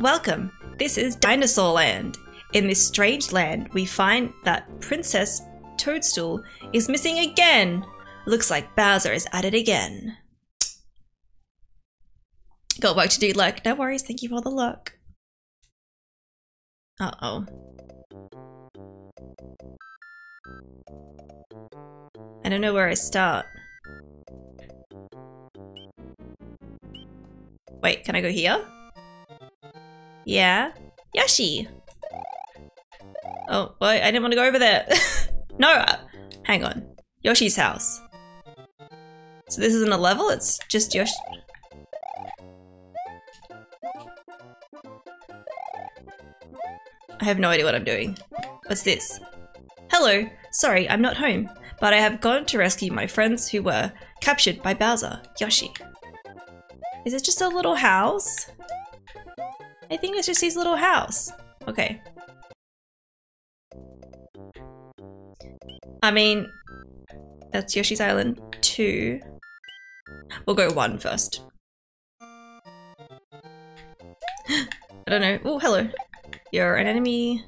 Welcome. This is Dinosaur Land. In this strange land, we find that Princess Toadstool is missing again. Looks like Bowser is at it again. Got work to do, luck. No worries, thank you for the luck. Uh-oh. I don't know where I start. Wait, can I go here? Yeah? Yoshi! Oh, wait, I didn't want to go over there. no! Uh, hang on. Yoshi's house. So this isn't a level, it's just Yoshi- I have no idea what I'm doing. What's this? Hello, sorry, I'm not home, but I have gone to rescue my friends who were captured by Bowser, Yoshi. Is it just a little house? I think it's just his little house. Okay. I mean, that's Yoshi's Island 2. We'll go 1 first. I don't know. Oh, hello. You're an enemy.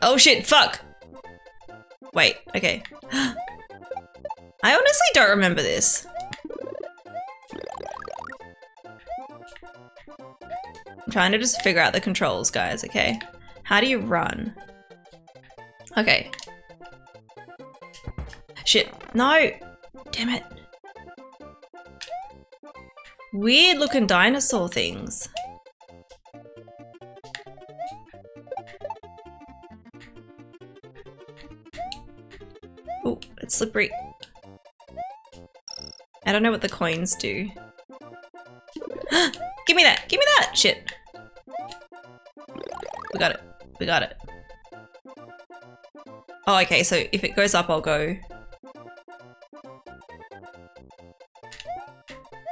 Oh shit, fuck! Wait, okay. I honestly don't remember this. I'm trying to just figure out the controls, guys, okay? How do you run? Okay. Shit. No! Damn it. Weird looking dinosaur things. Oh, it's slippery. I don't know what the coins do. Give me that! Give me that! Shit. We got it. We got it. Oh, okay, so if it goes up, I'll go.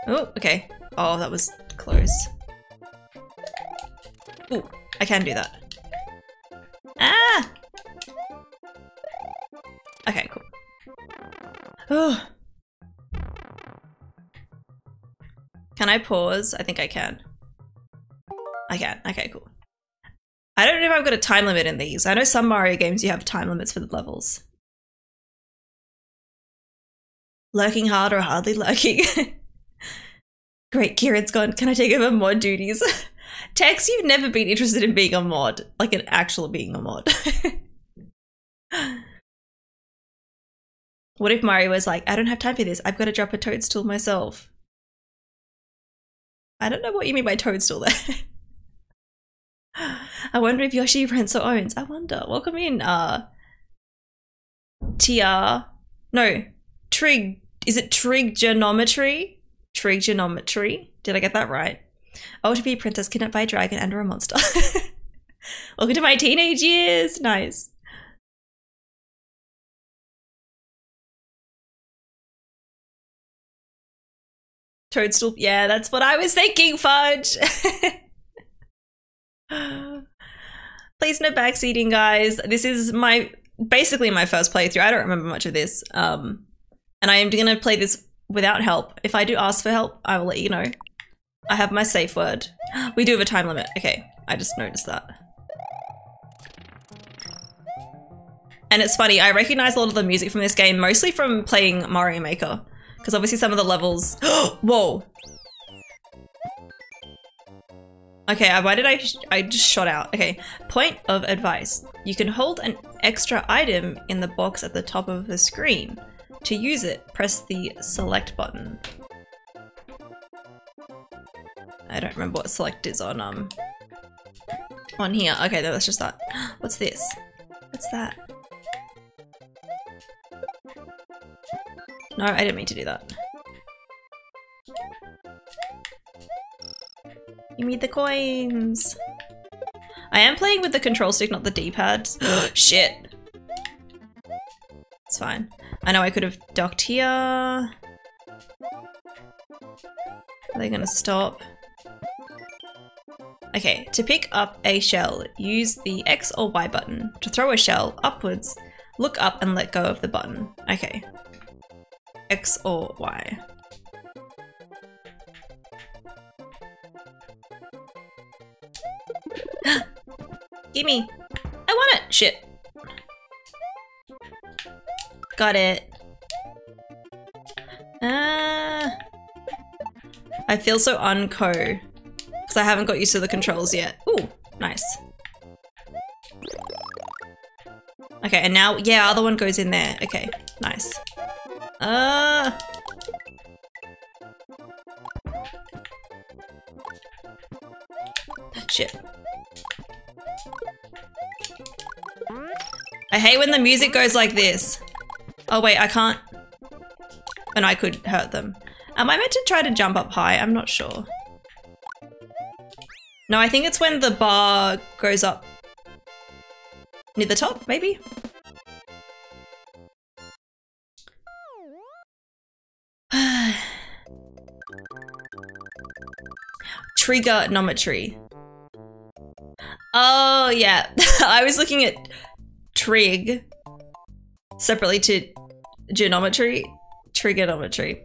Oh, okay. Oh, that was close. Oh, I can do that. Ah! Okay, cool. Oh. Can I pause? I think I can. I can. Okay, cool. I don't know if I've got a time limit in these. I know some Mario games you have time limits for the levels. Lurking hard or hardly lurking. Great, Kieran's gone. Can I take over mod duties? Tex, you've never been interested in being a mod. Like an actual being a mod. what if Mario was like, I don't have time for this. I've got to drop a toadstool myself. I don't know what you mean by toadstool there. I wonder if Yoshi rents or owns. I wonder. Welcome in, uh, TR. No, Trig. Is it Trigonometry? Trigonometry. Did I get that right? Oh, to be a princess kidnapped by a dragon and or a monster. Welcome to my teenage years. Nice. Toadstool. Yeah, that's what I was thinking, Fudge. Please no backseating, guys. This is my basically my first playthrough. I don't remember much of this. Um, and I am going to play this without help. If I do ask for help, I will let you know. I have my safe word. We do have a time limit. Okay, I just noticed that. And it's funny, I recognize a lot of the music from this game, mostly from playing Mario Maker. Because obviously some of the levels- Whoa! Okay, uh, why did I- I just shot out. Okay, point of advice. You can hold an extra item in the box at the top of the screen. To use it, press the select button. I don't remember what select is on, um, on here. Okay, no, that's just that. What's this? What's that? No, I didn't mean to do that. Give me the coins! I am playing with the control stick, not the D-pad. Shit! It's fine. I know I could have docked here. Are they gonna stop? Okay, to pick up a shell, use the X or Y button. To throw a shell upwards, look up and let go of the button. Okay. X or Y. gimme. I want it. Shit. Got it. Uh, I feel so unco. Because I haven't got used to the controls yet. Ooh, nice. Okay, and now, yeah, other one goes in there. Okay, nice. Uh... Shit. I hate when the music goes like this. Oh wait, I can't. And I could hurt them. Am I meant to try to jump up high? I'm not sure. No, I think it's when the bar goes up near the top, maybe? Trigonometry. Oh, yeah. I was looking at trig separately to geometry. Trigonometry.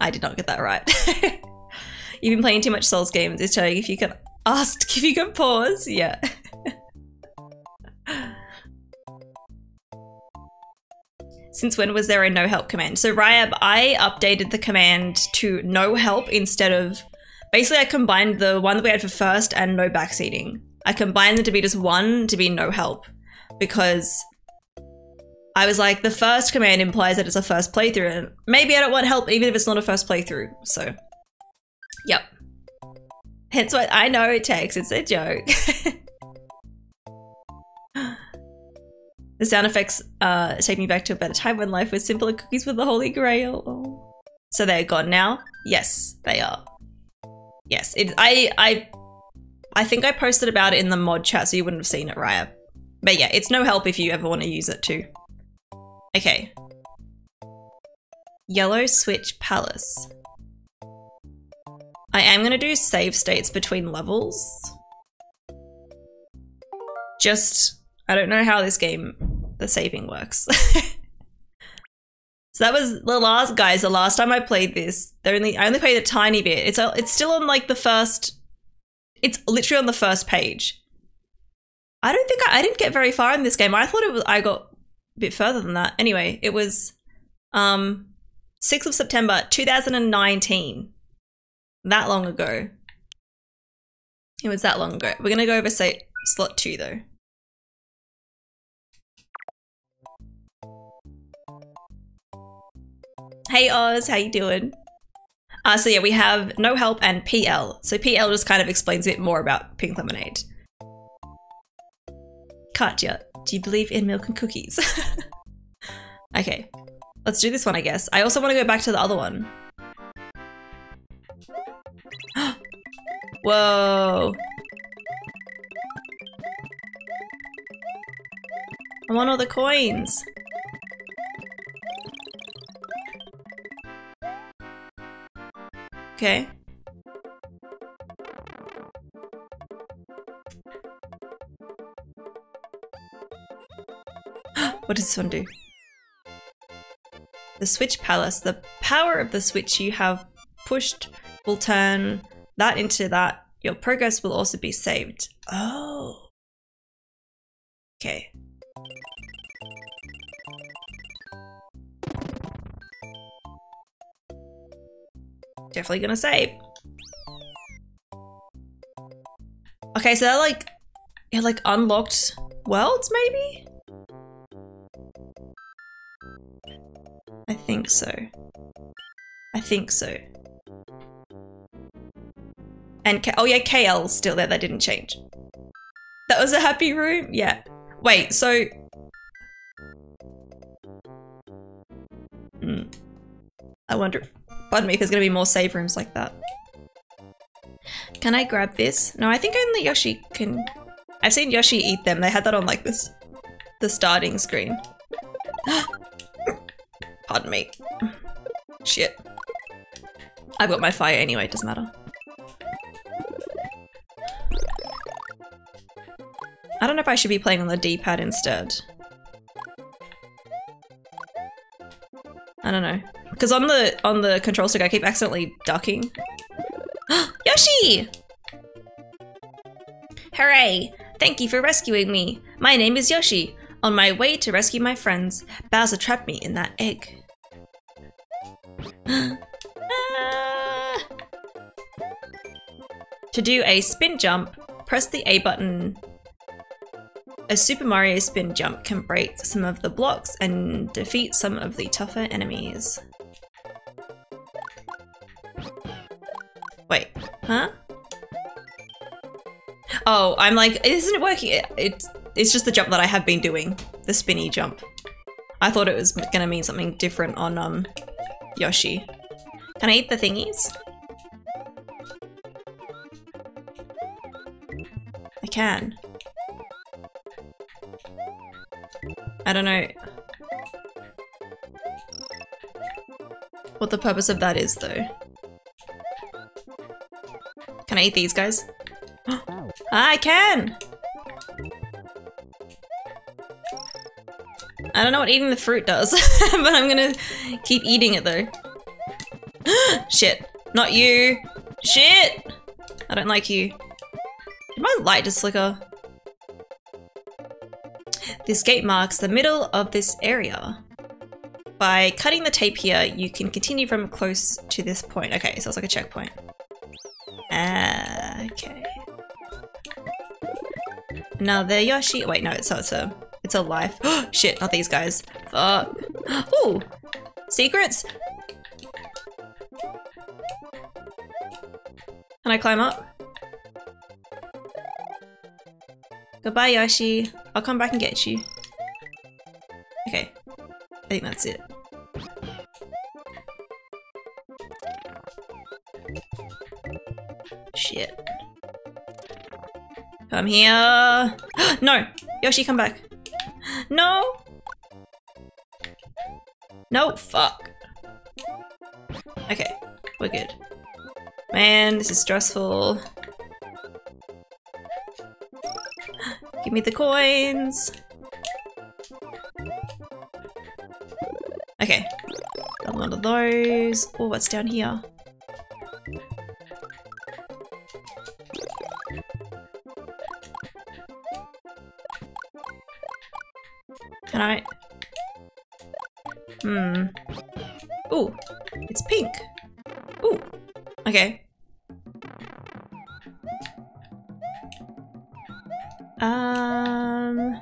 I did not get that right. You've been playing too much Souls games. It's telling if you can ask if you can pause. Yeah. Since when was there a no help command? So Ryab, I updated the command to no help instead of basically I combined the one that we had for first and no backseating. I combined them to be just one to be no help because I was like, the first command implies that it's a first playthrough and maybe I don't want help even if it's not a first playthrough. So, yep. Hence what I know it takes. It's a joke. The sound effects uh, take me back to a better time when life was simpler cookies with the Holy Grail. Oh. So they're gone now? Yes, they are. Yes, it, I, I, I think I posted about it in the mod chat, so you wouldn't have seen it, right? But yeah, it's no help if you ever want to use it too. Okay. Yellow Switch Palace. I am going to do save states between levels. Just I don't know how this game, the saving works. so that was the last, guys, the last time I played this, they only, I only played a tiny bit. It's, it's still on like the first, it's literally on the first page. I don't think I, I didn't get very far in this game. I thought it was, I got a bit further than that. Anyway, it was, um, 6th of September, 2019. That long ago. It was that long ago. We're gonna go over say slot two though. Hey Oz, how you doing? Uh, so yeah, we have no help and PL. So PL just kind of explains a bit more about pink lemonade. Katya, do you believe in milk and cookies? okay, let's do this one, I guess. I also want to go back to the other one. Whoa. I want all the coins. Okay. what does this one do? The Switch Palace. The power of the switch you have pushed will turn that into that. Your progress will also be saved. Oh. Okay. Definitely gonna save. Okay, so they're like, yeah, like unlocked worlds, maybe? I think so. I think so. And K oh yeah, KL's still there, that didn't change. That was a happy room? Yeah. Wait, so... Hmm. I wonder if Pardon me, there's gonna be more save rooms like that. Can I grab this? No, I think only Yoshi can... I've seen Yoshi eat them. They had that on like this, the starting screen. Pardon me. Shit. I've got my fire anyway, it doesn't matter. I don't know if I should be playing on the D-pad instead. I don't know. Because on the on the control stick, I keep accidentally ducking. Yoshi! Hooray! Thank you for rescuing me. My name is Yoshi. On my way to rescue my friends, Bowser trapped me in that egg. Ah. To do a spin jump, press the A button. A Super Mario spin jump can break some of the blocks and defeat some of the tougher enemies. Wait, huh? Oh, I'm like, isn't it working? It's, it's just the jump that I have been doing. The spinny jump. I thought it was gonna mean something different on um Yoshi. Can I eat the thingies? I can. I don't know what the purpose of that is though. Can I eat these guys? I can! I don't know what eating the fruit does, but I'm gonna keep eating it though. Shit. Not you. Shit! I don't like you. Did my light just flicker? This gate marks the middle of this area. By cutting the tape here, you can continue from close to this point. Okay, so it's like a checkpoint. Okay. Now the Yoshi- wait, no, so it's a- it's a life. Shit, not these guys. Fuck. Ooh! Secrets? Can I climb up? Goodbye, Yoshi. I'll come back and get you. Okay. I think that's it. Come here. no! Yoshi, come back. No! No, fuck. Okay, we're good. Man, this is stressful. Give me the coins. Okay. Got one of those. Oh, what's down here? Can I? Hmm. Ooh, it's pink. Ooh, okay. Um.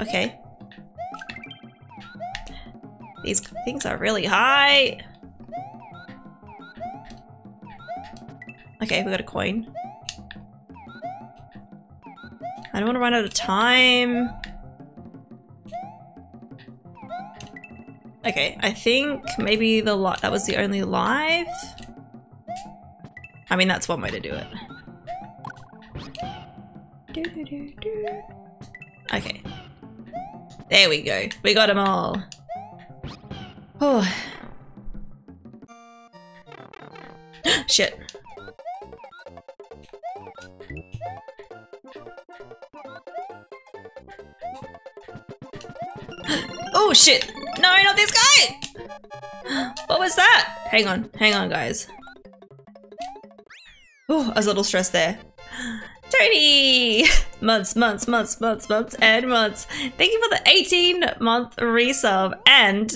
Okay. These things are really high. Okay, we got a coin. I don't want to run out of time. Okay, I think maybe the lot that was the only live. I mean, that's one way to do it. Okay. There we go. We got them all. Oh. Shit. Shit! No, not this guy! What was that? Hang on, hang on guys. Oh, I was a little stressed there. Tony! Months, months, months, months, months, and months. Thank you for the 18 month resub and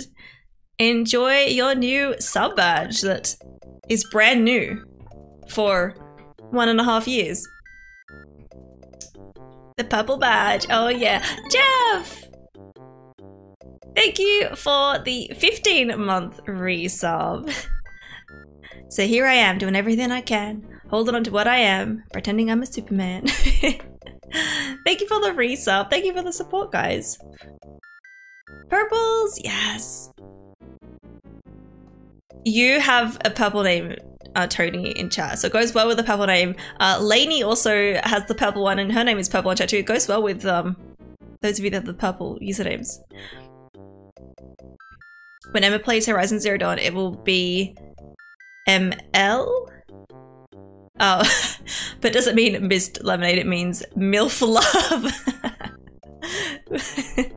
enjoy your new sub badge that is brand new for one and a half years. The purple badge. Oh yeah. Jeff! Thank you for the 15 month resub. so here I am doing everything I can, holding on to what I am, pretending I'm a Superman. Thank you for the resub. Thank you for the support, guys. Purples, yes. You have a purple name, uh, Tony, in chat, so it goes well with the purple name. Uh, Lainey also has the purple one, and her name is purple in chat too. It goes well with um, those of you that have the purple usernames. When Emma plays Horizon Zero Dawn, it will be ML? Oh, but does it mean Mist Lemonade? It means MILF Love.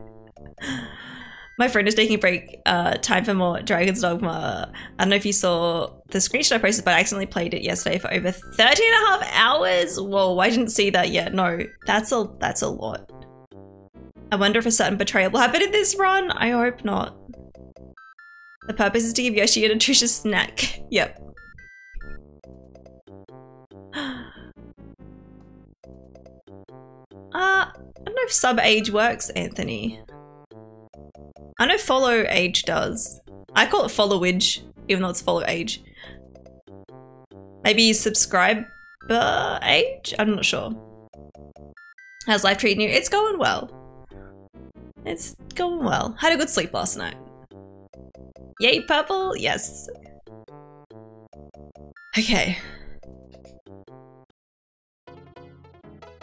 My friend is taking a break. Uh, time for more Dragon's Dogma. I don't know if you saw the screenshot I posted, but I accidentally played it yesterday for over 13 and a half hours. Whoa, I didn't see that yet. No, that's a that's a lot. I wonder if a certain betrayal will happen in this run. I hope not. The purpose is to give Yoshi a nutritious snack. yep. Uh, I don't know if sub age works, Anthony. I know follow age does. I call it follow age, even though it's follow age. Maybe subscriber age? I'm not sure. How's life treating you? It's going well. It's going well. Had a good sleep last night. Yay, purple? Yes. Okay.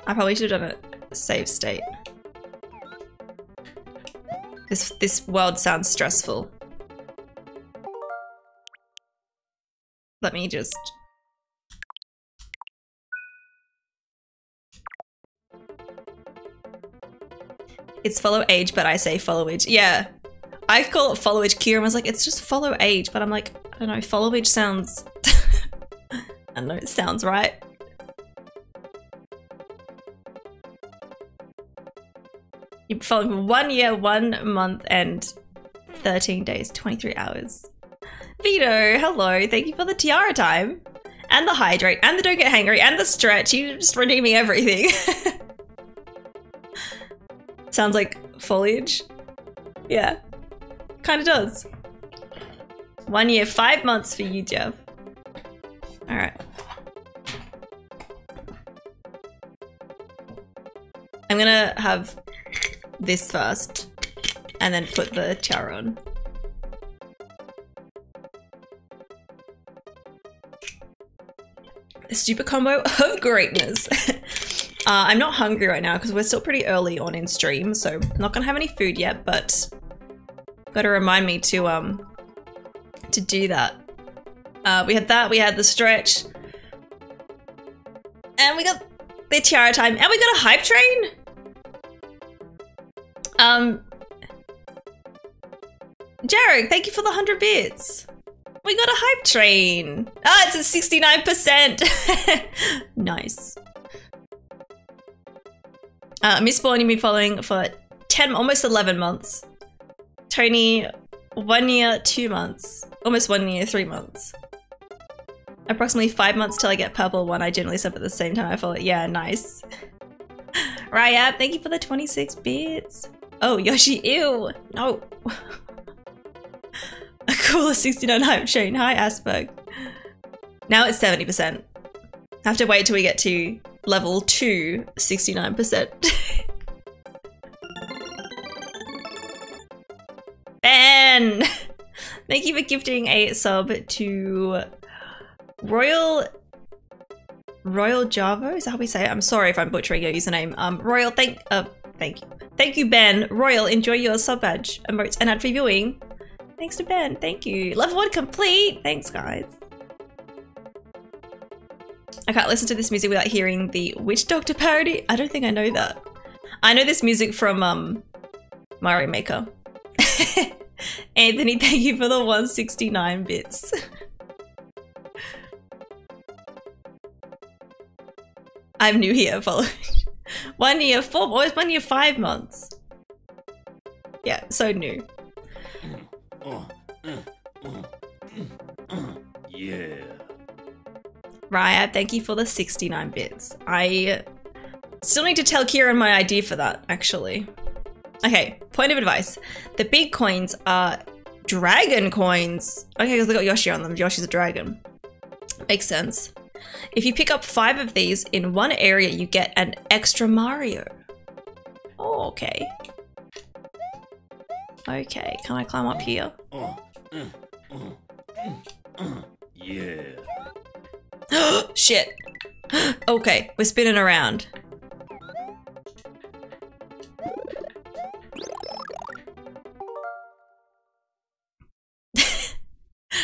I probably should have done a save state. This this world sounds stressful. Let me just It's follow age, but I say follow age. Yeah. I call it follow age. Kieran was like, it's just follow age, but I'm like, I don't know, follow age sounds I don't know, it sounds right. You follow for one year, one month, and 13 days, 23 hours. Vito, hello. Thank you for the tiara time. And the hydrate, and the don't get hangry, and the stretch. You're just redeeming everything. Sounds like foliage. Yeah. Kinda does. One year, five months for you, Jeff. Alright. I'm gonna have this first and then put the char on. The stupid combo of greatness. uh, I'm not hungry right now because we're still pretty early on in stream, so I'm not gonna have any food yet, but gotta remind me to um to do that. Uh, we had that, we had the stretch, and we got the tiara time, and we got a hype train. Um, Jarek, thank you for the 100 bits. We got a hype train. Ah, it's at 69%. nice. Uh, Miss Born, you've been following for 10, almost 11 months. Tony, one year, two months. Almost one year, three months. Approximately five months till I get purple one. I generally sub at the same time. I follow. Yeah, nice. Ryab, thank you for the 26 bits. Oh, Yoshi, ew! No! a cooler 69 hype train. Hi, Asperg. Now it's 70%. Have to wait till we get to level 2, 69%. ben! Thank you for gifting a sub to Royal Royal Javo. Is that how we say it? I'm sorry if I'm butchering your username. Um, Royal, thank uh, thank you. Thank you, Ben. Royal, enjoy your sub badge, emotes, and ad free viewing. Thanks to Ben. Thank you. Level one complete. Thanks, guys. I can't listen to this music without hearing the Witch Doctor parody. I don't think I know that. I know this music from um Mario Maker. Anthony, thank you for the 169 bits. I'm new here, following. one year, four, boys, one year, five months. Yeah, so new. Yeah. Ryad, thank you for the 69 bits. I still need to tell Kieran my idea for that, actually. Okay, point of advice. The big coins are dragon coins. Okay, because they got Yoshi on them. Yoshi's a dragon. Makes sense. If you pick up five of these in one area, you get an extra Mario. Oh, okay. Okay, can I climb up here? Yeah. Shit. okay, we're spinning around.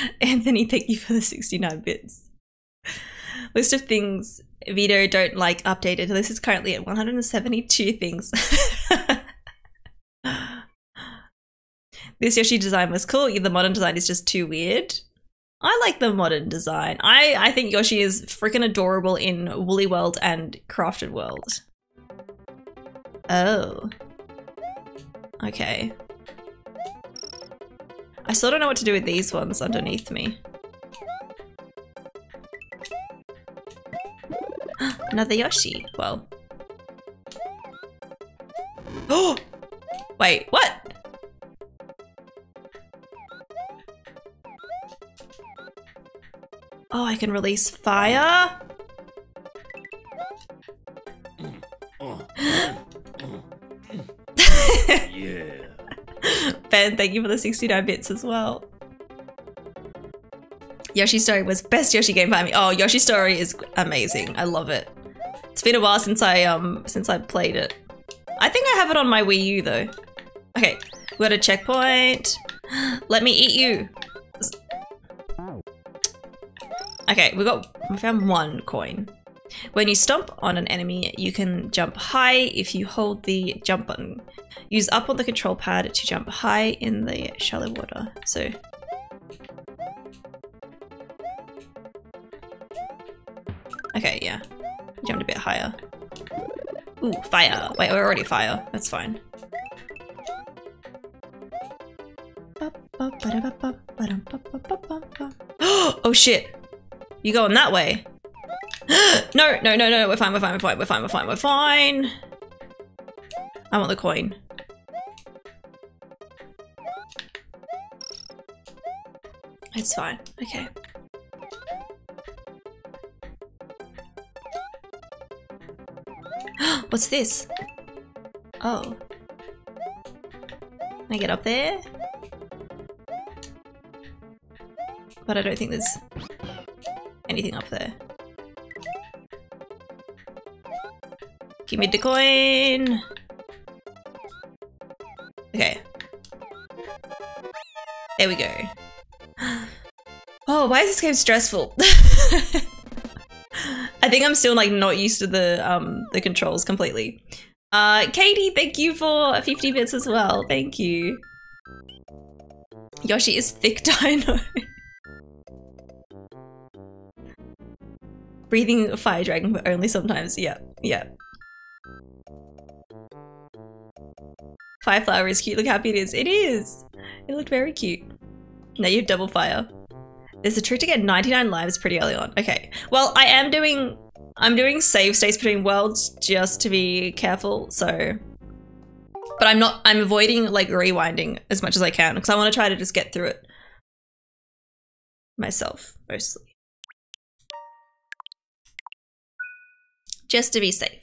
Anthony, thank you for the 69 bits. List of things Vito don't like updated. This is currently at 172 things. This Yoshi design was cool. The modern design is just too weird. I like the modern design. I, I think Yoshi is freaking adorable in Woolly World and Crafted World. Oh. Okay. I still don't know what to do with these ones underneath me. Another Yoshi. Well. Oh! Wait, what? Oh, I can release fire? Ben, thank you for the 69 bits as well. Yoshi Story was best Yoshi game by me. Oh, Yoshi Story is amazing. I love it. It's been a while since I um since I played it. I think I have it on my Wii U though. Okay, we got a checkpoint. Let me eat you. Okay, we got we found one coin. When you stomp on an enemy, you can jump high if you hold the jump button. Use up on the control pad to jump high in the shallow water. So Okay, yeah. Jumped a bit higher. Ooh, fire. Wait, we're already fire. That's fine. oh shit! You going that way? no, no, no, no, we're fine, we're fine, we're fine, we're fine, we're fine, we're fine. I want the coin. It's fine, okay. What's this? Oh. Can I get up there? But I don't think there's anything up there. Give me the coin! Okay. There we go. Oh, why is this game stressful? I think I'm still like not used to the um the controls completely. Uh, Katie, thank you for 50 bits as well. Thank you. Yoshi is thick dino. Breathing fire dragon, but only sometimes. Yeah, yeah. Fire flower is cute. Look how happy it is. It is. It looked very cute. Now you have double fire. There's a trick to get 99 lives pretty early on. Okay. Well, I am doing I'm doing save states between worlds just to be careful, so but I'm not I'm avoiding like rewinding as much as I can because I want to try to just get through it myself mostly. Just to be safe.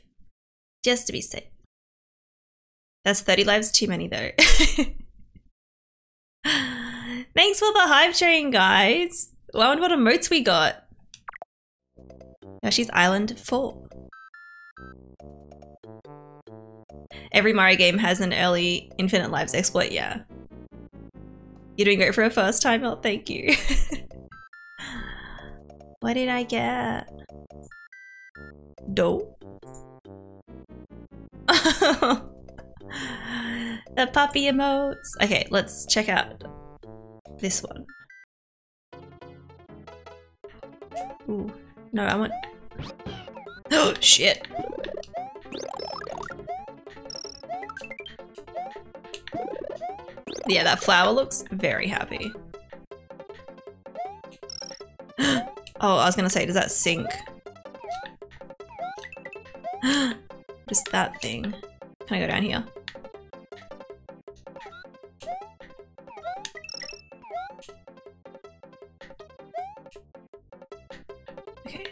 Just to be safe. That's 30 lives too many though. Thanks for the hype train, guys. I wonder what emotes we got. Yoshi's Island 4. Every Mario game has an early infinite lives exploit, yeah. You're doing great for a first time, oh thank you. what did I get? Dope. the puppy emotes. Okay, let's check out this one. Ooh, no, I want. Oh shit! Yeah, that flower looks very happy. oh, I was gonna say, does that sink? Just that thing. Can I go down here? Okay.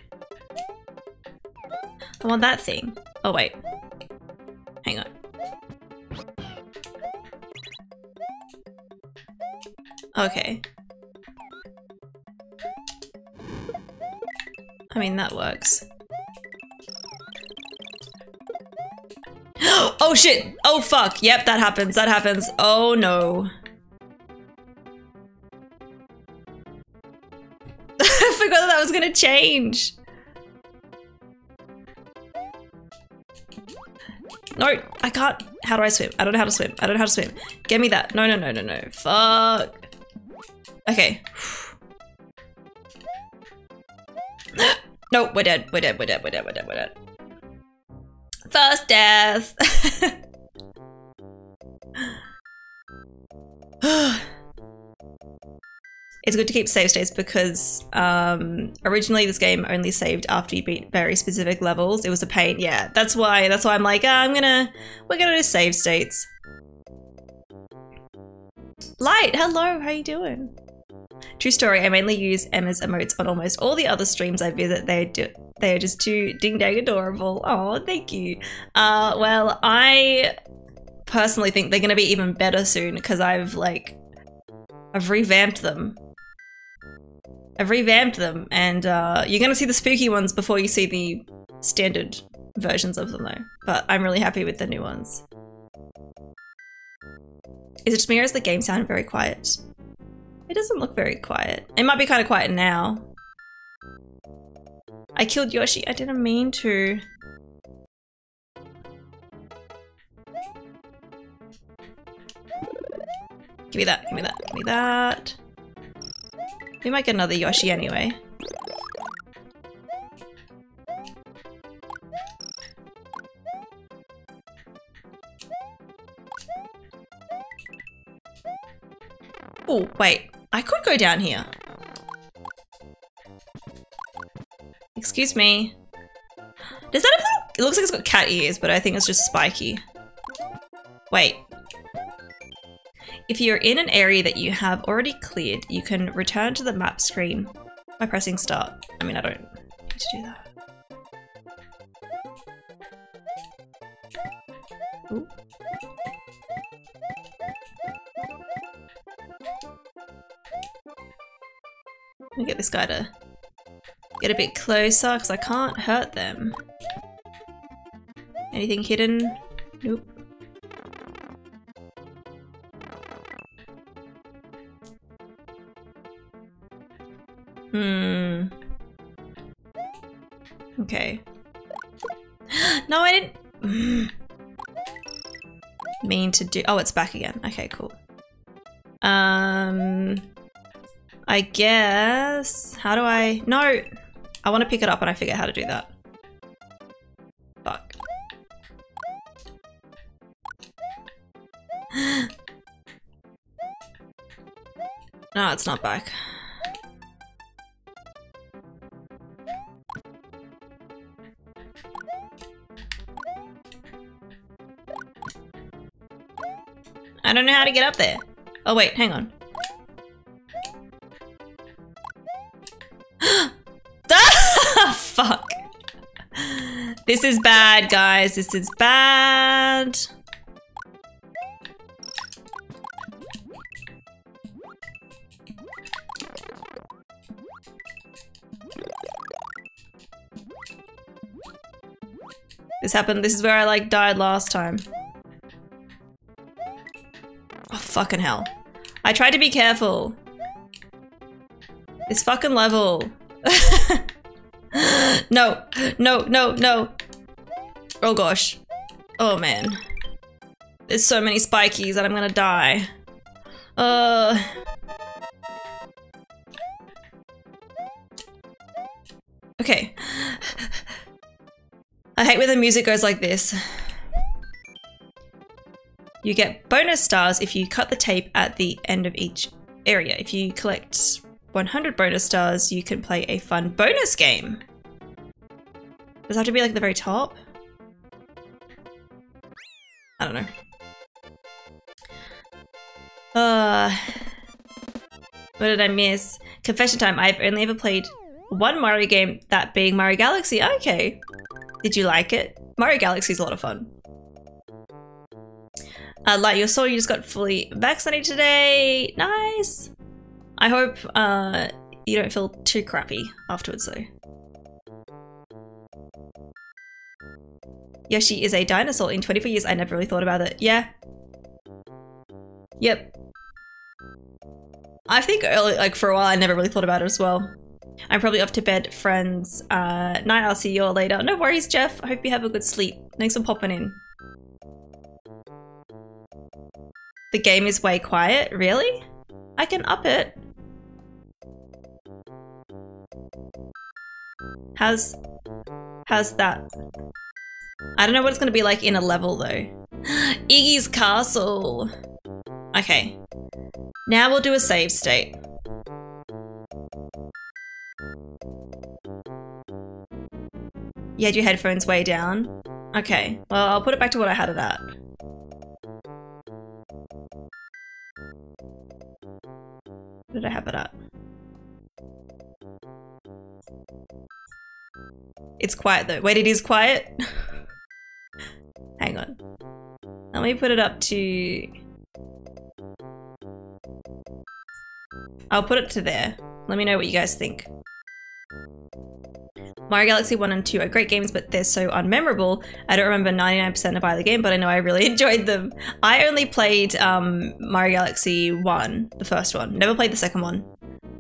I want that thing. Oh wait. Hang on. Okay. I mean, that works. Oh shit! Oh fuck! Yep, that happens, that happens. Oh no. I forgot that, that was gonna change. No, I can't. How do I swim? I don't know how to swim. I don't know how to swim. Get me that. No, no, no, no, no. Fuck. Okay. no, we're dead. We're dead. We're dead. We're dead. We're dead. We're dead. First death. it's good to keep save states because um, originally this game only saved after you beat very specific levels. It was a pain. Yeah, that's why. That's why I'm like, ah, I'm gonna. We're gonna do save states. Light, hello. How you doing? True story. I mainly use Emma's emotes on almost all the other streams I visit. They do. They are just too ding dang adorable. Oh, thank you. Uh, well, I personally think they're gonna be even better soon because I've like I've revamped them. I've revamped them, and uh, you're gonna see the spooky ones before you see the standard versions of them, though. But I'm really happy with the new ones. Is it just me or is the game sound very quiet? It doesn't look very quiet. It might be kind of quiet now. I killed Yoshi. I didn't mean to. Give me that, give me that, give me that. We might get another Yoshi anyway. Oh, wait. I could go down here. Excuse me. Does that have It looks like it's got cat ears, but I think it's just spiky. Wait. If you're in an area that you have already cleared, you can return to the map screen by pressing start. I mean, I don't need to do that. Ooh. Let me get this guy to get a bit closer because I can't hurt them. Anything hidden? Nope. Hmm. Okay. no, I didn't mean to do. Oh, it's back again. Okay, cool. Um, I guess. How do I? No, I want to pick it up and I figure out how to do that. Fuck. no, it's not back. I don't know how to get up there. Oh wait, hang on. This is bad, guys. This is bad. This happened. This is where I like died last time. Oh, fucking hell. I tried to be careful. This fucking level. no, no, no, no. Oh gosh. Oh man. There's so many spikies that I'm gonna die. Uh. Okay. I hate when the music goes like this. You get bonus stars if you cut the tape at the end of each area. If you collect 100 bonus stars, you can play a fun bonus game. Does it have to be like the very top? I don't know. Uh, what did I miss? Confession time. I've only ever played one Mario game, that being Mario Galaxy. Okay. Did you like it? Mario Galaxy is a lot of fun. Uh, like your soul, you just got fully vaccinated today. Nice. I hope uh, you don't feel too crappy afterwards, though. Yoshi is a dinosaur. In 24 years, I never really thought about it. Yeah. Yep. I think early, like for a while, I never really thought about it as well. I'm probably off to bed, friends. Uh, night, I'll see you all later. No worries, Jeff. I hope you have a good sleep. Thanks for popping in. The game is way quiet. Really? I can up it. How's how's that? I don't know what it's gonna be like in a level though. Iggy's castle. Okay. Now we'll do a save state. You had your headphones way down? Okay, well I'll put it back to what I had it at. Did I have it at? It's quiet though. Wait, it is quiet? Hang on. Let me put it up to... I'll put it to there. Let me know what you guys think. Mario Galaxy 1 and 2 are great games, but they're so unmemorable. I don't remember 99% of either game, but I know I really enjoyed them. I only played um, Mario Galaxy 1, the first one. Never played the second one.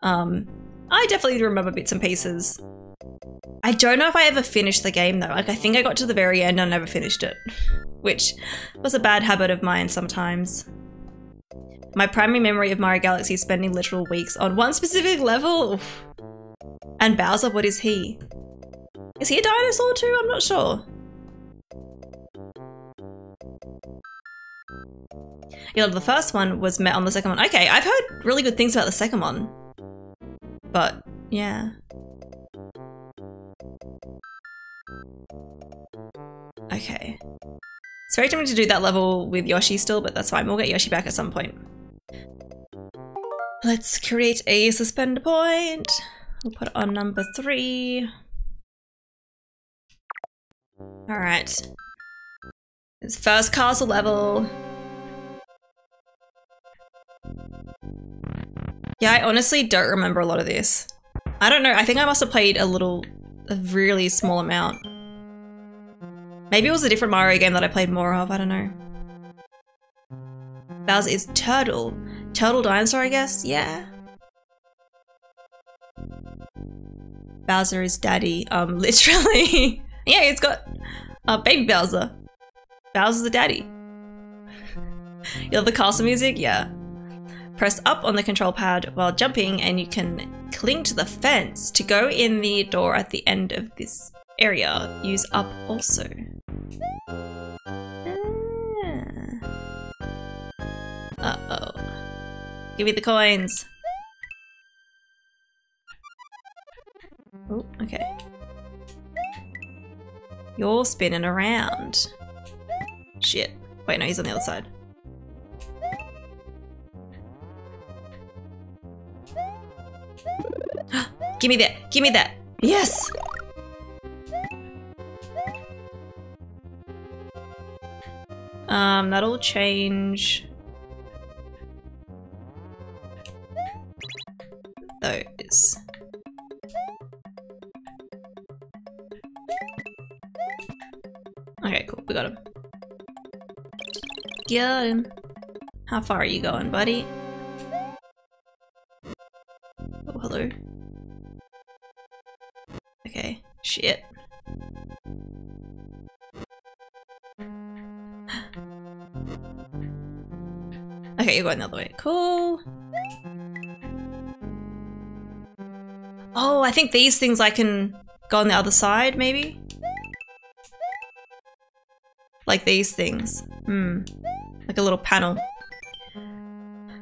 Um, I definitely remember bits and pieces. I don't know if I ever finished the game though. Like I think I got to the very end and never finished it, which was a bad habit of mine sometimes. My primary memory of Mario Galaxy is spending literal weeks on one specific level. And Bowser, what is he? Is he a dinosaur too? I'm not sure. You know, the first one was met on the second one. Okay, I've heard really good things about the second one. But, yeah. Okay. It's very tempting to do that level with Yoshi still, but that's fine. We'll get Yoshi back at some point. Let's create a suspender point. We'll put it on number three. Alright. It's first castle level. Yeah, I honestly don't remember a lot of this. I don't know, I think I must have played a little, a really small amount. Maybe it was a different Mario game that I played more of, I don't know. Bowser is Turtle. Turtle dinosaur, I guess? Yeah. Bowser is daddy, um, literally. yeah, it's got uh, baby Bowser. Bowser's the daddy. you love the castle music? Yeah. Press up on the control pad while jumping and you can cling to the fence to go in the door at the end of this area. Use up also. Ah. Uh-oh. Give me the coins. Oh, okay. You're spinning around. Shit. Wait, no, he's on the other side. Give me that! Give me that! Yes! Um, that'll change those. Okay, cool. We got him. Get him. How far are you going, buddy? Shit. Okay, you're going the other way. Cool. Oh, I think these things I can go on the other side, maybe? Like these things. Hmm. Like a little panel.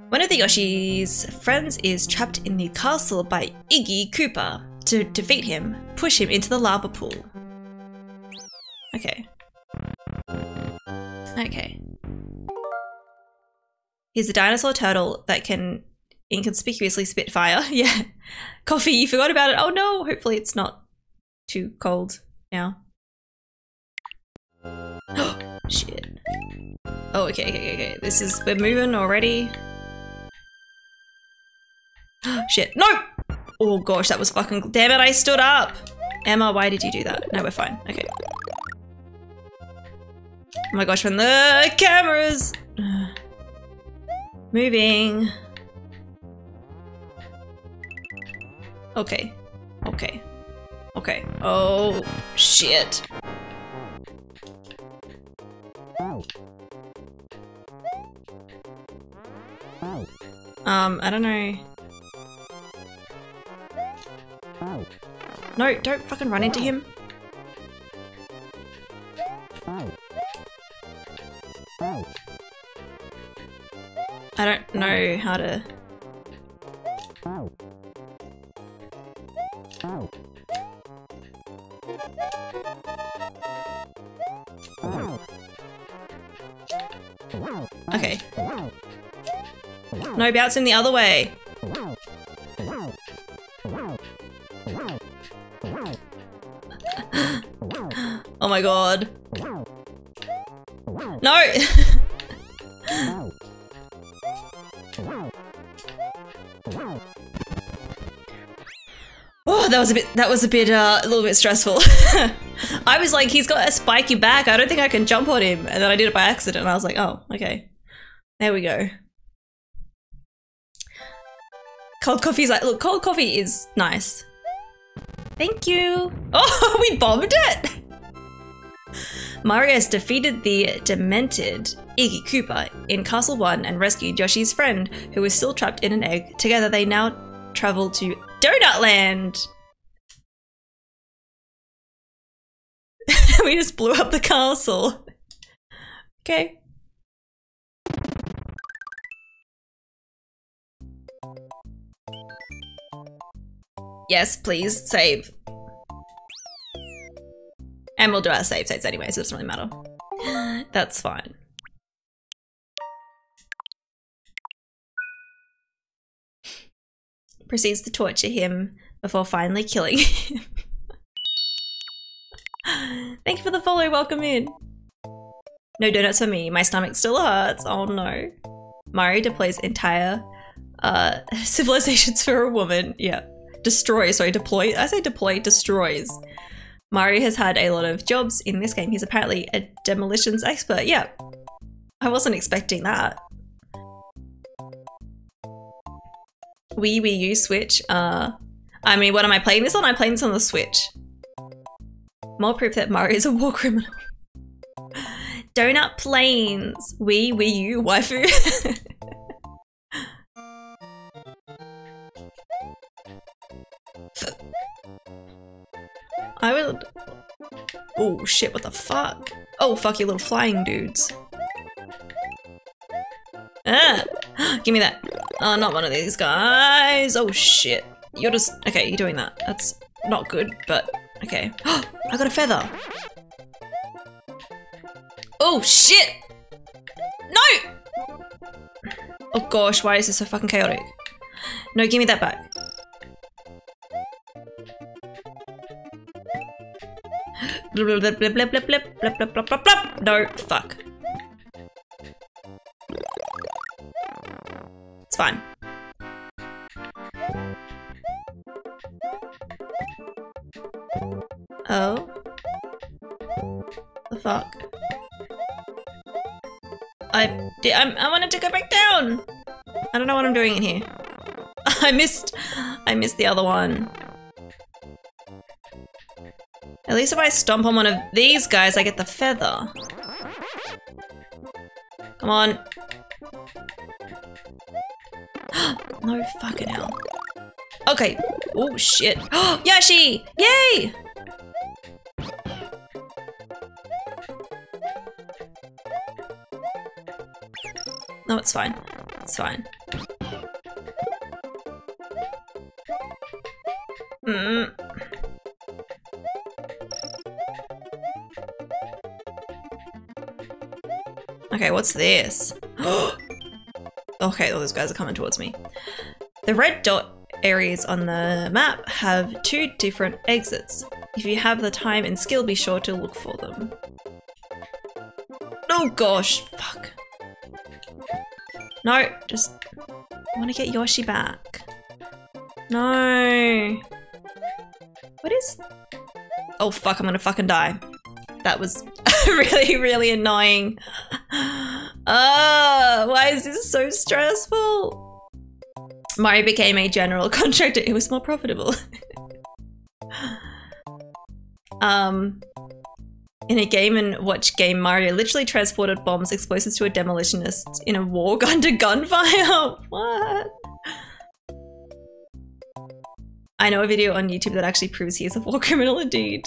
One of the Yoshi's friends is trapped in the castle by Iggy Koopa. To defeat him, push him into the lava pool. Okay. Okay. He's a dinosaur turtle that can inconspicuously spit fire. yeah. Coffee, you forgot about it. Oh no, hopefully it's not too cold now. Oh shit. Oh, okay, okay, okay, okay. This is- we're moving already. Shit. No! Oh gosh, that was fucking- damn it, I stood up! Emma, why did you do that? No, we're fine. Okay. Oh my gosh, when the cameras... Moving. Okay. Okay. Okay. Oh, shit. Um, I don't know. No, don't fucking run into him. I don't know how to... Okay. No, bounce in the other way. My god. No! oh, that was a bit, that was a bit, uh, a little bit stressful. I was like, he's got a spiky back. I don't think I can jump on him. And then I did it by accident. And I was like, oh, okay. There we go. Cold coffee's like, look, cold coffee is nice. Thank you. Oh, we bombed it. Marius defeated the demented Iggy Koopa in Castle 1 and rescued Yoshi's friend, who was still trapped in an egg. Together, they now travel to Donut Land. we just blew up the castle. Okay. Yes, please, save. And we'll do our save states anyway, so it doesn't really matter. That's fine. Proceeds to torture him before finally killing him. Thank you for the follow, welcome in. No donuts for me, my stomach still hurts, oh no. Mario deploys entire uh, civilizations for a woman, yeah. Destroy, sorry, deploy, I say deploy, destroys. Mario has had a lot of jobs in this game. He's apparently a demolitions expert. Yeah, I wasn't expecting that. Wii Wii U Switch. Uh, I mean, what am I playing this on? I'm playing this on the Switch. More proof that Mario is a war criminal. Donut Plains. Wii Wii U waifu. I would. Oh shit, what the fuck? Oh fuck you little flying dudes. Ah! Give me that. Oh, not one of these guys. Oh shit. You're just. Okay, you're doing that. That's not good, but okay. I got a feather. Oh shit! No! Oh gosh, why is this so fucking chaotic? No, give me that back. No, fuck. It's fine. Oh. The fuck? I did. I'm, I wanted to go back down. I don't know what I'm doing in here. I missed. I missed the other one. At least if I stomp on one of these guys, I get the feather. Come on. no fucking hell. Okay. Oh shit. Yoshi! Yay! No, it's fine. It's fine. Mm. Okay, what's this? okay, all those guys are coming towards me. The red dot areas on the map have two different exits. If you have the time and skill, be sure to look for them. Oh gosh, fuck. No, just want to get Yoshi back. No. What is... Oh fuck, I'm gonna fucking die. That was really, really annoying. Ah, uh, why is this so stressful? Mario became a general contractor. It was more profitable. um, in a game and watch game Mario literally transported bombs explosives to a demolitionist in a war under gunfire. what? I know a video on YouTube that actually proves he is a war criminal indeed.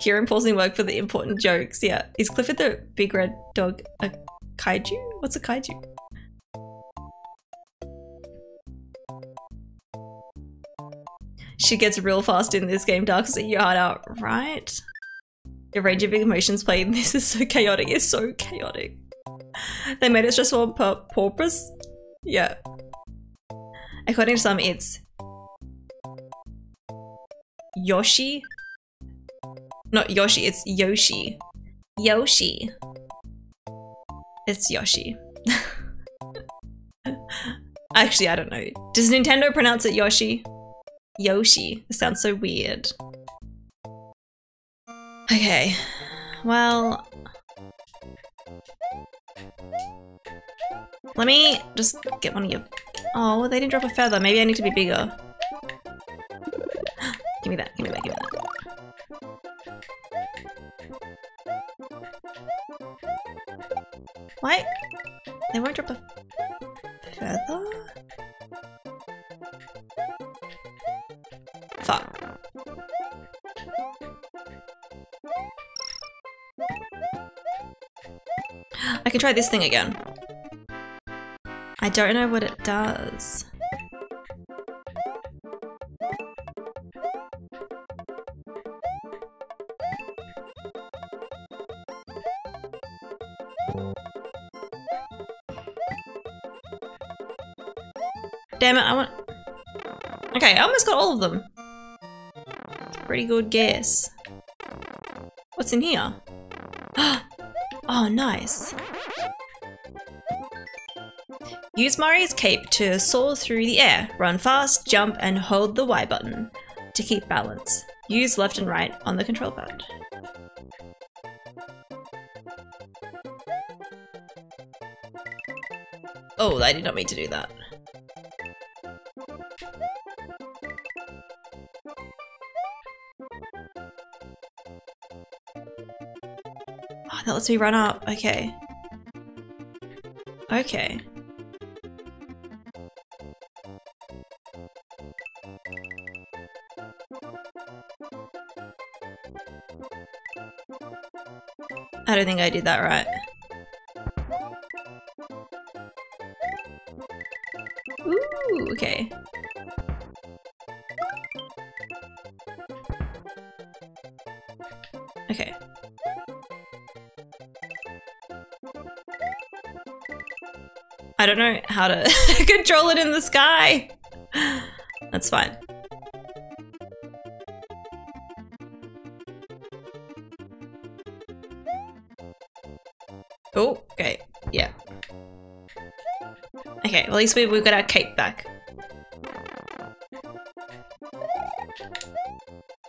Kieran pausing work for the important jokes. Yeah. Is Clifford the big red dog a kaiju? What's a kaiju? She gets real fast in this game, Dark heart right? The range of emotions played this is so chaotic. It's so chaotic. They made it stressful pur purpose? Yeah. According to some, it's Yoshi. Not Yoshi, it's Yoshi. Yoshi. It's Yoshi. Actually, I don't know. Does Nintendo pronounce it Yoshi? Yoshi. It sounds so weird. Okay. Well... Let me just get one of your... Oh, they didn't drop a feather. Maybe I need to be bigger. give me that, give me that, give me that. Why? They won't drop a feather? Fuck. I can try this thing again. I don't know what it does. Damn it, I want... Okay, I almost got all of them. Pretty good guess. What's in here? oh, nice. Use Mario's cape to soar through the air. Run fast, jump, and hold the Y button to keep balance. Use left and right on the control pad. Oh, I did not mean to do that. That lets me run up. Okay. Okay. I don't think I did that right. Ooh, okay. Okay. I don't know how to control it in the sky. That's fine. Oh, okay. Yeah. Okay, at least we, we've got our cape back.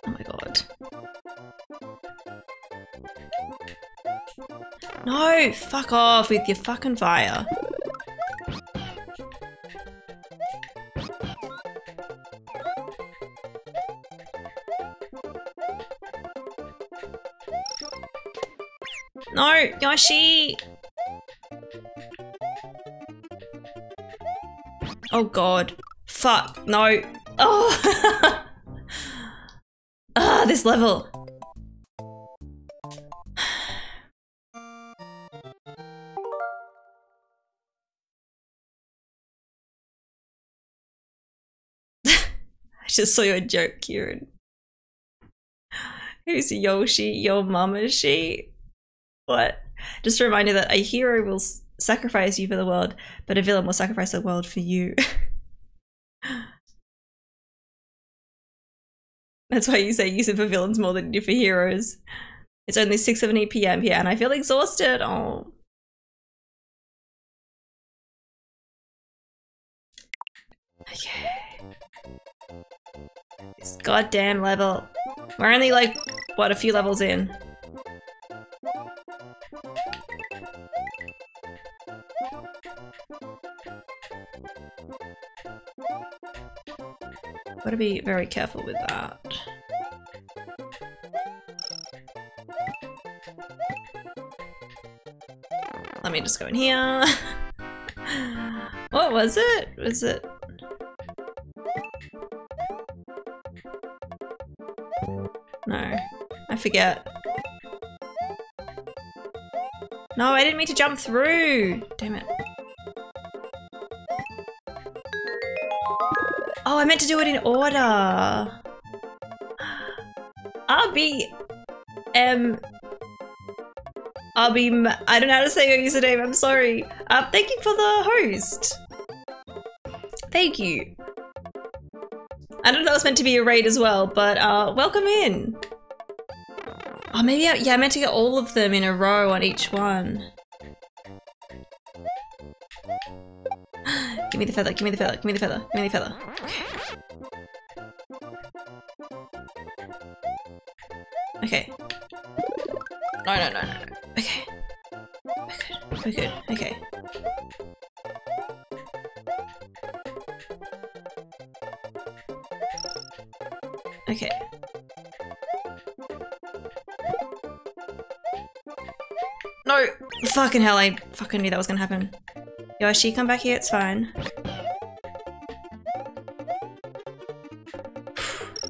Oh my god. No! Fuck off with your fucking fire. Yoshi! Oh god. Fuck, no. Oh! ah, this level. I just saw your joke, Kieran. Who's Yoshi? Your mama she? What? Just a reminder that a hero will sacrifice you for the world, but a villain will sacrifice the world for you. That's why you say use it for villains more than you do for heroes. It's only 6.70 p.m. here and I feel exhausted. Oh. Okay. This goddamn level. We're only like, what, a few levels in. Gotta be very careful with that. Let me just go in here. what was it? Was it... No. I forget. No, I didn't mean to jump through! Damn it. I meant to do it in order. I'll be um I'll be I don't know how to say your username, I'm sorry. Uh, thank you for the host. Thank you. I don't know that was meant to be a raid as well, but uh, welcome in. Oh, maybe I, yeah, I meant to get all of them in a row on each one. give me the feather, give me the feather, give me the feather, give me the feather. No, no, no, no. Okay. We're good. Okay. Okay. No! Fucking hell, I fucking knew that was gonna happen. Yoshi, come back here, it's fine.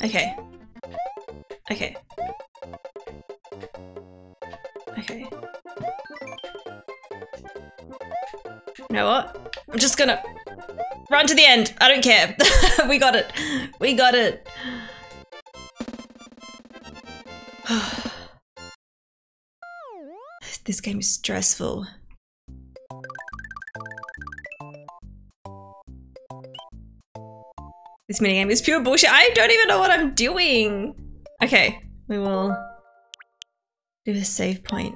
okay. Okay. Okay. You know what? I'm just gonna run to the end. I don't care. we got it. We got it. this game is stressful. This minigame is pure bullshit. I don't even know what I'm doing. Okay, we will do a save point.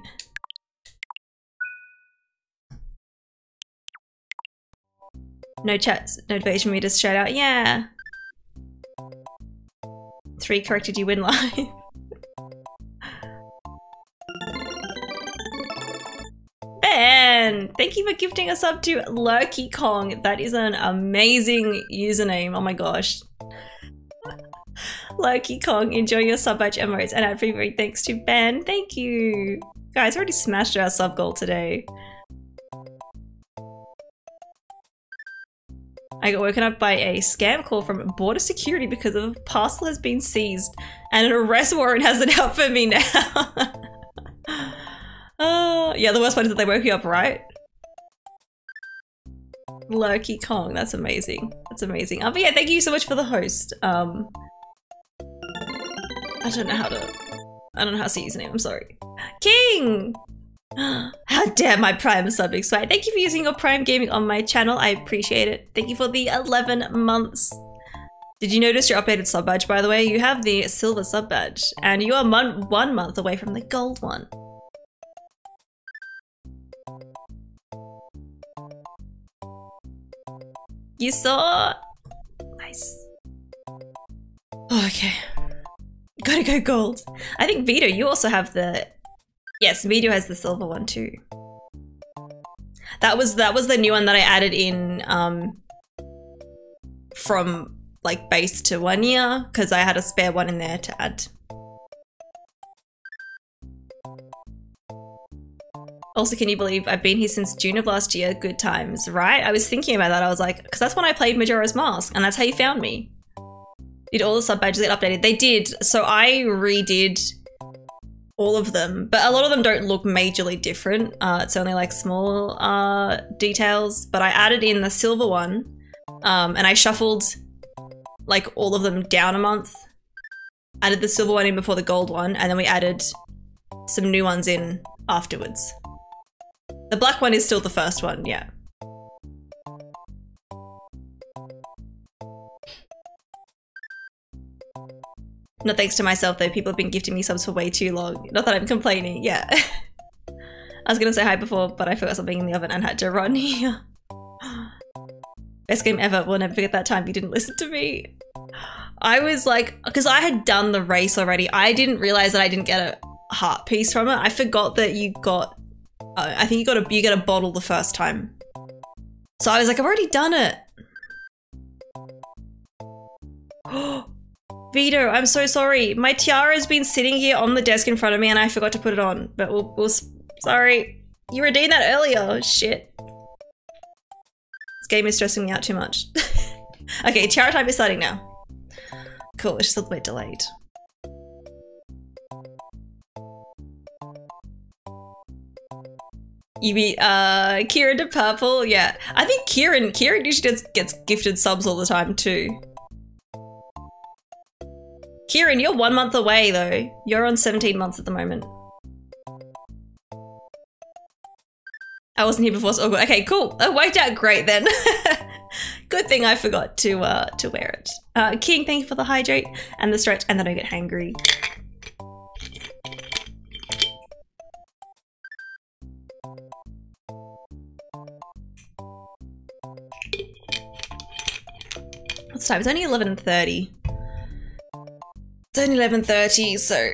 No chats, notification me just shout out, yeah. Three corrected you win live. Ben! Thank you for gifting us up to Lurky Kong. That is an amazing username. Oh my gosh. Lurky Kong, enjoy your sub badge emotes and ad free thanks to Ben. Thank you. Guys, already smashed our sub goal today. I got woken up by a scam call from border security because a parcel has been seized and an arrest warrant has it out for me now. uh, yeah, the worst part is that they woke you up, right? Lurky Kong, that's amazing. That's amazing. Um, but yeah, thank you so much for the host. Um, I don't know how to, I don't know how to say his name, I'm sorry. King! How dare my Prime subject swag. Thank you for using your Prime Gaming on my channel. I appreciate it. Thank you for the 11 months. Did you notice your updated sub badge, by the way? You have the silver sub badge, and you are mon one month away from the gold one. You saw? Nice. Oh, okay. Gotta go gold. I think Vito, you also have the Yes, Vito has the silver one too. That was that was the new one that I added in um, from like base to one year because I had a spare one in there to add. Also, can you believe I've been here since June of last year? Good times, right? I was thinking about that. I was like, because that's when I played Majora's Mask, and that's how you found me. Did all the sub badges get updated? They did. So I redid all of them, but a lot of them don't look majorly different. Uh, it's only like small uh, details, but I added in the silver one um, and I shuffled like all of them down a month. Added the silver one in before the gold one, and then we added some new ones in afterwards. The black one is still the first one, yeah. Not thanks to myself though, people have been gifting me subs for way too long. Not that I'm complaining, yeah. I was gonna say hi before, but I forgot something in the oven and had to run here. Best game ever, we'll never forget that time you didn't listen to me. I was like, because I had done the race already, I didn't realize that I didn't get a heart piece from it. I forgot that you got, uh, I think you got a, you get a bottle the first time. So I was like, I've already done it. Vito, I'm so sorry. My tiara has been sitting here on the desk in front of me and I forgot to put it on. But we'll, we'll sorry. You redeemed that earlier. Shit. This game is stressing me out too much. okay, tiara time is starting now. Cool, it's just a little bit delayed. You beat uh Kieran to purple? Yeah. I think Kieran Kieran usually gets, gets gifted subs all the time too. Kieran, you're one month away though. You're on 17 months at the moment. I wasn't here before, so oh, okay, cool. That worked out great then. Good thing I forgot to uh to wear it. Uh King, thank you for the hydrate and the stretch, and then I get hangry. What's time? It's only 11.30. It's only 11.30, so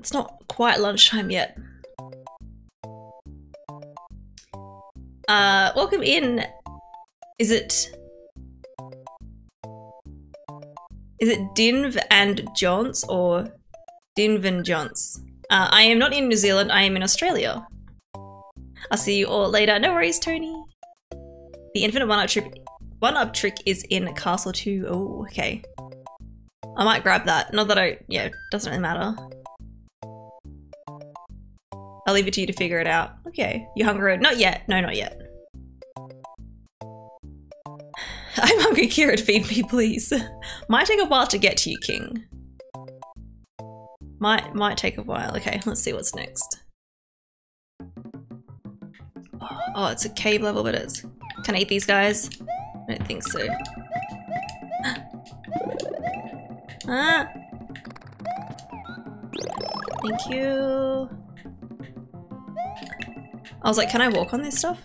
it's not quite lunchtime yet. Uh, welcome in. Is it... Is it Dinv and Johns or Dinv and Johns? Uh, I am not in New Zealand, I am in Australia. I'll see you all later. No worries, Tony. The infinite one-up trick, one-up trick is in Castle 2. Oh, okay. I might grab that. Not that I, yeah, doesn't really matter. I'll leave it to you to figure it out. Okay, you hungry? Not yet. No, not yet. I'm hungry, Kira. Feed me, please. might take a while to get to you, King. Might might take a while. Okay, let's see what's next. Oh, it's a cave level, but it's. Can I eat these guys? I don't think so. Ah. Thank you. I was like, can I walk on this stuff?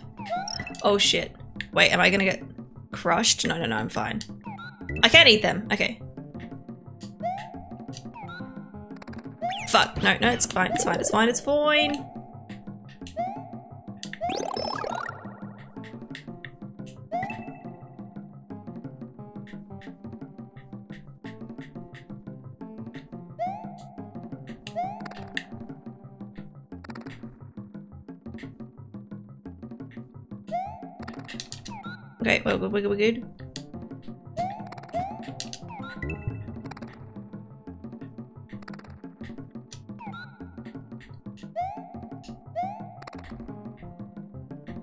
Oh shit. Wait, am I gonna get crushed? No, no, no, I'm fine. I can't eat them. Okay. Fuck. No, no, it's fine, it's fine, it's fine, it's fine. Okay, we're good, we're good, we're good.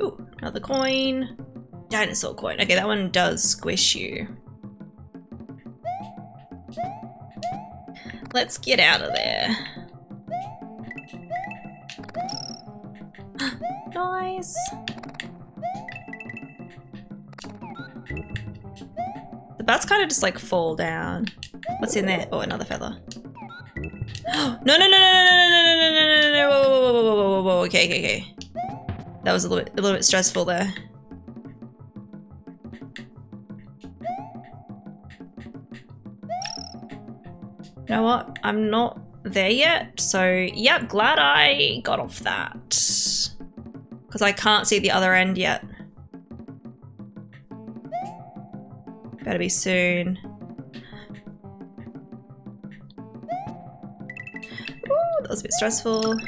Ooh, another coin. Dinosaur coin. Okay, that one does squish you. Let's get out of there. nice. The bats kind of just like fall down. What's in there? Oh, another feather. no, no, no, no, no, no, no, no, no, no, no, no, whoa, whoa, whoa, whoa, whoa, whoa, okay, okay, okay. That was a little bit, a little bit stressful there. You know what? I'm not there yet, so yep, glad I got off that. Because I can't see the other end yet. Better be soon. Ooh, that was a bit stressful.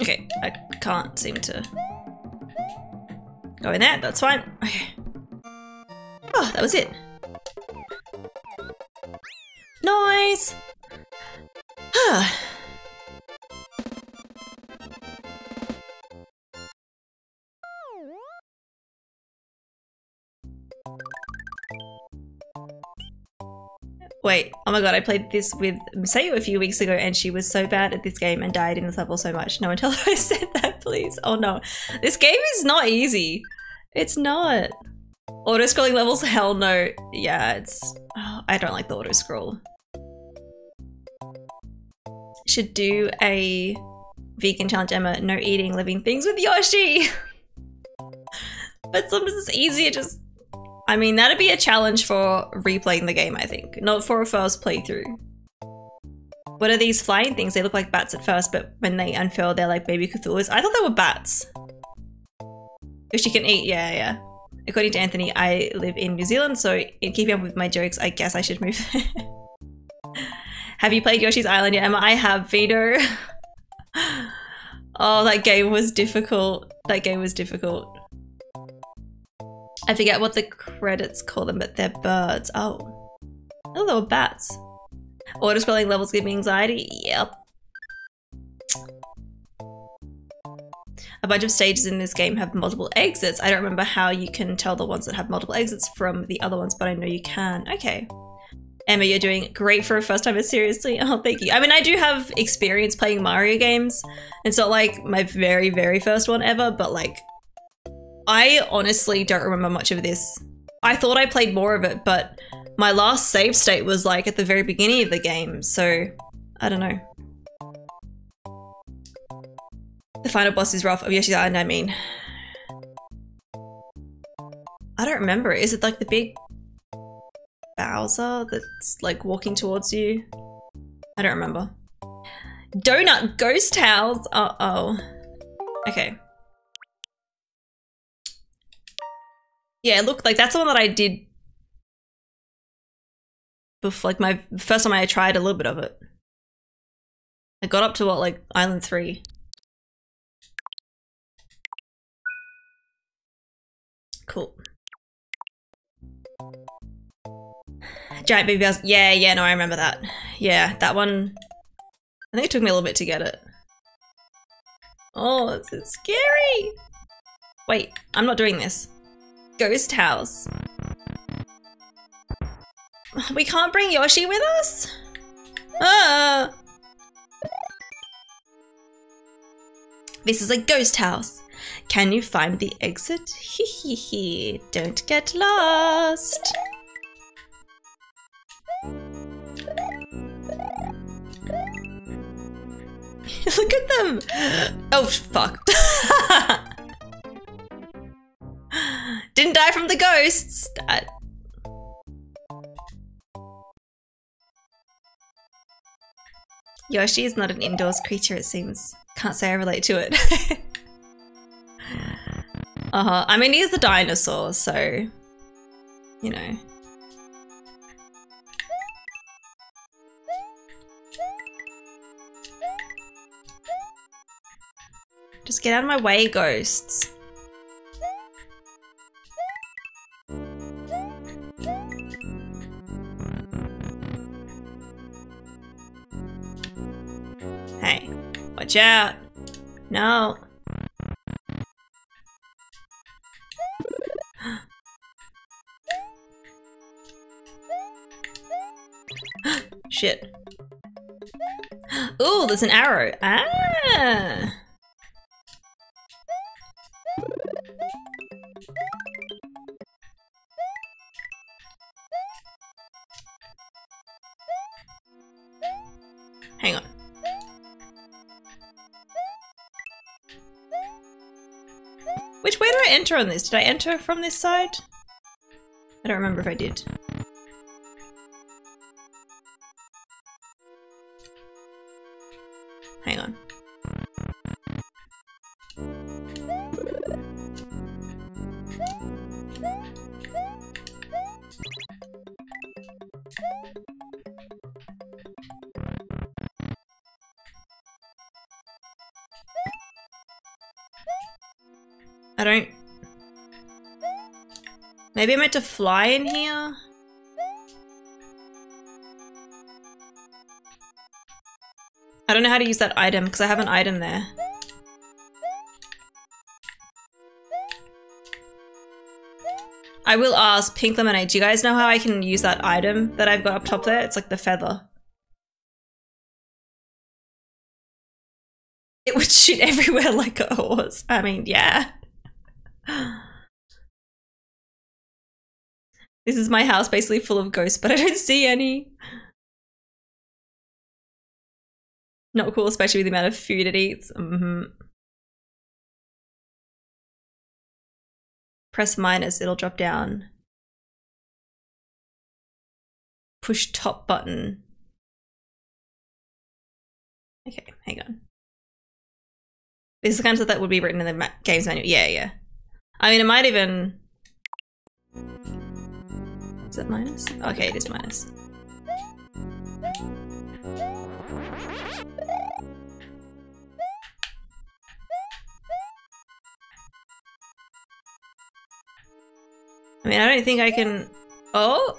Okay, I can't seem to go in there. That's fine. Okay. Oh, that was it. Nice! Wait, oh my god, I played this with Masayu a few weeks ago and she was so bad at this game and died in this level so much. No one tell her I said that, please. Oh no. This game is not easy. It's not. Auto-scrolling levels? Hell no. Yeah, it's... Oh, I don't like the auto-scroll. Should do a vegan challenge, Emma. No eating living things with Yoshi! but sometimes it's easier just I mean, that'd be a challenge for replaying the game, I think. Not for a first playthrough. What are these flying things? They look like bats at first, but when they unfurl, they're like baby Cthulhu's. I thought they were bats. If she can eat, yeah, yeah. According to Anthony, I live in New Zealand, so in keeping up with my jokes, I guess I should move. have you played Yoshi's Island yet, Emma? I have, Vito. oh, that game was difficult. That game was difficult. I forget what the credits call them, but they're birds. Oh. Oh, they were bats. Auto scrolling levels give me anxiety? Yep. A bunch of stages in this game have multiple exits. I don't remember how you can tell the ones that have multiple exits from the other ones, but I know you can. Okay. Emma, you're doing great for a first timer, seriously. Oh, thank you. I mean, I do have experience playing Mario games. It's not like my very, very first one ever, but like, I honestly don't remember much of this. I thought I played more of it, but my last save state was like at the very beginning of the game, so I don't know. The final boss is rough. Oh, Yoshi's Island, I mean. I don't remember. Is it like the big Bowser that's like walking towards you? I don't remember. Donut Ghost House. Uh oh. Okay. Yeah, look, like that's the one that I did before, like my first time I tried a little bit of it. I got up to what, like Island 3. Cool. Giant baby bells. Yeah, yeah, no, I remember that. Yeah, that one. I think it took me a little bit to get it. Oh, it's, it's scary. Wait, I'm not doing this. Ghost house. We can't bring Yoshi with us? Ah. This is a ghost house. Can you find the exit? Hee Don't get lost. Look at them. Oh, fuck. Didn't die from the ghosts. Yoshi is not an indoors creature, it seems. Can't say I relate to it. uh-huh. I mean, he's a dinosaur, so... You know. Just get out of my way, ghosts. Watch out. No. Shit. Ooh, there's an arrow. Ah. Enter on this? Did I enter from this side? I don't remember if I did. Hang on. I don't... Maybe I meant to fly in here? I don't know how to use that item because I have an item there. I will ask Pink Lemonade, do you guys know how I can use that item that I've got up top there? It's like the feather. It would shoot everywhere like a horse. I mean, yeah. This is my house basically full of ghosts, but I don't see any. Not cool, especially with the amount of food it eats. Mm -hmm. Press minus, it'll drop down. Push top button. Okay, hang on. This is the kind of stuff that would be written in the game's manual. Yeah, yeah. I mean, it might even Is it minus? Okay, it is minus. I mean, I don't think I can... Oh?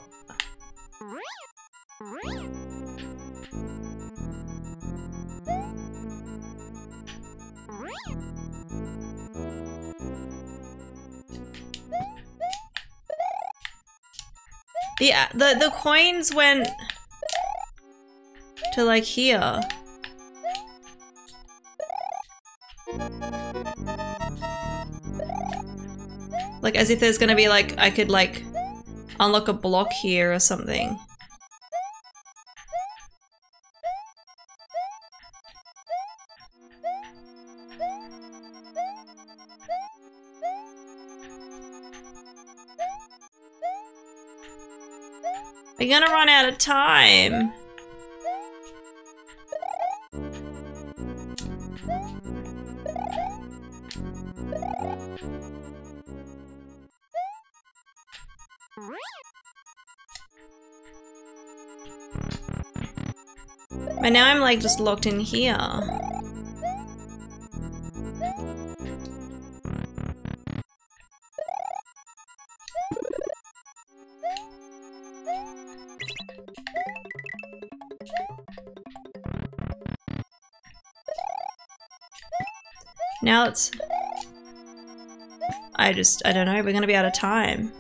The, uh, the, the coins went to like here. Like as if there's gonna be like, I could like unlock a block here or something. Out of time. But now I'm like just locked in here. It's... I just, I don't know, we're gonna be out of time.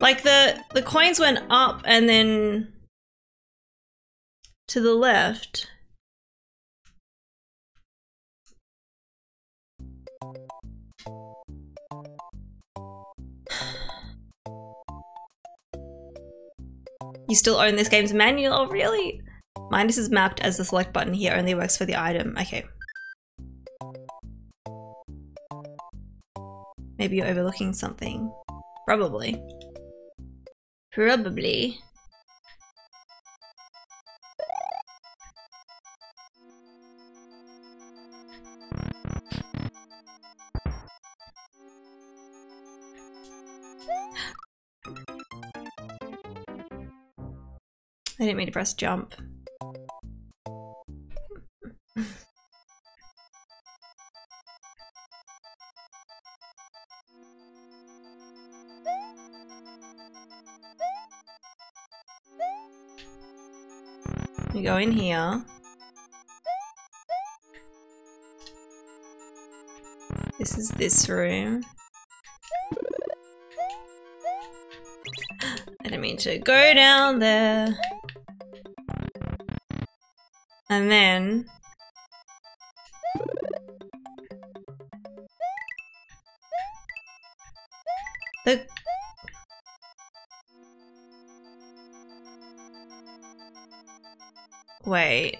Like the, the coins went up and then to the left. You still own this game's manual? Oh, really? Minus is mapped as the select button here only works for the item. Okay. Maybe you're overlooking something. Probably. Probably. Didn't mean to press jump. We go in here. This is this room. I didn't mean to go down there. And then... The... Wait.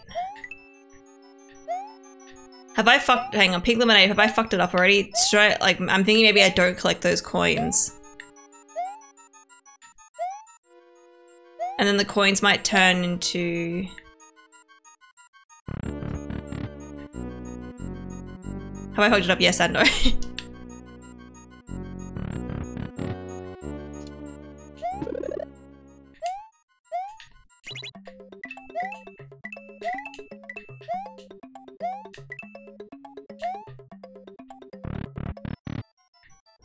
Have I fucked- hang on, pink lemonade, have I fucked it up already? Straight, like, I'm thinking maybe I don't collect those coins. And then the coins might turn into... Have I hooked it up? Yes and no.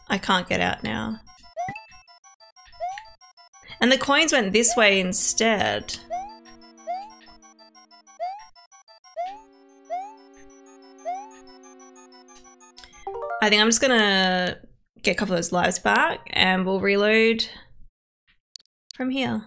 I can't get out now. And the coins went this way instead. I think I'm just gonna get a couple of those lives back and we'll reload from here.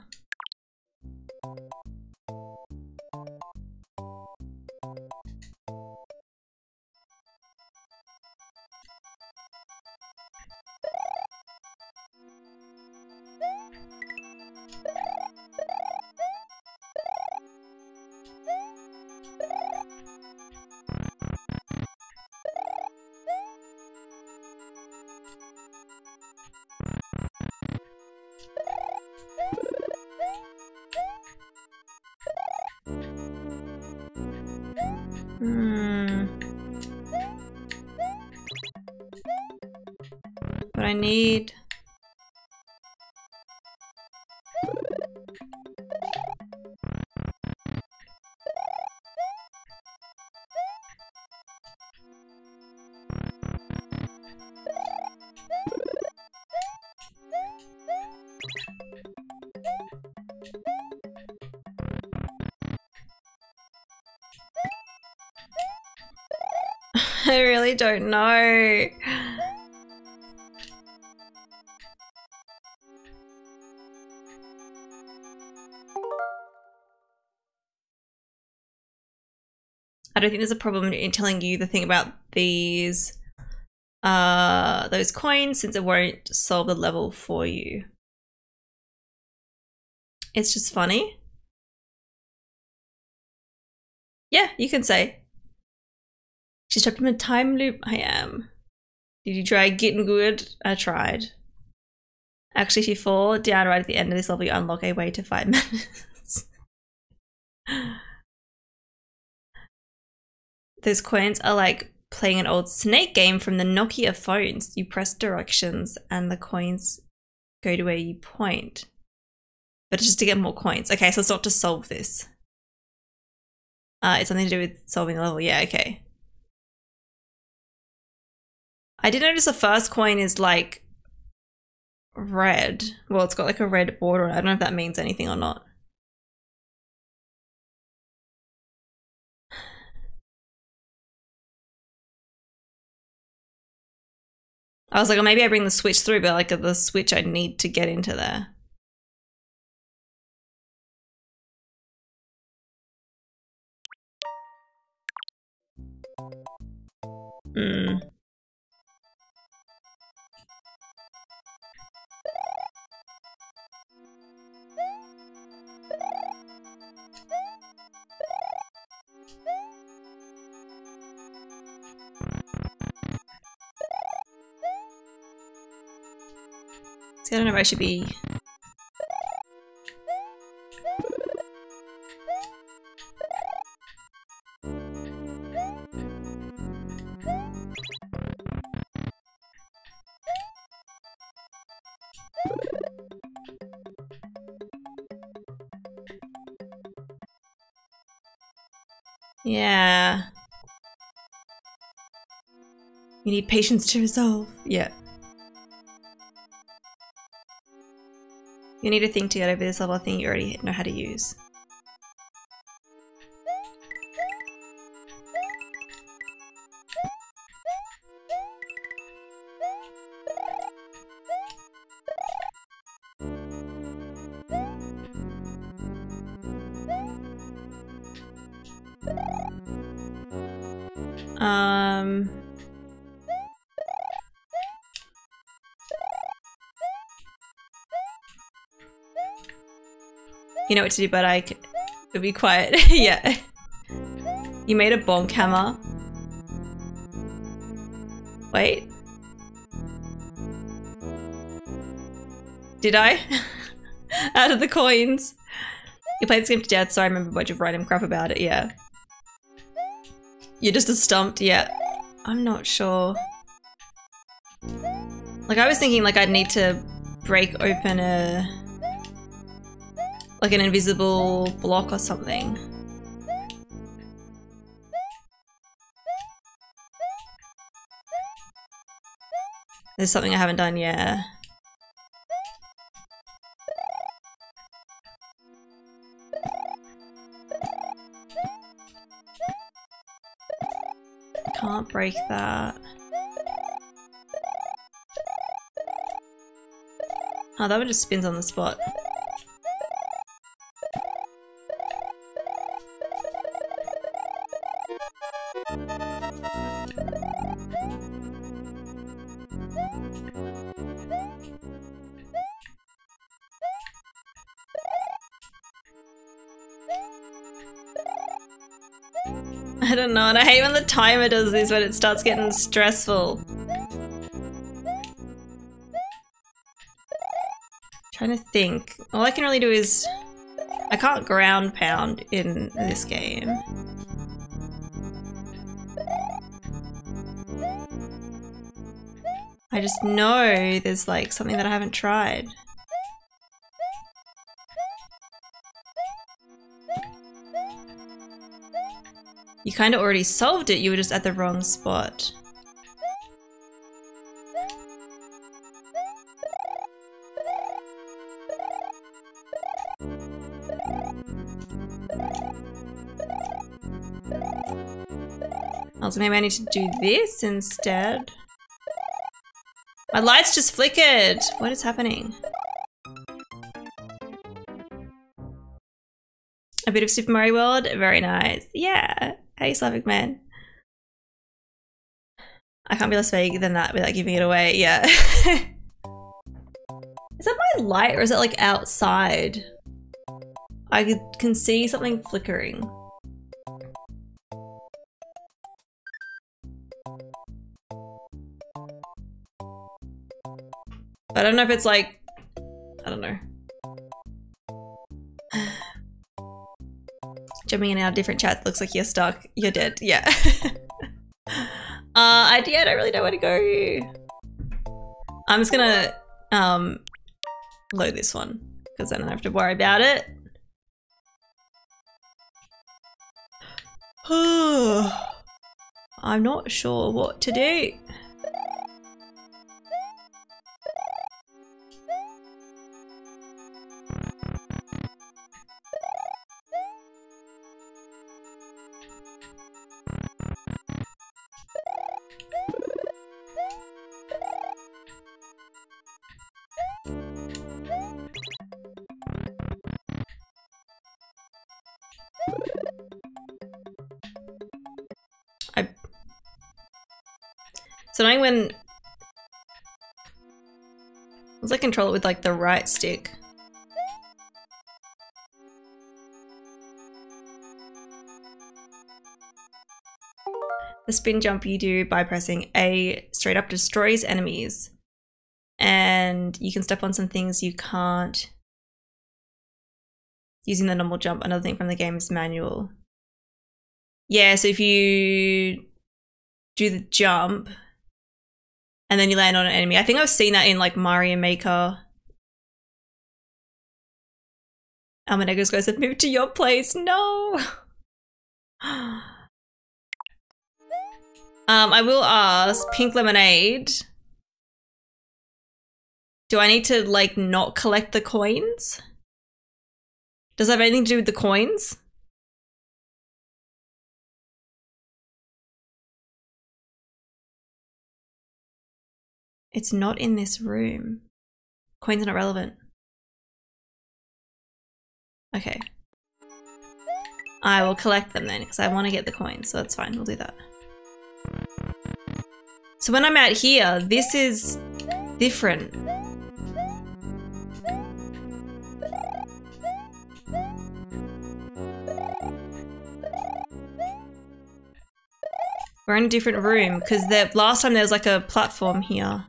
Don't know. I don't think there's a problem in telling you the thing about these uh those coins since it won't solve the level for you. It's just funny. Yeah, you can say. Trapped in a time loop. I am. Did you try getting good? I tried. Actually, if you fall down right at the end of this level, you unlock a way to fight madness. Those coins are like playing an old snake game from the Nokia phones. You press directions and the coins go to where you point. But it's just to get more coins. Okay, so it's not to solve this. Uh, it's something to do with solving the level. Yeah, okay. I did notice the first coin is like red. Well, it's got like a red border. I don't know if that means anything or not. I was like, oh, maybe I bring the switch through, but like the switch I need to get into there. Hmm. See, I don't know if I should be... Yeah. You need patience to resolve. Yeah. You need to think to get over this level of thing you already know how to use. Know what to do, but I could be quiet. yeah. You made a bonk hammer. Wait. Did I? Out of the coins. You played this game to death, so I remember a bunch of random crap about it, yeah. You're just a stumped, yeah. I'm not sure. Like, I was thinking like I'd need to break open a like an invisible block or something. There's something I haven't done yet. Can't break that. Oh, that one just spins on the spot. Timer does this when it starts getting stressful. Trying to think. All I can really do is... I can't ground pound in this game. I I just know there's like something that I haven't tried. You kind of already solved it, you were just at the wrong spot. Also, maybe I need to do this instead. My lights just flickered! What is happening? A bit of Super Mario World? Very nice. Yeah. Hey, Slavic man. I can't be less vague than that without giving it away. Yeah. is that my light or is it like outside? I can see something flickering. I don't know if it's like, I don't know. Jumping in of different chats looks like you're stuck. You're dead. Yeah. uh, I, yeah, I don't really know where to go. I'm just gonna um, load this one because I don't have to worry about it. I'm not sure what to do. When... Let's like control it with like the right stick. The spin jump you do by pressing A straight up destroys enemies. And you can step on some things you can't using the normal jump. Another thing from the game is manual. Yeah, so if you do the jump, and then you land on an enemy. I think I've seen that in like Mario Maker. Almanegos goes, I've moved to your place. No. um, I will ask Pink Lemonade. Do I need to like not collect the coins? Does that have anything to do with the coins? It's not in this room. Coins are not relevant. Okay. I will collect them then, because I want to get the coins, so that's fine, we'll do that. So when I'm out here, this is different. We're in a different room, because the last time there was like a platform here.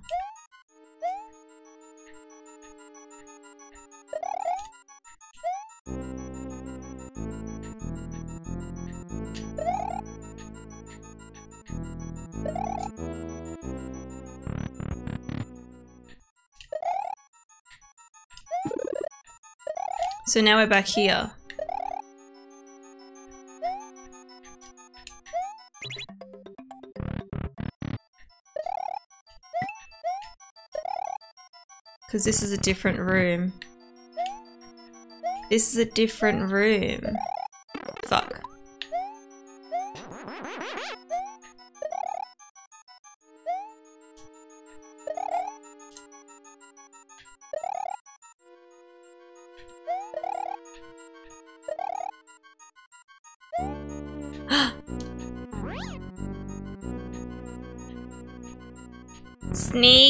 So now we're back here. Because this is a different room. This is a different room.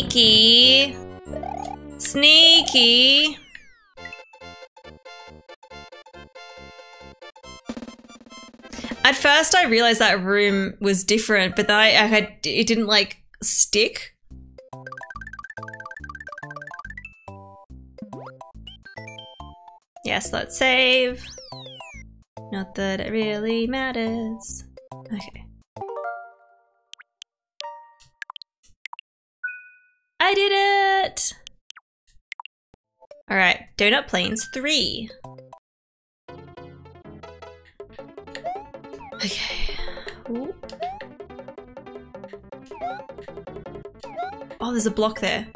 Sneaky. Sneaky. At first I realized that room was different, but then I, I had, it didn't like stick. Yes, let's save. Not that it really matters. Okay. I did it! Alright, Donut Plains 3. Okay. Ooh. Oh, there's a block there.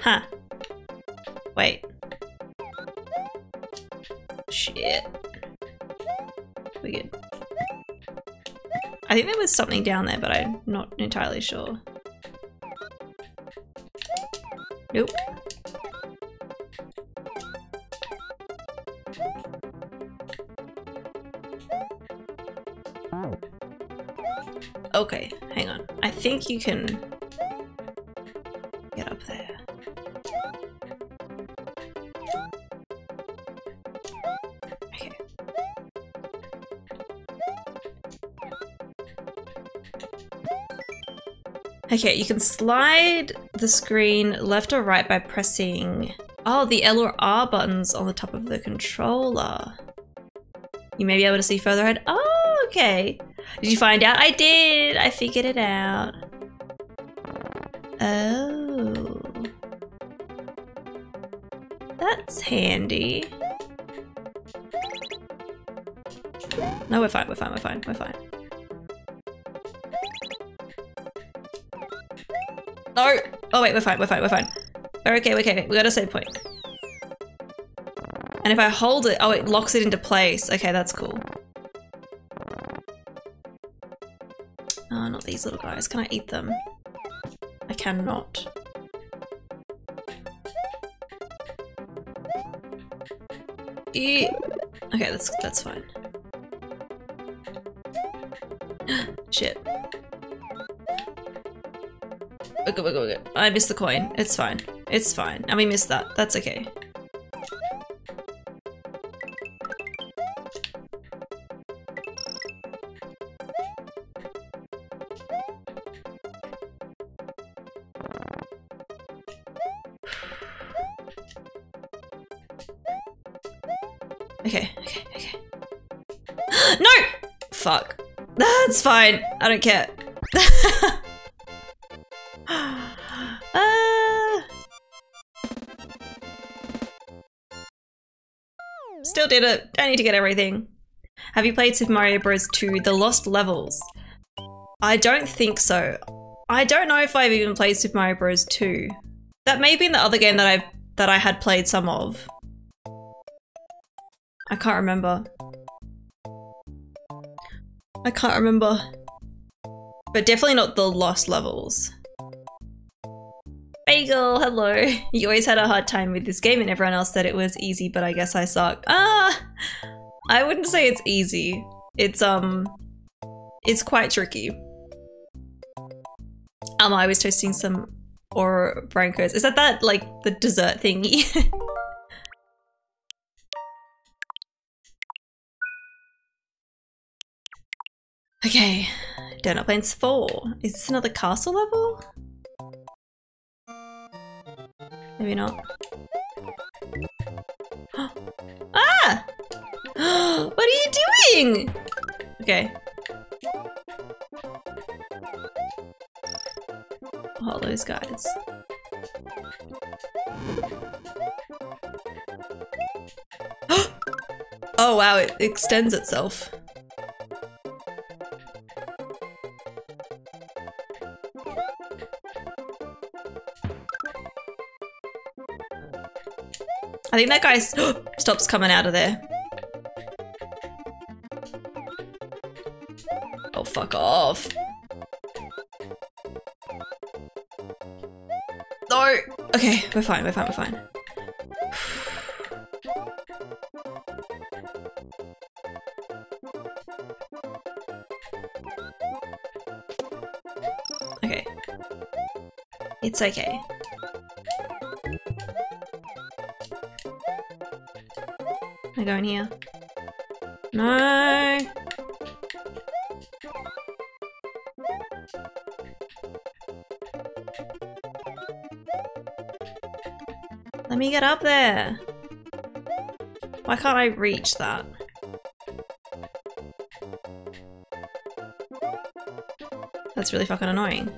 Huh. Wait. Shit. I think there was something down there, but I'm not entirely sure. Nope. Okay, hang on. I think you can Okay, you can slide the screen left or right by pressing oh the L or R buttons on the top of the controller. You may be able to see further ahead. Oh, okay. Did you find out? I did! I figured it out. Wait, we're fine, we're fine, we're fine. We're okay, we're okay, we got a save point. And if I hold it, oh, it locks it into place. Okay, that's cool. Oh, not these little guys. Can I eat them? I cannot. Eat. Okay, that's that's fine. Shit. Okay, okay, okay. I missed the coin. It's fine. It's fine. And we missed that. That's okay. Okay, okay, okay. no! Fuck. That's fine. I don't care. Still did it. Don't need to get everything. Have you played Super Mario Bros. 2 The Lost Levels? I don't think so. I don't know if I've even played Super Mario Bros. 2. That may be in the other game that I that I had played some of. I can't remember. I can't remember. But definitely not the lost levels. Bagel, hello. You always had a hard time with this game and everyone else said it was easy, but I guess I suck. Ah! I wouldn't say it's easy. It's, um... It's quite tricky. Um, I was toasting some or Brancos. Is that that, like, the dessert thingy? okay, Donut Plains 4. Is this another castle level? Maybe not. ah! what are you doing? Okay. All those guys. oh wow, it extends itself. I think that guy stops coming out of there. Oh, fuck off. No! Okay, we're fine, we're fine, we're fine. Okay. It's okay. go in here. No! Let me get up there! Why can't I reach that? That's really fucking annoying.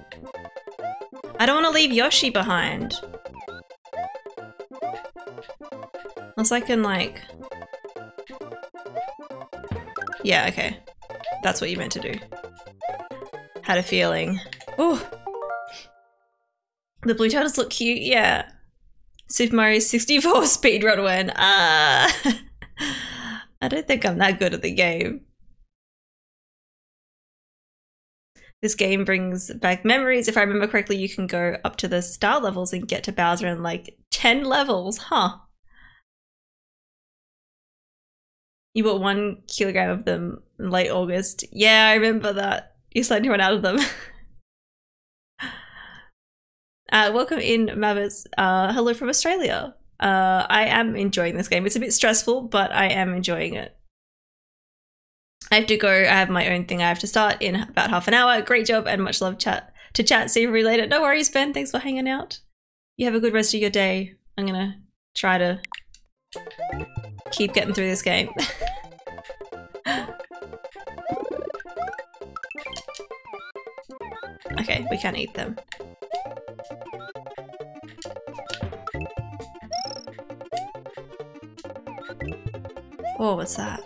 I don't want to leave Yoshi behind. Unless I can, like... Yeah, okay. That's what you meant to do. Had a feeling. Ooh! The blue turtles look cute, yeah. Super Mario 64 speedrun win. Ah! I don't think I'm that good at the game. This game brings back memories. If I remember correctly, you can go up to the star levels and get to Bowser in like 10 levels. Huh. You bought one kilogram of them in late August. Yeah, I remember that. You slightly run out of them. uh, welcome in, Mavis. Uh, hello from Australia. Uh, I am enjoying this game. It's a bit stressful, but I am enjoying it. I have to go. I have my own thing I have to start in about half an hour. Great job and much love chat to chat. See you later. No worries, Ben. Thanks for hanging out. You have a good rest of your day. I'm gonna try to keep getting through this game. okay, we can't eat them. Oh, what's that?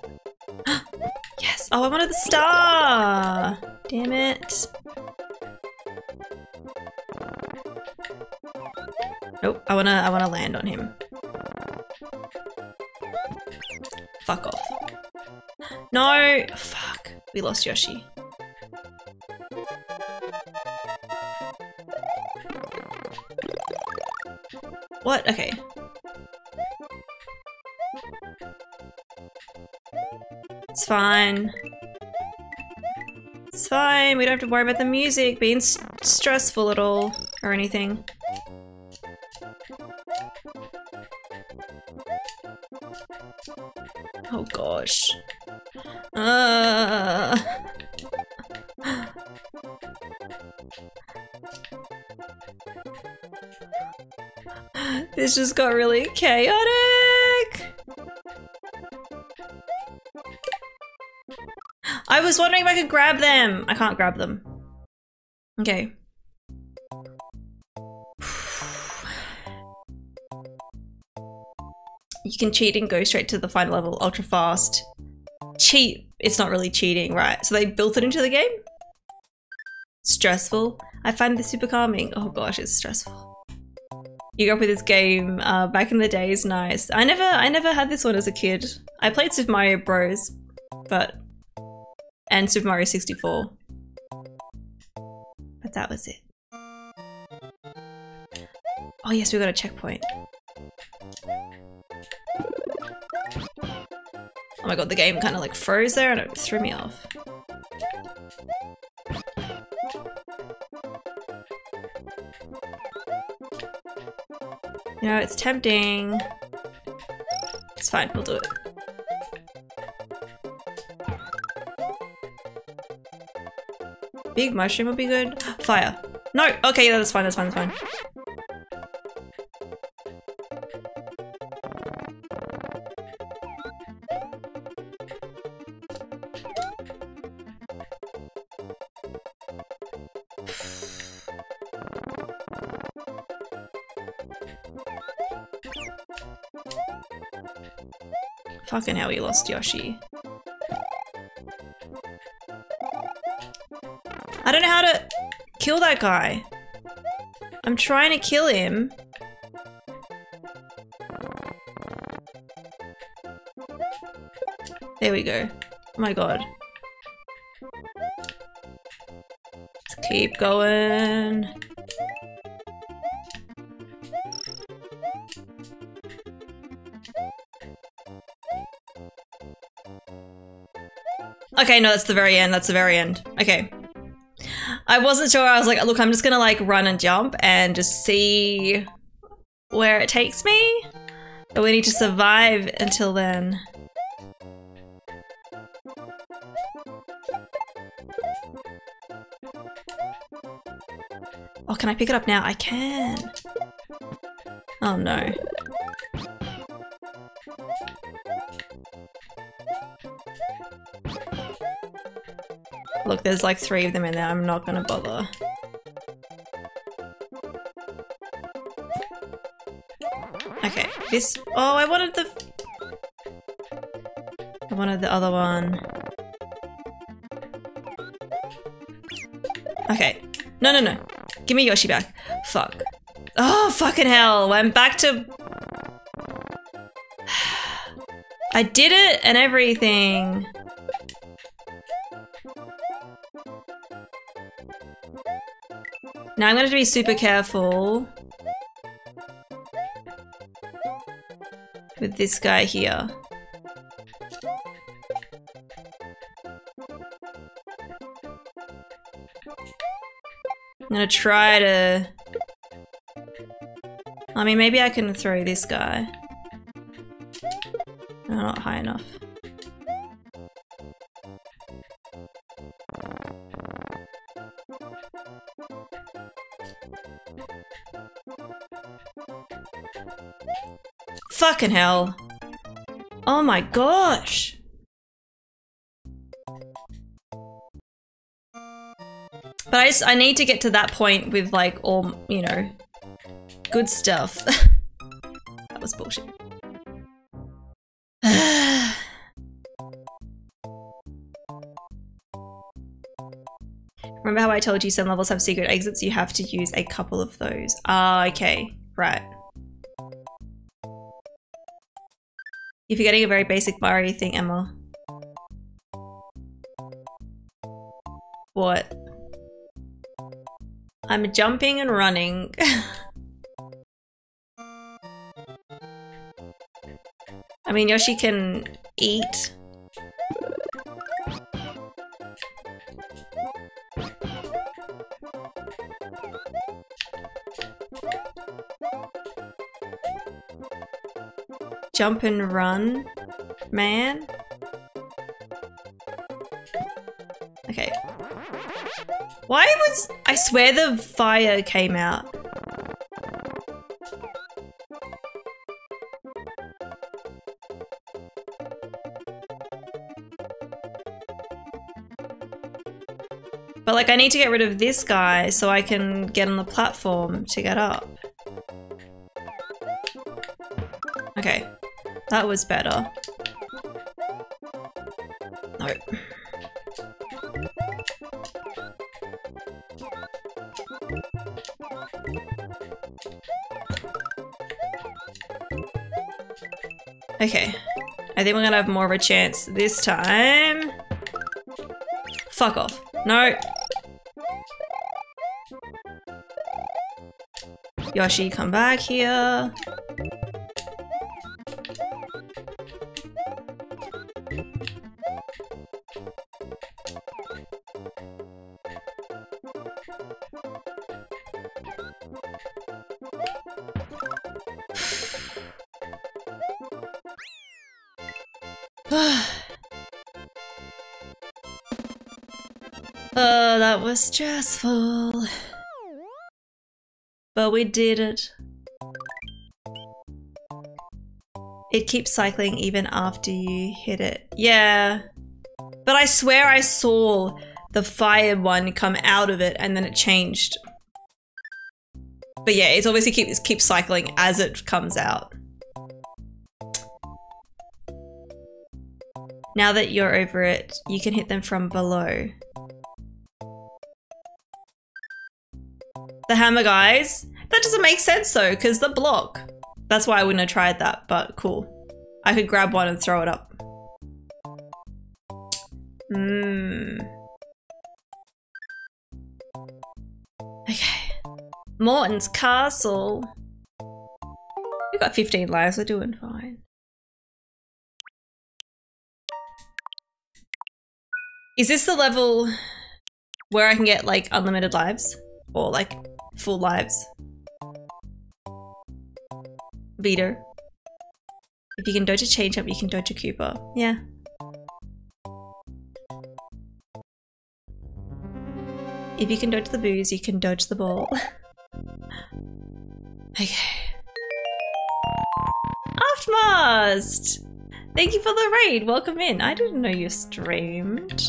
yes! Oh, I wanted the star! Damn it. Nope, I wanna I wanna land on him. Fuck off. No! Fuck. We lost Yoshi. What? Okay. It's fine. It's fine. We don't have to worry about the music being stressful at all or anything. This just got really chaotic. I was wondering if I could grab them. I can't grab them. Okay. You can cheat and go straight to the final level ultra fast. Cheat, it's not really cheating, right? So they built it into the game? Stressful. I find this super calming. Oh gosh, it's stressful. You grew up with this game uh, back in the days, nice. I never, I never had this one as a kid. I played Super Mario Bros, but and Super Mario 64, but that was it. Oh yes, we got a checkpoint. Oh my god, the game kind of like froze there and it threw me off. You know, it's tempting. It's fine, we'll do it. Big mushroom would be good. Fire. No! Okay, that's fine, that's fine, that's fine. Fucking hell, we lost Yoshi. I don't know how to kill that guy. I'm trying to kill him. There we go. Oh my god. Let's keep going. Okay, no, that's the very end. That's the very end. Okay. I wasn't sure. I was like, look, I'm just gonna like run and jump and just see where it takes me. But we need to survive until then. Oh, can I pick it up now? I can. Oh no. There's like three of them in there. I'm not gonna bother. Okay, this. Oh, I wanted the. I wanted the other one. Okay. No, no, no. Give me Yoshi back. Fuck. Oh, fucking hell. I'm back to. I did it and everything. Now I'm going to be super careful with this guy here. I'm gonna try to... I mean, maybe I can throw this guy. No, not high enough. Fucking hell. Oh my gosh. But I just, I need to get to that point with like all, you know, good stuff. that was bullshit. Remember how I told you some levels have secret exits? You have to use a couple of those. Ah, okay. Right. Forgetting a very basic Mario thing, Emma. What? I'm jumping and running. I mean, Yoshi can eat. Jump and run, man. Okay. Why was- I swear the fire came out. But like I need to get rid of this guy so I can get on the platform to get up. That was better. No. Okay. I think we're gonna have more of a chance this time. Fuck off. No. Yoshi, come back here. Was stressful. But we did it. It keeps cycling even after you hit it. Yeah. But I swear I saw the fire one come out of it and then it changed. But yeah, it's obviously keeps keeps cycling as it comes out. Now that you're over it, you can hit them from below. The hammer guys? That doesn't make sense though, because the block. That's why I wouldn't have tried that, but cool. I could grab one and throw it up. Hmm. Okay. Morton's castle. We've got 15 lives, we're doing fine. Is this the level where I can get like unlimited lives? Or like full lives? Beater. If you can dodge a change up, you can dodge a Koopa. Yeah. If you can dodge the Boos, you can dodge the ball. okay. Aftmast! Thank you for the raid. Welcome in. I didn't know you streamed.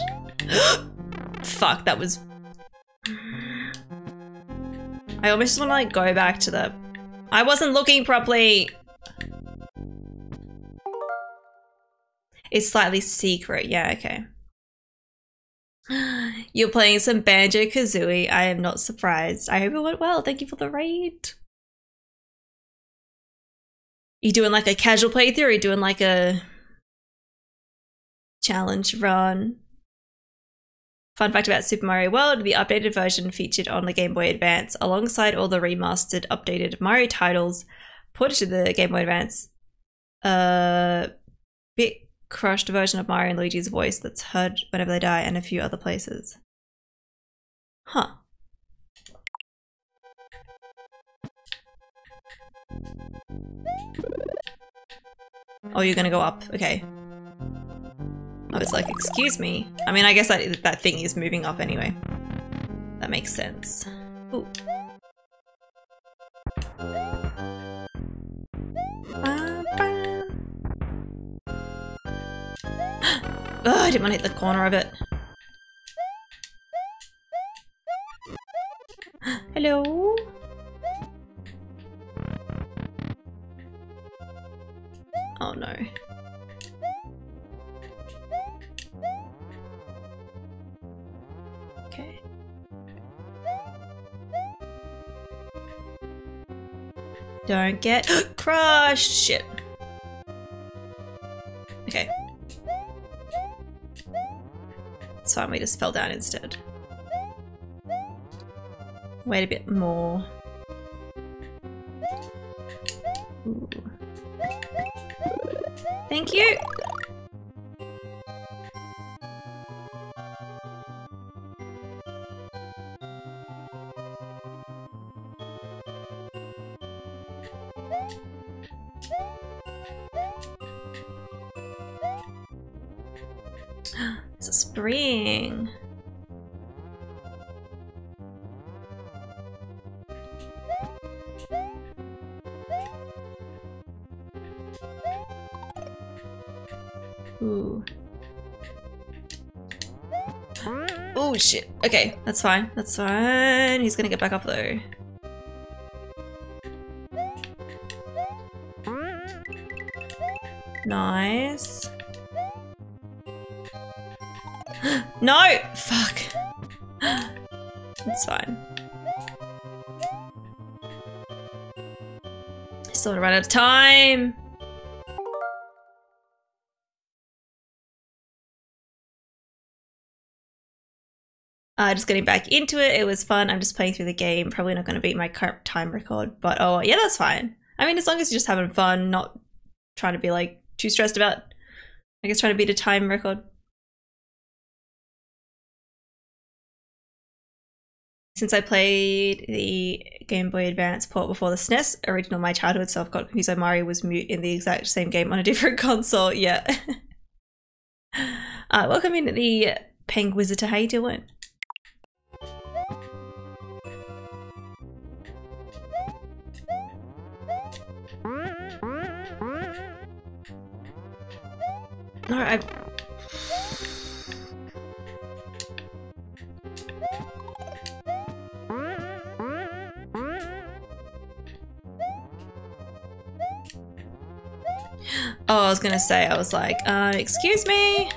fuck, that was... I almost want to like go back to the... I wasn't looking properly. It's slightly secret. Yeah, okay. You're playing some Banjo Kazooie. I am not surprised. I hope it went well. Thank you for the raid. You doing like a casual playthrough or you doing like a challenge run? Fun fact about Super Mario World, the updated version featured on the Game Boy Advance alongside all the remastered updated Mario titles ported to the Game Boy Advance. A bit crushed version of Mario and Luigi's voice that's heard whenever they die and a few other places. Huh. Oh, you're gonna go up. Okay. I was like, excuse me. I mean, I guess that, that thing is moving up anyway. That makes sense. Ooh. Oh, I didn't want to hit the corner of it. Hello? Don't get crushed! Shit. Okay. Fine, we just fell down instead. Wait a bit more. That's fine. That's fine. He's gonna get back up though. Nice. no! Fuck. It's fine. Still run out of time. Uh, just getting back into it. It was fun. I'm just playing through the game. Probably not going to beat my current time record, but oh yeah, that's fine. I mean, as long as you're just having fun, not trying to be like too stressed about, I guess, trying to beat a time record. Since I played the Game Boy Advance port before the SNES original My Childhood Self got confused by Mario was mute in the exact same game on a different console. Yeah. uh, welcome in the Penguisitor. How you doing? No, I. Oh, I was gonna say, I was like, uh, excuse me?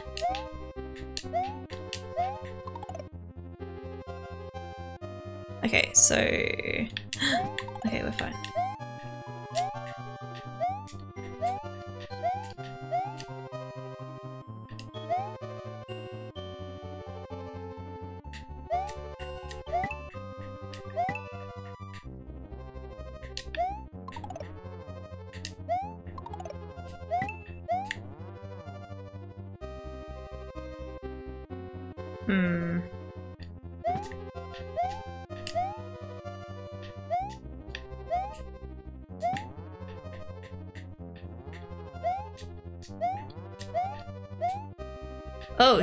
Okay, so... Okay, we're fine.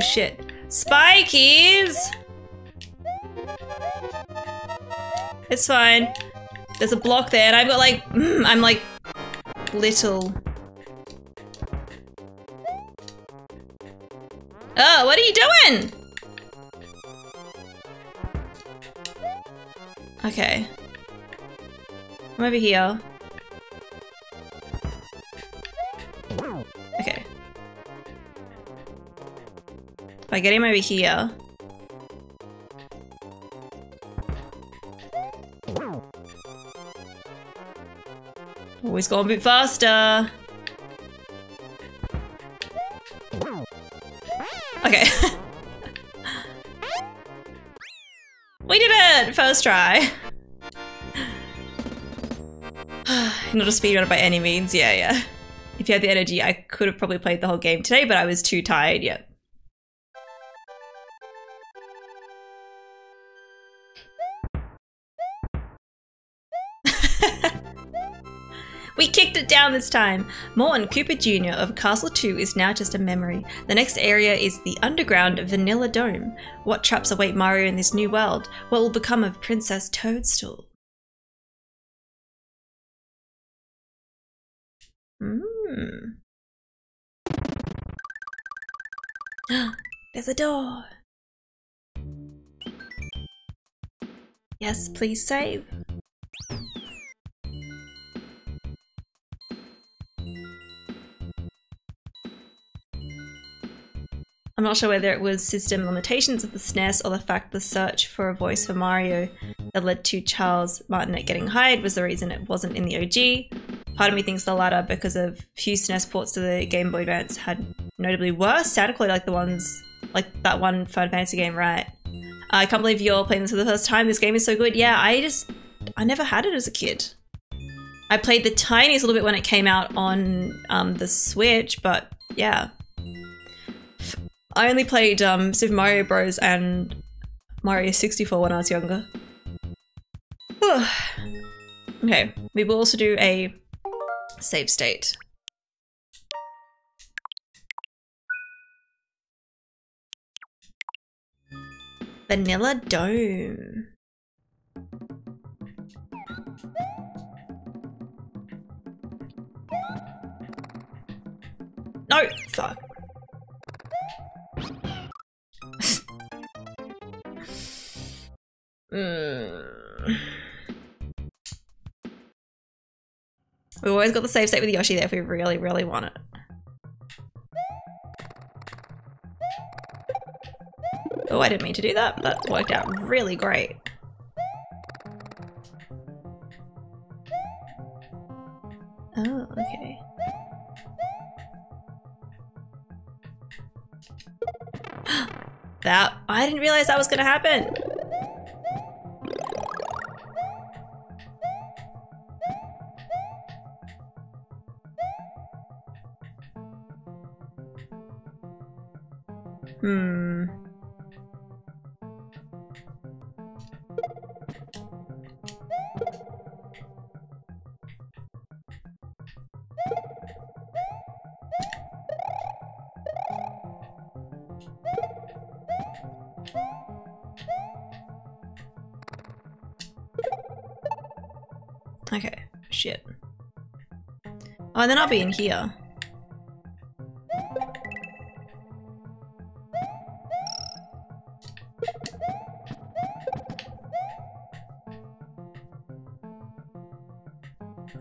shit. Spikies! It's fine. There's a block there and I've got like, mm, I'm like little. Oh, what are you doing? Okay. I'm over here. If I get him over here. Always go a bit faster. Okay. we did it! First try. Not a speedrunner by any means, yeah, yeah. If you had the energy, I could have probably played the whole game today, but I was too tired yet. Down this time. Morton Koopa Jr. of Castle 2 is now just a memory. The next area is the underground Vanilla Dome. What traps await Mario in this new world? What will become of Princess Toadstool? Hmm. There's a door. Yes, please save. I'm not sure whether it was system limitations of the SNES or the fact the search for a voice for Mario that led to Charles Martinet getting hired was the reason it wasn't in the OG. Part of me thinks the latter because of few SNES ports to the Game Boy Advance had notably worse sound quality like the ones like that one Final Fantasy game, right? I can't believe you're playing this for the first time. This game is so good. Yeah, I just I never had it as a kid. I played the tiniest little bit when it came out on um, the Switch, but yeah, I only played um, Super Mario Bros. and Mario 64 when I was younger. okay, we will also do a save state. Vanilla Dome. No! Fuck. Mm. We've always got the save state with Yoshi there if we really, really want it. Oh, I didn't mean to do that. That worked out really great. Oh, okay. that- I didn't realize that was gonna happen! And then I'll be in here.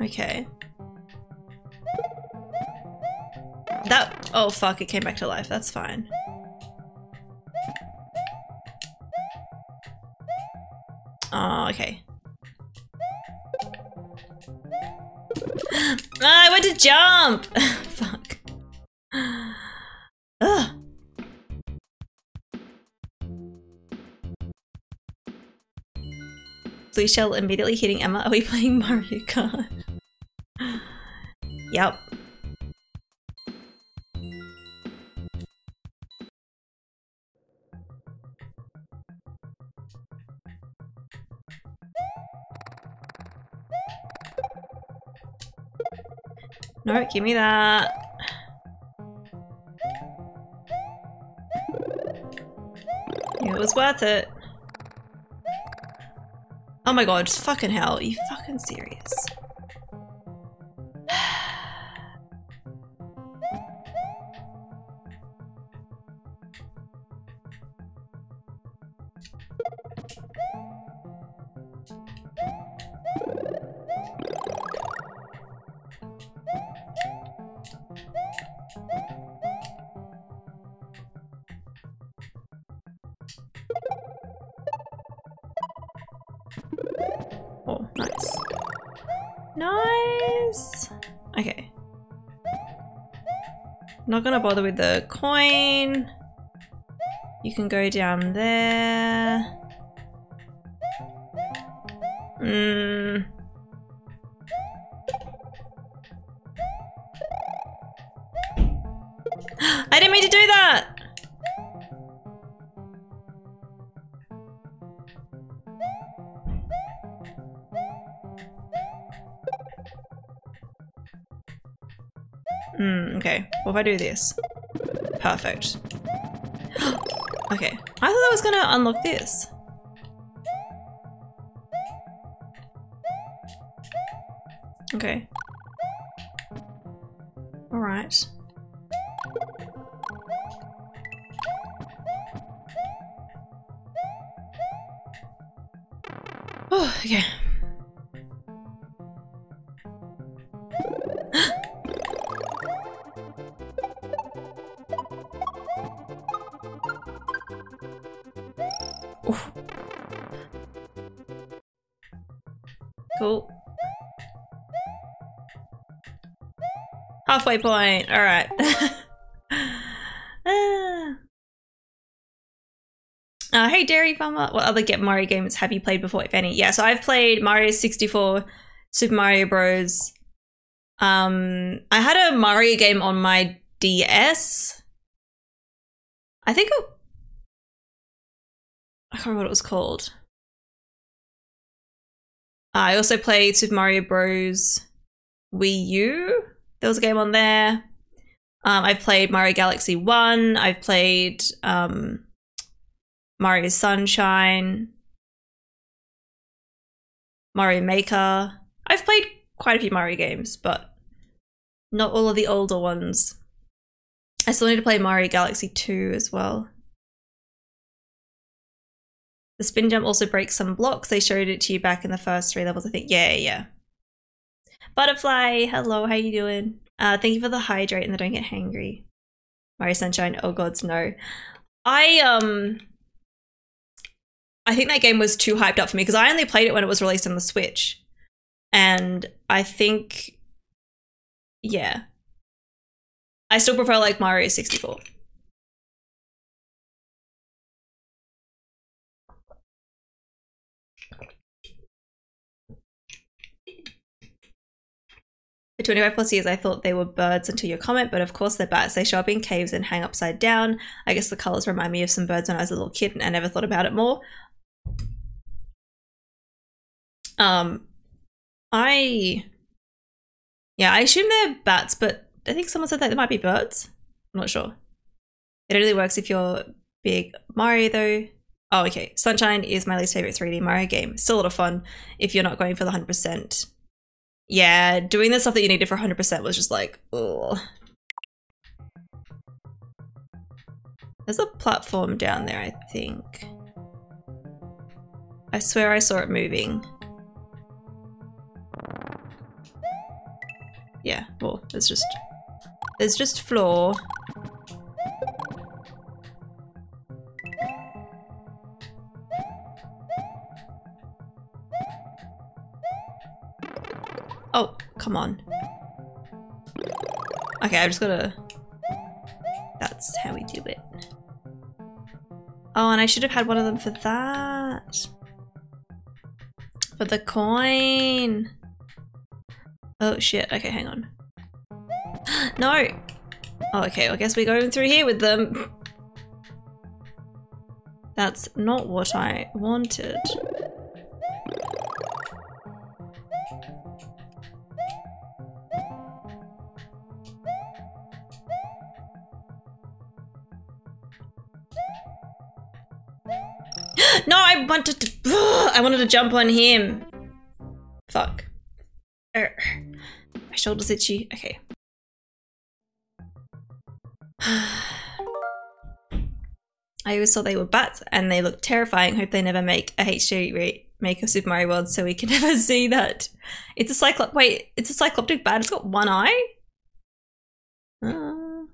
Okay. That- oh fuck, it came back to life, that's fine. Jump! Fuck. Ugh. Blue shell immediately hitting Emma. Are we playing Mario Kart? yep. Give me that. It was worth it. Oh my god, fucking hell, are you fucking serious? Not gonna bother with the coin. You can go down there. I do this? Perfect. okay. I thought I was gonna unlock this. Halfway point. All right. Ah. Uh, hey, Dairy Farmer. What other Get Mario games have you played before, if any? Yeah, so I've played Mario 64, Super Mario Bros. Um, I had a Mario game on my DS. I think it, I can't remember what it was called. I also played Super Mario Bros. Wii U. There was a game on there. Um, I've played Mario Galaxy 1. I've played um, Mario Sunshine. Mario Maker. I've played quite a few Mario games, but not all of the older ones. I still need to play Mario Galaxy 2 as well. The spin jump also breaks some blocks. They showed it to you back in the first three levels, I think. Yeah, yeah. Butterfly, hello, how you doing? Uh, thank you for the hydrate and the don't get hangry. Mario Sunshine, oh gods, no. I, um... I think that game was too hyped up for me because I only played it when it was released on the Switch. And I think... Yeah. I still prefer, like, Mario 64. For 25 plus years, I thought they were birds until your comment, but of course they're bats. They show up in caves and hang upside down. I guess the colors remind me of some birds when I was a little kid and I never thought about it more. Um, I, yeah, I assume they're bats, but I think someone said that they might be birds. I'm not sure. It only works if you're big Mario though. Oh, okay. Sunshine is my least favorite 3D Mario game. Still a lot of fun if you're not going for the 100% yeah, doing the stuff that you needed for 100% was just like, ugh. There's a platform down there, I think. I swear I saw it moving. Yeah, well, there's just... There's just floor. Oh, come on. Okay, I just gotta... That's how we do it. Oh, and I should have had one of them for that. For the coin. Oh shit, okay, hang on. no! Oh, okay, I guess we're going through here with them. That's not what I wanted. I wanted to. I wanted to jump on him. Fuck. Er, my shoulder's itchy. Okay. I always thought they were bats and they look terrifying. Hope they never make a HD remake of Super Mario World so we can never see that. It's a cyclop. Wait, it's a cycloptic bat. It's got one eye? Uh,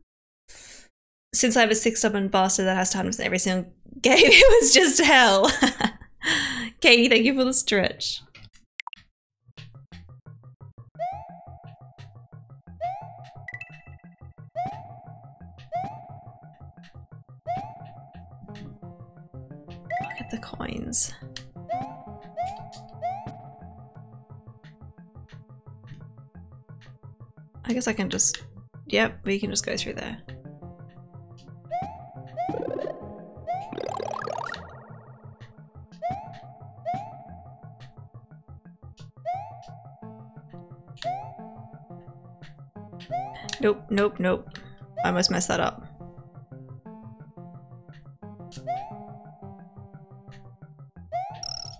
since I have a six stubborn bastard that has to 100% every single Katie, it was just hell. Katie, thank you for the stretch. Look at the coins. I guess I can just... Yep, we can just go through there. Nope, nope, nope. I must mess that up.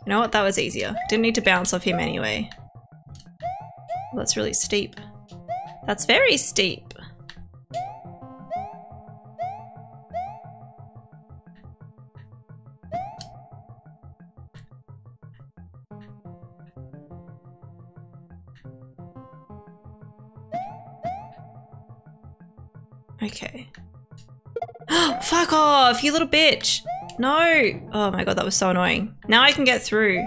You know what? That was easier. Didn't need to bounce off him anyway. That's really steep. That's very steep. Off, you little bitch! No! Oh my god, that was so annoying. Now I can get through.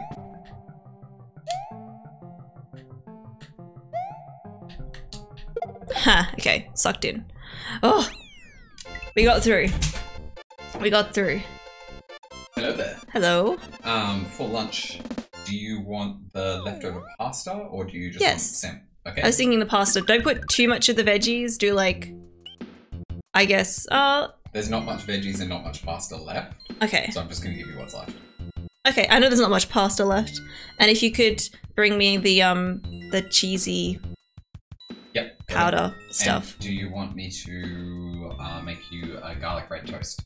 Ha, okay, sucked in. Oh! We got through. We got through. Hello there. Hello? Um, for lunch, do you want the leftover pasta or do you just Yes. want Sam? Okay. I was thinking the pasta. Don't put too much of the veggies. Do like, I guess. Uh, There's not much veggies and not much pasta left, okay, so I'm just gonna give you what's left. okay. I know there's not much pasta left, and if you could bring me the um the cheesy Yep. powder And stuff. do you want me to uh, make you a garlic bread toast?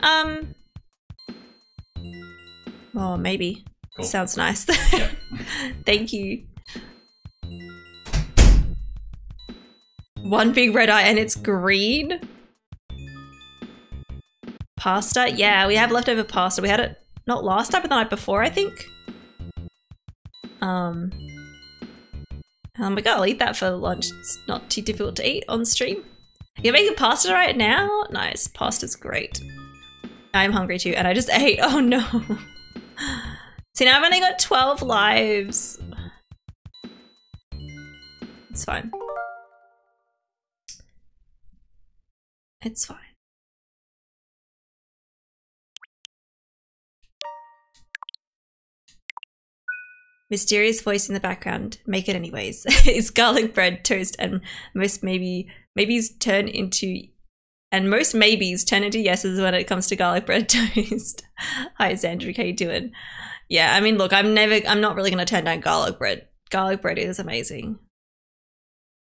Um. Oh, maybe. Cool. Sounds nice. Yep. Thank you. One big red eye and it's green. Pasta? Yeah, we have leftover pasta. We had it not last time, but the night before, I think. Um. Oh my god, I'll eat that for lunch. It's not too difficult to eat on stream. You're making pasta right now? Nice. Pasta's great. I'm hungry too, and I just ate. Oh no. See, now I've only got 12 lives. It's fine. It's fine. Mysterious voice in the background. Make it anyways. is garlic bread, toast, and most maybe maybes turn into and most maybes turn into yeses when it comes to garlic bread toast. Hi Sandra, how you doing? Yeah, I mean look, I'm never I'm not really gonna turn down garlic bread. Garlic bread is amazing.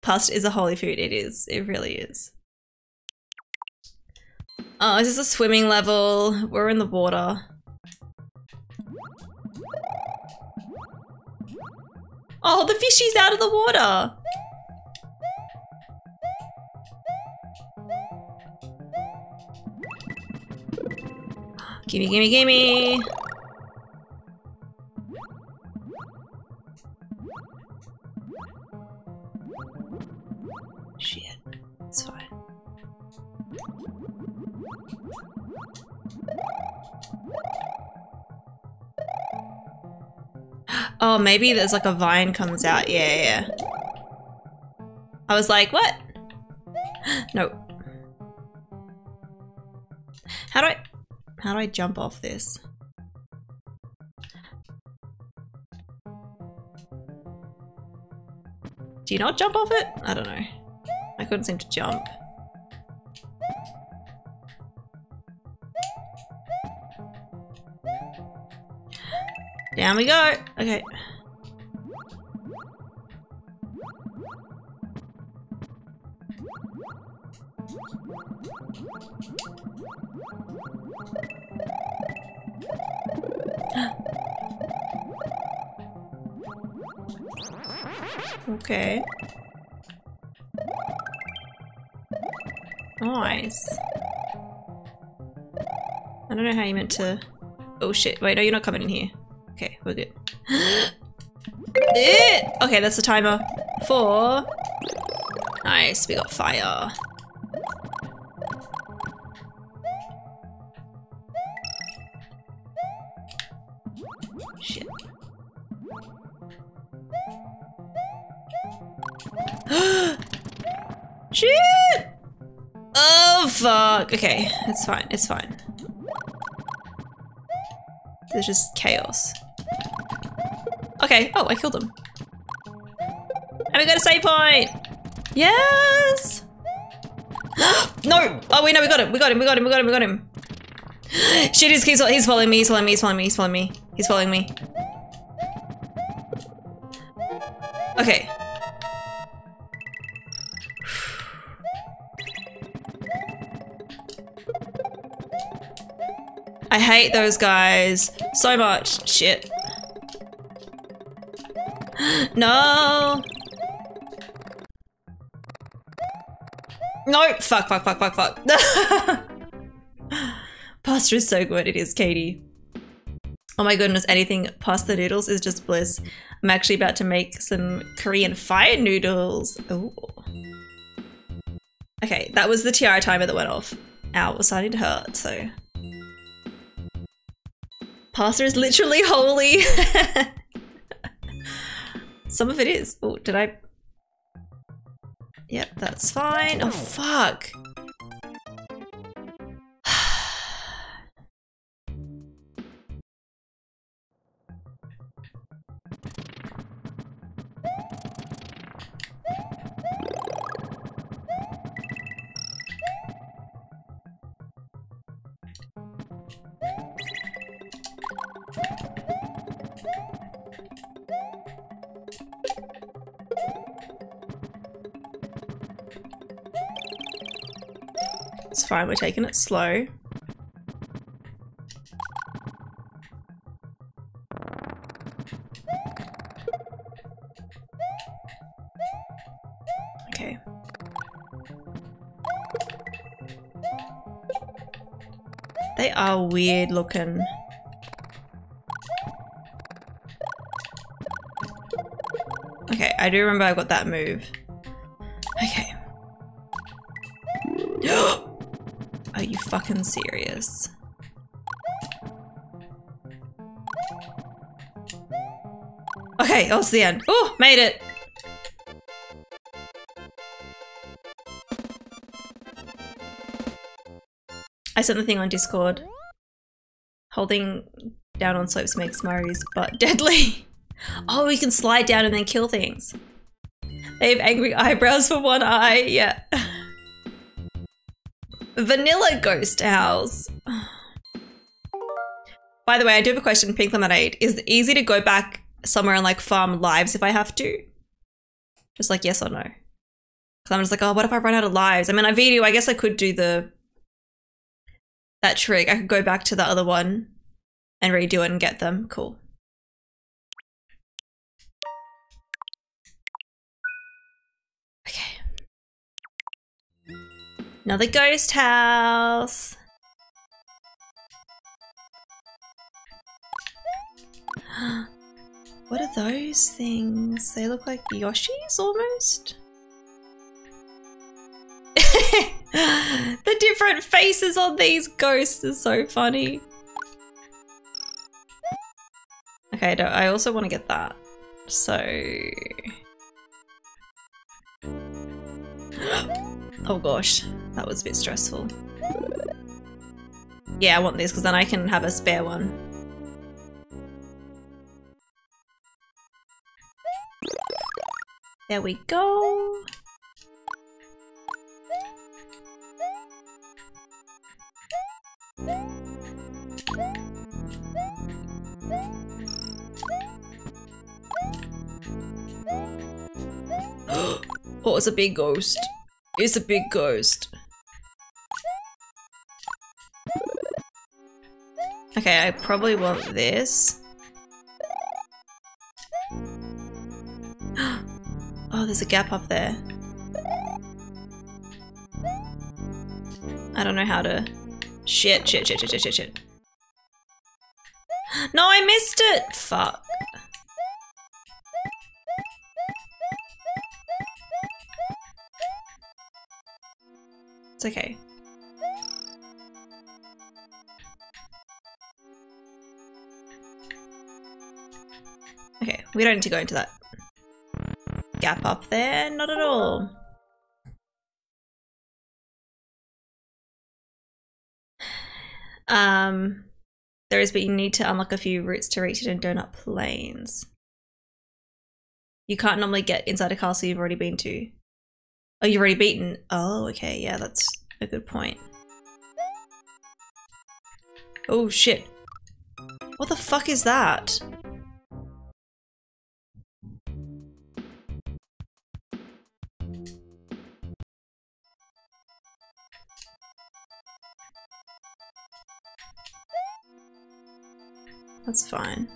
Pasta is a holy food, it is. It really is. Oh, is a swimming level? We're in the water. Oh, the fishy's out of the water! Gimme, gimme, gimme! Oh, maybe there's like a vine comes out. Yeah, yeah. I was like, what? no. How do I... How do I jump off this? Do you not jump off it? I don't know. I couldn't seem to jump. Down we go. Okay. Okay. Nice. I don't know how you meant to... Oh shit, wait, no, you're not coming in here. Okay, we're good. Okay, that's the timer. Four. Nice, we got fire. Shit. Shit! Oh fuck. Okay, it's fine. It's fine. There's just chaos. Okay. Oh, I killed him. And we got a save point! Yes! no! Oh, wait, no, we got him. We got him. We got him. We got him. We got him. Shit, he's, he's, he's following me. He's following me. He's following me. He's following me. He's following me. Okay. I hate those guys so much. Shit. No. No. Fuck, fuck, fuck, fuck, fuck. Pasta is so good. It is, Katie. Oh my goodness, anything pasta noodles is just bliss. I'm actually about to make some Korean fire noodles. Ooh. Okay, that was the TR timer that went off. Ow, it was starting to hurt, so. Pasta is literally holy. Some of it is. Oh, did I? Yep, that's fine. Oh, fuck. Fine, we're taking it slow. Okay. They are weird looking. Okay, I do remember I got that move. Fucking serious? Okay, that was the end. Oh, made it! I sent the thing on Discord. Holding down on slopes makes Mario's butt deadly. Oh, you can slide down and then kill things. They have angry eyebrows for one eye, yeah. Vanilla Ghost House. By the way, I do have a question, Pink Lemonade. Is it easy to go back somewhere and like farm lives if I have to? Just like yes or no. Because I'm just like, oh, what if I run out of lives? I mean, I video, I guess I could do the that trick. I could go back to the other one and redo it and get them. Cool. Another ghost house. What are those things? They look like Yoshis almost. the different faces on these ghosts is so funny. Okay, I also want to get that. So... oh gosh, that was a bit stressful. Yeah, I want this because then I can have a spare one. There we go. oh, it's a big ghost. It's a big ghost. Okay, I probably want this. oh, there's a gap up there. I don't know how to... Shit, shit, shit, shit, shit, shit, shit. No, I missed it! Fuck. It's okay. We don't need to go into that gap up there, not at all. Um, There is, but you need to unlock a few routes to reach it in Donut Plains. You can't normally get inside a castle you've already been to. Oh, you've already beaten. Oh, okay. Yeah, that's a good point. Oh, shit. What the fuck is that? That's fine.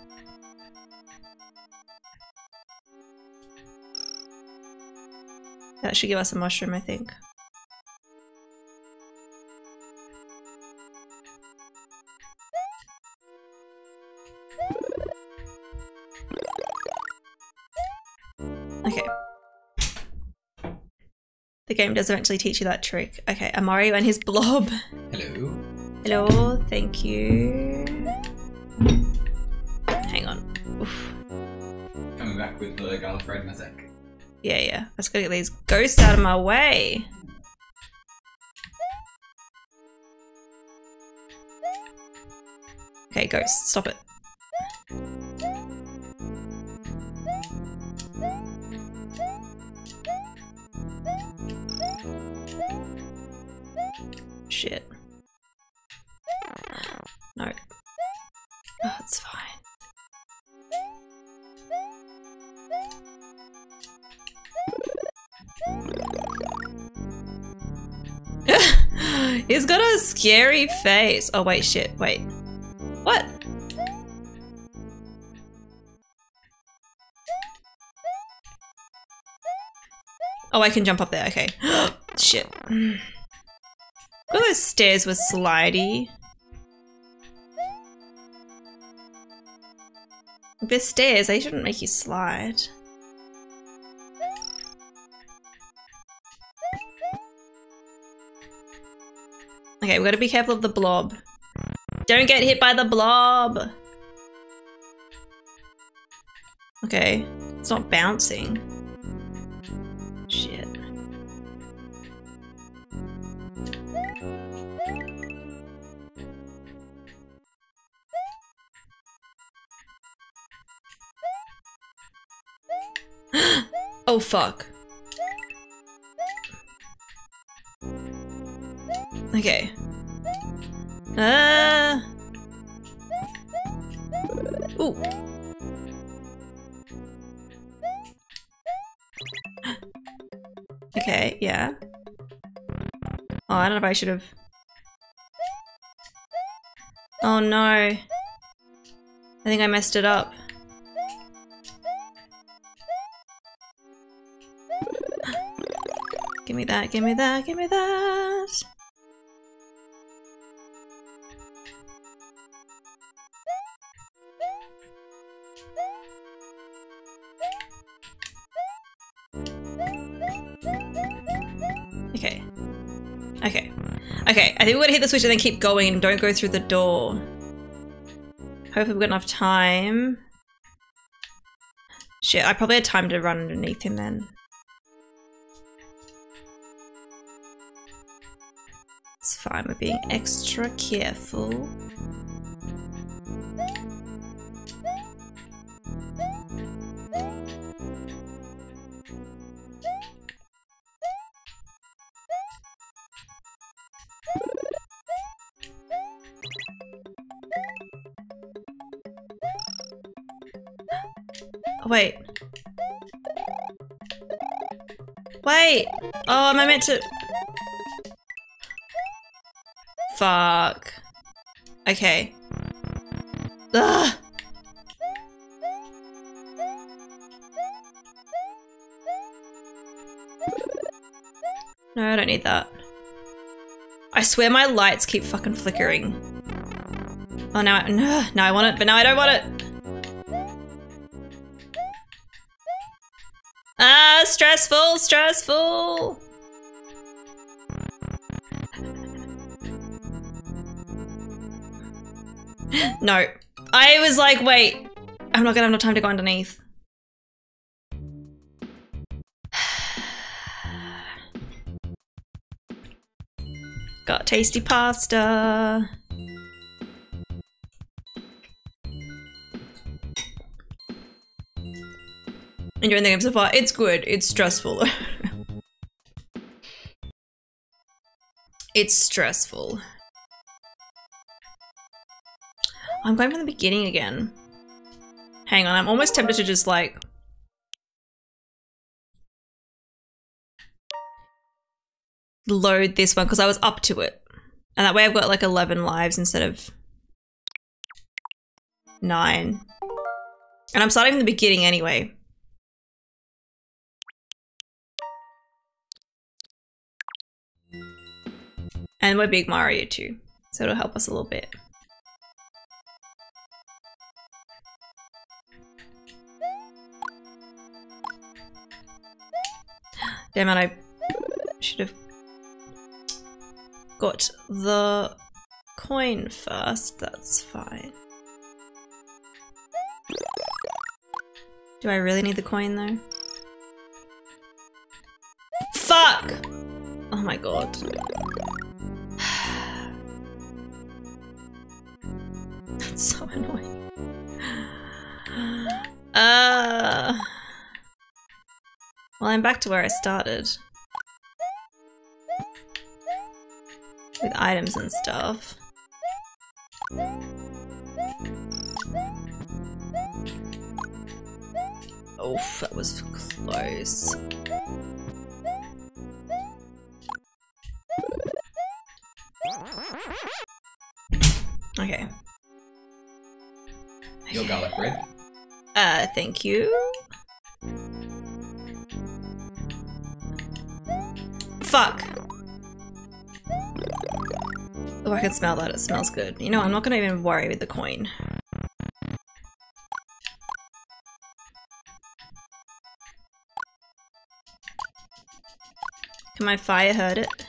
That should give us a mushroom, I think. Okay. The game does eventually teach you that trick. Okay, Amario and his blob. Hello. Hello, thank you. With the Gallifrey Mazek. Yeah, yeah. I Let's go get these ghosts out of my way. Okay, ghost, stop it. Scary face. Oh, wait, shit. Wait. What? Oh, I can jump up there. Okay. shit. All those stairs were slidey. They're stairs, they shouldn't make you slide. We gotta be careful of the blob. Don't get hit by the blob! Okay, it's not bouncing. Shit. oh fuck. Okay. Uh. Ooh. okay, yeah. Oh, I don't know if I should have. Oh no. I think I messed it up. give me that, give me that, give me that. Think we're gonna hit the switch and then keep going and don't go through the door. Hopefully we've got enough time. Shit, I probably had time to run underneath him then. It's fine, we're being extra careful. Oh, am I meant to- Fuck. Okay. Ugh! No, I don't need that. I swear my lights keep fucking flickering. Oh, now I- no, now I want it, but now I don't want it! Stressful, stressful. no. I was like, wait, I'm not gonna have enough time to go underneath. Got tasty pasta. Enjoying the game so far? It's good. It's stressful. it's stressful. I'm going from the beginning again. Hang on, I'm almost tempted to just like load this one because I was up to it. And that way I've got like 11 lives instead of 9. And I'm starting from the beginning anyway. And we're Big Mario too, so it'll help us a little bit. Damn it, I should have got the coin first. That's fine. Do I really need the coin though? Fuck! Oh my god. That's so annoying. Uh... Well, I'm back to where I started. With items and stuff. Oh, that was close. Uh, thank you. Fuck. Oh, I can smell that. It smells good. You know, I'm not gonna even worry with the coin. Can my fire hurt it?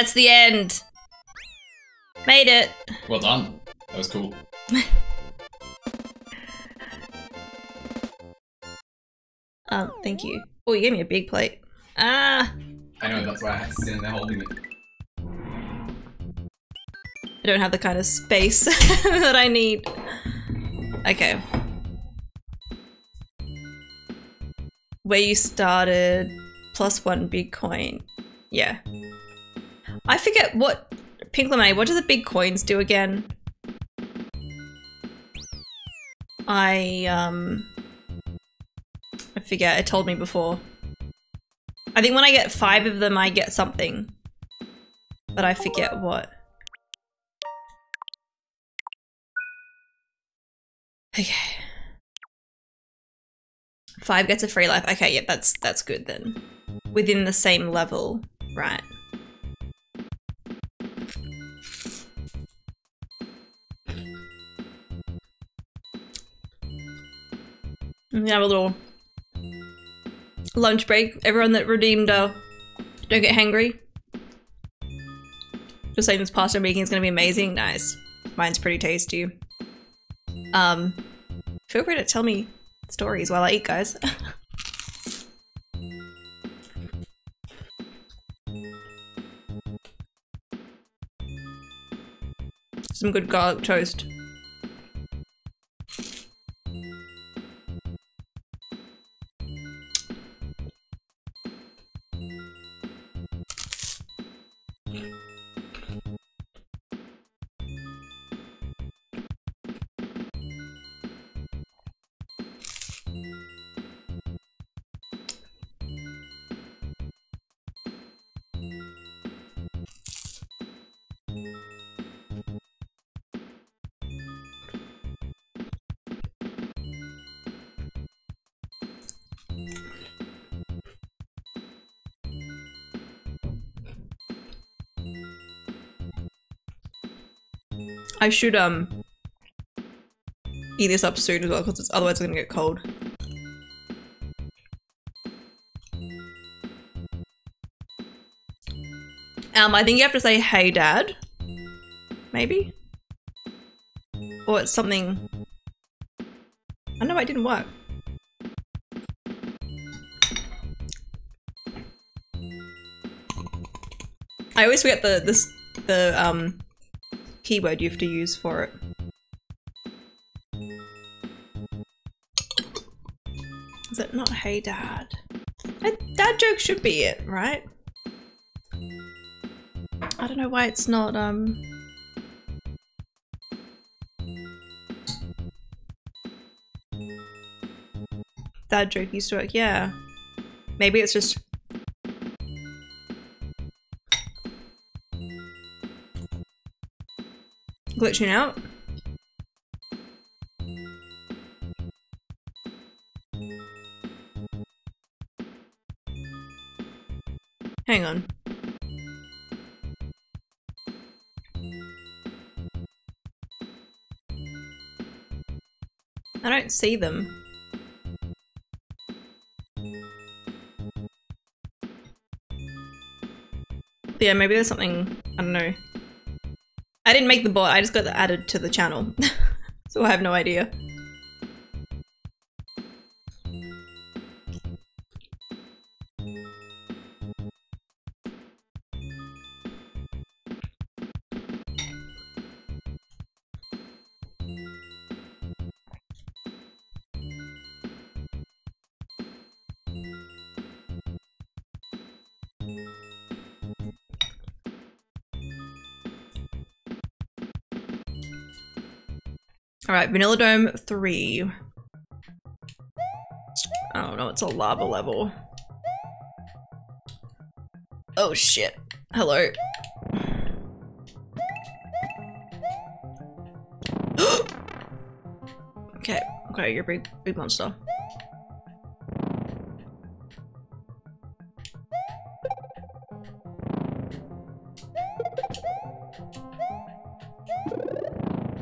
That's the end. Made it. Well done. That was cool. Um, thank you. Oh, you gave me a big plate. Ah, I know, that's why I had to sit in there holding it. I don't have the kind of space that I need. Okay. Where you started, plus one big coin. Yeah. I forget what Pink Lemonade, what do the big coins do again? I um I forget, it told me before. I think when I get five of them I get something. But I forget what. Okay. Five gets a free life. Okay, yeah, that's that's good then. Within the same level, right? I'm have a little lunch break. Everyone that redeemed uh, Don't Get Hangry. Just saying this pasta making is gonna be amazing. Nice. Mine's pretty tasty. Um, feel free to tell me stories while I eat, guys. Some good garlic toast. I should um eat this up soon as well, because otherwise it's gonna get cold. Um, I think you have to say, "Hey, Dad," maybe, or it's something. I know it didn't work. I always forget the this the um keyword you have to use for it. Is it not hey dad? That joke should be it, right? I don't know why it's not um That joke used to work, yeah. Maybe it's just glitching out. Hang on. I don't see them. Yeah, maybe there's something, I don't know. I didn't make the bot, I just got added to the channel. so I have no idea. Alright, Vanilla Dome 3. I don't know, it's a lava level. Oh shit. Hello. okay, okay, you're a big, big monster.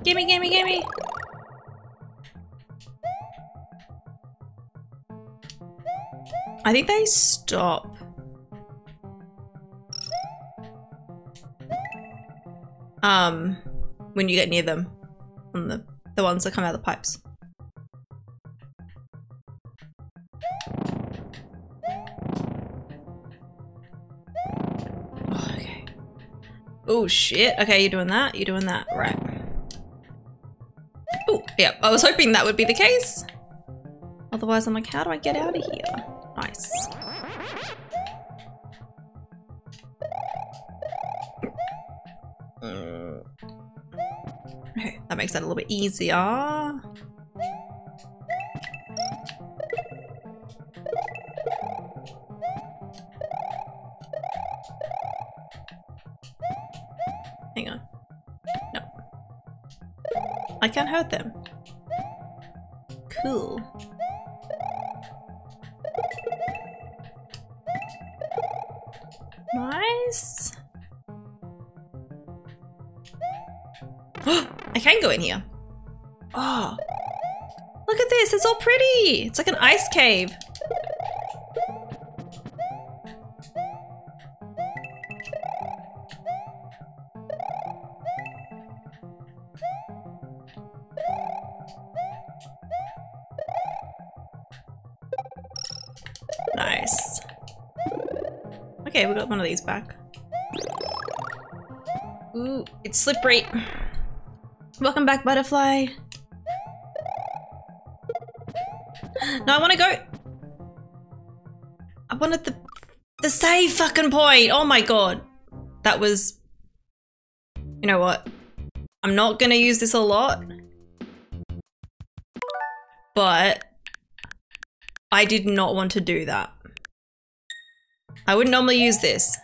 Gimme, gimme, gimme! I think they stop. Um, when you get near them, on the the ones that come out of the pipes. Oh, okay. Oh shit. Okay, you're doing that. You're doing that. Right. Oh, yeah. I was hoping that would be the case. Otherwise, I'm like, how do I get out of here? That a little bit easier. It's like an ice cave. Nice. Okay, we got one of these back. Ooh, it's slippery. Welcome back, butterfly. No, I want to go. I wanted the the save fucking point. Oh my god, that was. You know what? I'm not gonna use this a lot, but I did not want to do that. I wouldn't normally use this.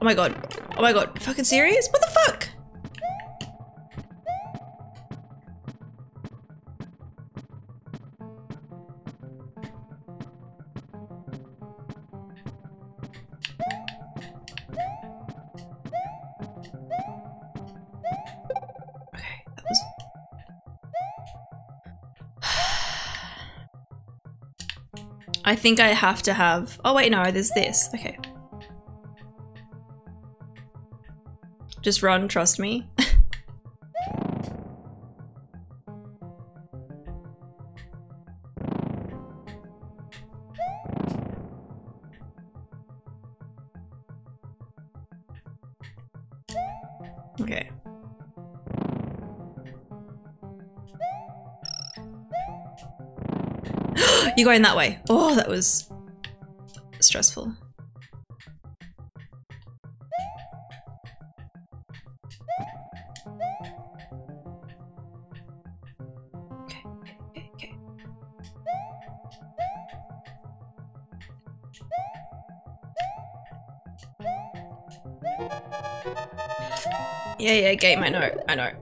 Oh my god. Oh my god. Fucking serious? What think I have to have. Oh wait, no, there's this. Okay. Just run, trust me. You're going that way. Oh, that was stressful. Yeah, yeah, game, I know, I know.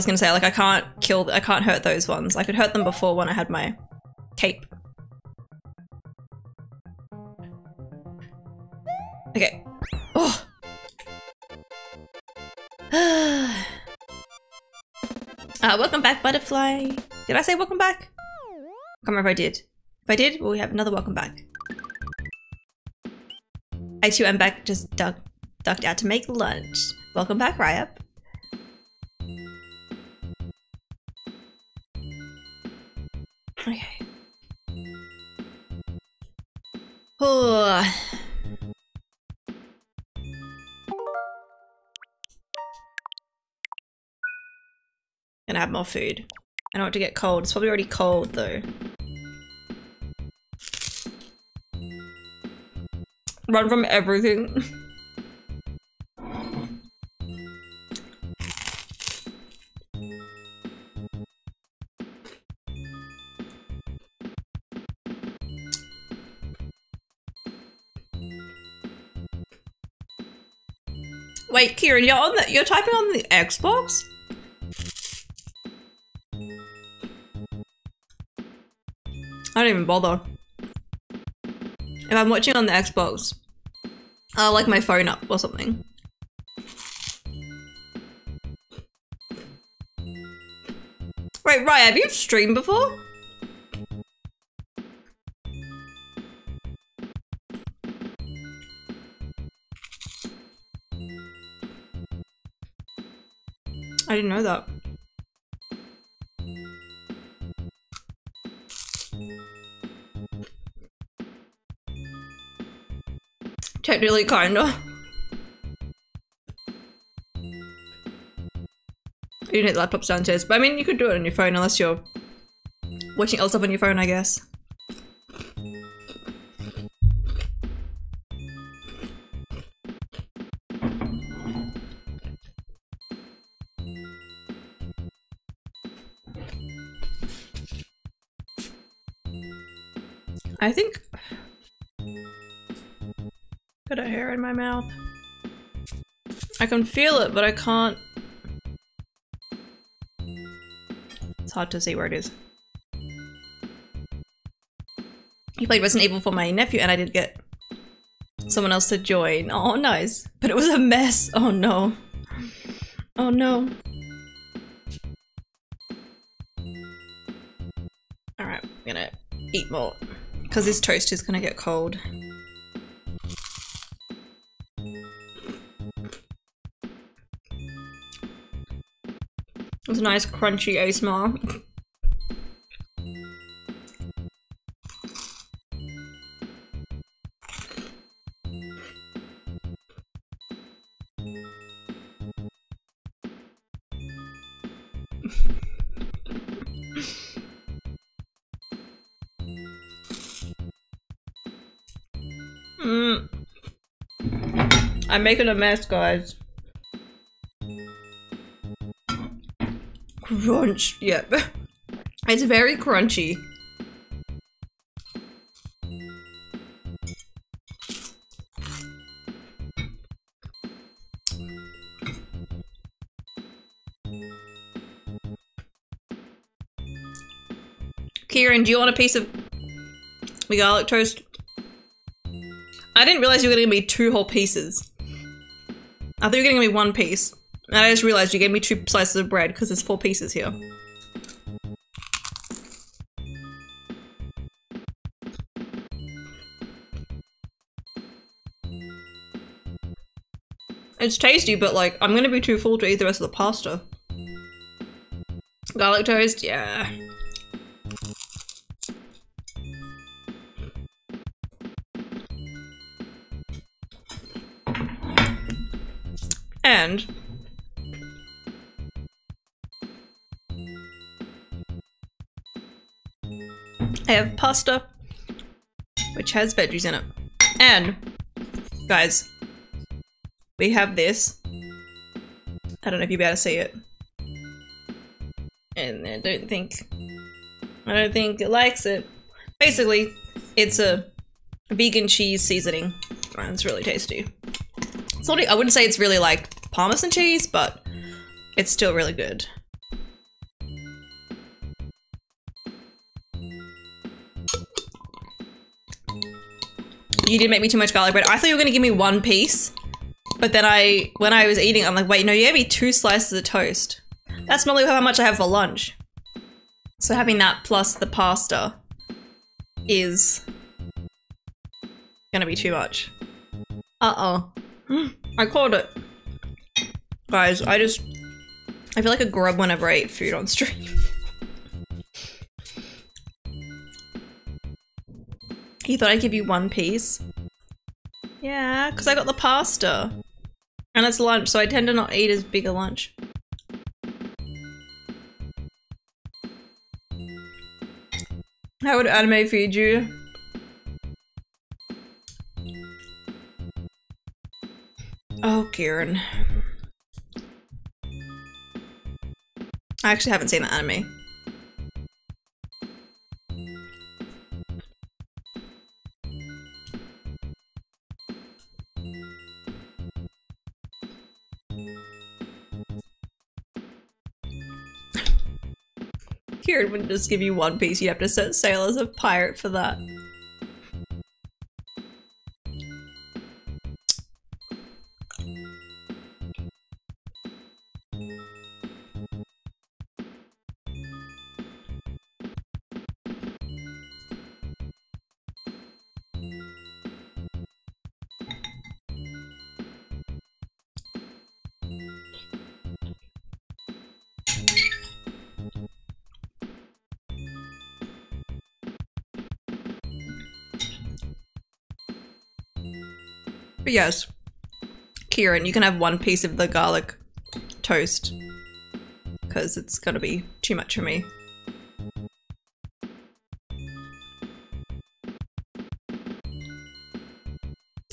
Was gonna say, like, I can't kill, I can't hurt those ones. I could hurt them before when I had my cape. Okay. Oh! uh, welcome back, butterfly. Did I say welcome back? I can't remember if I did. If I did, well, we have another welcome back. I too am back, just duck, ducked out to make lunch. Welcome back, Ryup. Gonna have more food. I don't want to get cold. It's probably already cold though. Run from everything. Wait, Kieran, you're on the you're typing on the Xbox? I don't even bother. If I'm watching on the Xbox, I'll like my phone up or something. Wait, right, have you streamed before? I didn't know that. Technically, kinda. You need laptops downstairs, but I mean, you could do it on your phone unless you're watching else up on your phone, I guess. I think my mouth. I can feel it, but I can't. It's hard to see where it is. He played Resident Evil for my nephew, and I did get someone else to join. Oh, nice. But it was a mess. Oh no. Oh no. Alright, I'm gonna eat more. Because this toast is gonna get cold. Nice crunchy ASMR. Mm. I'm making a mess, guys. Crunch. Yep. It's very crunchy. Kieran, do you want a piece of the garlic toast? I didn't realize you were going to be two whole pieces. I thought you were gonna give me one piece. And I just realized you gave me two slices of bread because there's four pieces here. It's tasty, but like, I'm gonna be too full to eat the rest of the pasta. Garlic toast, yeah. I have pasta, which has veggies in it. And, guys, we have this. I don't know if you'll be able to see it. And I don't think, I don't think it likes it. Basically, it's a vegan cheese seasoning. And it's really tasty. It's not, I wouldn't say it's really like parmesan cheese, but it's still really good. You did make me too much garlic bread. I thought you were gonna give me one piece, but then I, when I was eating, I'm like, wait, no, you gave me two slices of toast. That's normally how much I have for lunch. So having that plus the pasta is gonna be too much. Uh-oh. I called it. Guys, I just... I feel like a grub whenever I eat food on stream. you thought I'd give you one piece? Yeah, because I got the pasta. And it's lunch, so I tend to not eat as big a lunch. How would anime feed you? Oh, Kieran. I actually haven't seen the anime. Kieran wouldn't just give you one piece, you'd have to set sail as a pirate for that. But yes, Kieran, you can have one piece of the garlic toast because it's gonna be too much for me.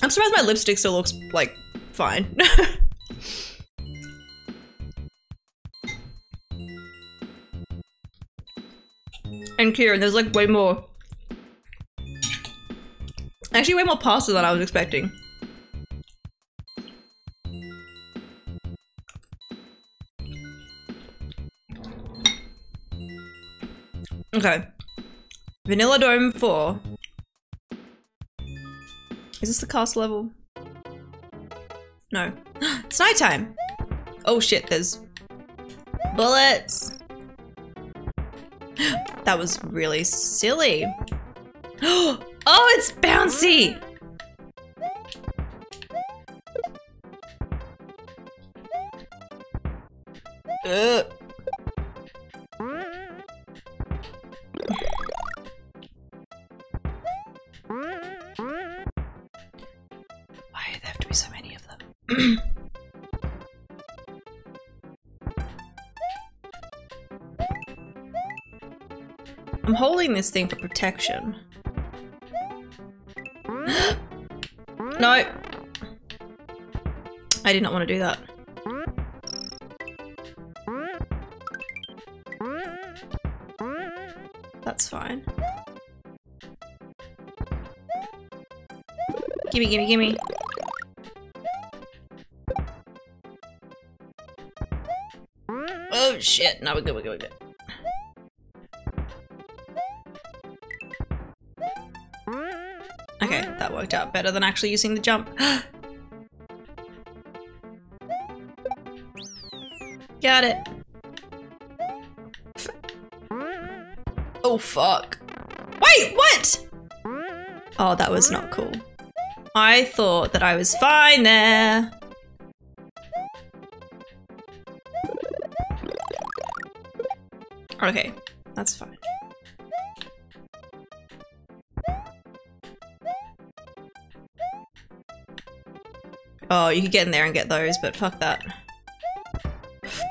I'm surprised my lipstick still looks like fine. and Kieran, there's like way more. Actually, way more pasta than I was expecting. Okay. Vanilla Dome 4. Is this the castle level? No. it's nighttime! Oh shit, there's bullets! that was really silly. oh, it's bouncy! Holding this thing for protection. no! I did not want to do that. That's fine. Gimme, gimme, gimme. Oh shit, no, we're good, we're good, we're good. worked out better than actually using the jump. Got it. Oh, fuck. Wait, what? Oh, that was not cool. I thought that I was fine there. Oh, you could get in there and get those, but fuck that.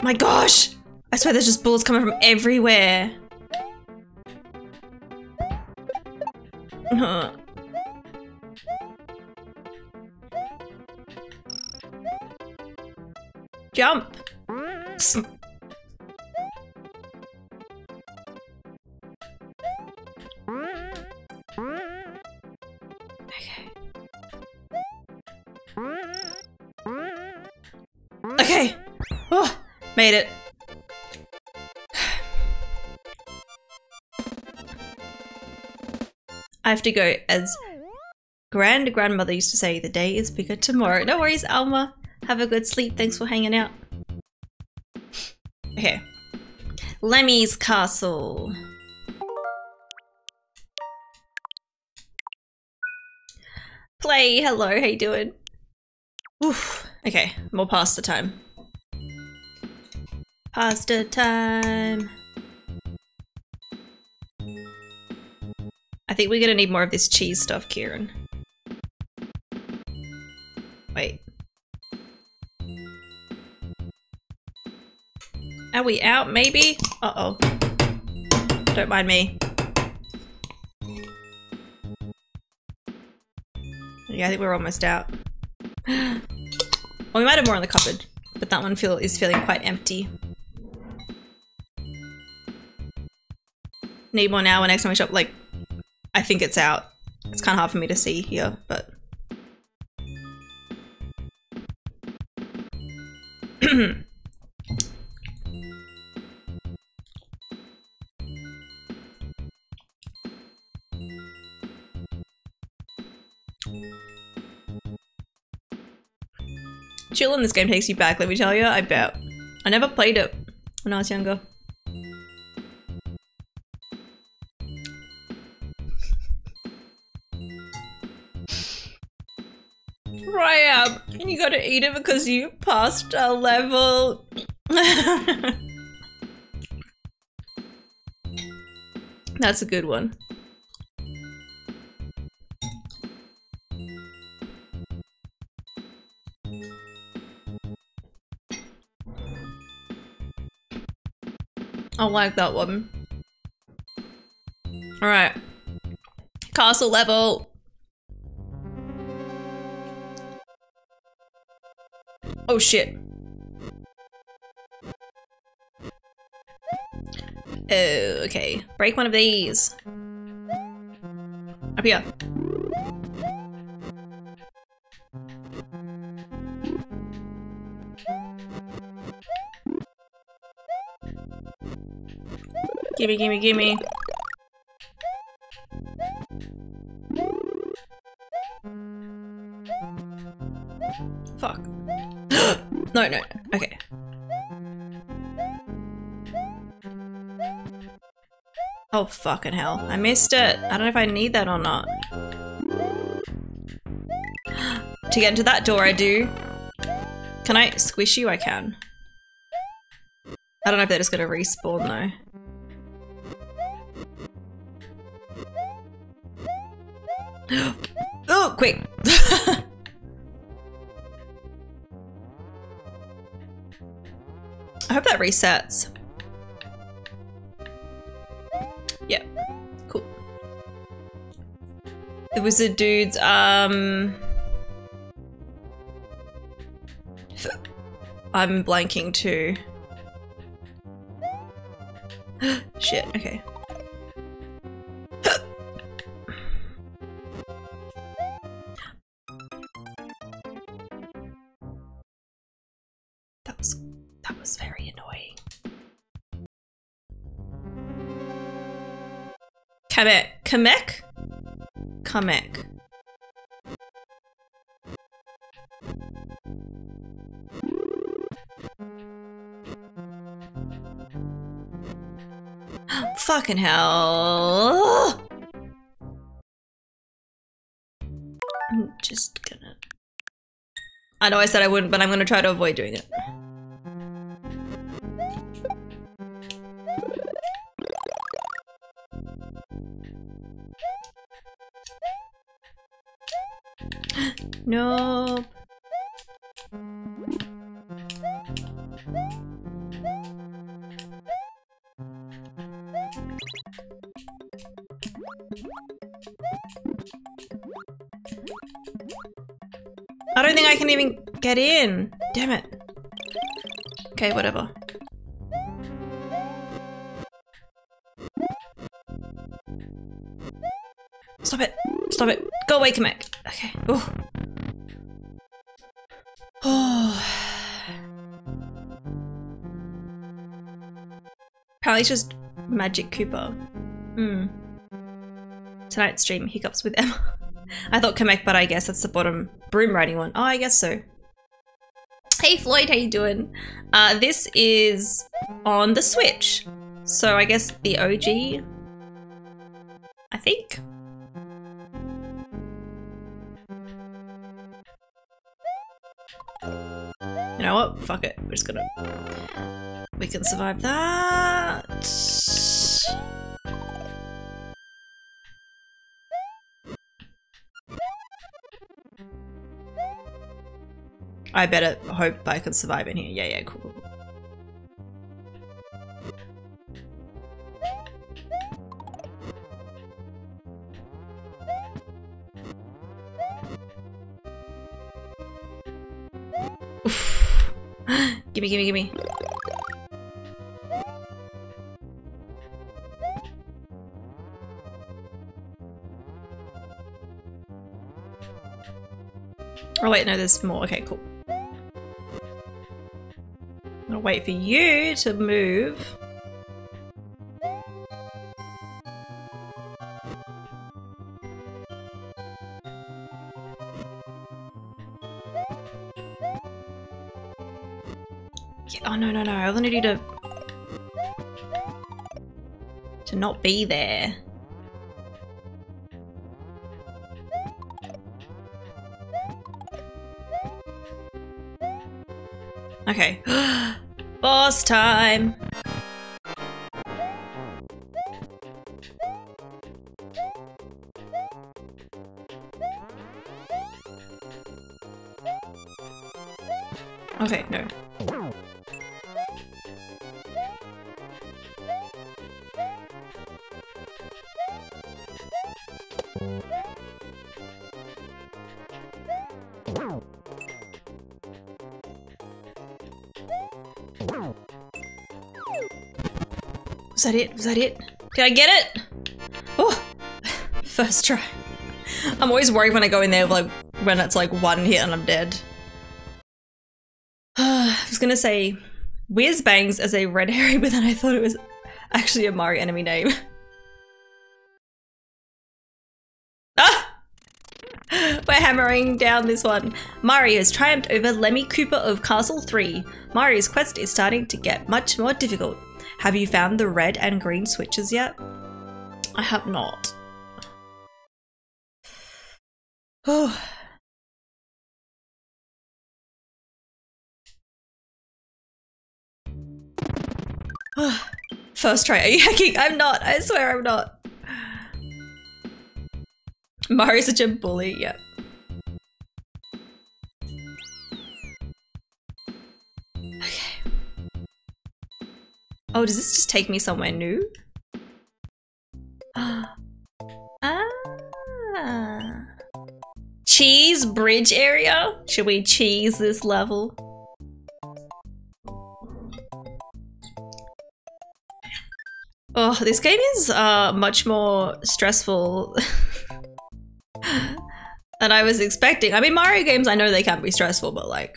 My gosh! I swear there's just bullets coming from everywhere. Uh. Jump! Made it. I have to go as grand grandmother used to say, the day is bigger tomorrow. No worries, Alma. Have a good sleep. Thanks for hanging out. Okay. Lemmy's castle. Play, hello, how you doing? Oof. Okay, more the time. Pasta time. I think we're gonna need more of this cheese stuff, Kieran. Wait. Are we out, maybe? Uh-oh. Don't mind me. Yeah, I think we're almost out. well, we might have more in the cupboard, but that one feel is feeling quite empty. Need more now when next time we shop, like, I think it's out. It's kind of hard for me to see here, but... Chill in this game takes you back, let me tell you, I bet. I never played it when I was younger. Because you passed a level. That's a good one. I like that one. Alright. Castle level. Oh shit. Oh, okay. Break one of these. Up here. Gimme, gimme, gimme. Oh, fucking hell. I missed it. I don't know if I need that or not. to get into that door, I do. Can I squish you? I can. I don't know if they're just gonna respawn though. oh, quick! I hope that resets. Wizard dudes, um... I'm blanking too. Shit, okay. that was that was very annoying. Kamek Kamek? Fucking hell. I'm just gonna... I know I said I wouldn't, but I'm gonna try to avoid doing it. Get in. Damn it. Okay, whatever. Stop it. Stop it. Go away, Kamek. Okay. Oh. Oh. Apparently it's just Magikoopa. Hmm. Tonight's stream, hiccups with Emma. I thought Kamek, but I guess that's the bottom broom riding one. Oh, I guess so. Hey Floyd, how you doing? Uh, this is on the Switch. So I guess the OG, I think. You know what? Fuck it. We're just gonna. We can survive that. I better hope I can survive in here. Yeah, yeah, cool. Gimme, gimme, gimme. Oh wait, no, there's more. Okay, cool. Wait for you to move. Oh no, no, no. I wanted you to... To not be there. Okay. Oh, Time! Was that it? Was that it? Did I get it? Oh, first try. I'm always worried when I go in there, like when it's like one hit and I'm dead. I was gonna say Whiz Bangs as a red herring, but then I thought it was actually a Mario enemy name. ah! We're hammering down this one. Mario has triumphed over Lemmy Koopa of Castle 3. Mario's quest is starting to get much more difficult. Have you found the red and green switches yet? I have not. Oh. oh. First try. Are you hacking? I'm not. I swear I'm not. Mario's such a bully. Yep. Oh, does this just take me somewhere new? ah. Cheese bridge area? Should we cheese this level? Oh, this game is uh, much more stressful than I was expecting. I mean, Mario games, I know they can be stressful, but like...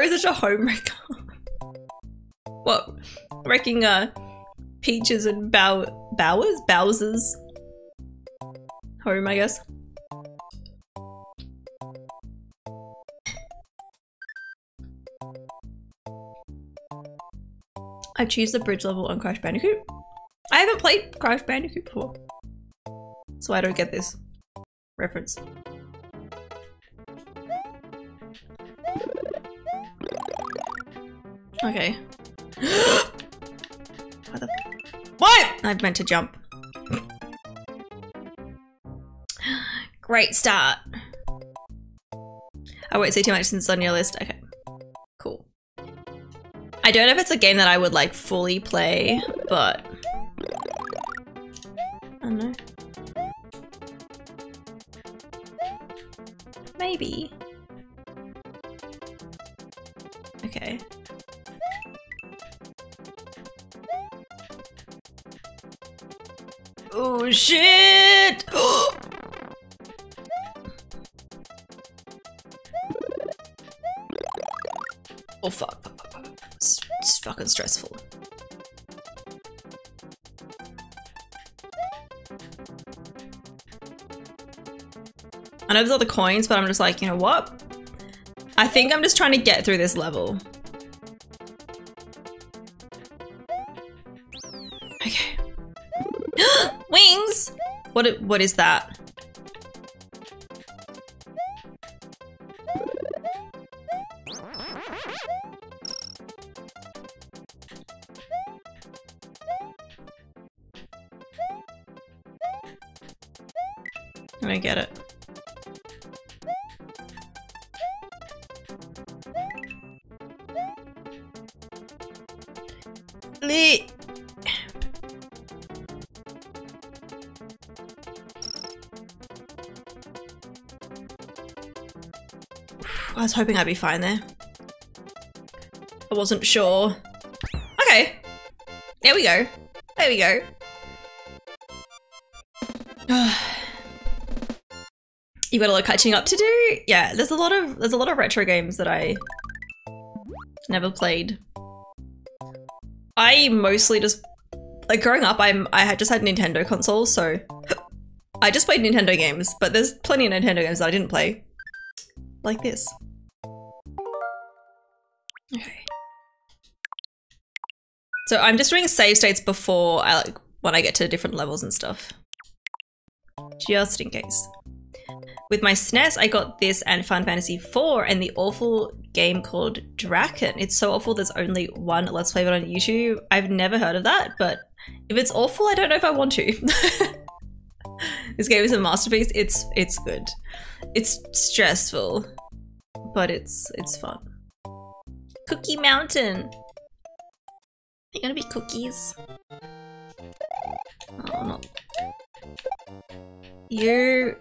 Mario's such a home wrecker. what? Wrecking uh Peaches and Bow Bowers? Bowser's home, I guess. I choose the bridge level on Crash Bandicoot. I haven't played Crash Bandicoot before. So I don't get this reference. Okay. what the? What? I meant to jump. Great start. I won't say too much since it's on your list. Okay. Cool. I don't know if it's a game that I would like fully play, but I know there's other coins, but I'm just like, you know what? I think I'm just trying to get through this level. Okay. Wings! What, what is that? Was hoping I'd be fine there. I wasn't sure. Okay. There we go. There we go. you got a lot of catching up to do? Yeah, there's a lot of there's a lot of retro games that I never played. I mostly just like growing up. I'm I had just had Nintendo consoles, so I just played Nintendo games. But there's plenty of Nintendo games that I didn't play, like this. So I'm just doing save states before I like when I get to different levels and stuff, just in case. With my SNES, I got this and Final Fantasy IV and the awful game called Drakkhen. It's so awful there's only one Let's Play of it on YouTube. I've never heard of that, but if it's awful, I don't know if I want to. this game is a masterpiece. It's it's good. It's stressful, but it's it's fun. Cookie Mountain. You gonna be cookies? Oh no. You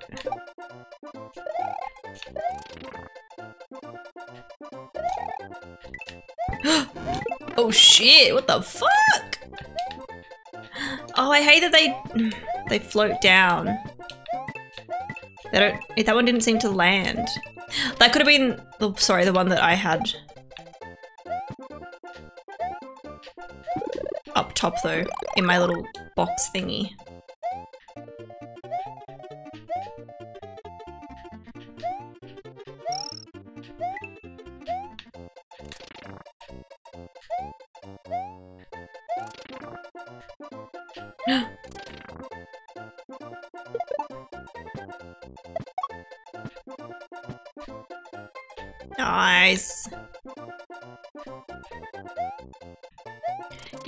oh shit, what the fuck? Oh, I hate that they they float down. They don't that one didn't seem to land. That could have been the sorry, the one that I had top though, in my little box thingy.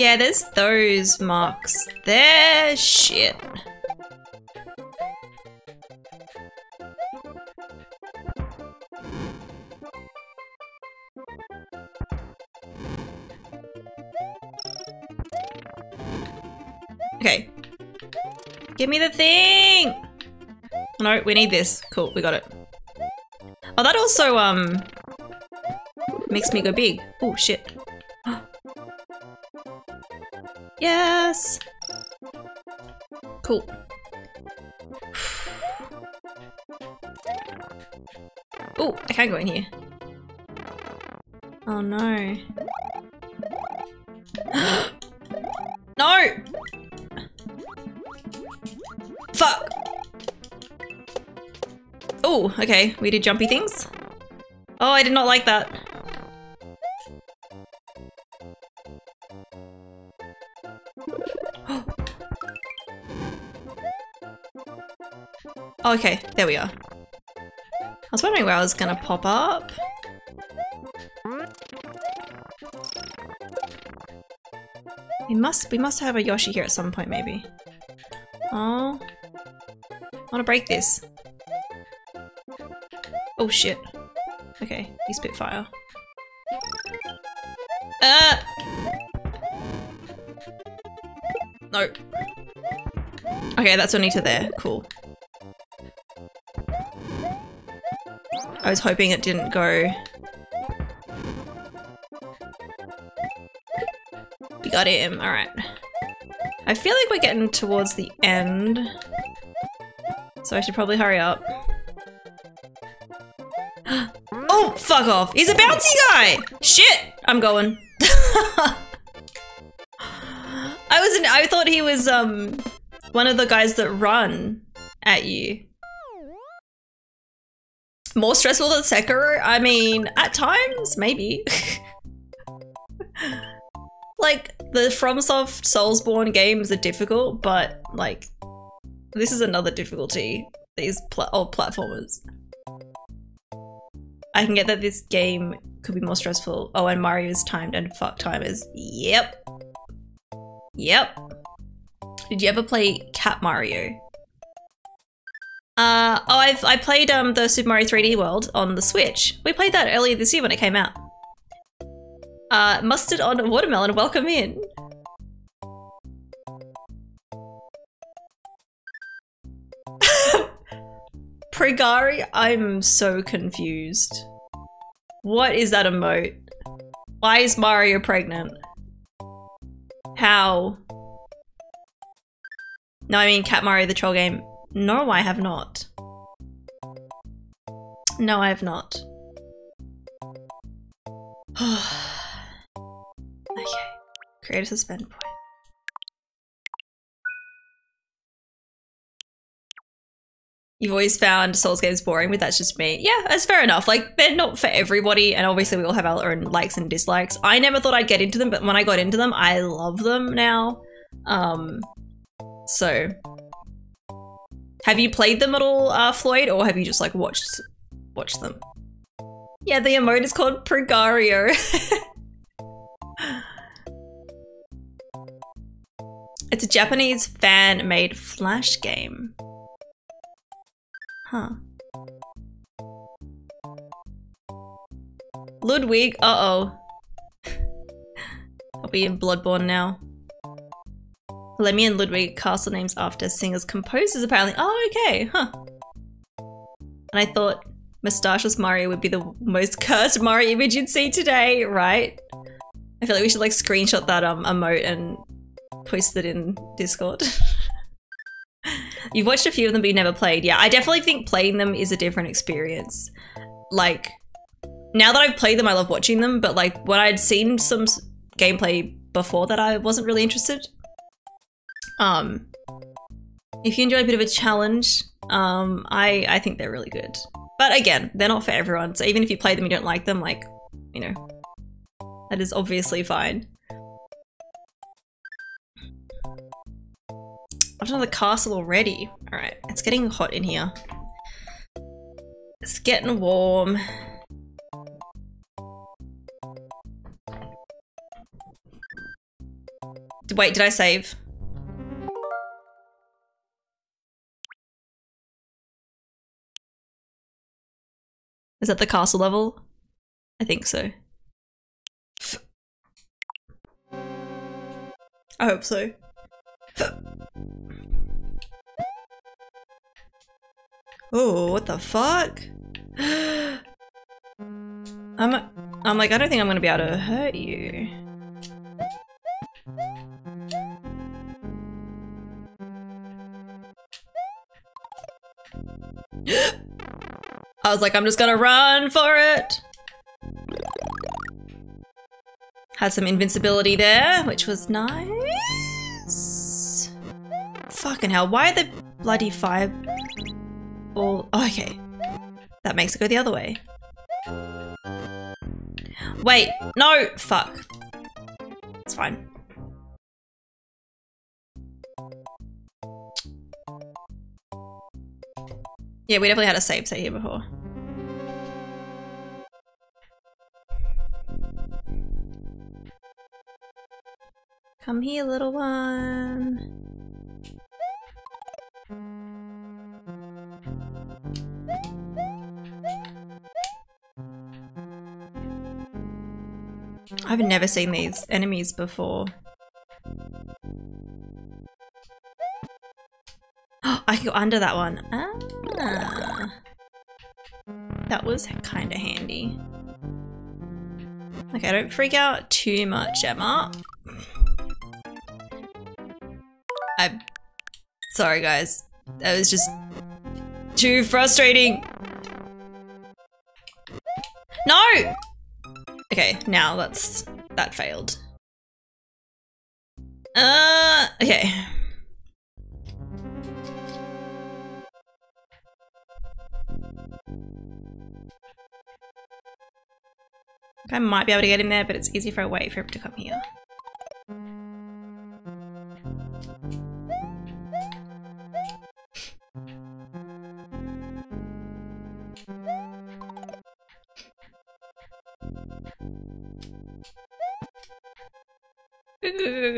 Yeah, there's those marks. There, shit. Okay. Give me the thing! No, we need this. Cool, we got it. Oh, that also, um, makes me go big. Oh, shit. Yes! Cool. Oh, I can't go in here. Oh no. No! Fuck! Oh, okay. We did jumpy things. Oh, I did not like that. Oh, okay, there we are. I was wondering where I was gonna pop up. We must we must have a Yoshi here at some point maybe. Oh. I wanna break this. Oh shit. Okay, you spit fire. Uh No. Okay, that's only to there. Cool. Was hoping it didn't go. We got him, alright. I feel like we're getting towards the end. So I should probably hurry up. oh, fuck off. He's a bouncy guy! Shit! I'm going. I was I thought he was um one of the guys that run at you. More stressful than Sekiro? I mean, at times, maybe. like, the FromSoft Soulsborne games are difficult, but, like, this is another difficulty. These old platformers. I can get that this game could be more stressful. Oh, and Mario's timed and fuck timers. Yep. Yep. Did you ever play Cat Mario? Uh, oh, I've I played um the Super Mario 3D World on the Switch. We played that earlier this year when it came out. Uh, mustard on watermelon, welcome in. Pregari, I'm so confused. What is that emote? Why is Mario pregnant? How? No, I mean Cat Mario the Troll game. No, I have not. No, I have not. okay. Create a suspend point. You've always found Souls games boring, but that's just me. Yeah, that's fair enough. Like, they're not for everybody, and obviously we all have our own likes and dislikes. I never thought I'd get into them, but when I got into them, I love them now. Um, so have you played them at all, uh, Floyd, or have you just like watched watched them? Yeah, the emote is called Pregario. it's a Japanese fan-made flash game. Huh. Ludwig, uh-oh. I'll be in Bloodborne now. Lemmy and Ludwig castle names after singers composers apparently. Oh, okay, huh. And I thought Mustacheless Mario would be the most cursed Mario image you'd see today, right? I feel like we should like screenshot that um emote and post it in Discord. You've watched a few of them but you never played. Yeah, I definitely think playing them is a different experience. Like, now that I've played them, I love watching them, but like when I'd seen some gameplay before that, I wasn't really interested. Um, if you enjoy a bit of a challenge, um, I, I think they're really good. But again, they're not for everyone. So even if you play them, you don't like them, like, you know, that is obviously fine. I've done the castle already. Alright, it's getting hot in here. It's getting warm. Wait, did I save? Is that the castle level? I think so. I hope so. Oh, what the fuck? I'm, I'm like, I don't think I'm gonna be able to hurt you. I was like, I'm just gonna run for it. Had some invincibility there, which was nice. Fucking hell, why the bloody fire? Oh, okay. That makes it go the other way. Wait, no, fuck. It's fine. Yeah, we definitely had a save set here before. Come here, little one. I've never seen these enemies before. Oh, I can go under that one. Ah. That was kind of handy. Okay, don't freak out too much, Emma. Sorry, guys. That was just too frustrating. No! Okay, now that's that failed. Uh, okay. I might be able to get in there, but it's easy if I wait for him to come here.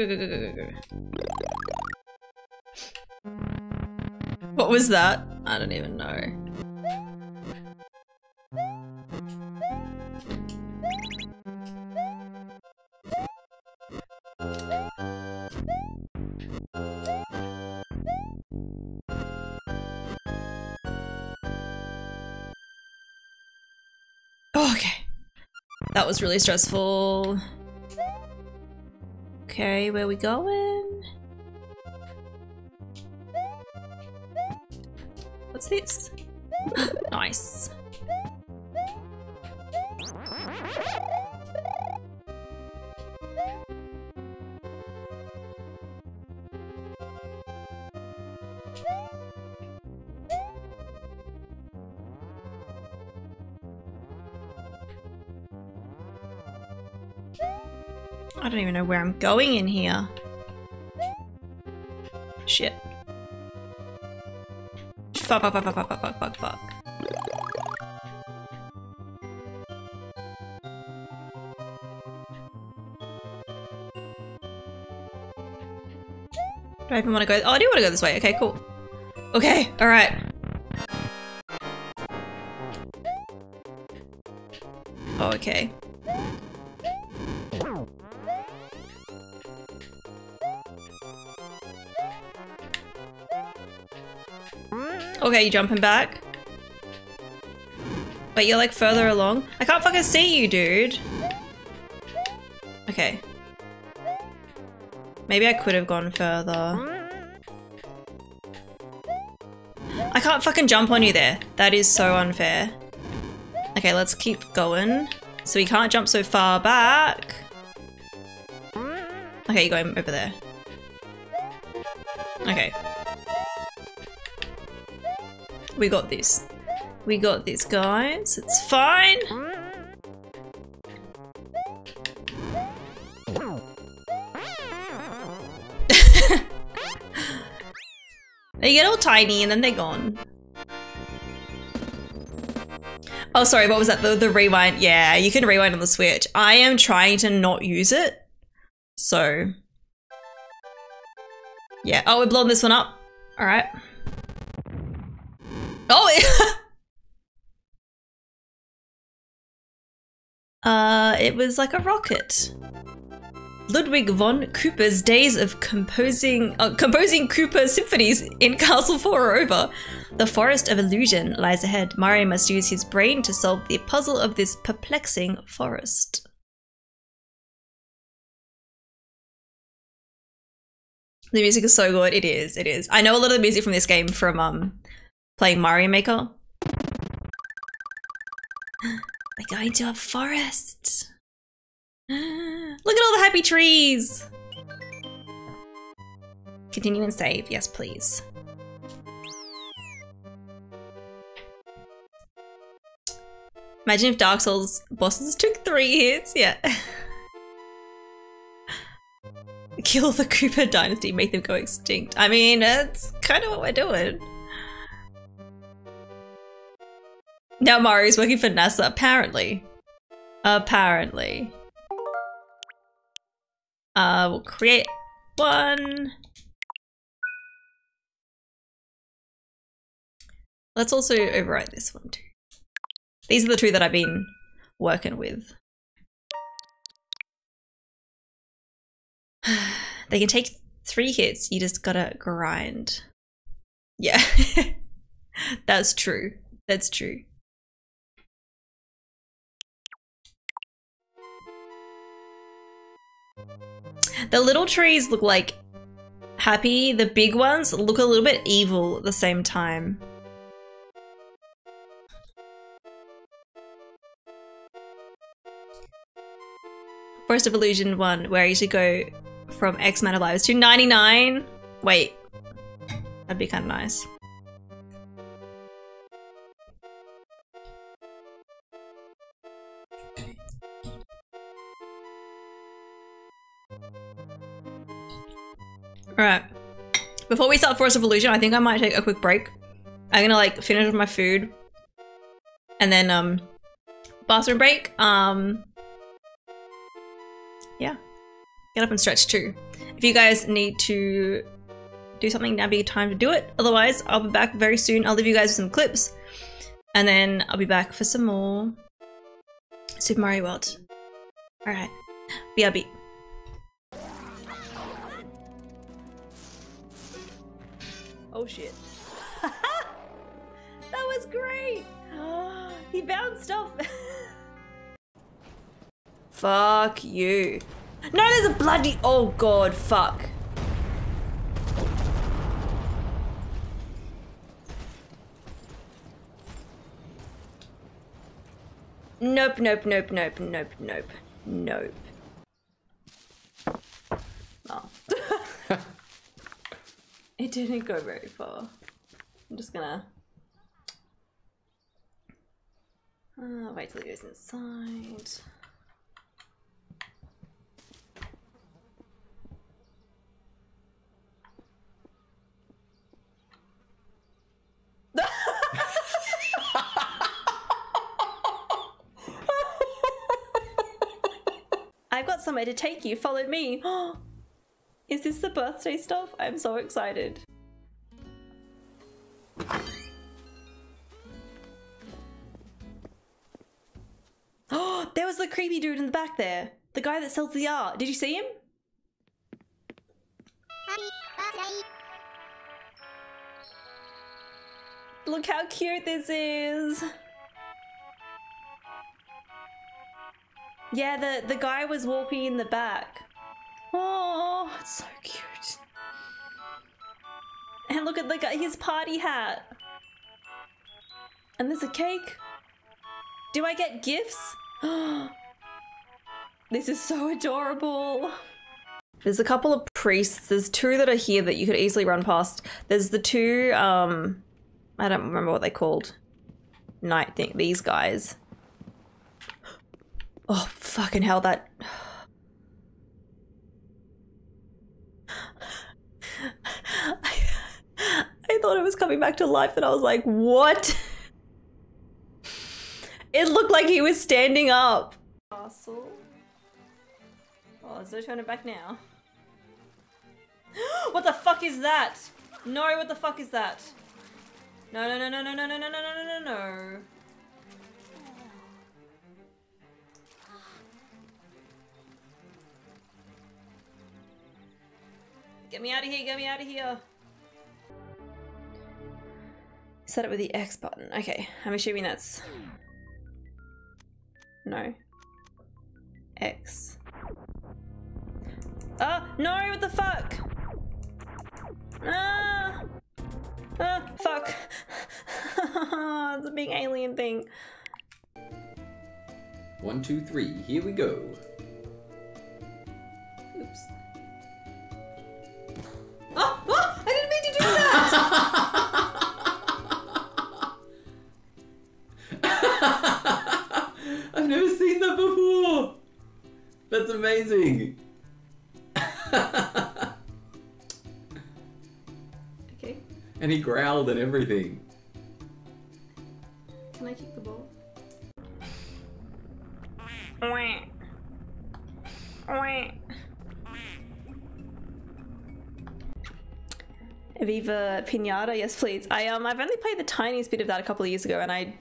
What was that? I don't even know. Oh, okay. That was really stressful. Okay, where we going? What's this? Even know where I'm going in here. Shit. Fuck, fuck, fuck, fuck, fuck, fuck, fuck. Do I even want to go? Oh, I do want to go this way. Okay, cool. Okay, alright. Okay. Okay, you jumping back? Wait, you're like further along? I can't fucking see you, dude. Okay. Maybe I could have gone further. I can't fucking jump on you there. That is so unfair. Okay, let's keep going. So we can't jump so far back. Okay, you're going over there. We got this. We got this, guys. It's fine. they get all tiny and then they're gone. Oh, sorry, what was that? The, the rewind. Yeah, you can rewind on the Switch. I am trying to not use it. So. Yeah. Oh, we're blowing this one up. All right. Oh, uh, it was like a rocket. Ludwig von Koopa's days of composing uh, composing Koopa symphonies in Castle 4 are over. The forest of illusion lies ahead. Mario must use his brain to solve the puzzle of this perplexing forest. The music is so good. It is. It is. I know a lot of the music from this game from um playing Mario Maker. We're going to a forest. Look at all the happy trees. Continue and save. Yes, please. Imagine if Dark Souls bosses took three hits. Yeah. Kill the Koopa dynasty, make them go extinct. I mean, that's kind of what we're doing. Now Mario's working for NASA, apparently. Apparently. Uh, we'll create one. Let's also overwrite this one too. These are the two that I've been working with. they can take three hits, you just gotta grind. Yeah. That's true. That's true. The little trees look like happy. The big ones look a little bit evil at the same time. Forest of Illusion 1, where you should go from X amount of lives to 99. Wait. That'd be kind of nice. Alright. Before we start Forest of Illusion, I think I might take a quick break. I'm gonna like finish my food. And then um bathroom break. Um yeah. Get up and stretch too. If you guys need to do something, now be time to do it. Otherwise, I'll be back very soon. I'll leave you guys with some clips. And then I'll be back for some more Super Mario World. Alright. BRB. Oh shit. that was great! he bounced off. fuck you. No, there's a bloody. Oh god, fuck. Nope, nope, nope, nope, nope, nope, nope. Oh. It didn't go very far. I'm just gonna uh, wait till it goes inside. I've got somewhere to take you. Follow me. Is this the birthday stuff? I'm so excited. Oh, there was the creepy dude in the back there. The guy that sells the art. Did you see him? Look how cute this is. Yeah, the, the guy was walking in the back. Oh, it's so cute. And look at the guy, his party hat. And there's a cake. Do I get gifts? this is so adorable. There's a couple of priests. There's two that are here that you could easily run past. There's the two, um, I don't remember what they called. Night thing, these guys. Oh, fucking hell, that... I, I thought it was coming back to life and I was like, what? It looked like he was standing up. Castle. Oh, there's no turning back now. what the fuck is that? No, what the fuck is that? No, no, no, no, no, no, no, no, no, no, no, no. Get me out of here, get me out of here. Set it with the X button. Okay, I'm assuming that's... No. X. Ah, no, what the fuck? Ah! Ah, fuck. it's a big alien thing. One, two, three, here we go. Oops. Oh! I've never seen that before. That's amazing. okay. And he growled at everything. Can I kick the ball? Wait. Wait. Viva Pinata, yes please. I um I've only played the tiniest bit of that a couple of years ago and I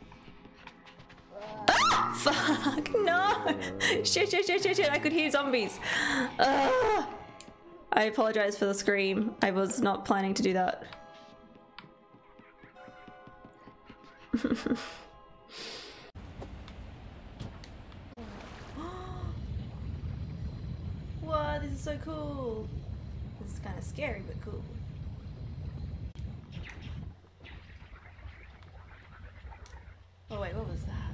Fuck no shit shit shit shit shit I could hear zombies. Ah. I apologize for the scream. I was not planning to do that. Whoa, this is so cool. This is kind of scary, but cool. Oh wait, what was that?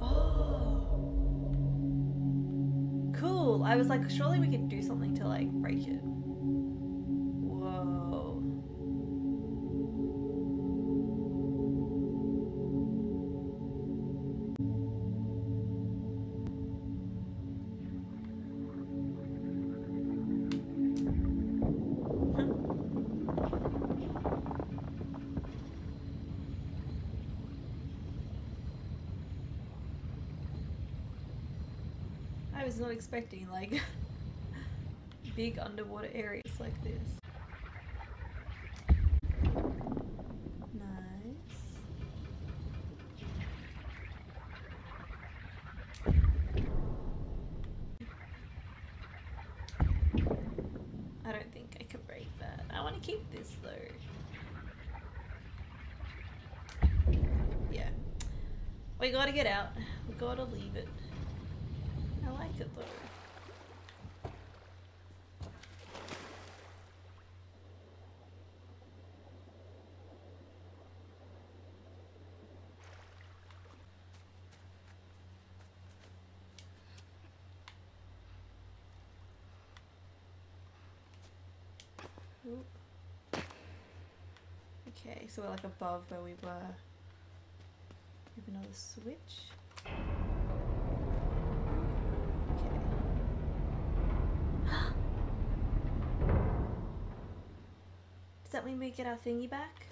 Oh. Cool. I was like, surely we could do something to like break it. Expecting like big underwater areas like this. Nice. I don't think I can break that. I want to keep this though. Yeah. We gotta get out. We gotta leave it. I like it though. Oop. Okay, so we're like above where we were. We have another switch. Okay. Does that mean we get our thingy back?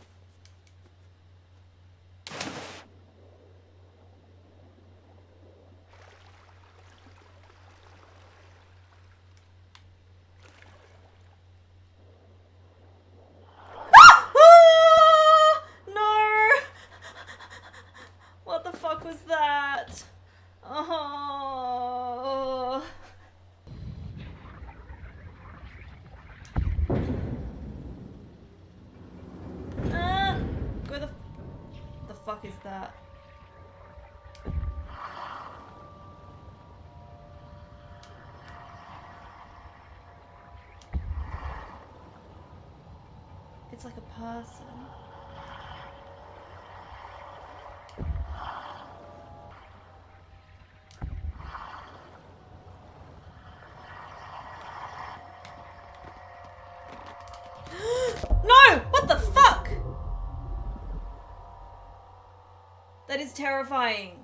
Ah! No! What the fuck was that? Oh. Ah! Where the the fuck is that? It's like a person. no! What the fuck? That is terrifying.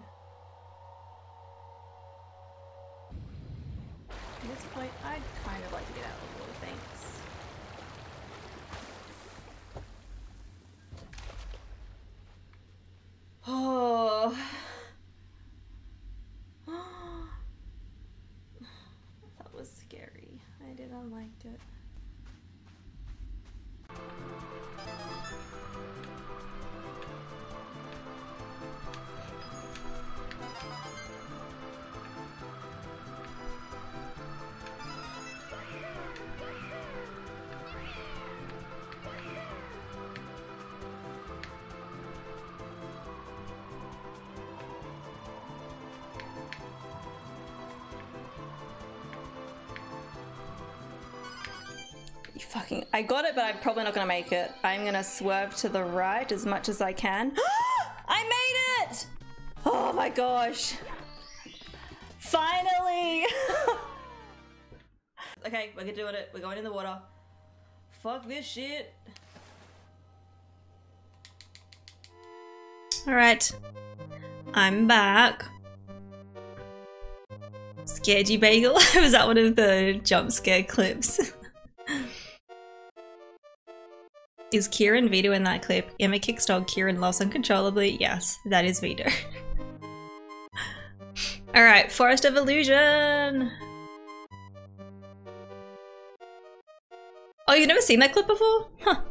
You fucking. I got it, but I'm probably not gonna make it. I'm gonna swerve to the right as much as I can. I made it! Oh my gosh. Finally! Okay, we're doing it. We're going in the water. Fuck this shit. Alright. I'm back. Scared you, Bagel? Was that one of the jump scare clips? Is Kieran Vito in that clip? Emma kicks dog Kieran loves uncontrollably. Yes, that is Vito. Alright, Forest of Illusion! Oh, you've never seen that clip before? Huh.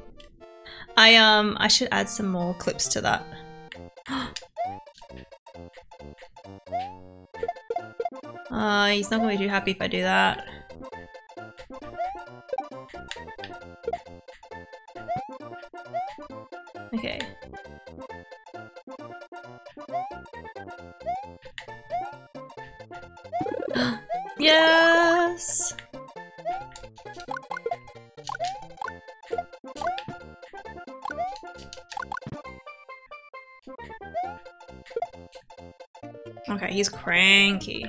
I, um, I should add some more clips to that. Uh, he's not gonna be too happy if I do that. He's cranky.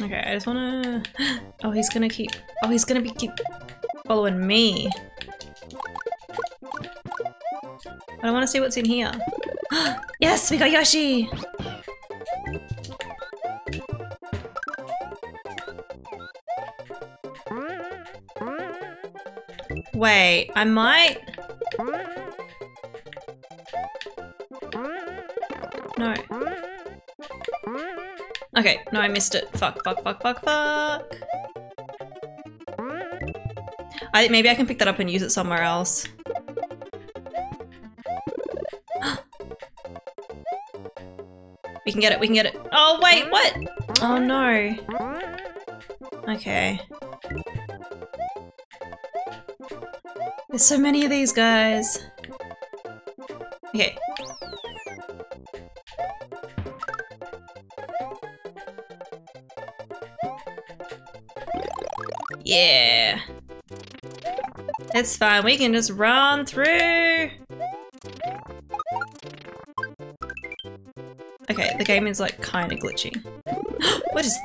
Okay, I just wanna... Oh, he's gonna keep... Oh, he's gonna be keep following me. I wanna see what's in here. yes, we got Yoshi! Wait, I might... Okay, no, I missed it. Fuck, fuck, fuck, fuck, fuck. I maybe I can pick that up and use it somewhere else. we can get it, we can get it. Oh wait, what? Oh no. Okay. There's so many of these guys. It's fine, we can just run through. Okay, the game is like kind of glitchy. what is...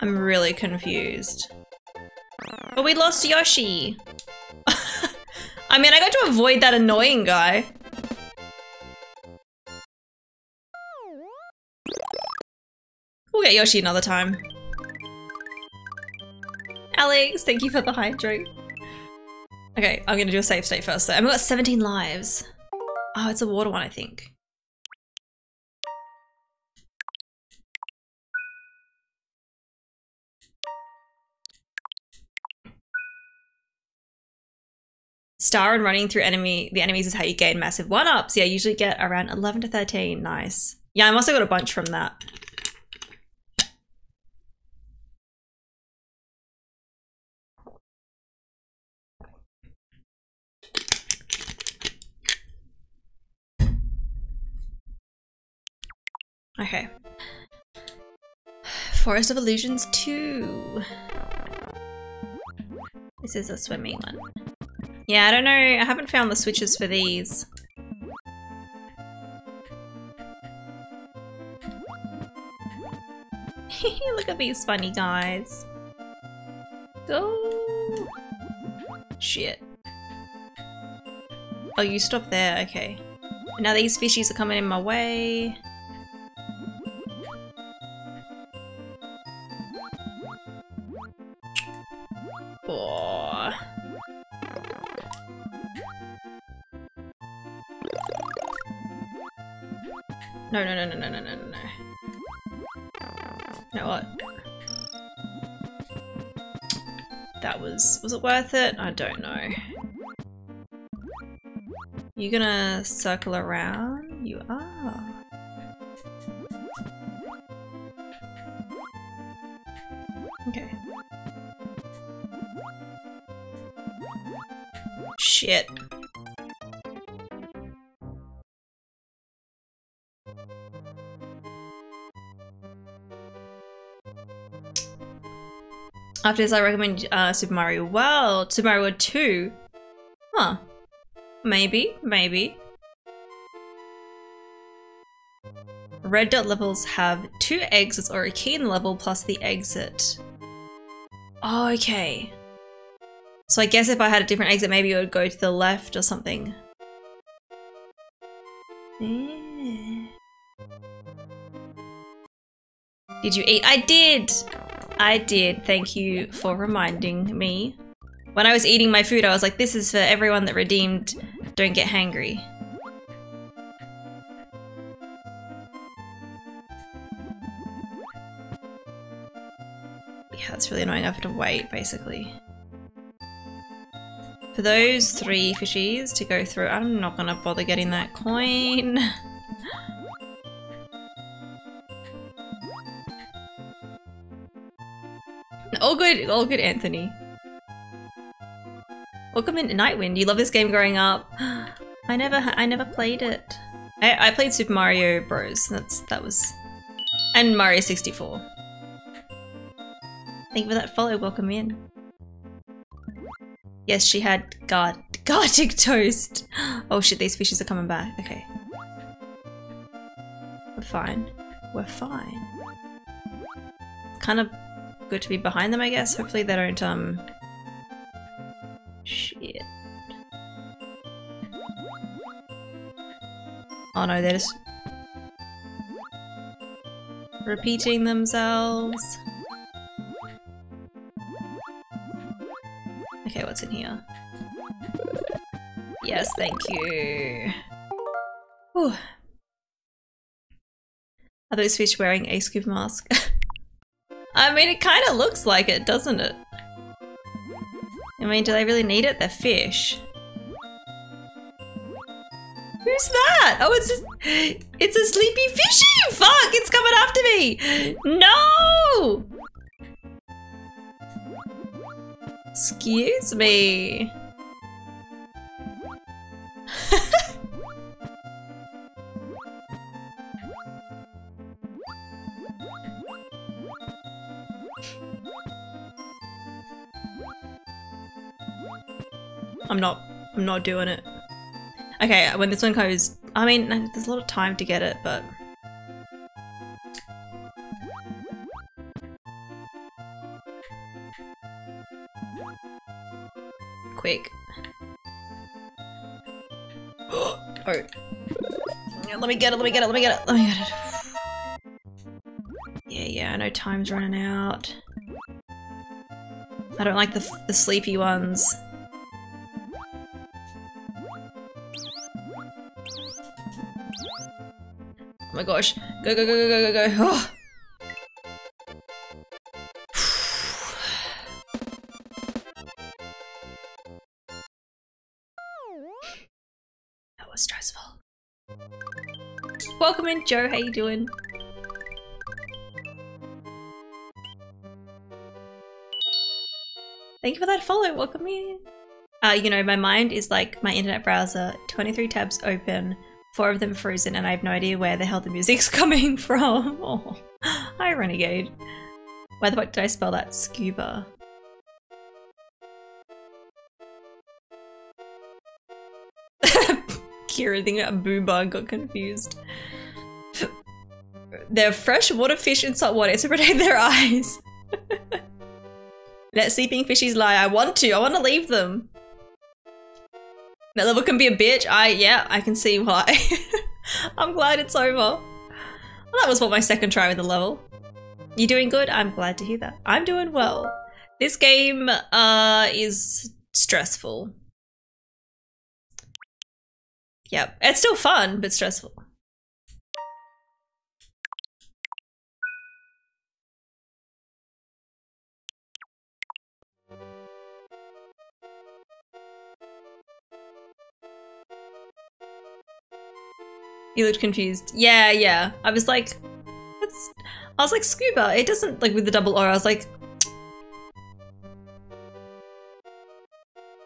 I'm really confused. But we lost Yoshi! I mean, I got to avoid that annoying guy. We'll get Yoshi another time. Alex, thank you for the hydro. Okay, I'm gonna do a safe state first though. I've got 17 lives. Oh, it's a water one, I think. Star and running through enemy the enemies is how you gain massive one-ups. Yeah, I usually get around 11 to 13. Nice. Yeah, I must have got a bunch from that. Okay. Forest of Illusions 2. This is a swimming one. Yeah, I don't know. I haven't found the switches for these. Look at these funny guys. Oh. Shit. Oh, you stop there. Okay. Now these fishies are coming in my way. Was... it worth it? I don't know. You gonna circle around? You are. Okay. Shit. After this, I recommend uh, Super Mario World. Super Mario World 2. Huh. Maybe, maybe. Red dot levels have two exits or a key in the level plus the exit. Okay. So I guess if I had a different exit, maybe it would go to the left or something. Eh. Did you eat? I did! I did. Thank you for reminding me. When I was eating my food, I was like, this is for everyone that redeemed Don't Get Hangry. Yeah, it's really annoying. I have to wait, basically. For those three fishies to go through, I'm not gonna bother getting that coin. all good, all good, Anthony. Welcome in Nightwind. You love this game growing up. I never, I never played it. I, I played Super Mario Bros. That's that was, and Mario 64. Thank you for that follow. Welcome in. Yes, she had guard garlic toast. Oh shit, these fishes are coming back. Okay. We're fine. We're fine. Kind of good to be behind them, I guess. Hopefully they don't, um... Shit. Oh no, they're just... Repeating themselves. Okay, what's in here? Yes, thank you. Whew. Are those fish wearing a scuba mask? I mean, it kind of looks like it, doesn't it? I mean, do they really need it? They're fish. Who's that? Oh, it's a, it's a sleepy fishy! Fuck, it's coming after me! No! Excuse me. I'm not, I'm not doing it. Okay, when this one goes, I mean, there's a lot of time to get it, but... Quick. oh. Let me get it, let me get it, let me get it, let me get it. Yeah, yeah, I know time's running out. I don't like the, the sleepy ones. My gosh. Go, go, go, go, go, go, go. Oh. that was stressful. Welcome in, Joe. How you doing? Thank you for that follow. Welcome in. Uh, you know, my mind is like my internet browser, 23 tabs open, four of them frozen, and I have no idea where the hell the music's coming from. Oh, hi, Renegade. Why the fuck did I spell that scuba? Kira thinking about Boomba got confused. They're freshwater fish in salt water to protect their eyes. Let sleeping fishies lie. I want to. I want to leave them. That level can be a bitch. I, yeah, I can see why. I'm glad it's over. Well, that was what my second try with the level. You doing good? I'm glad to hear that. I'm doing well. This game uh, is stressful. Yep, it's still fun, but stressful. You looked confused. Yeah, yeah. I was like, what's... I was like, scuba. It doesn't, like, with the double O, I was like...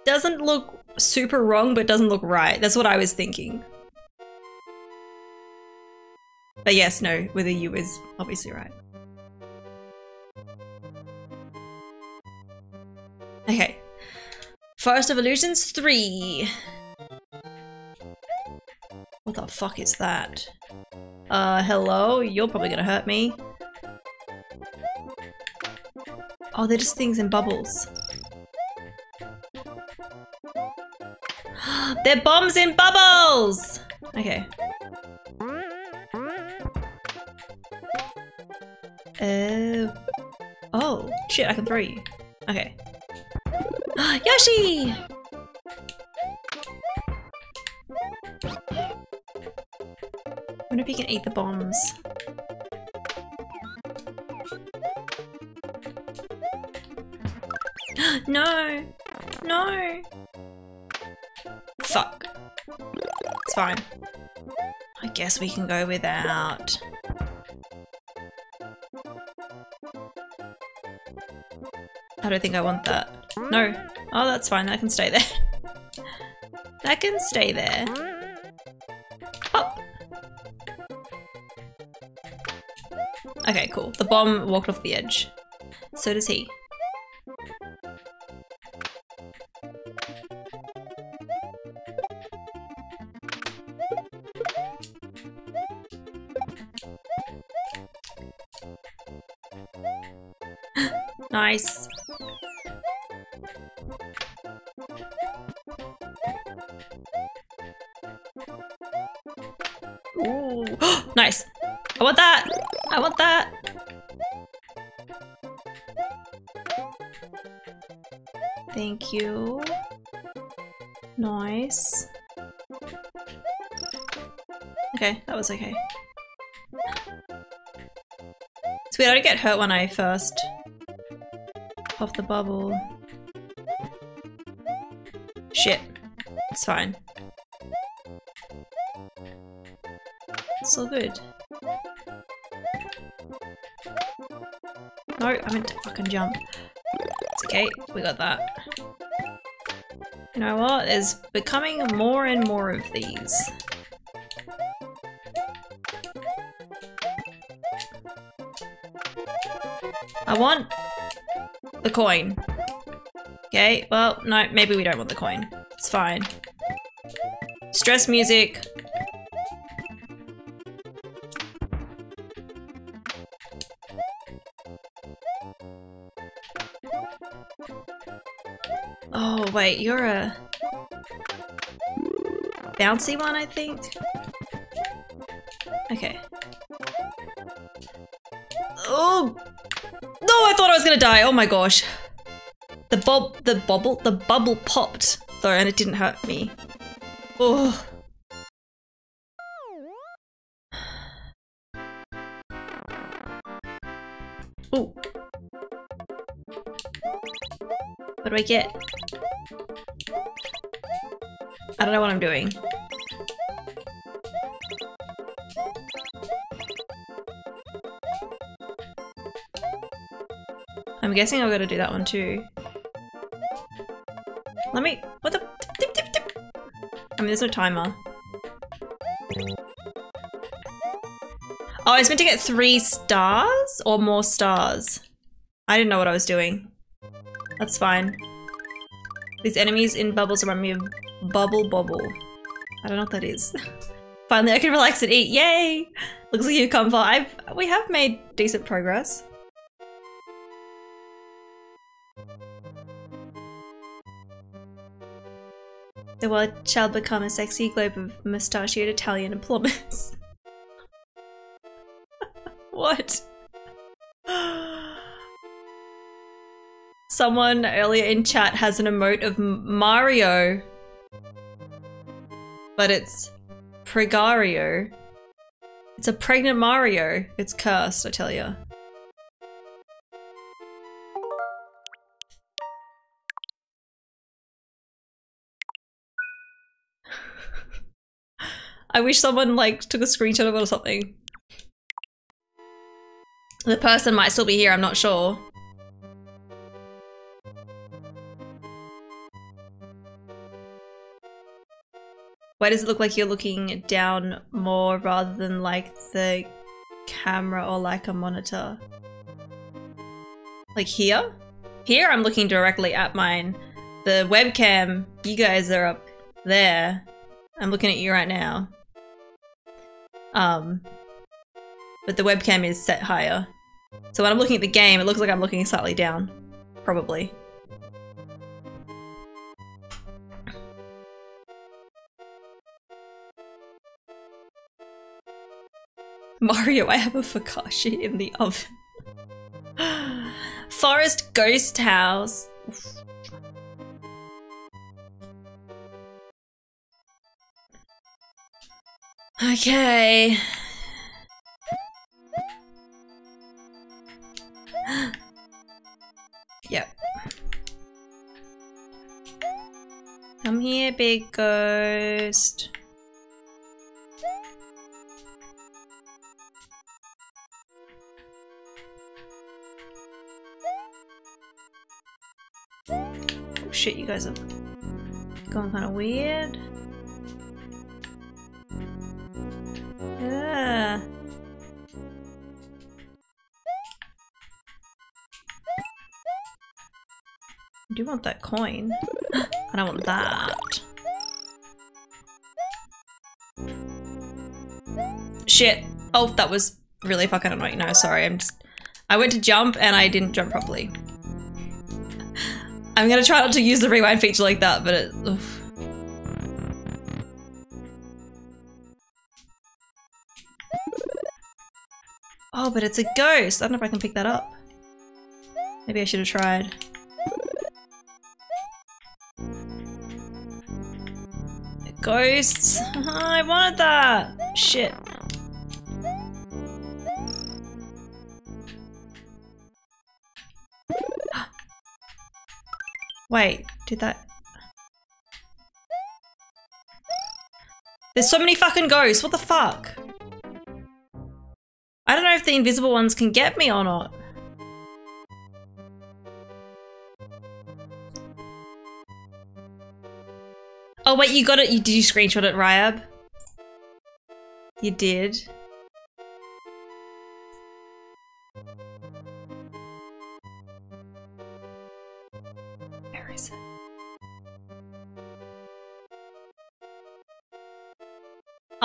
Doesn't look super wrong, but doesn't look right. That's what I was thinking. But yes, no, with a U is obviously right. Okay. Forest of Illusions 3. What the fuck is that? Uh, hello? You're probably gonna hurt me. Oh, they're just things in bubbles. they're bombs in bubbles! Okay. Uh, oh, shit, I can throw you. Okay. Yoshi! Wonder if he can eat the bombs. no! No! Fuck. It's fine. I guess we can go without. I don't think I want that. No. Oh, that's fine. That can stay there. that can stay there. Okay, cool. The bomb walked off the edge. So does he. nice. Ooh. nice. I want that. I want that. Thank you. Nice. Okay, that was okay. It's weird, I get hurt when I first pop the bubble. Shit. It's fine. It's all good. No, I meant to fucking jump. It's okay, we got that. You know what? There's becoming more and more of these. I want the coin. Okay, well, no, maybe we don't want the coin. It's fine. Stress music. Wait, you're a bouncy one, I think? Okay. Oh! No, I thought I was gonna die. Oh my gosh. The bob, the bubble, the bubble popped though, and it didn't hurt me. Oh. Ooh. What do I get? I don't know what I'm doing. I'm guessing I've got to do that one too. Let me- what the- dip, dip, dip. I mean, there's no timer. Oh, I was meant to get three stars? Or more stars? I didn't know what I was doing. That's fine. These enemies in bubbles remind me of Bubble Bobble. I don't know what that is. Finally, I can relax and eat. Yay! Looks like you've come far. I've- we have made decent progress. The world shall become a sexy globe of mustachioed Italian plumbers. what? Someone earlier in chat has an emote of Mario. But it's Pregario. It's a pregnant Mario. It's cursed, I tell you. I wish someone like took a screenshot of it or something. The person might still be here, I'm not sure. Why does it look like you're looking down more rather than like the camera or like a monitor? Like here? Here I'm looking directly at mine. The webcam, you guys are up there. I'm looking at you right now. Um, but the webcam is set higher. So when I'm looking at the game, it looks like I'm looking slightly down. Probably. Mario, I have a focaccia in the oven. Forest Ghost House. Okay. yep. Come here, big ghost. Shit, you guys are going kind of weird. Yeah. I do want that coin. I don't want that. Shit. Oh, that was really fucking annoying. No, sorry. I'm just... I went to jump and I didn't jump properly. I'm gonna try not to use the rewind feature like that, but it... Oh, but it's a ghost! I don't know if I can pick that up. Maybe I should have tried. Ghosts! I wanted that! Shit. Wait, did that... There's so many fucking ghosts, what the fuck? I don't know if the invisible ones can get me or not. Oh wait, you got it. You did you screenshot it, Ryab? You did.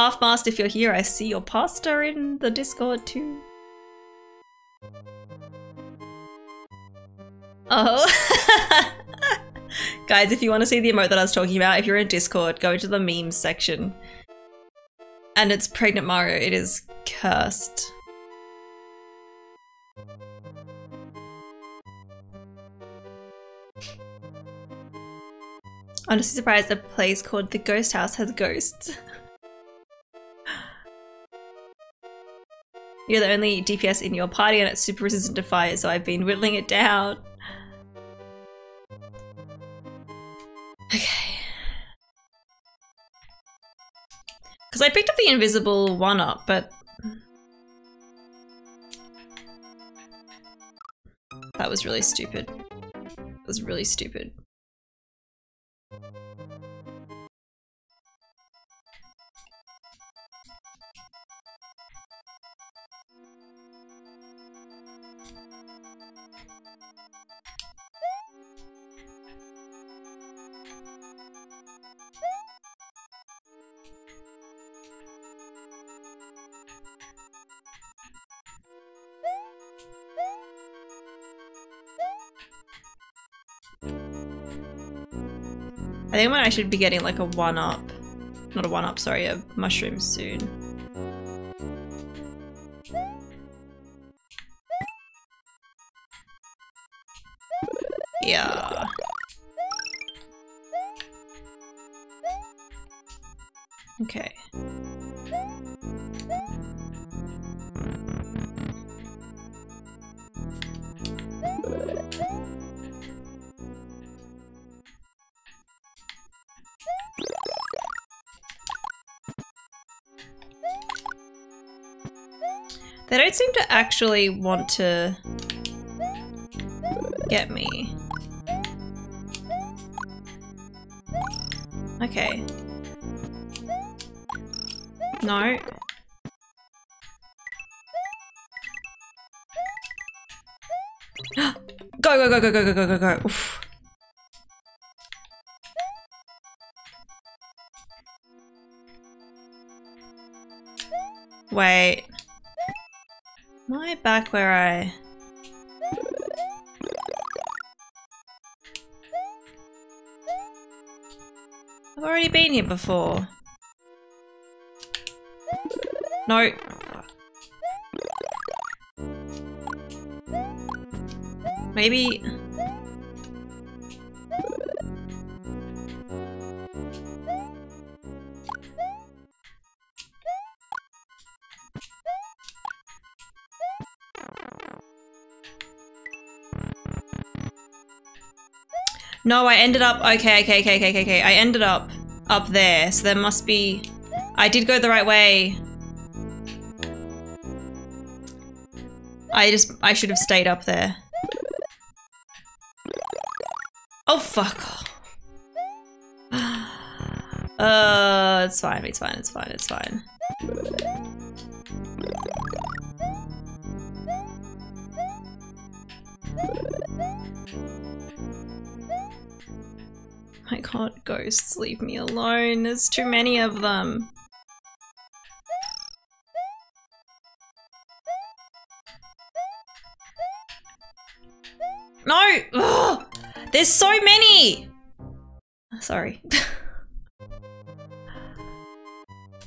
Half Mast, if you're here, I see your pasta in the Discord too. Oh. Guys, if you want to see the emote that I was talking about, if you're in Discord, go to the memes section. And it's Pregnant Mario. It is cursed. Honestly surprised a place called the Ghost House has ghosts. You're the only DPS in your party and it's super resistant to fire, so I've been whittling it down. Okay. Because I picked up the invisible one up, but... That was really stupid. It was really stupid. I should be getting like a one up. Not a one up, sorry, a mushroom soon. Actually want to get me. Okay. No. Go, go, go, go, go, go, go, go, go. Wait. Back where I... I've already been here before. No. Maybe... No, I ended up. Okay, okay, okay, okay, okay. I ended up up there, so there must be. I did go the right way. I just. I should have stayed up there. Oh, fuck. Uh, it's fine, it's fine, it's fine, it's fine. God, ghosts, leave me alone. There's too many of them. No! Ugh! There's so many! Sorry.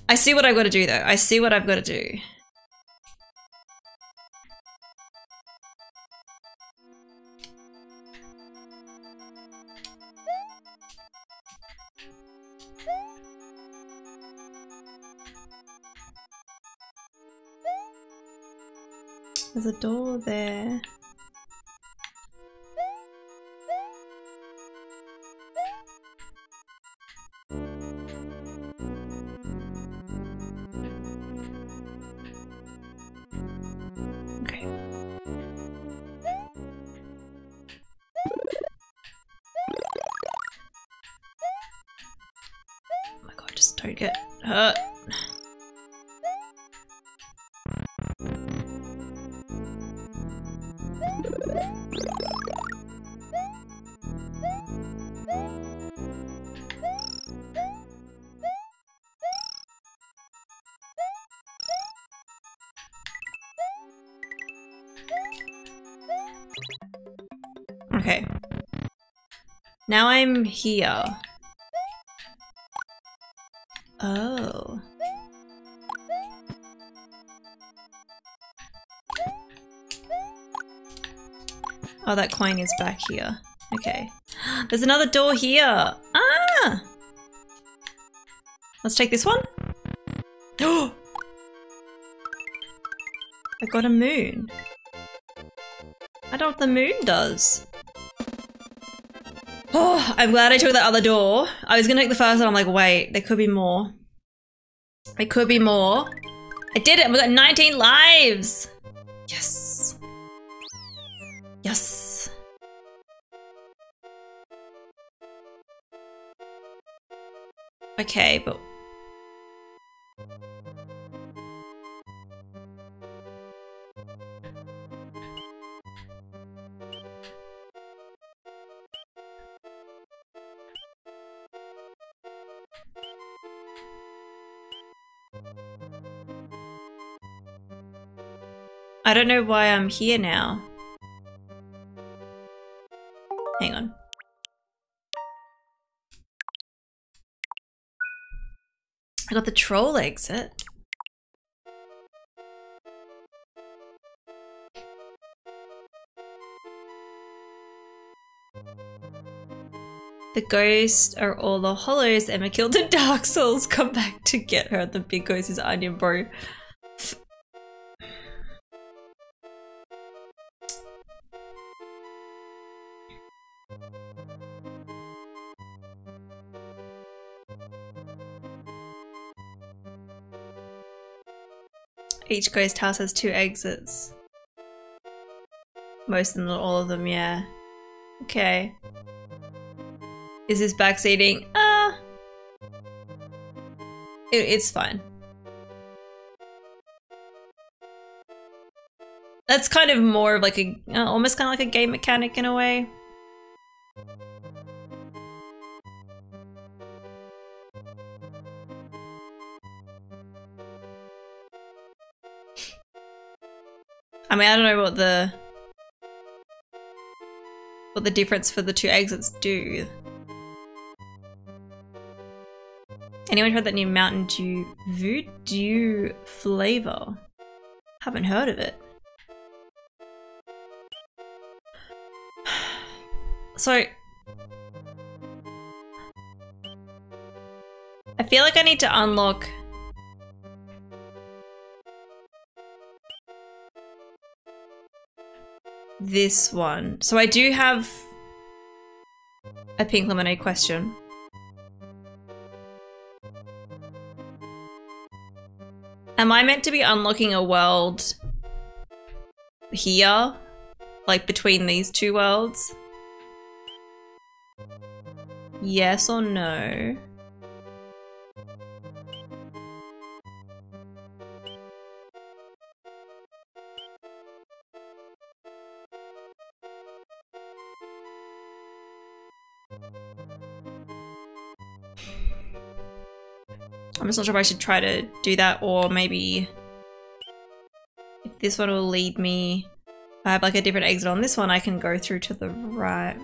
I see what I've got to do though. I see what I've got to do. the door there. Now I'm here. Oh. Oh, that coin is back here. Okay. There's another door here. Ah! Let's take this one. Oh! I got a moon. I don't know what the moon does. I'm glad I took the other door. I was gonna take the first one. I'm like, wait, there could be more. There could be more. I did it. We got 19 lives. Yes. Yes. Okay, but don't know why I'm here now. Hang on. I got the troll exit. The ghosts are all the hollows Emma killed the Dark Souls. Come back to get her. The big ghost is Onion Bro. Each ghost house has two exits. Most of them, not all of them, yeah. Okay. Is this backseating? Ah. It, it's fine. That's kind of more of like a, uh, almost kind of like a game mechanic in a way. Mean, I don't know what the what the difference for the two exits do. Anyone tried that new Mountain Dew Voodoo flavor? Haven't heard of it. So I feel like I need to unlock this one. So I do have a pink lemonade question. Am I meant to be unlocking a world here? Like between these two worlds? Yes or no? Just not sure if I should try to do that or maybe if this one will lead me if I have like a different exit on this one I can go through to the right.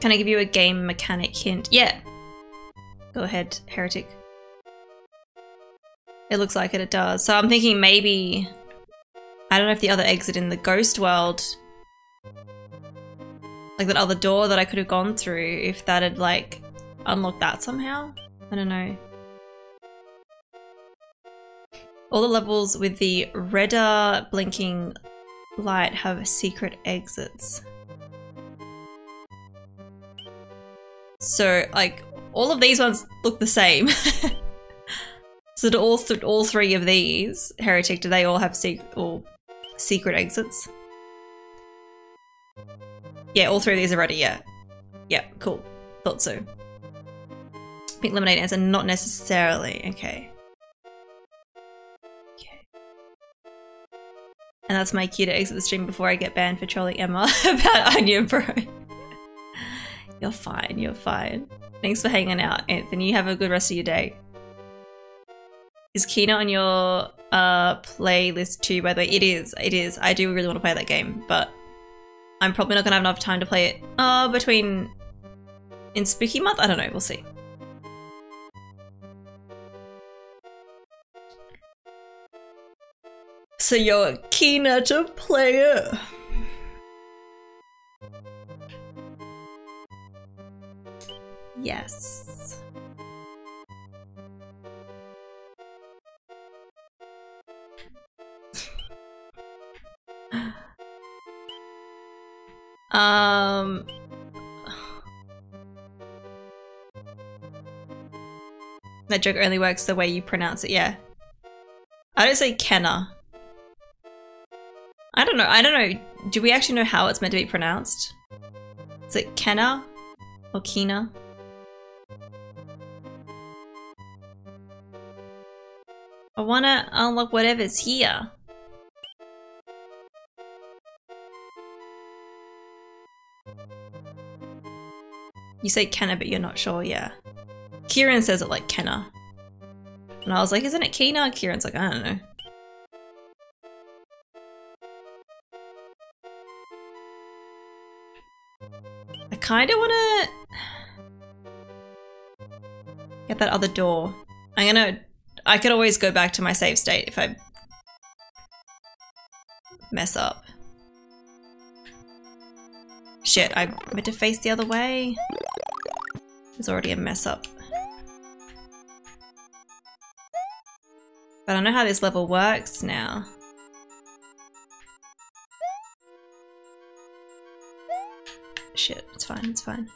Can I give you a game mechanic hint? Yeah. Go ahead, heretic. It looks like it, it does. So I'm thinking maybe... I don't know if the other exit in the ghost world... Like that other door that I could have gone through, if that had like unlocked that somehow? I don't know. All the levels with the redder blinking light have secret exits. So, like, all of these ones look the same. so do all, th all three of these, Heretic, do they all have sec or secret exits? Yeah, all three of these are ready, yeah. Yeah, cool. Thought so. Pink lemonade answer, not necessarily. Okay. Okay. And that's my cue to exit the stream before I get banned for trolling Emma about Onion Bro. you're fine, you're fine. Thanks for hanging out, Anthony. You have a good rest of your day. Is Kena on your uh, playlist too, by the way? It is, it is. I do really want to play that game, but I'm probably not gonna have enough time to play it uh, between in spooky month. I don't know. We'll see. So you're keener to play it. Yes. That joke only works the way you pronounce it, yeah. I don't say Kenna. I don't know, I don't know. Do we actually know how it's meant to be pronounced? Is it Kenna? Or Kina? I wanna unlock whatever's here. You say Kenna, but you're not sure, yeah. Kieran says it like Kenna. And I was like, isn't it Kina? Kieran's like, I don't know. I kind of want to get that other door. I'm gonna, I could always go back to my save state if I mess up. Shit, I meant to face the other way. There's already a mess up. Know how this level works now. Shit, it's fine, it's fine.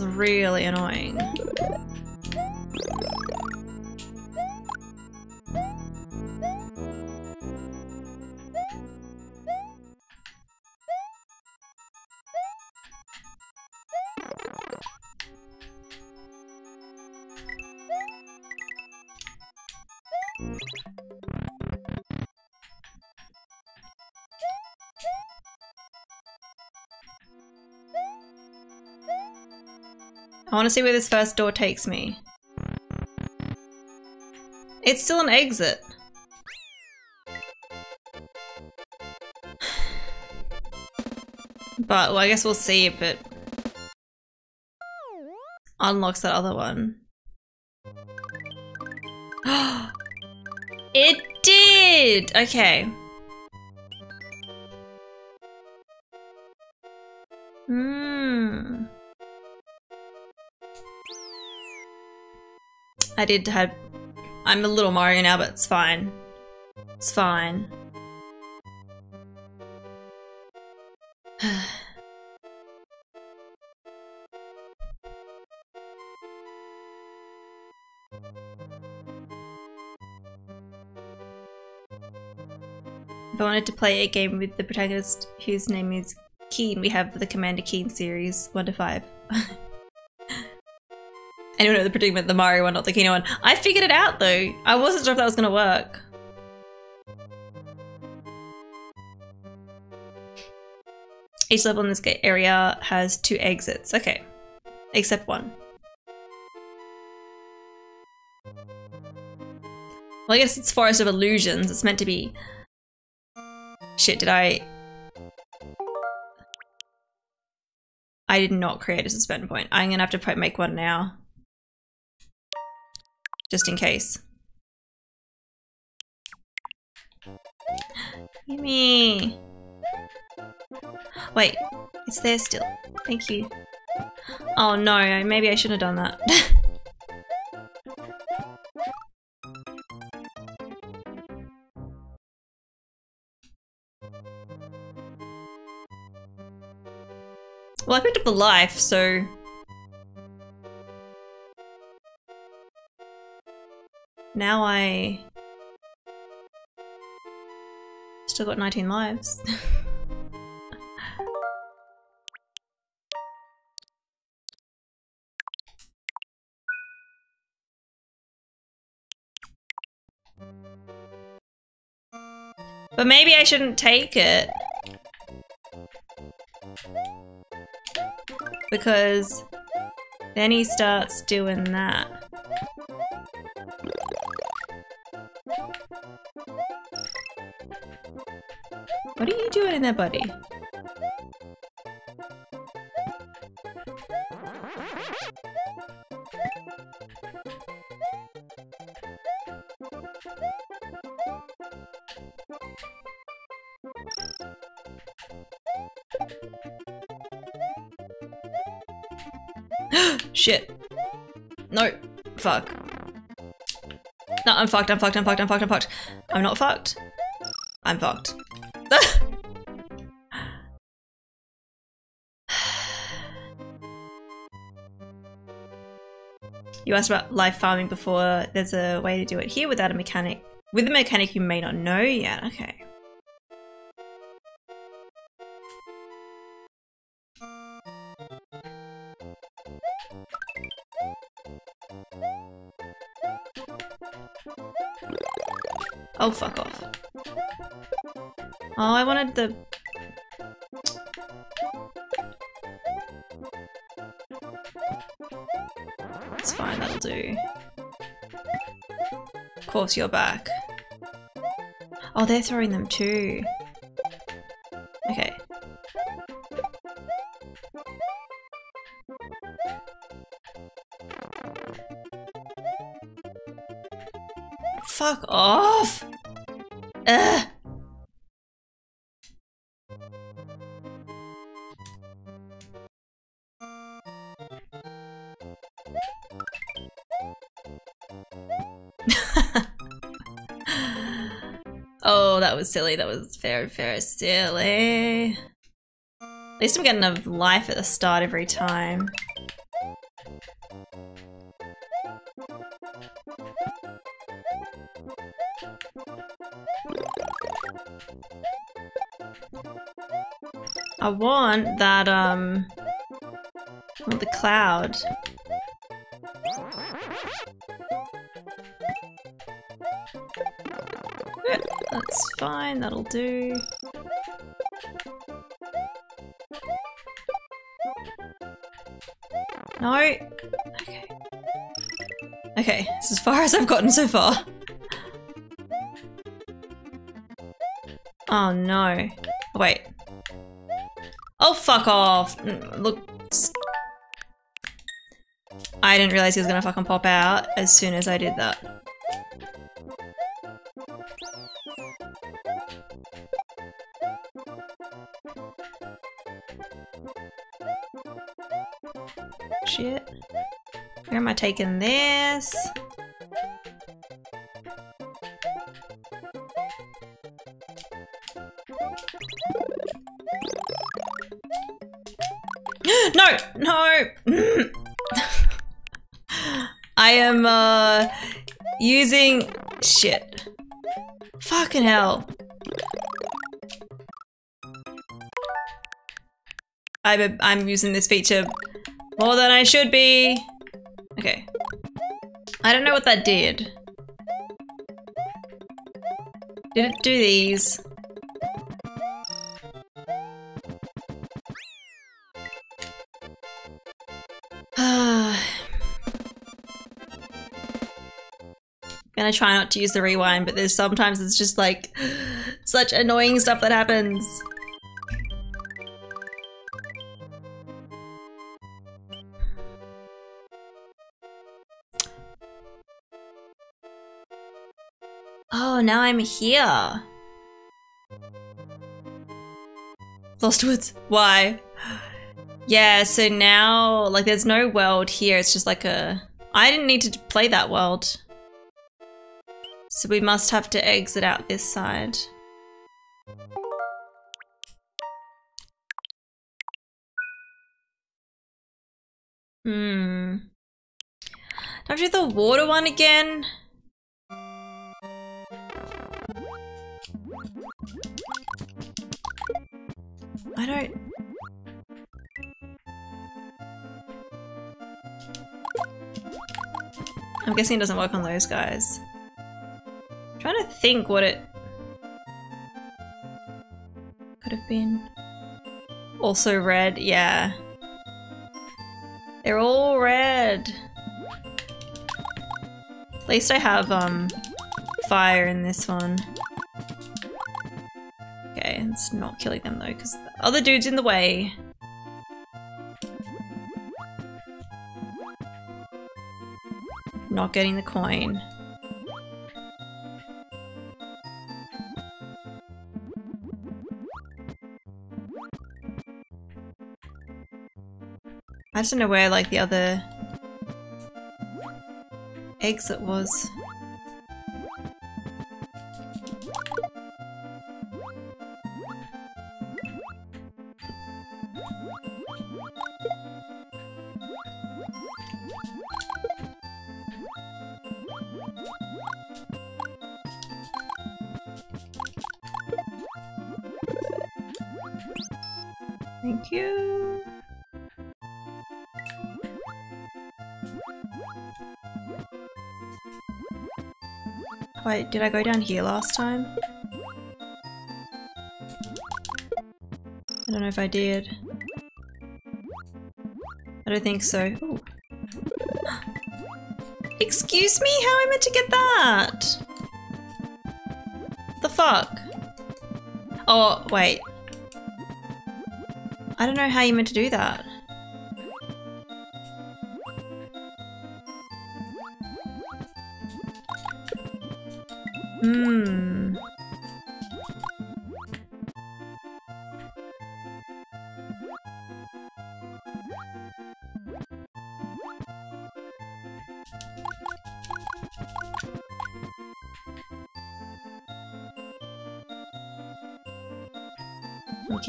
Was really annoying. Want to see where this first door takes me. It's still an exit. But, well, I guess we'll see if it unlocks that other one. it did! Okay. I did have. I'm a little Mario now, but it's fine. It's fine. If I wanted to play a game with the protagonist whose name is Keen, we have the Commander Keen series, 1 to 5. Anyone know the predicament, the Mario one, not the Kino one? I figured it out though. I wasn't sure if that was gonna work. Each level in this area has two exits. Okay. Except one. Well, I guess it's Forest of Illusions. It's meant to be... Shit, did I... I did not create a suspend point. I'm gonna have to make one now. Just in case. Gimme! Wait, it's there still. Thank you. Oh no, maybe I shouldn't have done that. well, I picked up the life, so... Now I... Still got 19 lives. But maybe I shouldn't take it. Because then he starts doing that. In there, buddy? Shit. No. Fuck. No, I'm fucked, I'm fucked, I'm fucked, I'm fucked, I'm fucked. I'm not fucked. I'm fucked. You asked about live farming before. There's a way to do it here without a mechanic. With a mechanic you may not know yet. Okay. Oh, fuck off. Oh, I wanted the... do. Of course you're back. Oh, they're throwing them too. Okay. Fuck off! was silly. That was very, very silly. At least I'm getting a life at the start every time. I want that, um, the cloud. Fine, that'll do. No. Okay. Okay, is as far as I've gotten so far. Oh no. Wait. Oh, fuck off. Mm, Look. I didn't realize he was gonna fucking pop out as soon as I did that. Taking this? no, no. I am uh using shit. Fucking hell. I'm I'm using this feature more than I should be. I don't know what that did. Did it do these? gonna try not to use the rewind, but there's sometimes it's just like such annoying stuff that happens. Now I'm here. Lost Woods. Why? Yeah, so now, like, there's no world here. It's just like a... I didn't need to play that world. So we must have to exit out this side. Hmm. Don't do the water one again? I don't... I'm guessing it doesn't work on those guys. I'm trying to think what it could have been. Also red, yeah. They're all red. At least I have um fire in this one. Okay, it's not killing them though, because other dude's in the way. Not getting the coin. I just don't know where like the other exit was. Wait, did I go down here last time? I don't know if I did. I don't think so. Ooh. Excuse me? How am I meant to get that? The fuck? Oh, wait. I don't know how you meant to do that.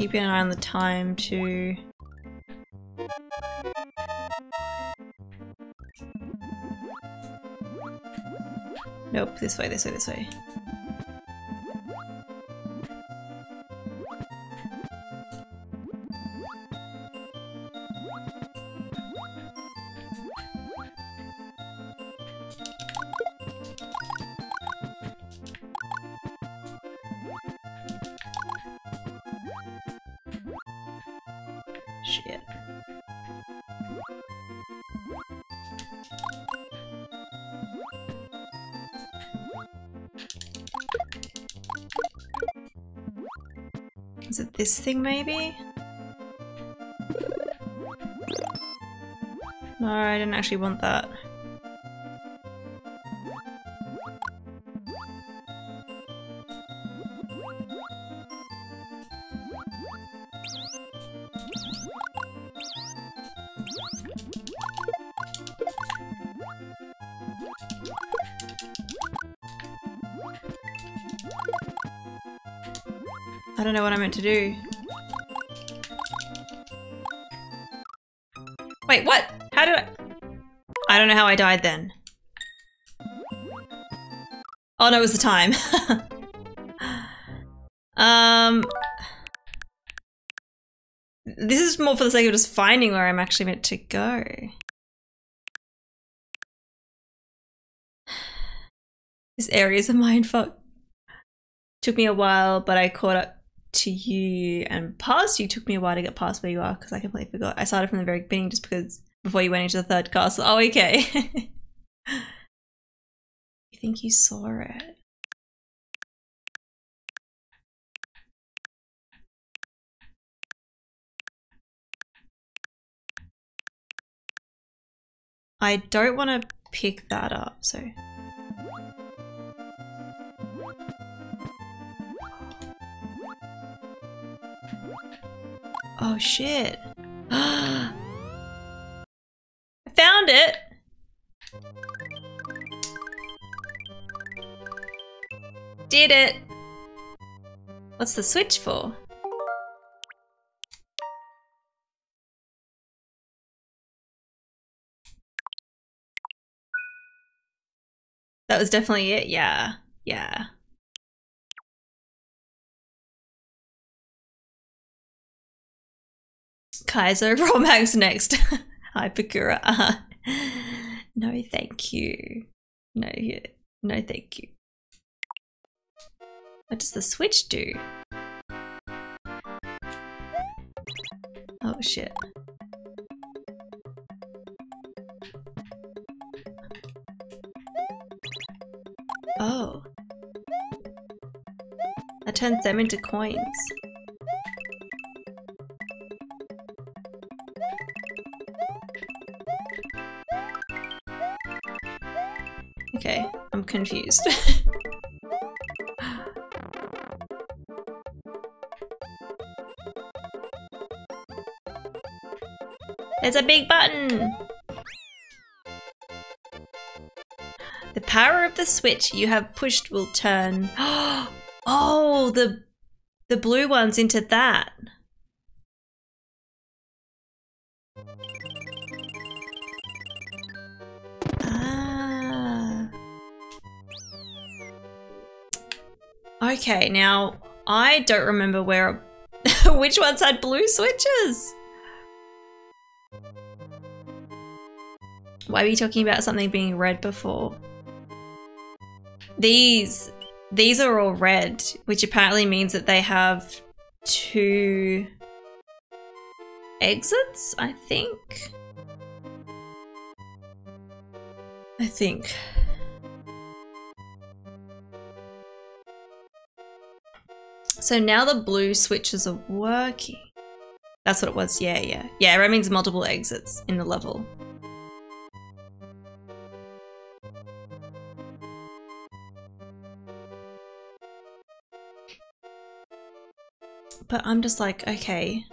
Keeping an eye on the time too. Nope, this way, this way, this way. Thing maybe? No, I didn't actually want that. I don't know what I meant to do. Don't know how I died then. Oh no, it was the time. um... This is more for the sake of just finding where I'm actually meant to go. This area is a mindfuck. Took me a while, but I caught up to you and past you took me a while to get past where you are because I completely forgot. I started from the very beginning just because before you went into the third castle. Oh, okay. you think you saw it? I don't want to pick that up, so. Oh shit. It! Did it! What's the switch for? That was definitely it, yeah. Yeah. Kaiser Romax next. Hypercura. Uh, no, thank you. No, no, thank you. What does the switch do? Oh shit. Oh. That turns them into coins. Confused. There's a big button! The power of the switch you have pushed will turn. Oh, the the blue one's into that. Okay, now I don't remember where which ones had blue switches. Why were you talking about something being red before? These these are all red, which apparently means that they have two exits, I think. I think. So now the blue switches are working. That's what it was, yeah, yeah. Yeah, red means multiple exits in the level. But I'm just like, okay.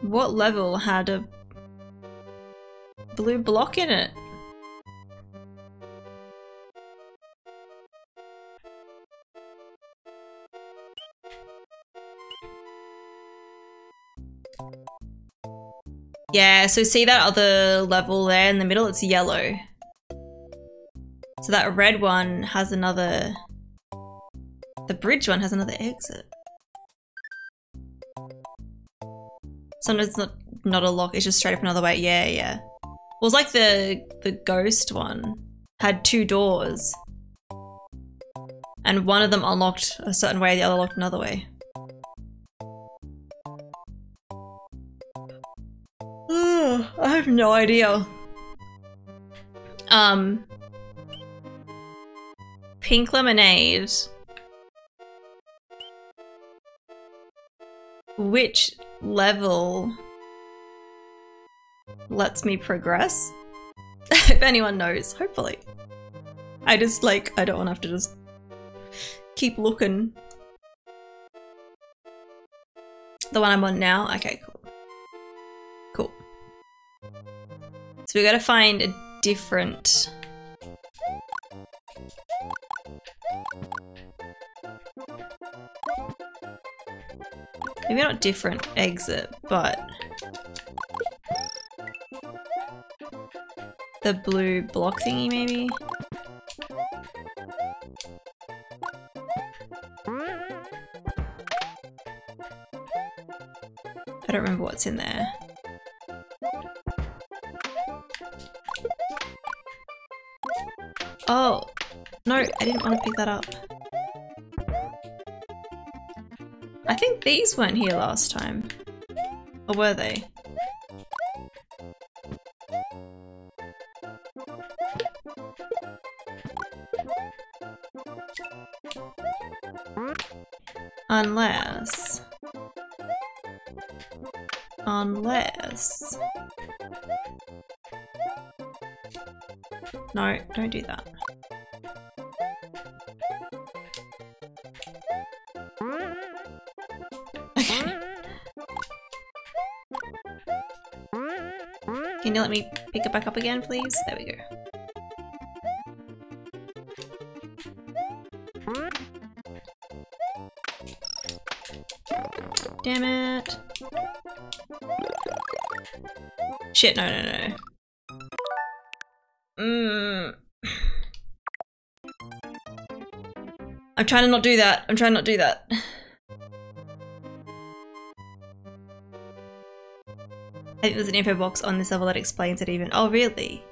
What level had a blue block in it? Yeah, so see that other level there in the middle? It's yellow. So that red one has another... The bridge one has another exit. Sometimes it's not, not a lock, it's just straight up another way. Yeah, yeah. Well, it's like the, the ghost one had two doors. And one of them unlocked a certain way, the other locked another way. I have no idea. Um, pink lemonade. Which level lets me progress? if anyone knows, hopefully. I just like I don't want to have to just keep looking. The one I'm on now? Okay, cool. So we gotta find a different... Maybe not different exit, but... The blue block thingy, maybe? I don't remember what's in there. Oh, no, I didn't want to pick that up. I think these weren't here last time. Or were they? Unless... Unless... No, don't do that. Can you let me pick it back up again, please? There we go. Damn it. Shit, no, no, no. Mm. I'm trying to not do that. I'm trying not to do that. I think there's an info box on this level that explains it even. Oh, really?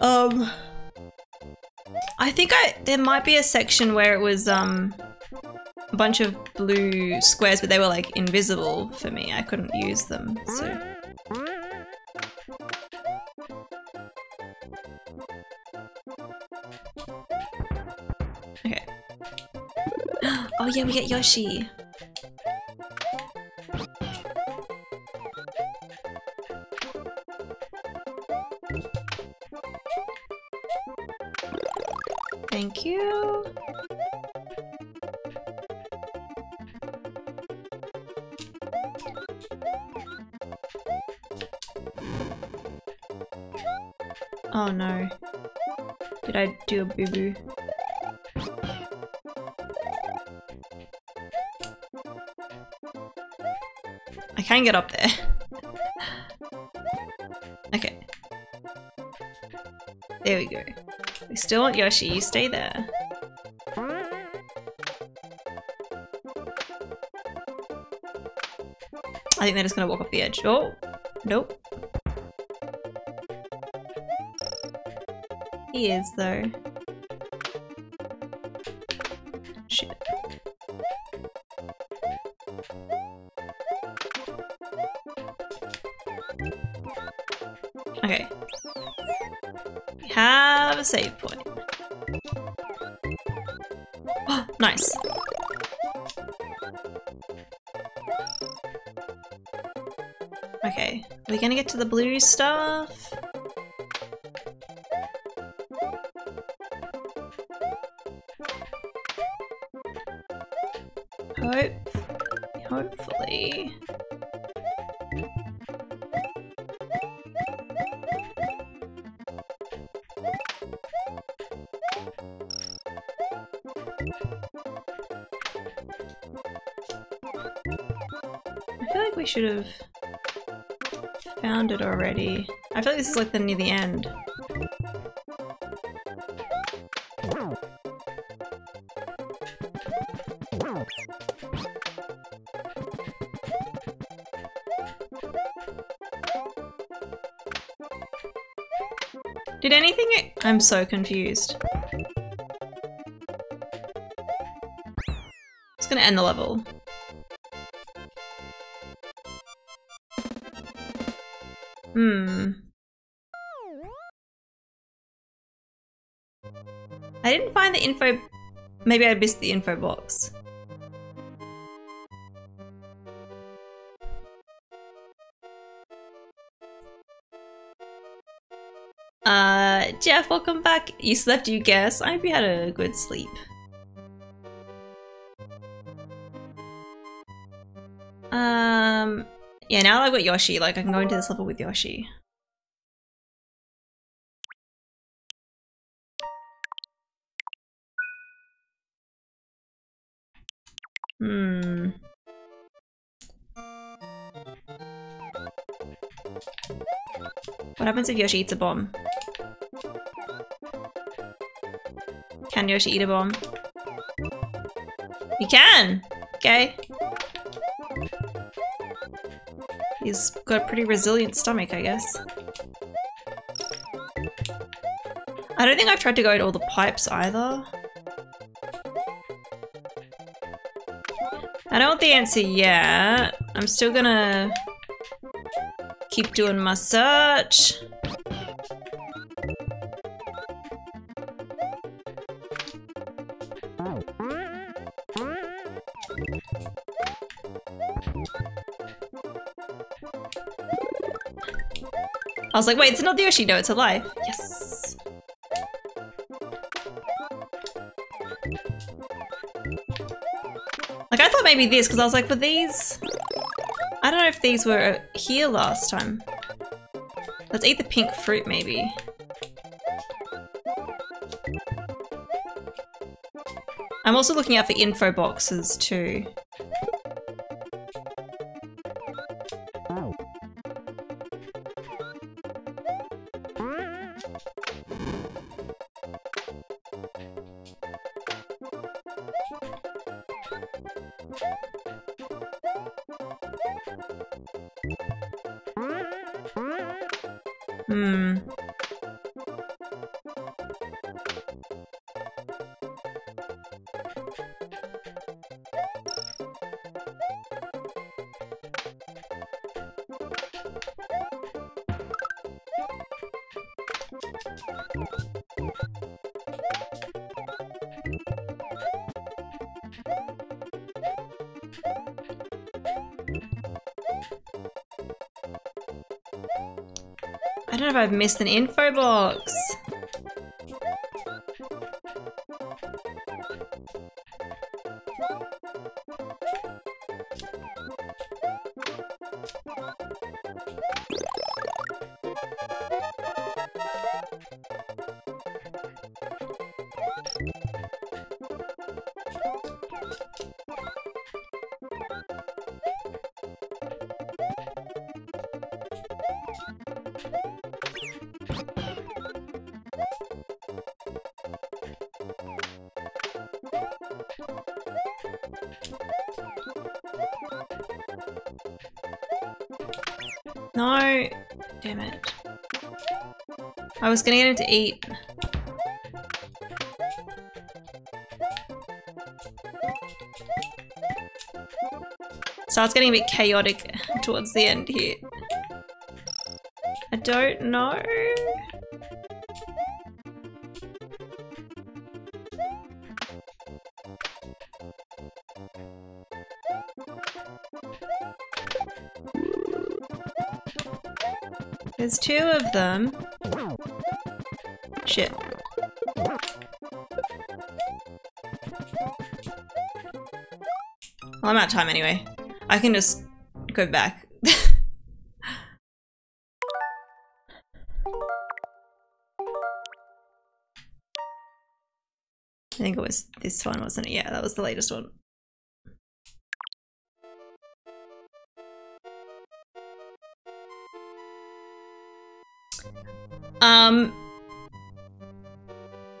Um, I think I there might be a section where it was um a bunch of blue squares, but they were like invisible for me. I couldn't use them, so. Yeah, we get Yoshi. Thank you. Oh no. Did I do a boo boo I can get up there. okay. There we go. We still want Yoshi, you stay there. I think they're just gonna walk off the edge. Oh, nope. He is though. Save point. Oh, nice. Okay, are we gonna get to the blue stuff? Should have found it already. I feel like this is like the near the end. Did anything- I'm so confused. Just gonna end the level. Hmm. I didn't find the info. Maybe I missed the info box. Uh, Jeff, welcome back. You slept, you guess. I hope you had a good sleep. Yeah, now I've got Yoshi, like, I can go into this level with Yoshi. Hmm. What happens if Yoshi eats a bomb? Can Yoshi eat a bomb? You can! Okay. He's got a pretty resilient stomach, I guess. I don't think I've tried to go to all the pipes either. I don't want the answer yet. I'm still gonna keep doing my search. I was like, wait, it's not the Yoshi, no, it's alive. Yes. Like, I thought maybe this, because I was like, were these... I don't know if these were here last time. Let's eat the pink fruit, maybe. I'm also looking out for info boxes, too. I've missed an info box. Was gonna get him to eat. Starts getting a bit chaotic towards the end here. I don't know. There's two of them. Shit. Well, I'm out of time anyway. I can just go back. I think it was this one, wasn't it? Yeah, that was the latest one. Um,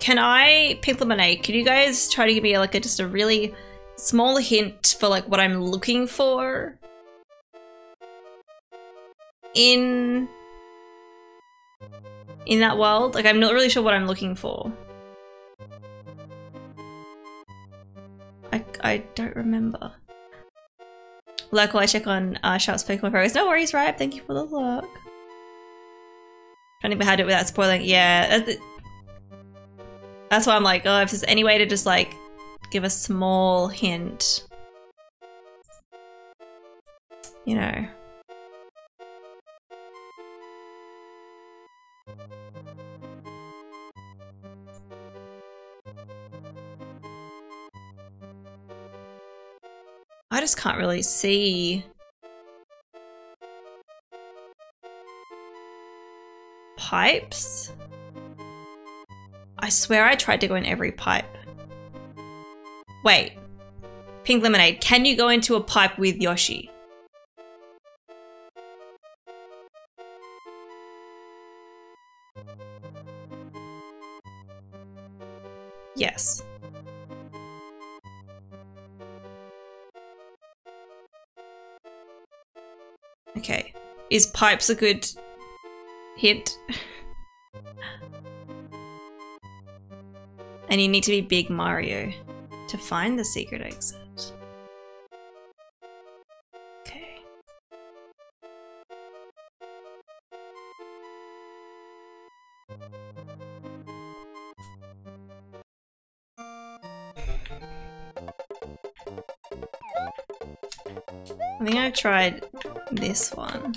can I, Pink Lemonade, can you guys try to give me like a, just a really small hint for like what I'm looking for in in that world? Like I'm not really sure what I'm looking for. I, I don't remember. Like while I check on uh, Sharp's Pokemon progress. No worries, right? Thank you for the look. Trying to do it without spoiling. Yeah, that's, why I'm like, oh, if there's any way to just like give a small hint, you know. I just can't really see pipes. I swear I tried to go in every pipe. Wait. Pink Lemonade, can you go into a pipe with Yoshi? Yes. Okay. Is pipes a good hint? and you need to be Big Mario to find the secret exit. Okay. I think I tried this one.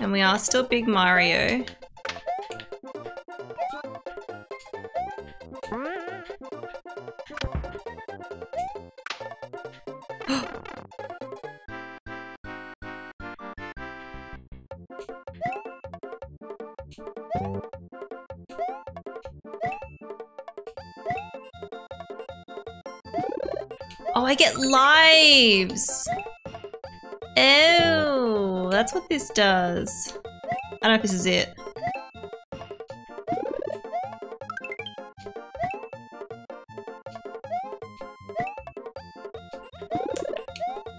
And we are still Big Mario. Get lives! Oh, that's what this does. I don't know if this is it.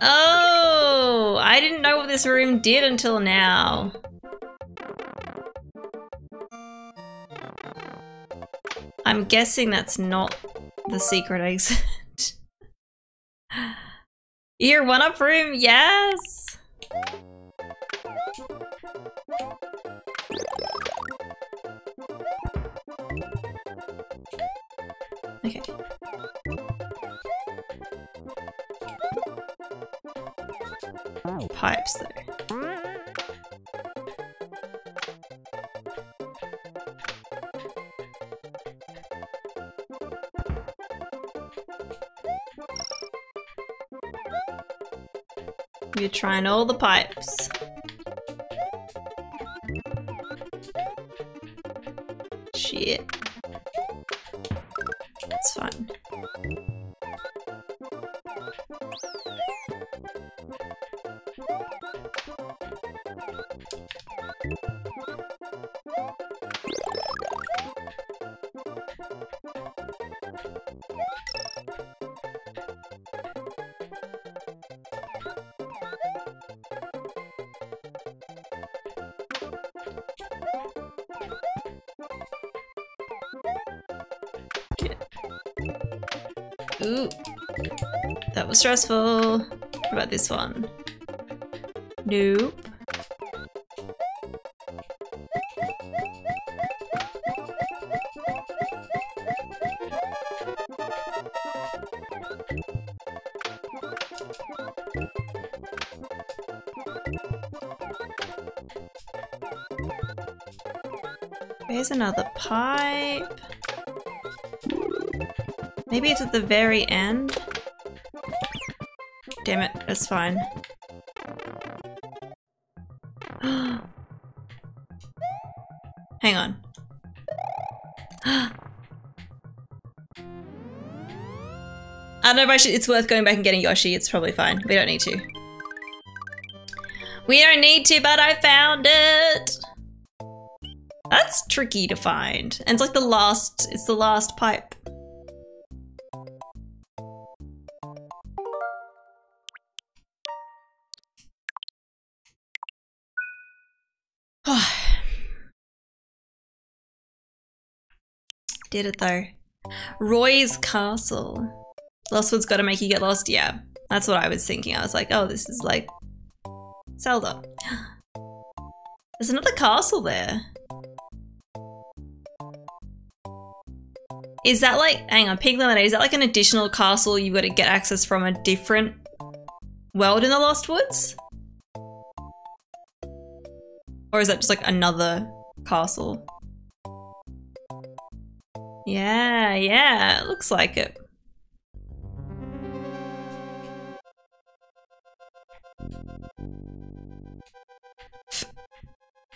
Oh, I didn't know what this room did until now. I'm guessing that's not the secret exit. Year one up room, yes! Trying all the pipes. Ooh. That was stressful. What about this one? Nope. There's another pipe. Maybe it's at the very end? Damn it, that's fine. Hang on. I don't know if should- it's worth going back and getting Yoshi, it's probably fine. We don't need to. We don't need to, but I found it! That's tricky to find. And it's like the last, it's the last pipe. Did it though. Roy's Castle. Lostwood's got to make you get lost. Yeah, that's what I was thinking. I was like, oh, this is like Zelda. There's another castle there. Is that like, hang on, Pink Lemonade, is that like an additional castle you've got to get access from a different world in the Lost Woods? Or is that just like another castle? Yeah, yeah, looks like it.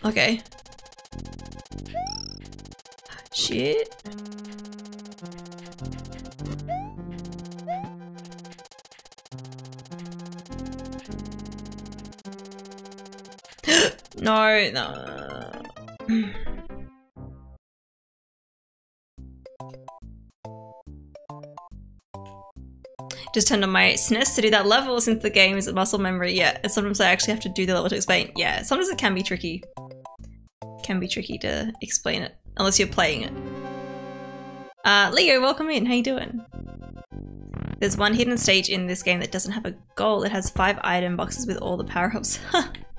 Okay. Shit. no, no. Just turned on my SNES to do that level since the game is a muscle memory. Yeah, and sometimes I actually have to do the level to explain. Yeah, sometimes it can be tricky. Can be tricky to explain it, unless you're playing it. Uh, Leo, welcome in. How you doing? There's one hidden stage in this game that doesn't have a goal. It has five item boxes with all the power-ups.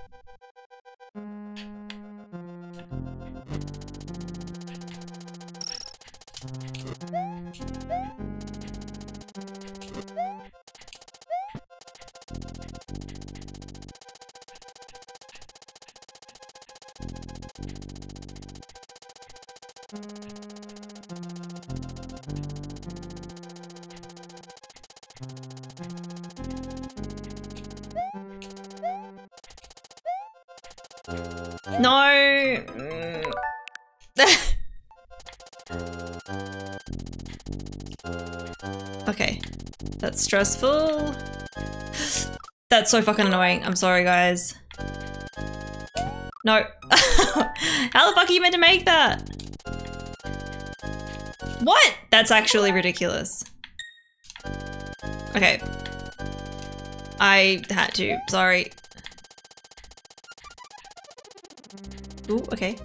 stressful. That's so fucking annoying. I'm sorry, guys. No. How the fuck are you meant to make that? What? That's actually ridiculous. Okay. I had to. Sorry. Ooh, okay.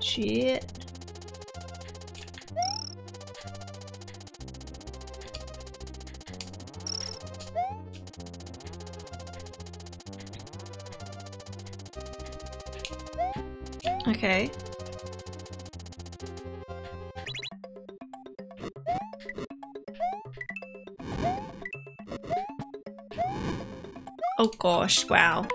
Shit. Okay. Oh gosh, wow.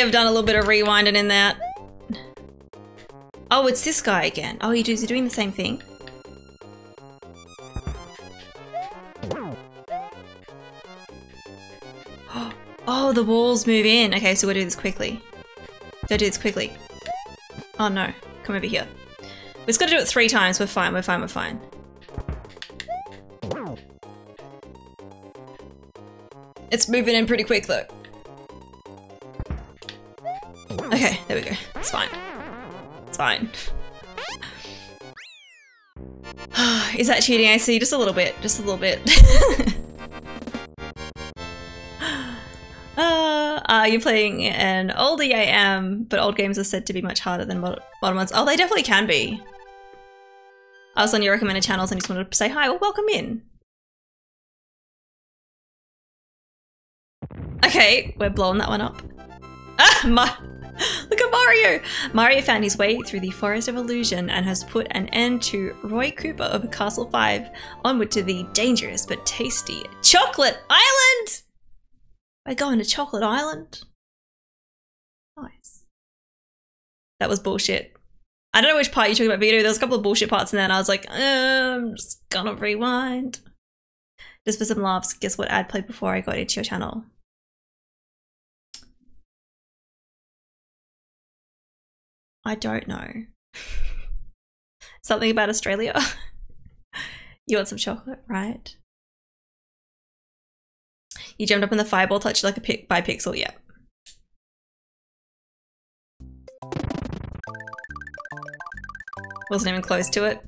Have done a little bit of rewinding in that. Oh, it's this guy again. Oh, he is doing the same thing. Oh, the walls move in. Okay, so we'll do this quickly. Go do this quickly. Oh no, come over here. We just gotta do it three times. We're fine, we're fine, we're fine. It's moving in pretty quick though. There we go. It's fine. It's fine. Is that cheating? I see. Just a little bit. Just a little bit. uh, uh, you're playing an oldie I am, but old games are said to be much harder than mod modern ones. Oh, they definitely can be. I was on your recommended channels and just wanted to say hi. Well, welcome in. Okay, we're blowing that one up. Ah, my Mario! Mario found his way through the Forest of Illusion and has put an end to Roy Koopa of Castle 5, onward to the dangerous but tasty Chocolate Island! We're going to Chocolate Island. Nice. That was bullshit. I don't know which part you're talking about, Vito. There was a couple of bullshit parts in there and I was like, uh, I'm just gonna rewind. Just for some laughs, guess what ad played before I got into your channel? I don't know. Something about Australia? you want some chocolate, right? You jumped up in the fireball, touched like a pic by pixel, yep. Wasn't even close to it.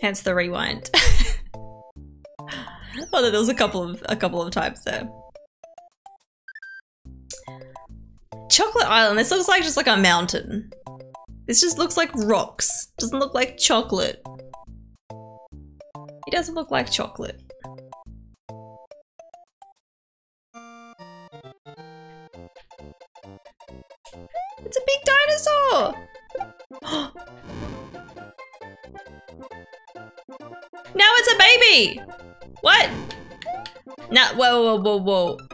Hence the rewind. Although oh, there was a couple of a couple of times there. Chocolate Island. This looks like just like a mountain. This just looks like rocks. Doesn't look like chocolate. It doesn't look like chocolate. It's a big dinosaur! now it's a baby! What? Now, whoa, whoa, whoa, whoa.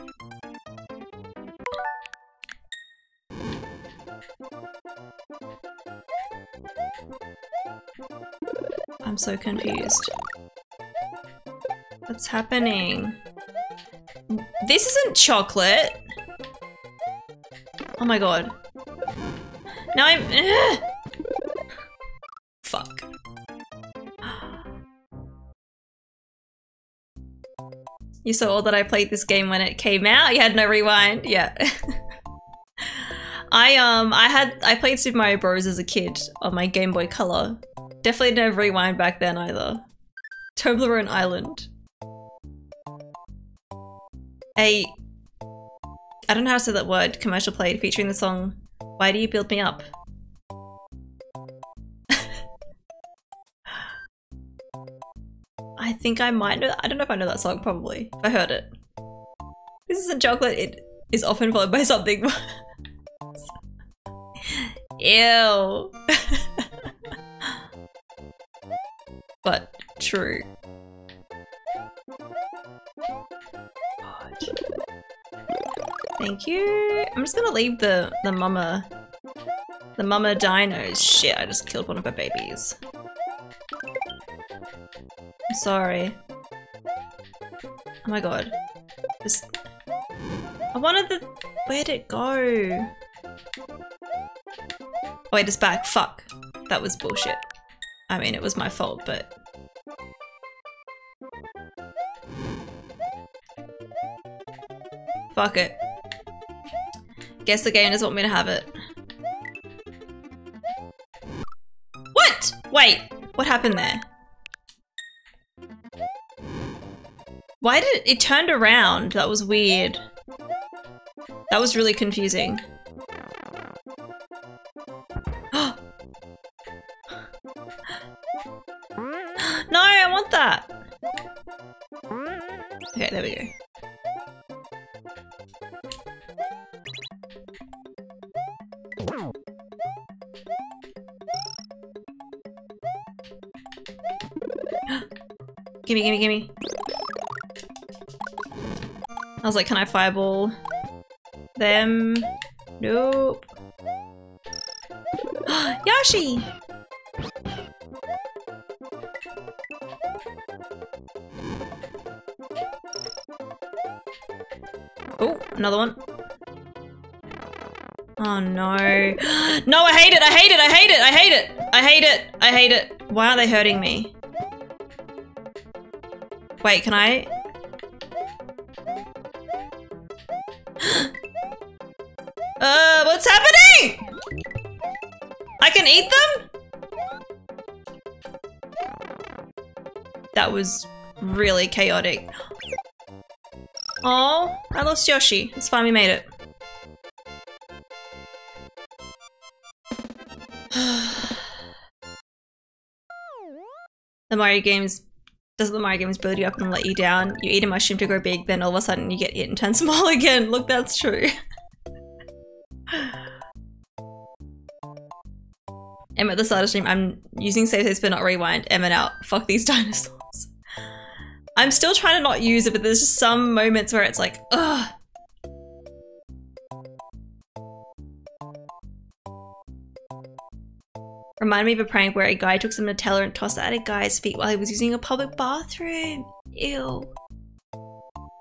I'm so confused. What's happening? This isn't chocolate. Oh my god. Now I'm. Ugh. Fuck. You saw all that I played this game when it came out. You had no rewind. Yeah. I um I had I played Super Mario Bros as a kid on my Game Boy Color. Definitely no rewind back then either. Toblerone Island. A I don't know how to say that word. Commercial played featuring the song "Why Do You Build Me Up." I think I might know. I don't know if I know that song. Probably. If I heard it. This isn't chocolate. It is often followed by something. Ew. but true. Thank you. I'm just gonna leave the the mama the mama dinos. Shit, I just killed one of her babies. I'm sorry. Oh my god. This I wanted the where'd it go? Oh wait, it's back. Fuck. That was bullshit. I mean it was my fault, but Fuck it. Guess the game doesn't want me to have it. What? Wait, what happened there? Why did it, it turned around? That was weird. That was really confusing. That. Okay, there we go. gimme, gimme, gimme. I was like, can I fireball them? Nope. Yoshi! Another one. Oh no. No, I hate it, I hate it, I hate it, I hate it! I hate it, I hate it. Why are they hurting me? Wait, can I? uh, what's happening? I can eat them? That was really chaotic. Oh, I lost Yoshi. It's fine, we made it. the Mario games doesn't the Mario games build you up and let you down? You eat a mushroom to grow big, then all of a sudden you get and turn small again. Look, that's true. Em at the start of stream, I'm using save saves but not rewind. Em and out. Fuck these dinosaurs. I'm still trying to not use it, but there's just some moments where it's like, ugh. Remind me of a prank where a guy took some Nutella and tossed it at a guy's feet while he was using a public bathroom. Ew.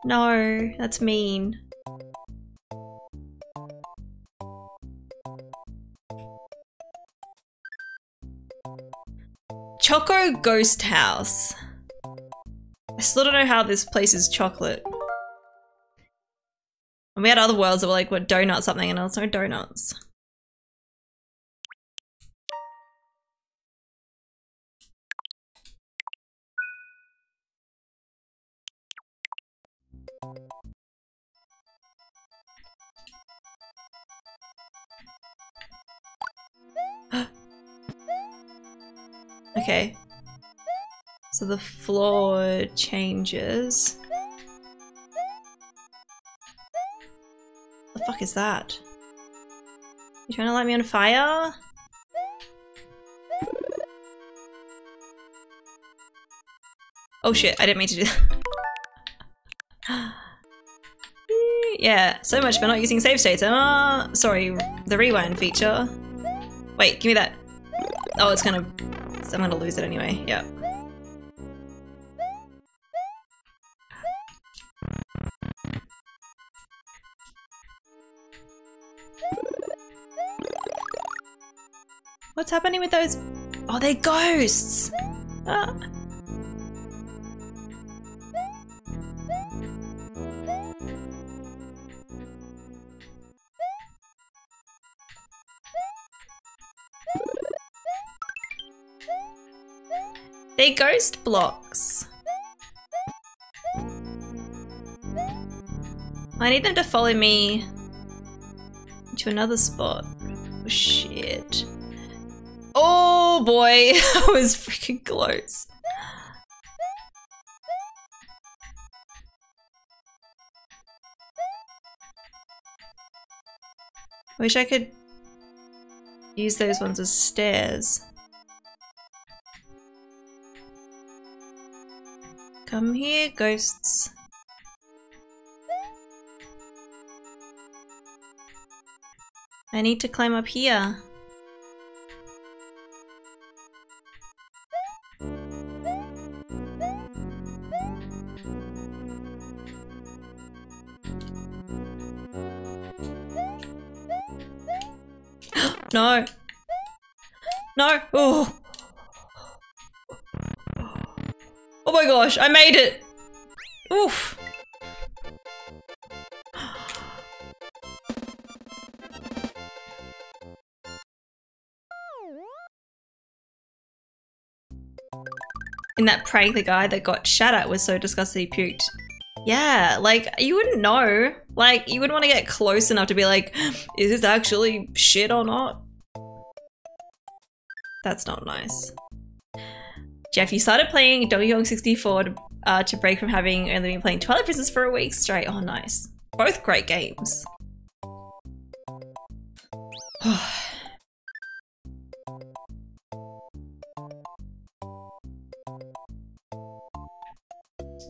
No, that's mean. Choco Ghost House still don't know how this place is chocolate. And we had other worlds that were like, what, donut something, and there was no donuts. okay. So the floor changes. The fuck is that? You trying to light me on fire? Oh shit, I didn't mean to do that. yeah, so much for not using save states. Ah, sorry, the rewind feature. Wait, give me that. Oh, it's gonna... I'm gonna lose it anyway, yeah. What's happening with those? Oh, they're ghosts! Ah. They ghost blocks. I need them to follow me to another spot. Oh boy, that was freaking close. Wish I could use those ones as stairs. Come here, ghosts. I need to climb up here. No. No. Oh. Oh my gosh, I made it. Oof. In that prank, the guy that got shot at was so disgusted he puked. Yeah, like, you wouldn't know. Like, you wouldn't want to get close enough to be like, is this actually shit or not? That's not nice. Jeff, you started playing Donkey Kong 64 to, uh, to break from having only been playing Twilight Princess for a week straight. Oh, nice. Both great games.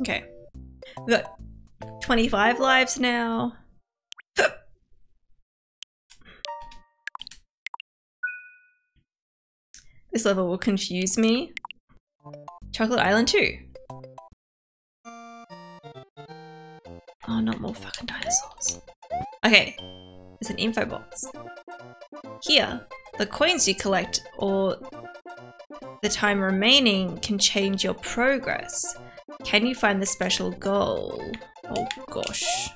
okay. Got 25 lives now. this level will confuse me. Chocolate Island 2. Oh, not more fucking dinosaurs. Okay, there's an info box. Here, the coins you collect or the time remaining can change your progress. Can you find the special goal? Oh gosh.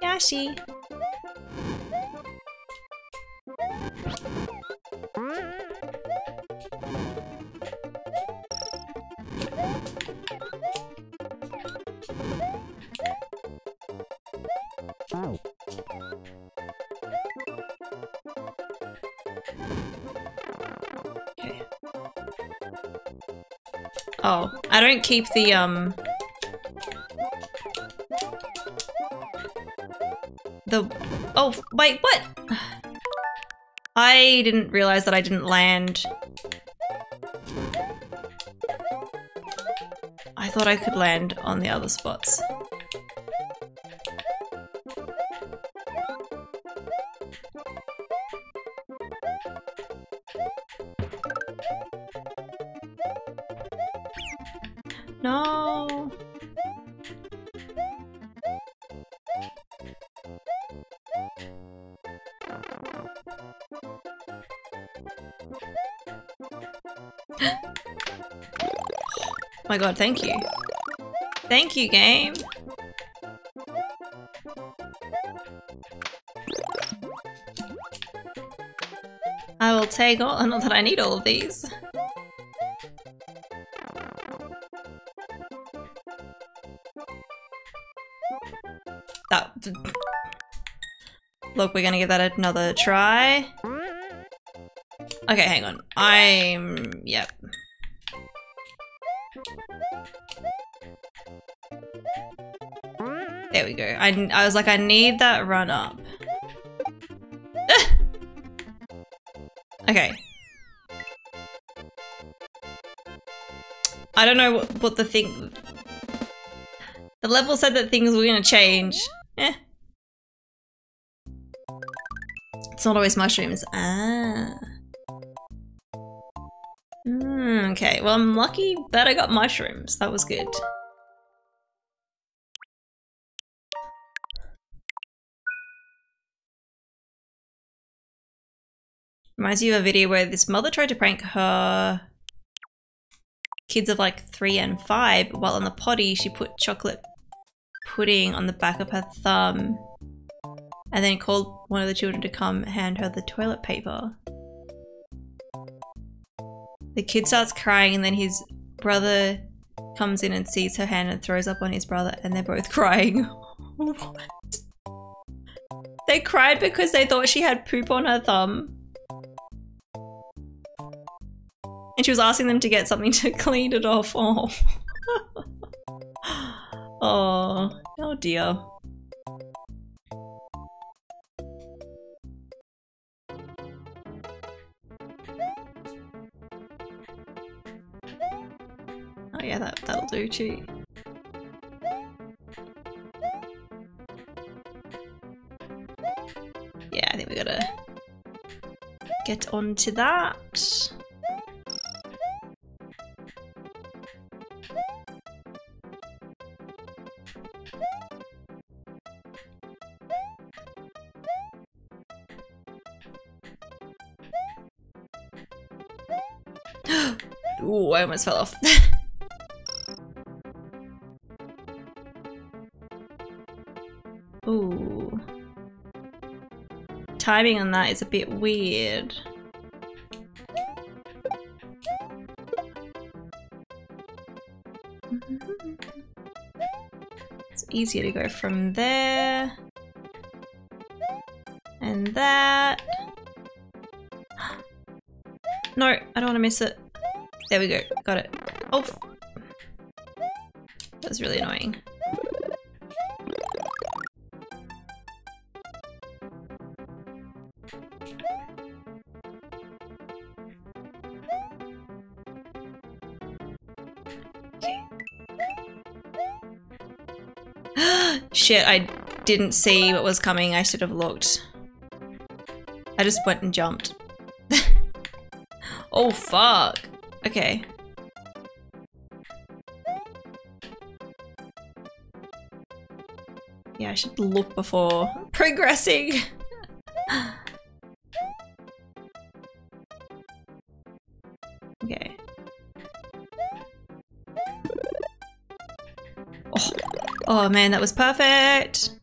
Yoshi. Don't keep the, um... The... Oh, wait, what? I didn't realize that I didn't land... I thought I could land on the other spots. My god, thank you. Thank you, game. I will take all, not that I need all of these. That. Look, we're gonna give that another try. Okay, hang on. I'm... yep. I, I was like, I need that run up. okay. I don't know what, what the thing... The level said that things were gonna change. Eh. It's not always mushrooms. Ah. Mm, okay, well I'm lucky that I got mushrooms. That was good. Reminds you of a video where this mother tried to prank her kids of like three and five while on the potty she put chocolate pudding on the back of her thumb and then called one of the children to come hand her the toilet paper. The kid starts crying and then his brother comes in and sees her hand and throws up on his brother and they're both crying. what? They cried because they thought she had poop on her thumb. And she was asking them to get something to clean it off. Oh. oh. Oh dear. Oh yeah, that, that'll do too. Yeah, I think we gotta get on to that. I almost fell off. Ooh. Timing on that is a bit weird. It's easier to go from there. And that. No, I don't want to miss it. There we go. Got it. Oh. That was really annoying. Shit, I didn't see what was coming. I should have looked. I just went and jumped. oh, fuck. Okay. Yeah, I should look before progressing. okay. Oh. oh man, that was perfect.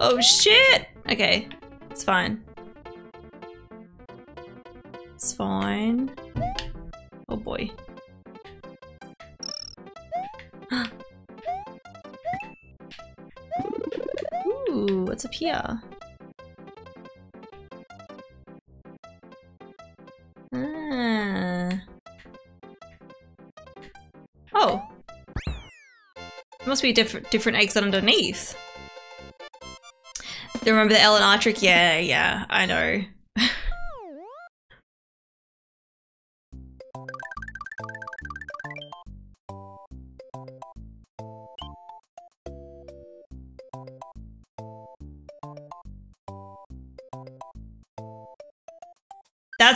Oh shit! Okay, it's fine. What's up here? Ah. Oh. There must be different different eggs underneath. Remember the Ellen R trick? Yeah, yeah, I know.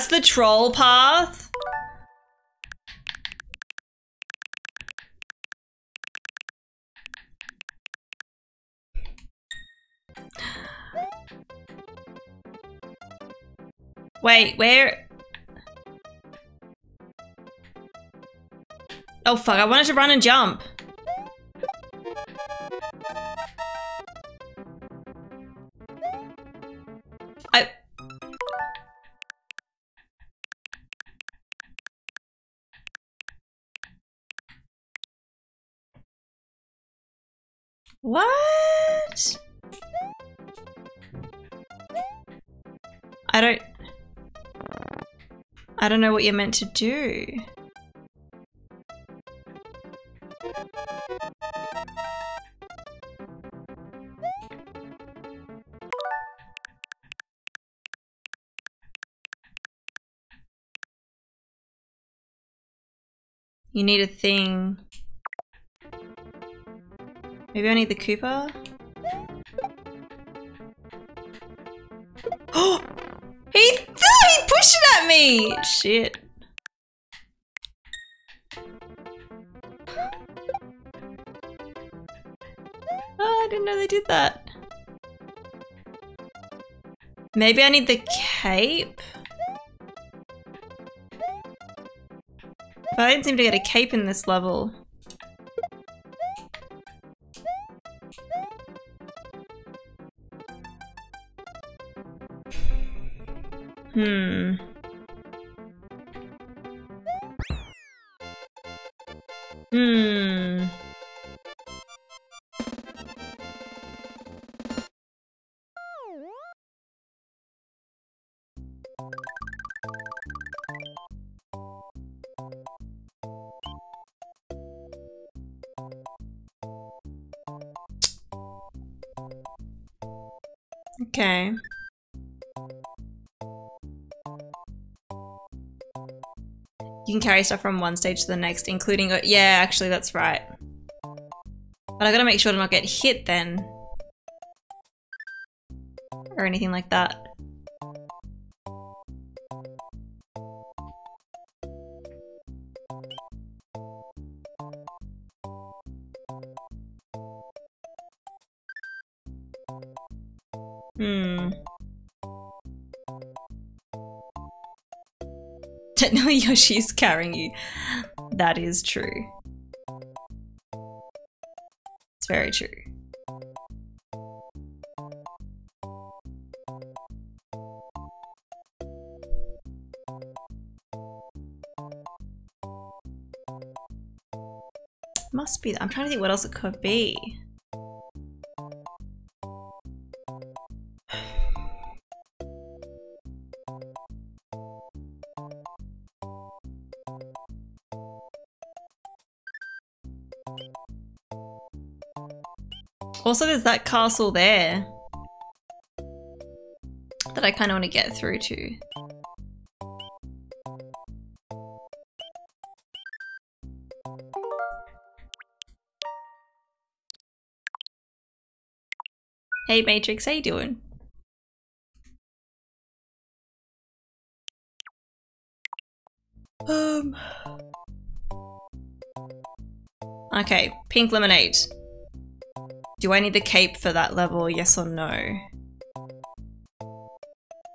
That's the troll path? Wait, where? Oh fuck, I wanted to run and jump. I don't know what you're meant to do. You need a thing. Maybe I need the Koopa? At me! Shit. Oh, I didn't know they did that. Maybe I need the cape? But I didn't seem to get a cape in this level. Carry stuff from one stage to the next, including- yeah, actually that's right. But I gotta make sure to not get hit then. Or anything like that. Technically, Yoshi's carrying you. That is true. It's very true. Must be. I'm trying to think what else it could be. Also, there's that castle there that I kind of want to get through to. Hey Matrix, how you doing? Um. Okay, pink lemonade. Do I need the cape for that level? Yes or no?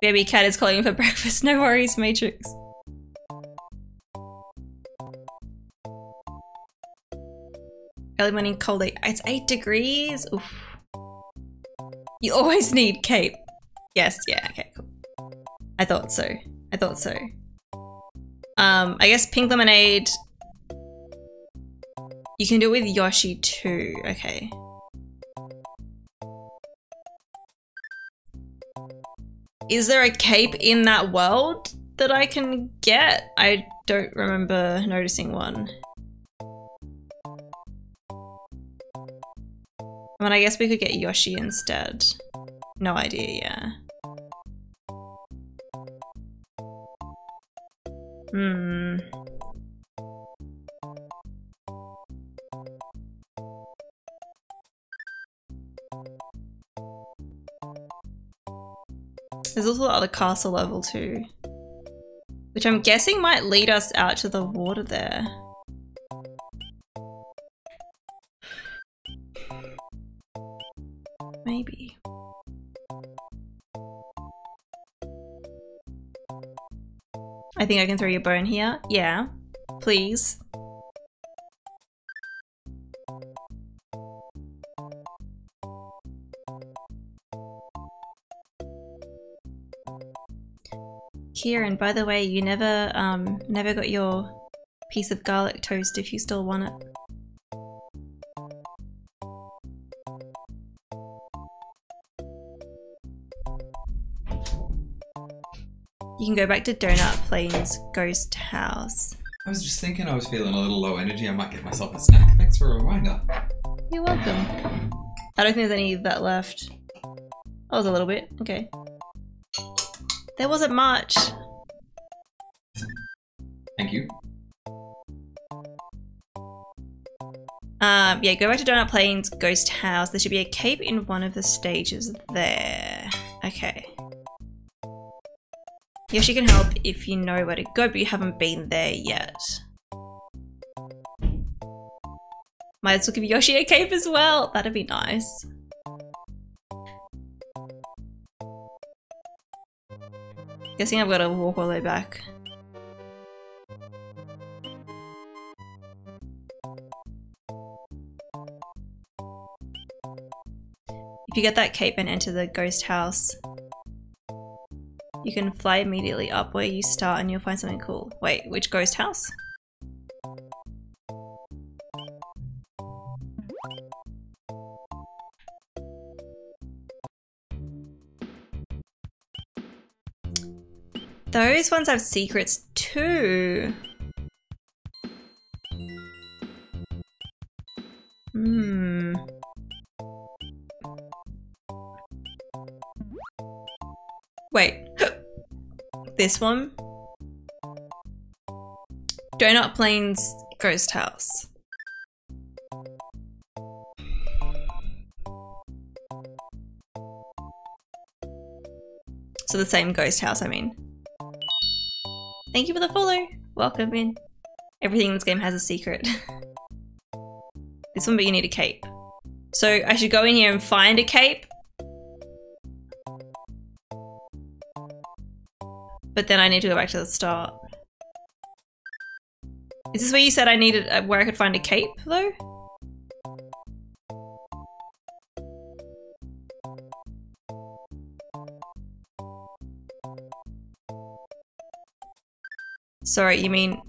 Baby cat is calling for breakfast. No worries, Matrix. Early morning cold. It's eight degrees. Oof. You always need cape. Yes. Yeah. Okay. Cool. I thought so. I thought so. Um. I guess pink lemonade. You can do it with Yoshi too. Okay. Is there a cape in that world that I can get? I don't remember noticing one. I mean, I guess we could get Yoshi instead. No idea, yeah. Hmm. There's also the other castle level too. Which I'm guessing might lead us out to the water there. Maybe. I think I can throw your bone here. Yeah. Please. here. And by the way, you never, um, never got your piece of garlic toast if you still want it. You can go back to Donut Plains Ghost House. I was just thinking I was feeling a little low energy. I might get myself a snack. Thanks for a reminder. You're welcome. I don't think there's any of that left. Oh, there's a little bit. Okay. There wasn't much. Thank you. Um, yeah, go back to Donut Plains Ghost House. There should be a cape in one of the stages there. Okay. Yoshi can help if you know where to go, but you haven't been there yet. Might as well give Yoshi a cape as well. That'd be nice. Guessing I've got to walk all the way back. If you get that cape and enter the ghost house, you can fly immediately up where you start and you'll find something cool. Wait, which ghost house? Those ones have secrets too. Hmm. Wait. this one? Donut Plains Ghost House. So the same ghost house, I mean. Thank you for the follow. Welcome in. Everything in this game has a secret. this one, but you need a cape. So I should go in here and find a cape. But then I need to go back to the start. Is this where you said I needed, uh, where I could find a cape though? Sorry, you mean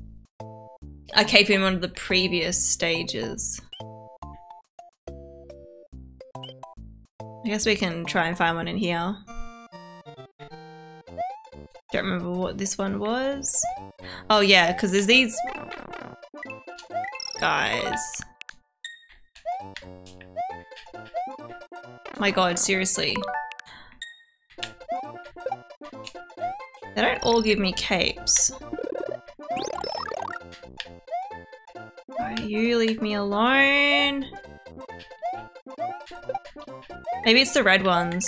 I cape in one of the previous stages? I guess we can try and find one in here. Don't remember what this one was. Oh yeah, because there's these guys. My god, seriously. They don't all give me capes. You leave me alone. Maybe it's the red ones.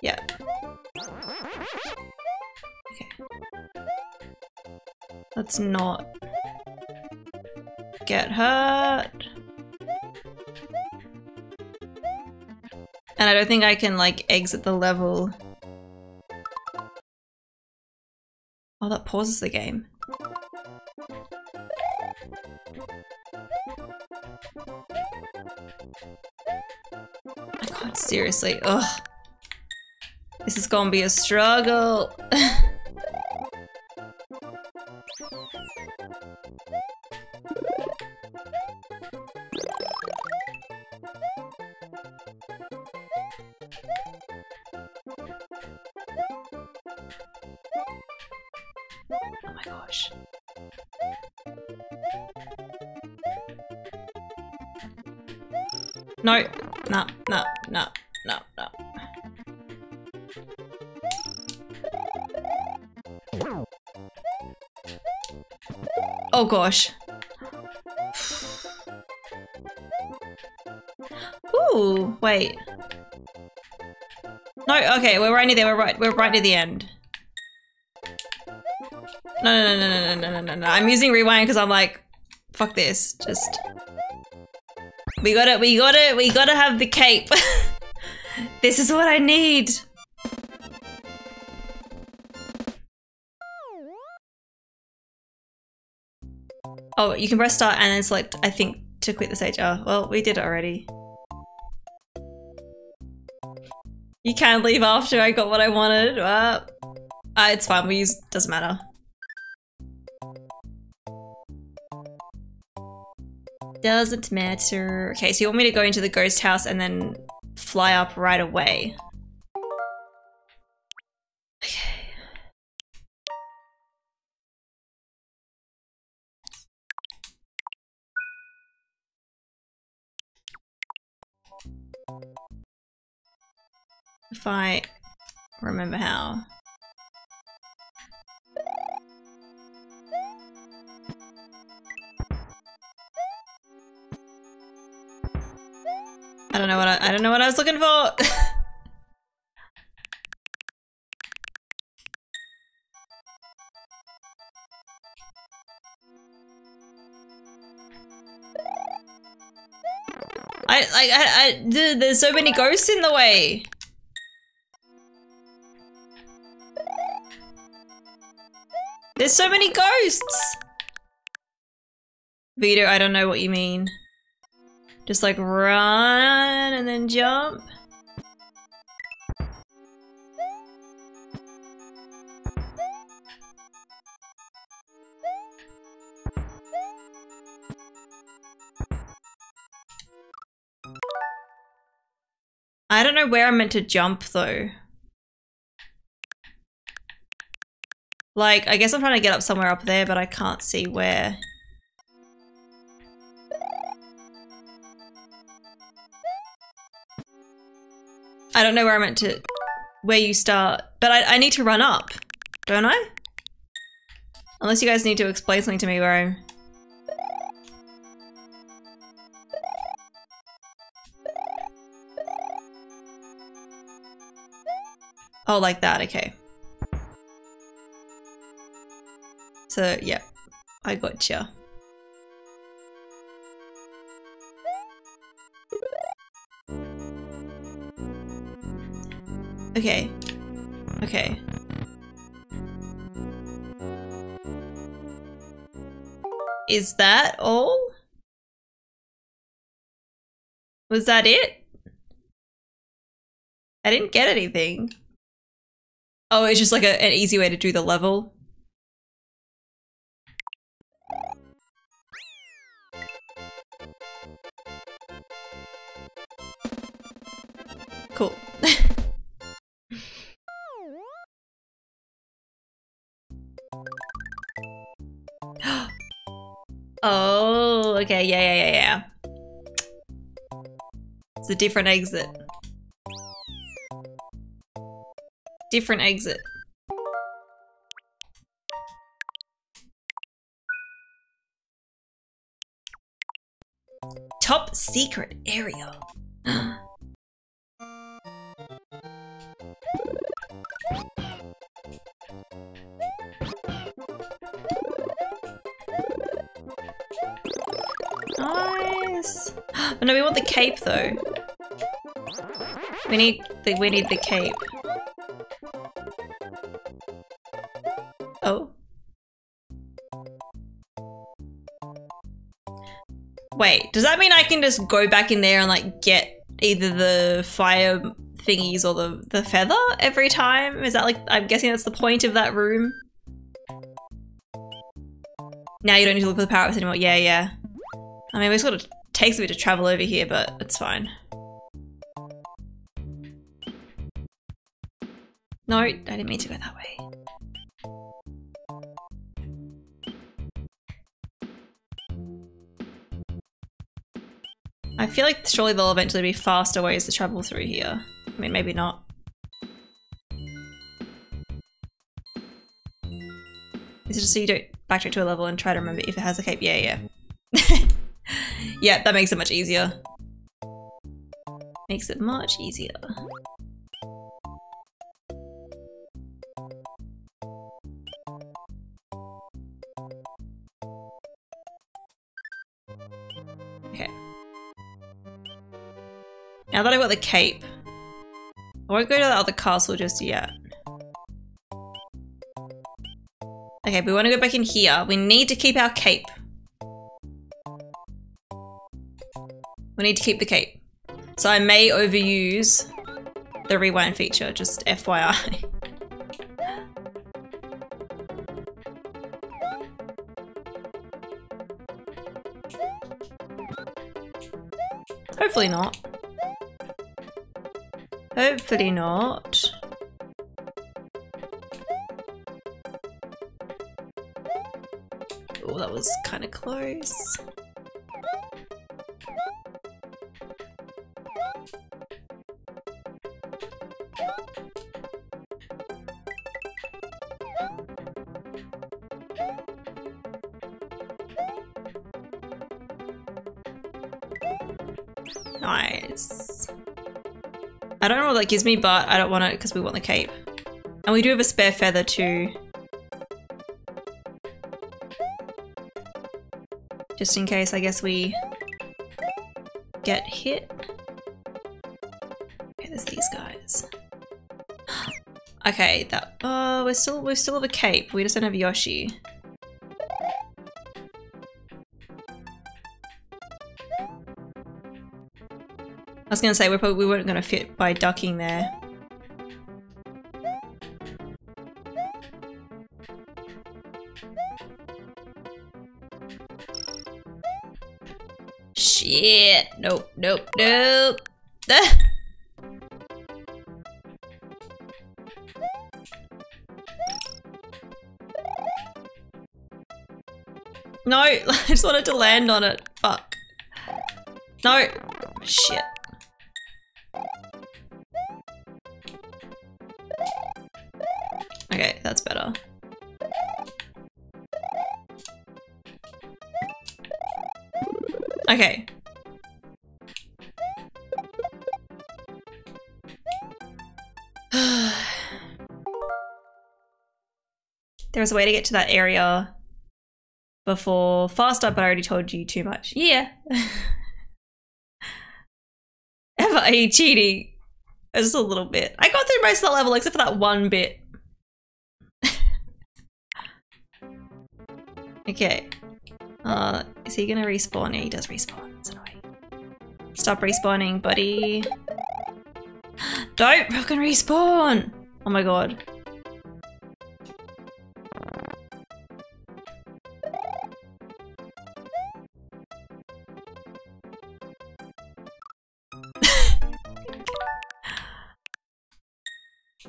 Yeah. Okay. Let's not get hurt. And I don't think I can like exit the level. Oh, that pauses the game. God, seriously. Ugh. This is gonna be a struggle. gosh. Ooh, wait. No, okay, we're right near there. We're right. We're right near the end. No, no, no, no, no, no, no, no, no. I'm using rewind because I'm like, fuck this. Just we gotta, we gotta, we gotta have the cape. this is what I need. Oh, you can press start and then select, I think, to quit the stage. Oh, well, we did it already. You can leave after I got what I wanted. Uh, uh, it's fine, we use, doesn't matter. Doesn't matter. Okay, so you want me to go into the ghost house and then fly up right away. If I remember how. I don't know what I, I don't know what I was looking for. I like I, I there's so many ghosts in the way. There's so many ghosts. Vito, I don't know what you mean. Just like run and then jump. I don't know where I'm meant to jump though. Like, I guess I'm trying to get up somewhere up there, but I can't see where. I don't know where I'm meant to, where you start, but I, I need to run up, don't I? Unless you guys need to explain something to me where I'm... Oh, like that, okay. So, yeah, I gotcha. Okay. Okay. Is that all? Was that it? I didn't get anything. Oh, it's just like a, an easy way to do the level. Oh, okay, yeah, yeah, yeah, yeah. It's a different exit. Different exit. Top secret area. Cape though. We need the we need the cape. Oh. Wait, does that mean I can just go back in there and like get either the fire thingies or the, the feather every time? Is that like, I'm guessing that's the point of that room? Now you don't need to look for the power-ups anymore. Yeah, yeah. I mean, it sort of takes a bit to travel over here, but it's fine. No, I didn't mean to go that way. I feel like surely there'll eventually be faster ways to travel through here. I mean, maybe not. Is just so you don't backtrack to a level and try to remember if it has a cape? Yeah, yeah. yeah, that makes it much easier. Makes it much easier. Okay. Now that I've got the cape, I won't go to the other castle just yet. Okay, we want to go back in here. We need to keep our cape. We need to keep the cape. So I may overuse the rewind feature, just FYI. Hopefully not. Hopefully not. Oh, that was kind of close. That gives me, but I don't want it because we want the cape. And we do have a spare feather too. Just in case, I guess we get hit. Okay, there's these guys. Okay, that uh we're still we still have a cape. We just don't have Yoshi. I was gonna say we're probably we weren't gonna fit by ducking there. Shit! Nope, nope, nope. Ah! No, I just wanted to land on it. Fuck. No. Shit. Okay. there was a way to get to that area before faster, but I already told you too much. Yeah. Ever you cheating? Just a little bit. I got through most of the level except for that one bit. okay. Uh, he gonna respawn? Yeah, he does respawn. It's annoying. Stop respawning, buddy. Don't fucking respawn! Oh my god.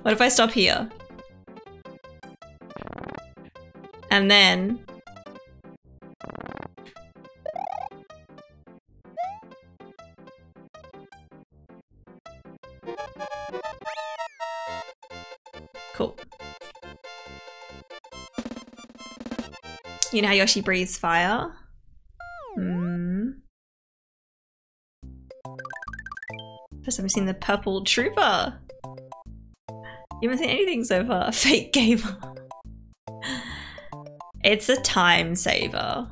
What if I stop here? And then... You know how Yoshi breathes fire? Hmm. First time I've seen the purple trooper. You haven't seen anything so far. Fake gamer. it's a time saver.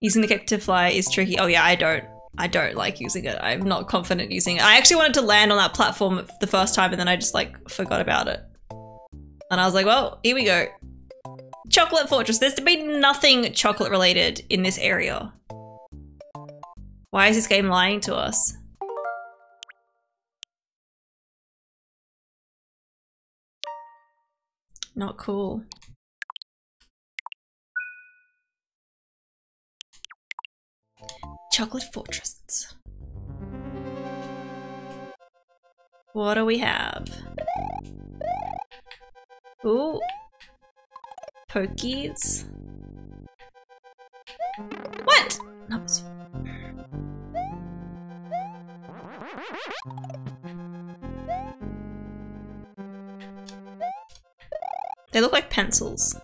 Using the cape to fly is tricky. Oh yeah, I don't. I don't like using it. I'm not confident using it. I actually wanted to land on that platform the first time and then I just like forgot about it. And I was like, well, here we go. Chocolate Fortress. There's been nothing chocolate related in this area. Why is this game lying to us? Not cool. Chocolate Fortress. What do we have? Ooh. Pokies. What? That was... They look like pencils.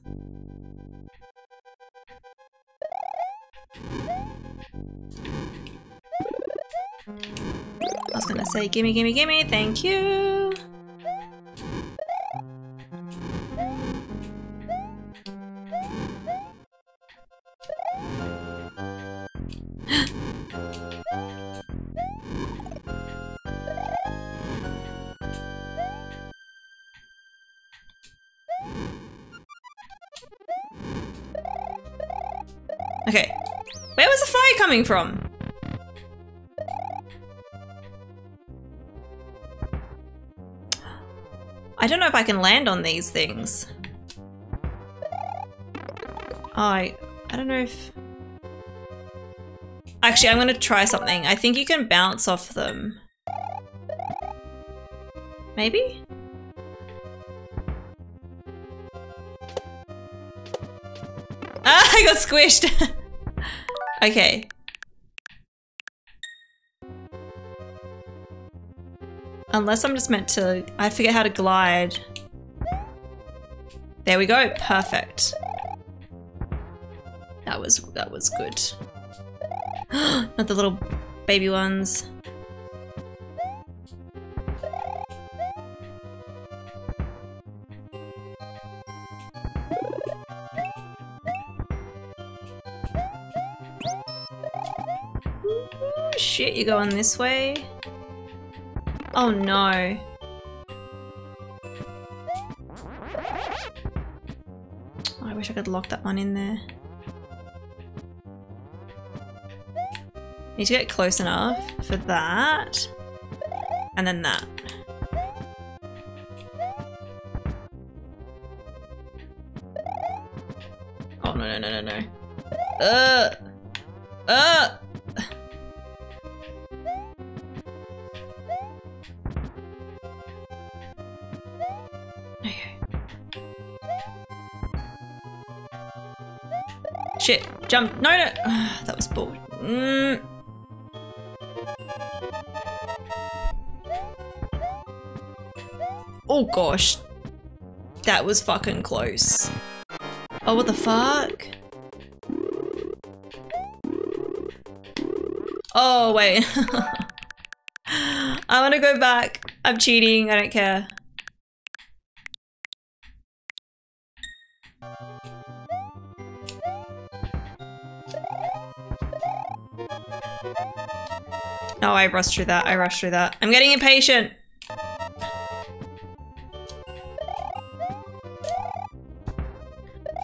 I was gonna say gimme gimme gimme, thank you! Coming from? I don't know if I can land on these things. Oh, I, I don't know if... Actually, I'm gonna try something. I think you can bounce off them. Maybe? Ah, I got squished! okay. Unless I'm just meant to... I forget how to glide. There we go. Perfect. That was that was good. Not the little baby ones. Ooh, Shit, you're going this way? Oh no. I wish I could lock that one in there. Need to get close enough for that. And then that. Oh no no no no no. Uh uh Shit. Jump. No, no. that was bull. Mm. Oh gosh. That was fucking close. Oh, what the fuck? Oh, wait. I want to go back. I'm cheating. I don't care. No, I rushed through that. I rushed through that. I'm getting impatient.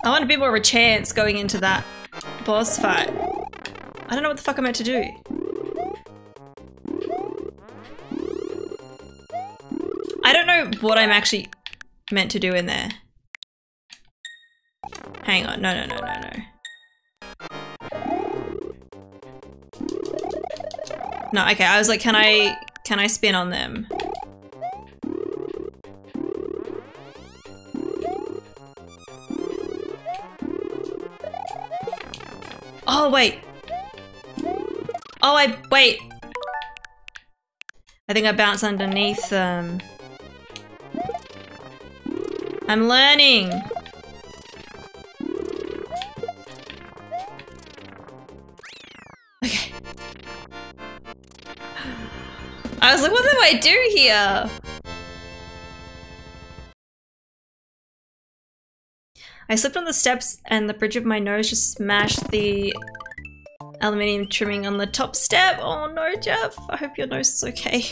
I want a bit more of a chance going into that boss fight. I don't know what the fuck I'm meant to do. I don't know what I'm actually meant to do in there. Hang on. No, no, no, no, no. No, okay, I was like, can I, can I spin on them? Oh, wait. Oh, I, wait. I think I bounce underneath them. I'm learning. Do I do here? I slipped on the steps and the bridge of my nose just smashed the aluminium trimming on the top step. Oh no, Jeff. I hope your nose is okay.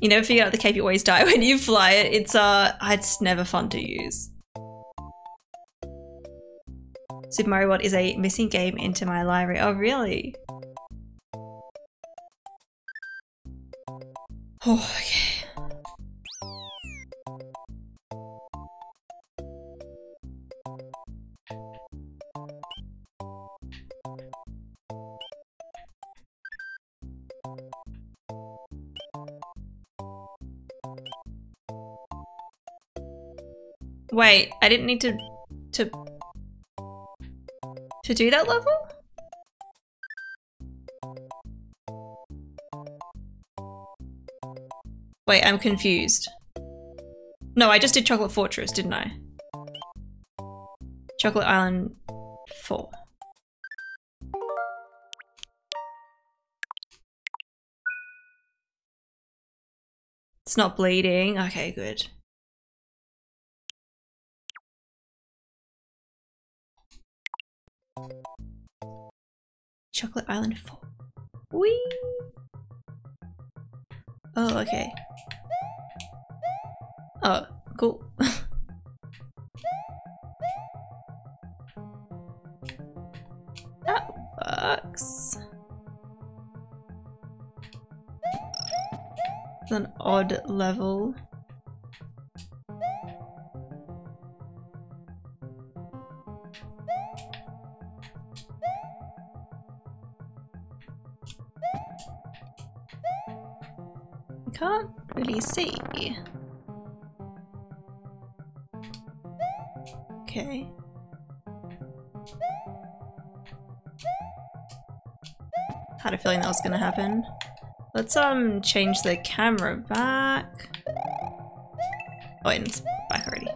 You never figure out the cape, you always die when you fly it. It's uh, it's never fun to use. Super Mario World is a missing game into my library. Oh, really? Oh, okay. Wait, I didn't need to to to do that level? Wait, I'm confused. No, I just did Chocolate Fortress, didn't I? Chocolate Island 4. It's not bleeding. Okay, good. Chocolate Island 4. Whee! Oh, okay. Oh, cool. that works. It's an odd level. See. Okay. Had a feeling that was gonna happen. Let's um change the camera back. Oh, it's back already.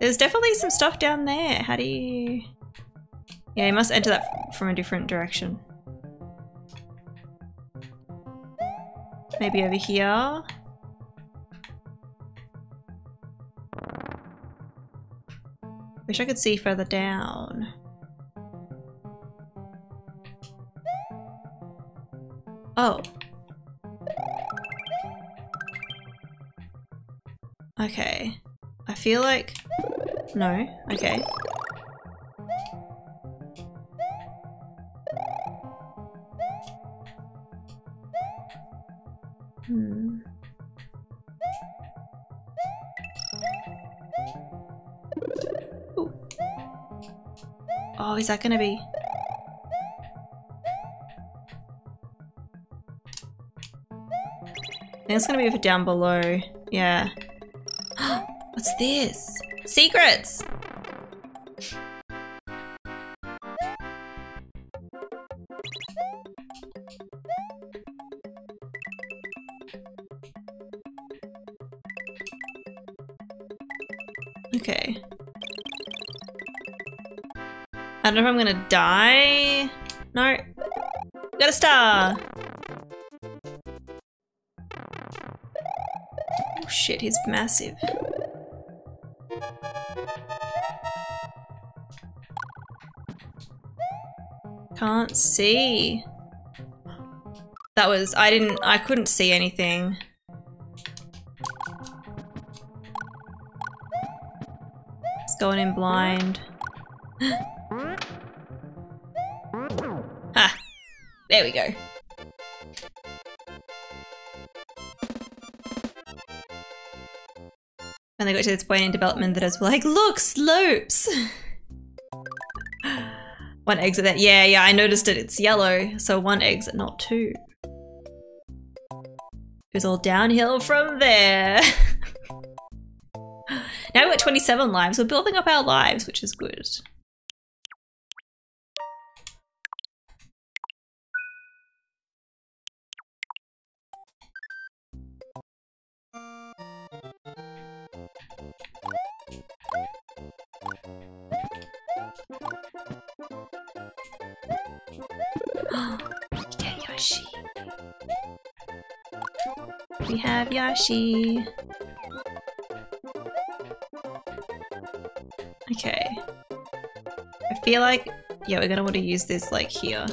There's definitely some stuff down there. How do you... Yeah, you must enter that from a different direction. Maybe over here. Wish I could see further down. Oh. Okay. I feel like... No. Okay. Is that gonna be? I think it's gonna be for down below. Yeah. What's this? Secrets! Don't know if I'm gonna die. No. Got a star! Oh shit, he's massive. Can't see. That was- I didn't- I couldn't see anything. It's going in blind. There we go. And they got to this point in development that I was like, look, slopes! one exit that, yeah, yeah, I noticed it, it's yellow, so one exit, not two. It was all downhill from there. now we've got 27 lives, we're building up our lives, which is good. Okay. I feel like, yeah, we're gonna want to use this like here.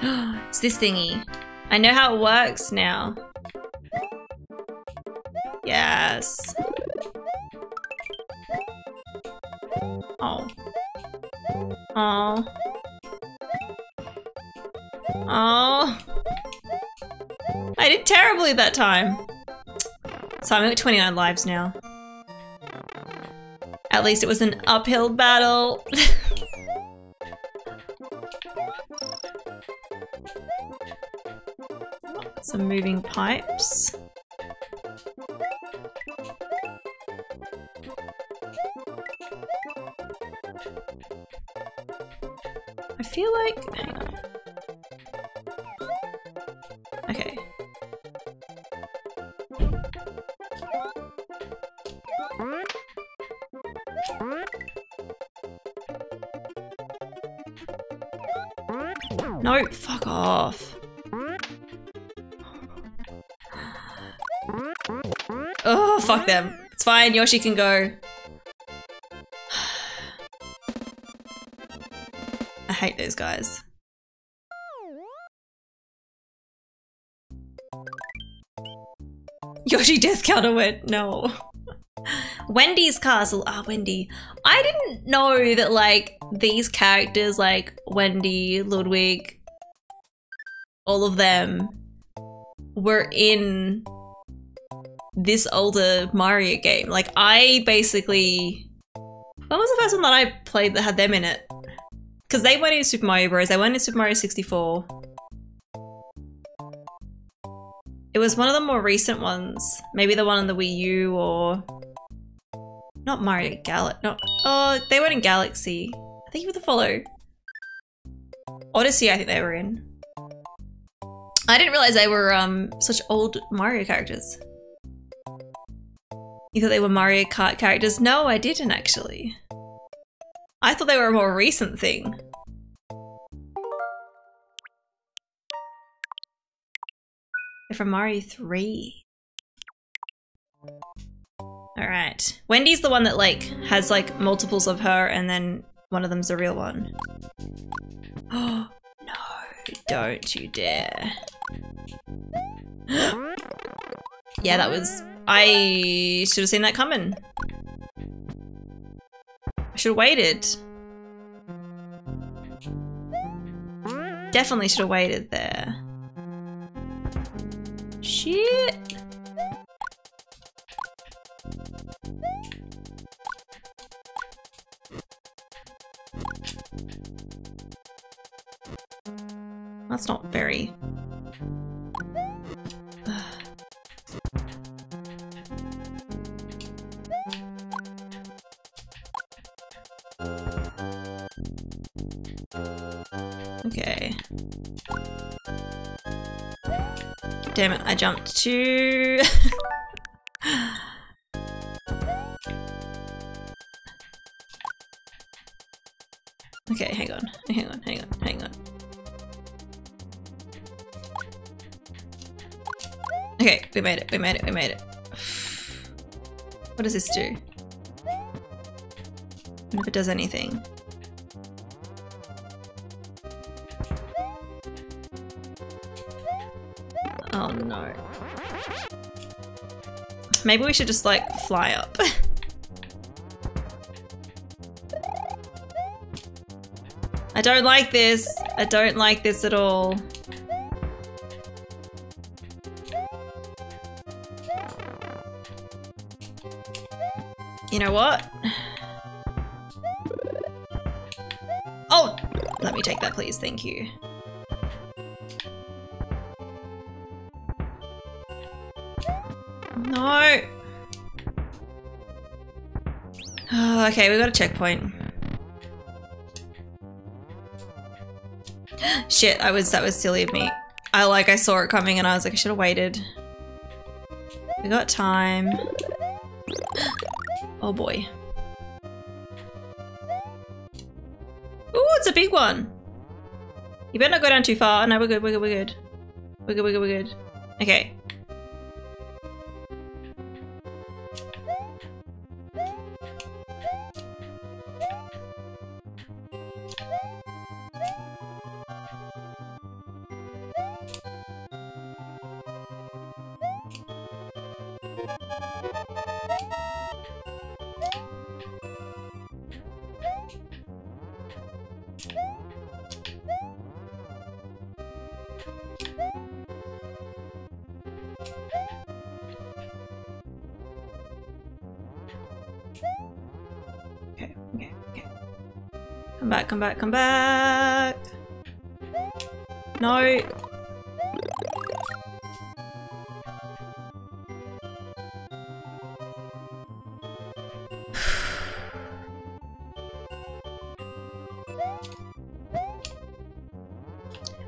it's this thingy. I know how it works now. That time. So I'm at 29 lives now. At least it was an uphill battle. Some moving pipes. Fuck them. It's fine, Yoshi can go. I hate those guys. Yoshi Death Counter went, no. Wendy's castle. Ah, Wendy. I didn't know that, like, these characters, like Wendy, Ludwig, all of them, were in this older Mario game. Like, I basically. When was the first one that I played that had them in it? Because they went in Super Mario Bros. They went in Super Mario 64. It was one of the more recent ones. Maybe the one on the Wii U or... Not Mario Galaxy. Not... Oh, they went in Galaxy. I think you were the follow. Odyssey, I think they were in. I didn't realize they were um such old Mario characters. You thought they were Mario Kart characters? No, I didn't actually. I thought they were a more recent thing. They're from Mario 3. Alright. Wendy's the one that like has like multiples of her and then one of them's a real one. Oh no, don't you dare. yeah, that was I should have seen that coming. I should have waited. Definitely should have waited there. Shit. That's not very... Damn it, I jumped to... okay, hang on, hang on, hang on, hang on. Okay, we made it, we made it, we made it. What does this do? If it does anything? Maybe we should just like fly up. I don't like this. I don't like this at all. You know what? Oh! Let me take that please, thank you. Okay, we got a checkpoint. Shit, I was that was silly of me. I like I saw it coming and I was like I should have waited. We got time. Oh boy. Ooh, it's a big one. You better not go down too far. No, we're good, we're good, we're good. We're good, we're good, we're good. Come back, come back. No.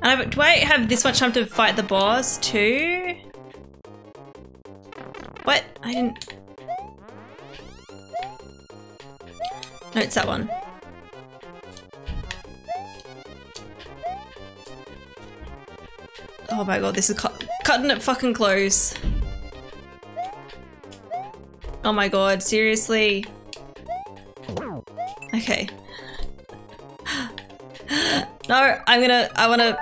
And do I have this much time to fight the boss too? What? I didn't... No, it's that one. My god, this is cu cutting it fucking close. Oh my god, seriously? Okay. No, I'm gonna- I wanna-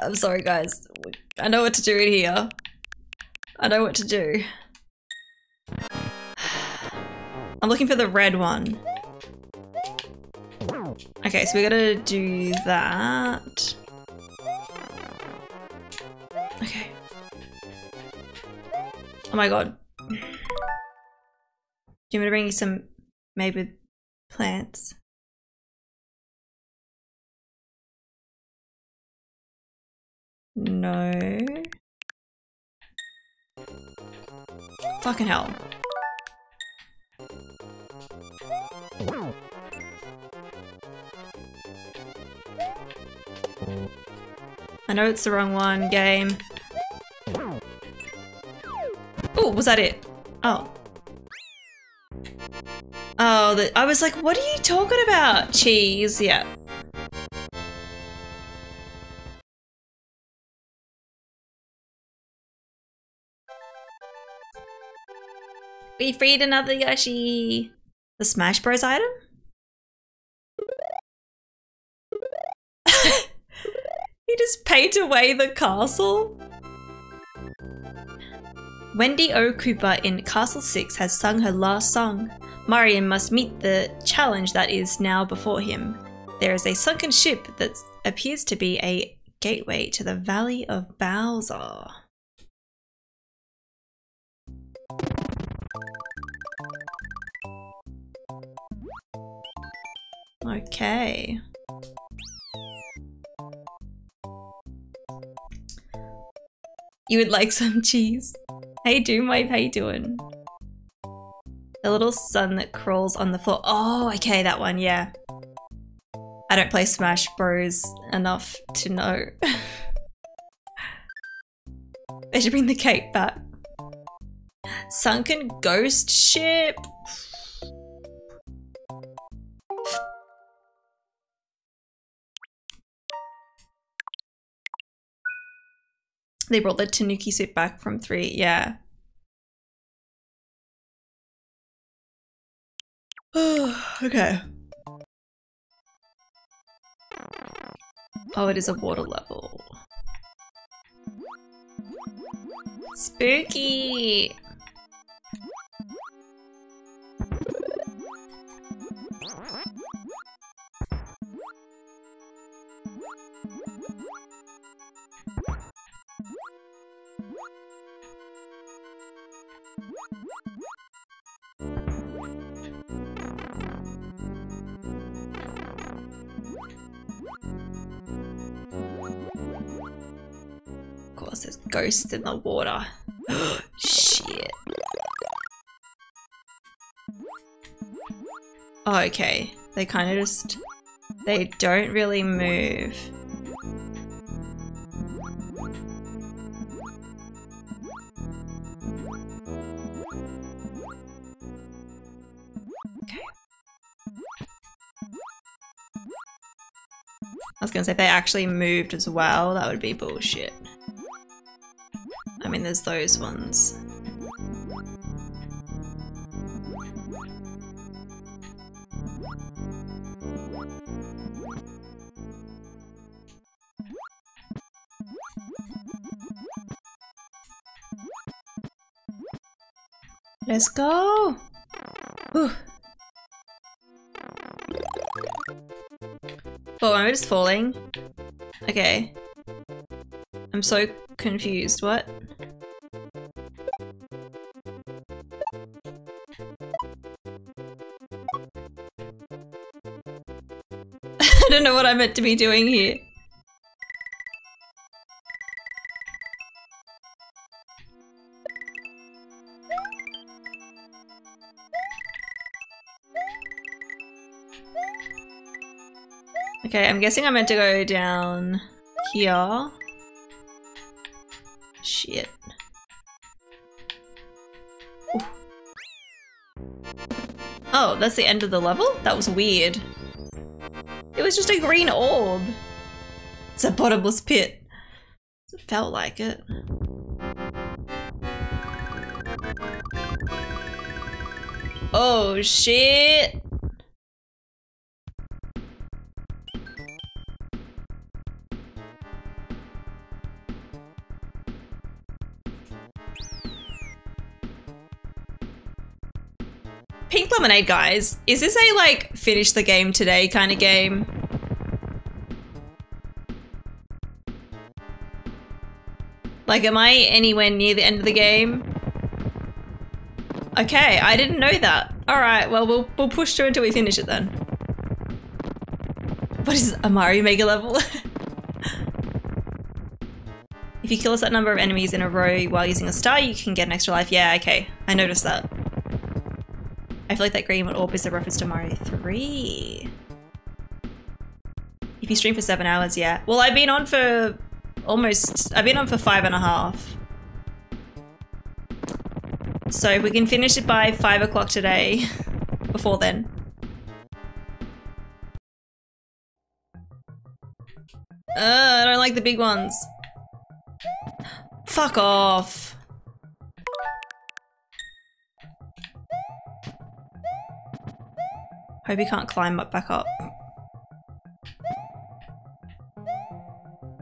I'm sorry guys. I know what to do in here. I know what to do. I'm looking for the red one. Okay, so we gotta do that. Oh my god. Do you want me to bring you some maybe plants? No. Fucking hell. I know it's the wrong one, game. Was that it? Oh. Oh, the, I was like, what are you talking about? Cheese, yeah. We freed another Yoshi. The Smash Bros item? he just paid away the castle? Wendy O. Koopa in Castle 6 has sung her last song. Mario must meet the challenge that is now before him. There is a sunken ship that appears to be a gateway to the Valley of Bowser. Okay. You would like some cheese? Hey Doom Wave, how you doing? The little sun that crawls on the floor. Oh, okay, that one, yeah. I don't play Smash Bros enough to know. they should bring the cape back. Sunken ghost ship. They brought the Tanuki suit back from three, yeah. okay. Oh, it is a water level. Spooky! Of course, there's ghosts in the water. Shit. Okay. They kind of just... They don't really move. If they actually moved as well, that would be bullshit. I mean, there's those ones. Let's go! Oh, am I just falling? Okay. I'm so confused. What? I don't know what I'm meant to be doing here. Okay, I'm guessing I'm meant to go down here. Shit. Ooh. Oh, that's the end of the level? That was weird. It was just a green orb. It's a bottomless pit. It felt like it. Oh shit! Lemonade, guys. Is this a, like, finish the game today kind of game? Like, am I anywhere near the end of the game? Okay, I didn't know that. Alright, well, we'll, we'll push through until we finish it then. What is a Mario Mega level? If you kill a certain number of enemies in a row while using a star, you can get an extra life. Yeah, okay. I noticed that. I feel like that green orb is a reference to Mario 3. If you stream for seven hours, yeah. Well, I've been on for almost, I've been on for five and a half. So if we can finish it by five o'clock today, before then. Uh, I don't like the big ones. Fuck off. Hope you can't climb up back up.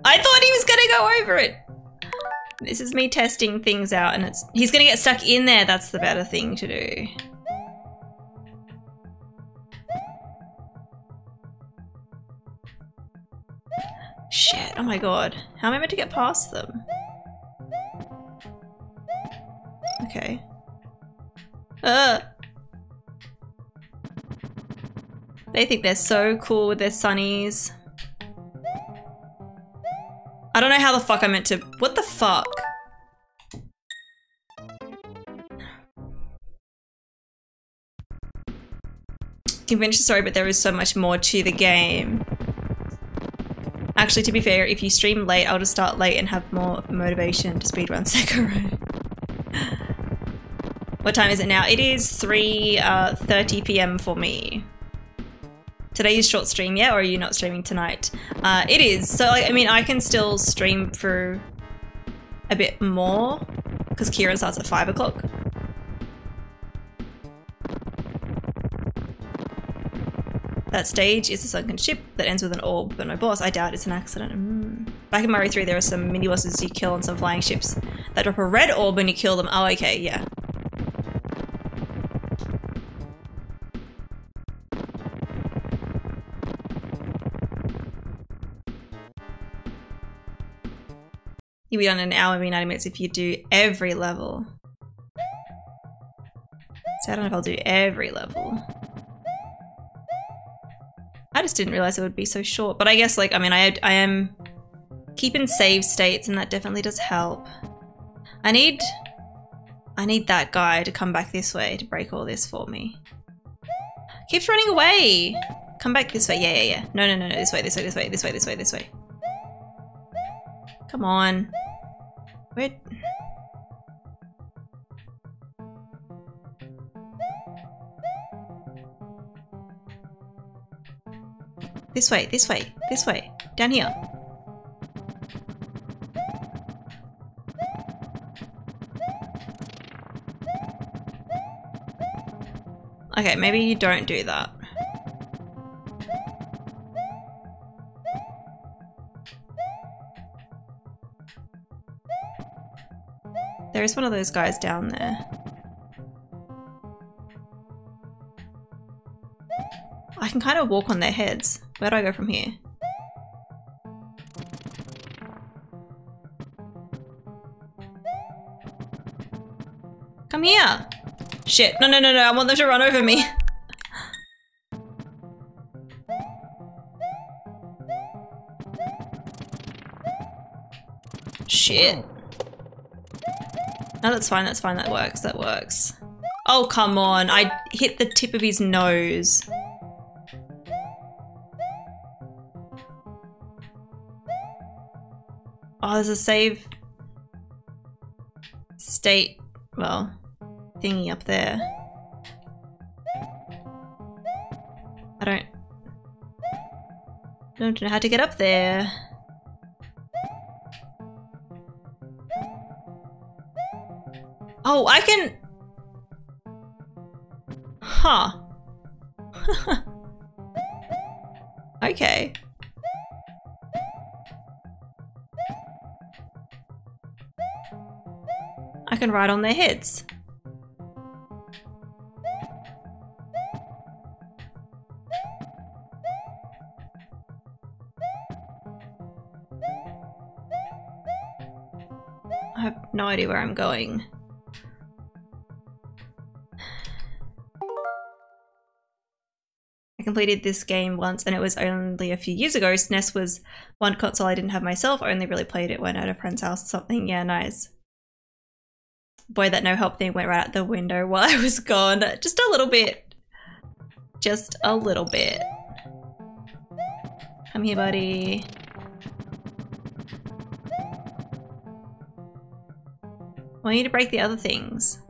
I thought he was gonna go over it. This is me testing things out and it's- he's gonna get stuck in there, that's the better thing to do. Shit, oh my god. How am I meant to get past them? Okay. Uh. They think they're so cool with their sunnies. I don't know how the fuck I meant to- what the fuck? The story, but there is so much more to the game. Actually, to be fair, if you stream late, I'll just start late and have more motivation to speedrun Sekiro. what time is it now? It is 3 uh, 30 p.m. for me. Today's short stream, yeah? Or are you not streaming tonight? Uh, it is. So, like, I mean, I can still stream for a bit more because Kira starts at 5 o'clock. That stage is a sunken ship that ends with an orb, but no boss. I doubt it's an accident. Mm. Back in Mario 3, there are some mini bosses you kill on some flying ships that drop a red orb when you kill them. Oh, okay, yeah. You'll be done an hour, maybe 90 minutes if you do every level. So I don't know if I'll do every level. I just didn't realize it would be so short. But I guess, like, I mean, I, I am keeping save states and that definitely does help. I need... I need that guy to come back this way to break all this for me. Keeps running away! Come back this way. Yeah, yeah, yeah. No, no, no, no. This way, this way, this way, this way, this way, this way. Come on. Where... This way, this way, this way. Down here. Okay, maybe you don't do that. There is one of those guys down there. I can kind of walk on their heads. Where do I go from here? Come here! Shit, no, no, no, no, I want them to run over me. Shit. No, that's fine, that's fine, that works, that works. Oh, come on, I hit the tip of his nose. Oh, there's a save state, well, thingy up there. I don't, don't know how to get up there. Oh, I can... Huh. okay. I can ride on their heads. I have no idea where I'm going. Completed this game once and it was only a few years ago. SNES was one console I didn't have myself. I only really played it when at a friend's house or something. Yeah, nice. Boy, that no help thing went right out the window while I was gone. Just a little bit. Just a little bit. Come here, buddy. I need to break the other things.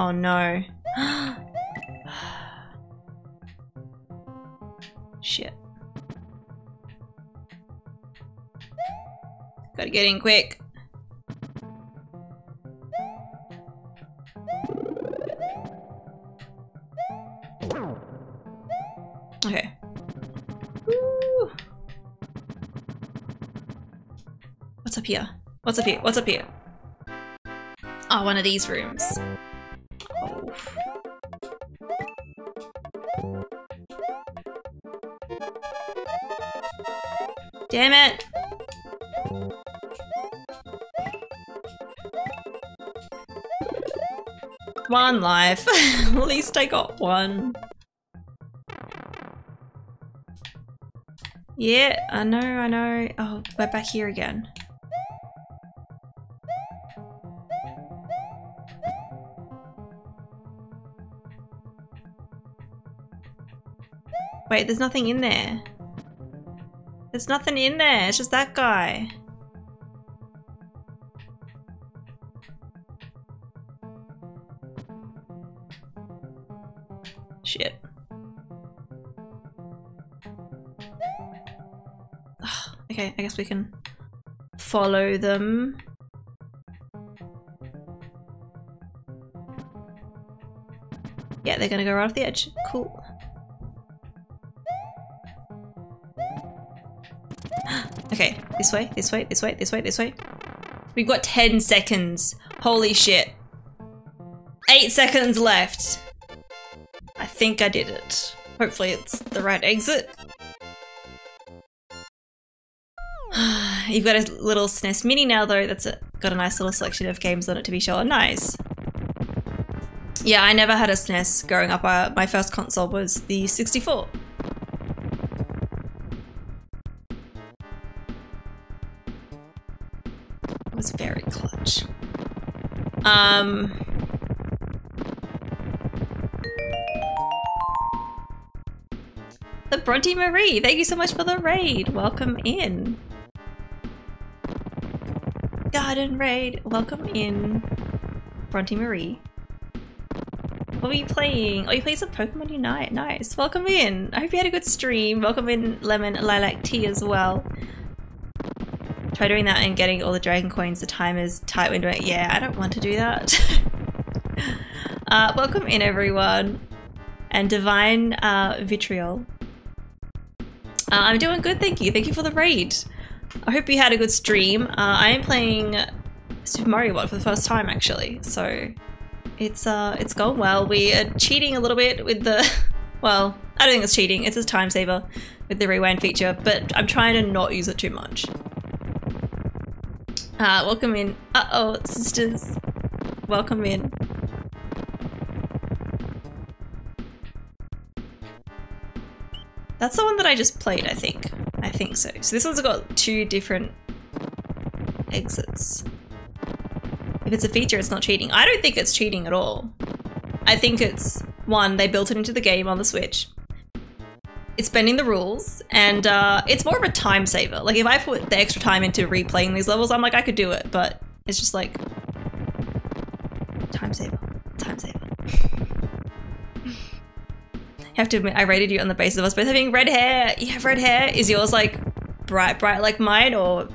Oh no. Shit. Gotta get in quick. Okay. What's up here? What's up here? What's up here? Oh, one of these rooms. Damn it! One life. At least I got one. Yeah, I know, I know. Oh, we're back here again. Wait, there's nothing in there. There's nothing in there. It's just that guy. Shit. Okay, I guess we can follow them. Yeah, they're gonna go right off the edge. Cool. This way, this way, this way, this way, this way. We've got 10 seconds. Holy shit. Eight seconds left. I think I did it. Hopefully it's the right exit. You've got a little SNES Mini now though, that's got a nice little selection of games on it to be sure. Nice. Yeah, I never had a SNES growing up. Uh, my first console was the 64. Um... The Bronte Marie, thank you so much for the raid. Welcome in. Garden raid, welcome in. Bronte Marie. What were you playing? Oh, you played some Pokemon Unite. Nice. Welcome in. I hope you had a good stream. Welcome in Lemon Lilac Tea as well. Try doing that and getting all the dragon coins. The time is tight window. Yeah, I don't want to do that. uh, welcome in everyone. And Divine uh, Vitriol. Uh, I'm doing good, thank you. Thank you for the raid. I hope you had a good stream. Uh, I am playing Super Mario World for the first time actually, so it's uh it's going well. We are cheating a little bit with the well, I don't think it's cheating. It's a time saver with the rewind feature, but I'm trying to not use it too much. Uh, welcome in. Uh oh, sisters. Welcome in. That's the one that I just played, I think. I think so. So this one's got two different exits. If it's a feature, it's not cheating. I don't think it's cheating at all. I think it's, one, they built it into the game on the Switch. It's bending the rules, and uh, it's more of a time saver. Like, if I put the extra time into replaying these levels, I'm like, I could do it, but it's just like... Time saver. Time saver. I have to admit, I rated you on the basis of us both having red hair. You have red hair. Is yours like bright, bright like mine, or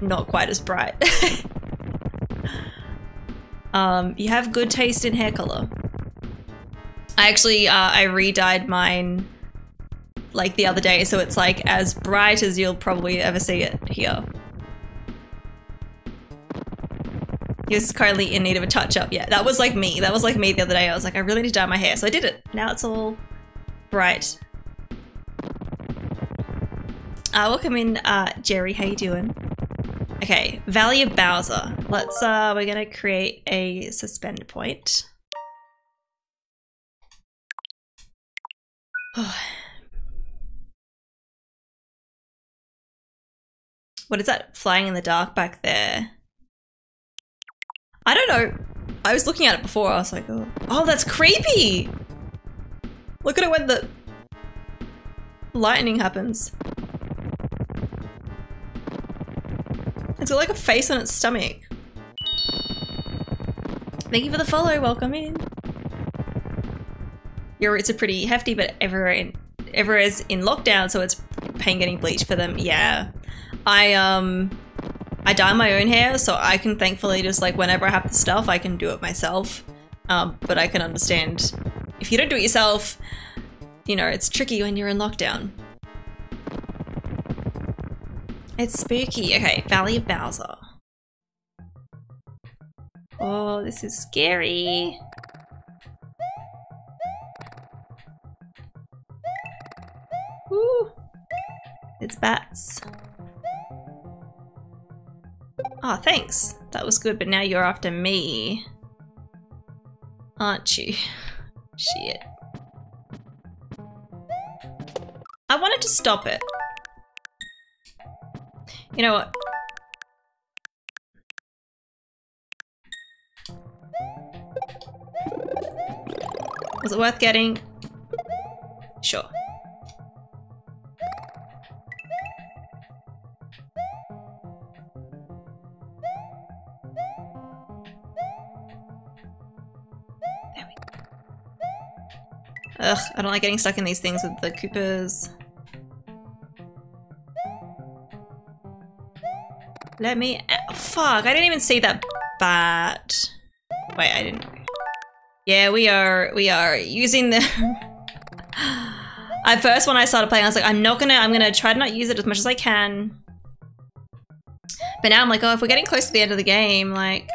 not quite as bright? um, you have good taste in hair color. I actually, uh, I re-dyed mine like the other day, so it's like as bright as you'll probably ever see it here. He was currently in need of a touch up. Yeah, that was like me. That was like me the other day. I was like, I really need to dye my hair. So I did it. Now it's all Right. Uh, welcome in, uh, Jerry. How you doing? Okay, Valley of Bowser. Let's, uh, we're gonna create a suspend point. what is that flying in the dark back there? I don't know. I was looking at it before. I was like, oh, oh that's creepy. Look at it when the lightning happens. It's got like a face on its stomach. Thank you for the follow. Welcome in. Your roots are pretty hefty, but everywhere in everywhere is in lockdown, so it's pain getting bleached for them. Yeah, I um, I dye my own hair, so I can thankfully just like whenever I have the stuff, I can do it myself. Um, but I can understand if you don't do it yourself, you know, it's tricky when you're in lockdown. It's spooky. Okay, Valley of Bowser. Oh, this is scary. Woo! It's bats. Oh, thanks. That was good, but now you're after me. Aren't you? Shit. I wanted to stop it. You know what? Was it worth getting? Sure. Ugh, I don't like getting stuck in these things with the Koopas. Let me- oh, fuck, I didn't even see that bat. Wait, I didn't. Yeah, we are, we are using the... At first when I started playing, I was like, I'm not gonna, I'm gonna try to not use it as much as I can. But now I'm like, oh, if we're getting close to the end of the game, like...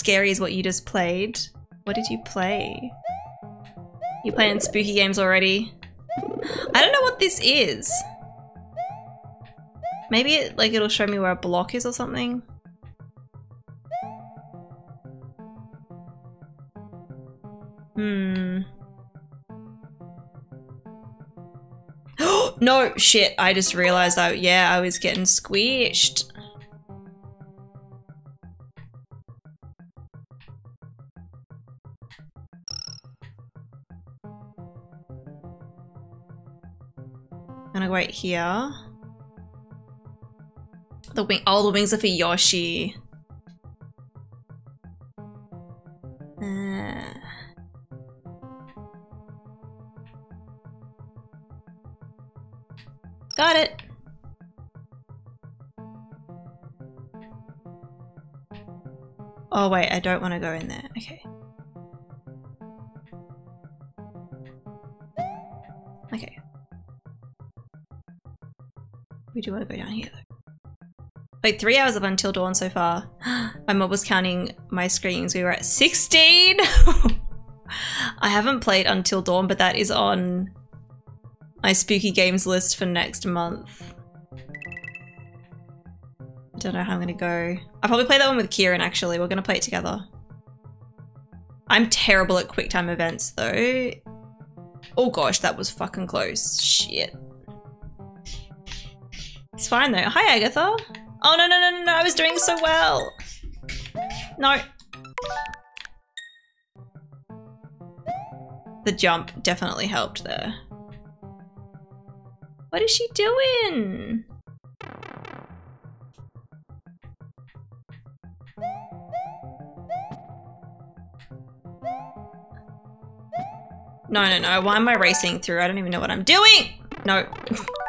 Scary as what you just played. What did you play? You playing spooky games already? I don't know what this is. Maybe it, like it'll show me where a block is or something. Hmm. no, shit, I just realized that, yeah, I was getting squished. Wait here. The wing- oh, the wings are for Yoshi. Uh. Got it. Oh wait, I don't want to go in there. Okay. Okay. We do want to go down here though. Wait, three hours of Until Dawn so far. my mob was counting my screens. We were at 16! I haven't played Until Dawn, but that is on my spooky games list for next month. I don't know how I'm gonna go. I'll probably play that one with Kieran actually. We're gonna play it together. I'm terrible at quick time events though. Oh gosh, that was fucking close. Shit. It's fine though. Hi Agatha. Oh no no no no no, I was doing so well. No. The jump definitely helped there. What is she doing? No, no, no. Why am I racing through? I don't even know what I'm doing. No.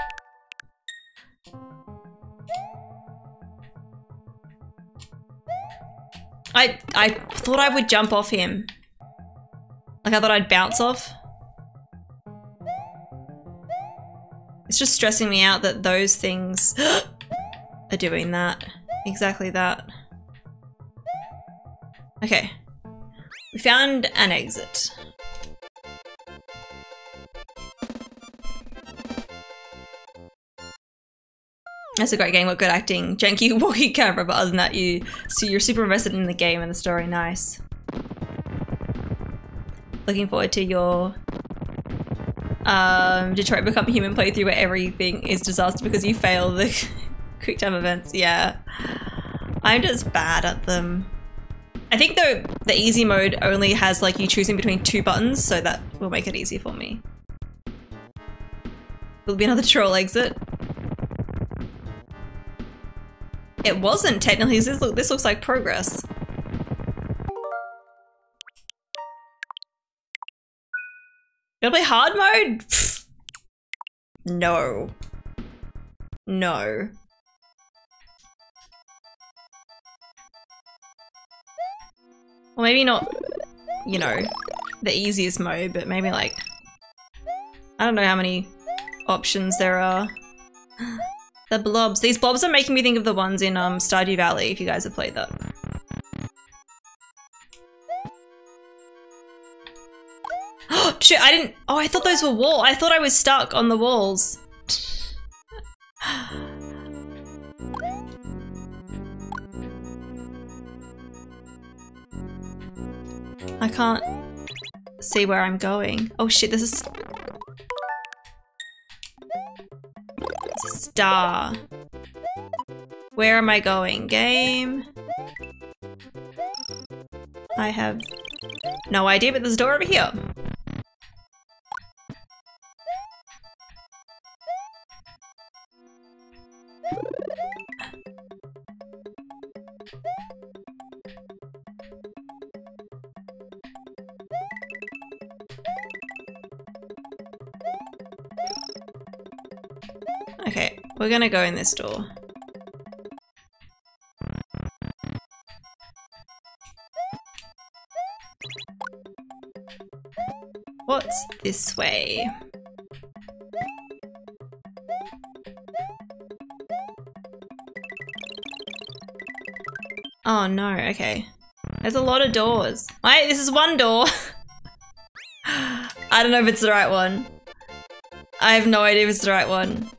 I I thought I would jump off him. Like I thought I'd bounce off. It's just stressing me out that those things are doing that. Exactly that. Okay. We found an exit. That's a great game. with good acting, janky walkie camera. But other than that, you so you're super invested in the game and the story. Nice. Looking forward to your um, Detroit Become Human playthrough where everything is disaster because you fail the quick time events. Yeah, I'm just bad at them. I think the the easy mode only has like you choosing between two buttons, so that will make it easy for me. There'll be another troll exit. It wasn't technically. This, look, this looks like progress. Gonna play hard mode? no. No. Well, maybe not, you know, the easiest mode, but maybe like, I don't know how many options there are. The blobs. These blobs are making me think of the ones in um, Stardew Valley, if you guys have played that. Oh, shit, I didn't- oh, I thought those were wall- I thought I was stuck on the walls. I can't see where I'm going. Oh shit, this is- star. Where am I going? Game? I have no idea, but there's a door over here. We're gonna go in this door. What's this way? Oh no, okay. There's a lot of doors. Wait, this is one door. I don't know if it's the right one. I have no idea if it's the right one.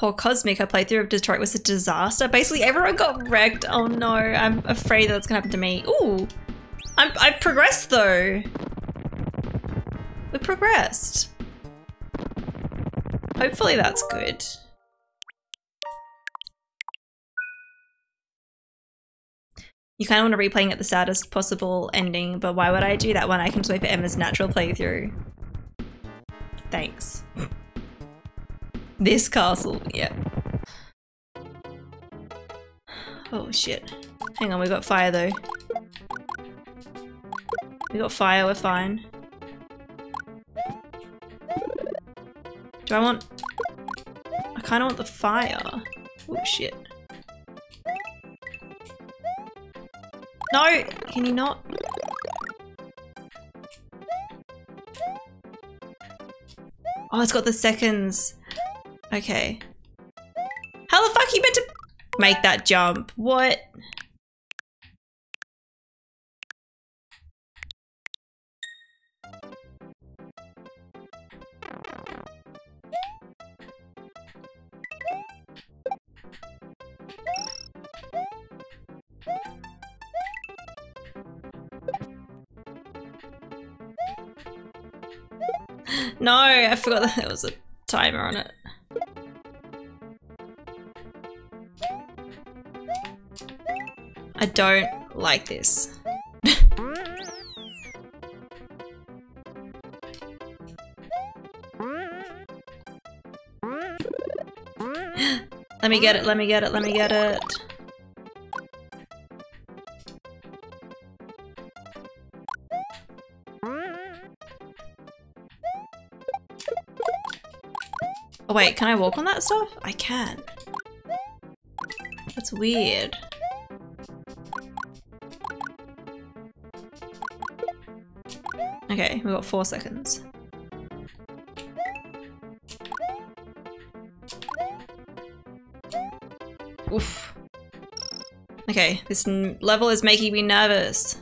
Poor Cosmic, her playthrough of Detroit was a disaster. Basically, everyone got wrecked. Oh no, I'm afraid that's gonna happen to me. Ooh, I'm, I've progressed though. We progressed. Hopefully that's good. You kind of want to replaying at the saddest possible ending, but why would I do that when I can just wait for Emma's natural playthrough? Thanks. This castle, yeah. Oh shit. Hang on, we got fire though. We got fire, we're fine. Do I want... I kinda want the fire. Oh shit. No! Can you not? Oh, it's got the seconds. Okay. How the fuck are you meant to make that jump? What? No, I forgot that there was a timer on it. I don't like this. let me get it, let me get it, let me get it. Oh wait, can I walk on that stuff? I can. That's weird. Okay, we've got four seconds. Oof. Okay, this level is making me nervous.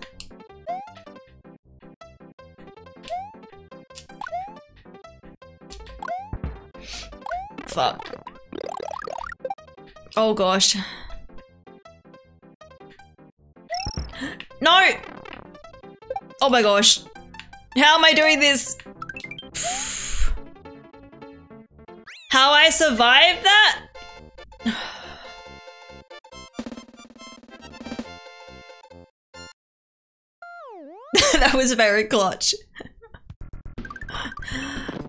Fuck. Oh gosh. No! Oh my gosh. How am I doing this? How I survived that? that was very clutch.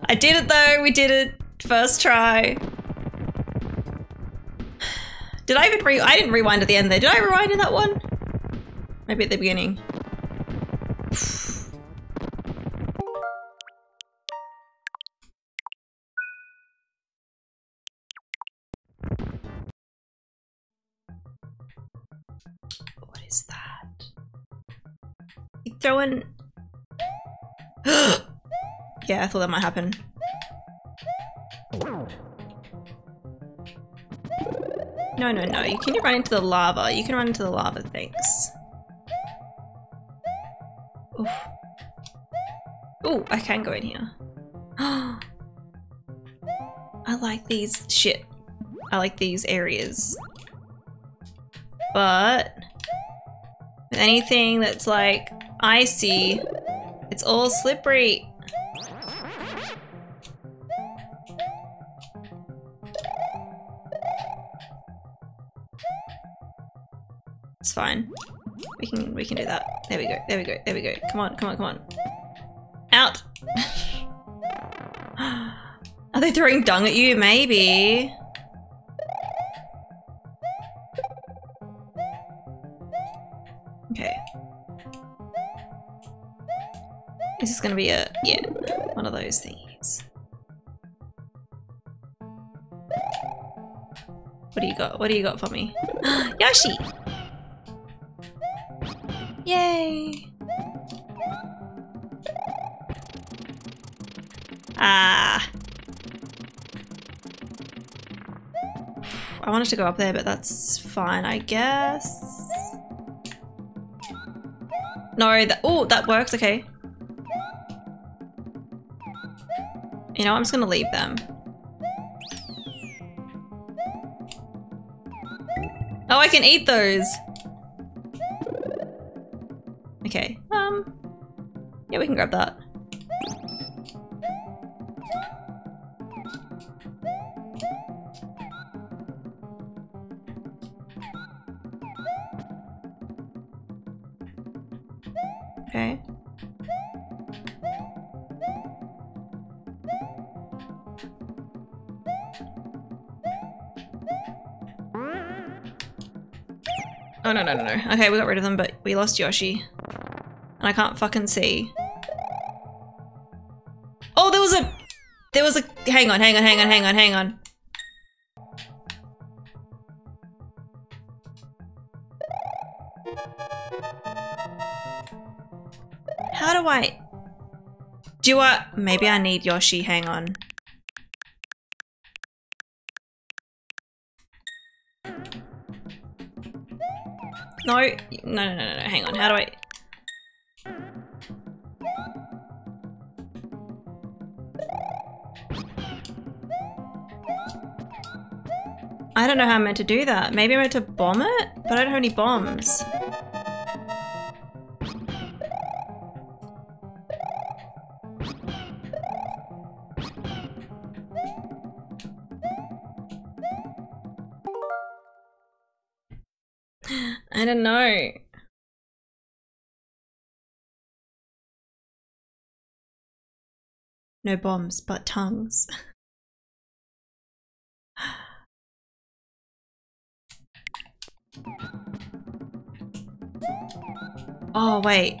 I did it though, we did it. First try. Did I even re- I didn't rewind at the end there. Did I rewind in that one? Maybe at the beginning. I thought that might happen. No, no, no. You can run into the lava. You can run into the lava things. Oof. Ooh, I can go in here. I like these shit. I like these areas. But anything that's like icy, it's all slippery. We go. There we go. There we go. Come on, come on, come on. Out. Are they throwing dung at you? Maybe. Okay. This is this gonna be a yeah, one of those things. What do you got? What do you got for me? Yoshi! Yay! Ah. I wanted to go up there, but that's fine, I guess. No, that- oh, that works, okay. You know, I'm just gonna leave them. Oh, I can eat those! No, no, no, no. Okay, we got rid of them, but we lost Yoshi. And I can't fucking see. Oh, there was a... There was a... Hang on, hang on, hang on, hang on, hang on. How do I... Do I... Maybe I need Yoshi, hang on. No, no, no, no, no, hang on, how do I... I don't know how I'm meant to do that. Maybe I'm meant to bomb it? But I don't have any bombs. I don't know. No bombs, but tongues. Oh, wait.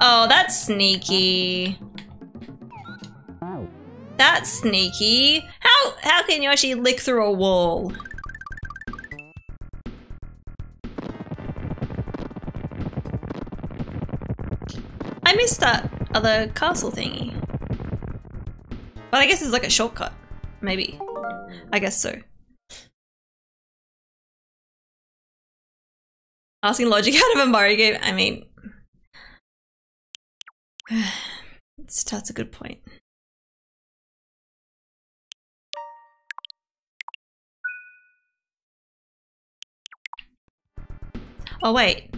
Oh, that's sneaky. That's sneaky. How how can Yoshi lick through a wall? That other castle thingy. But I guess it's like a shortcut. Maybe. I guess so. Asking logic out of a Mario game. I mean, that's a good point. Oh wait.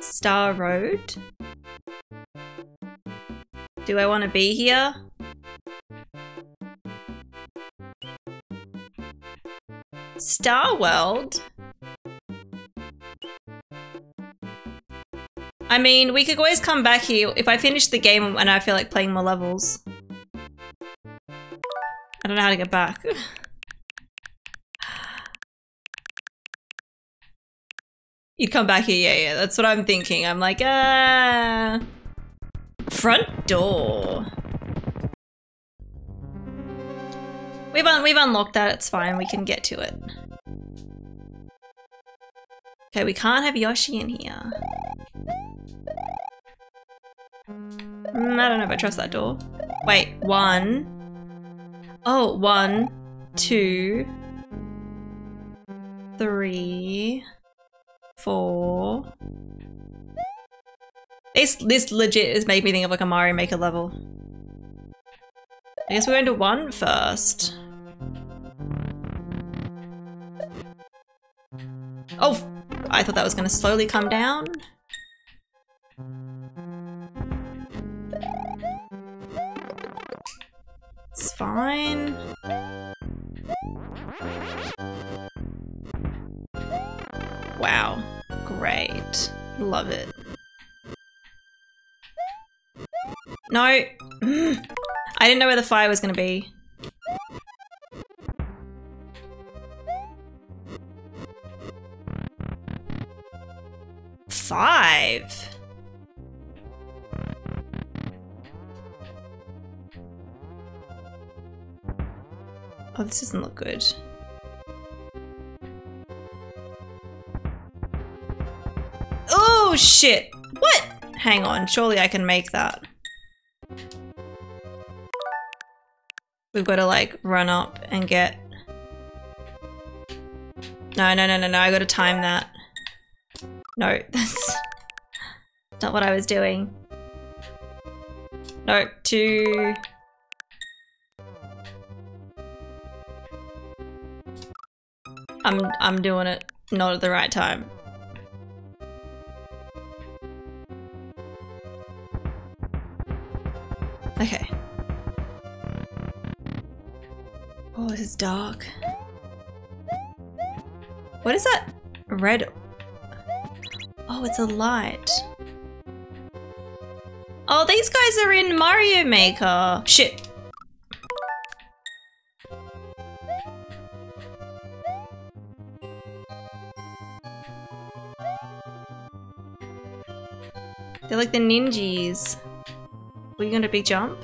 Star Road. Do I want to be here? Star World? I mean, we could always come back here if I finish the game and I feel like playing more levels. I don't know how to get back. You'd come back here, yeah, yeah, that's what I'm thinking. I'm like, ah. Front door. We've, un we've unlocked that, it's fine, we can get to it. Okay, we can't have Yoshi in here. Mm, I don't know if I trust that door. Wait, one. Oh, one, two, three, four. This, this legit has made me think of like a Mario Maker level. I guess we're going to one first. Oh, I thought that was going to slowly come down. It's fine. Wow. Great. Love it. No! I didn't know where the fire was gonna be. Five? Oh, this doesn't look good. Oh, shit! What? Hang on, surely I can make that. We've got to like run up and get... No, no, no, no, no, I gotta time that. No, that's not what I was doing. No, two... I'm I'm doing it not at the right time. Okay. Oh, this is dark. What is that? Red. Oh, it's a light. Oh, these guys are in Mario Maker. Shit. They're like the ninjas. Were gonna big jump?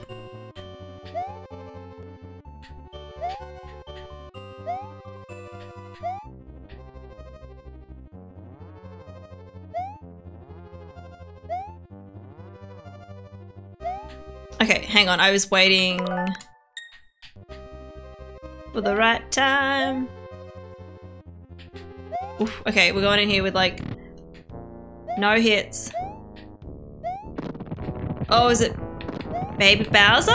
Okay, hang on. I was waiting for the right time. Oof, okay, we're going in here with like no hits. Oh, is it Baby Bowser?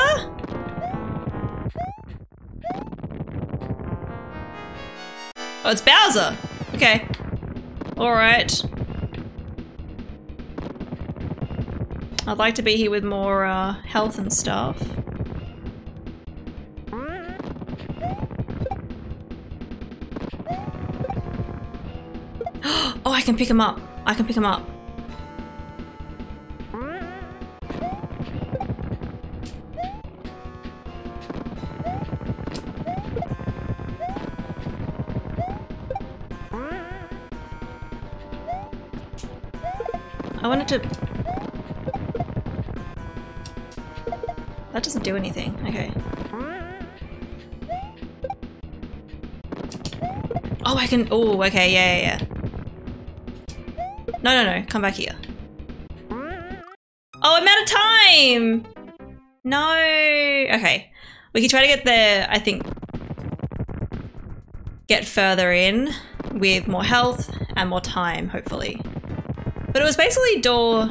Oh, it's Bowser. Okay. Alright. I'd like to be here with more uh, health and stuff. oh, I can pick him up. I can pick him up. Wanted to... That doesn't do anything. Okay. Oh, I can... Oh, okay. Yeah, yeah, yeah. No, no, no. Come back here. Oh, I'm out of time! No. Okay. We can try to get there, I think. Get further in with more health and more time, hopefully. But it was basically door.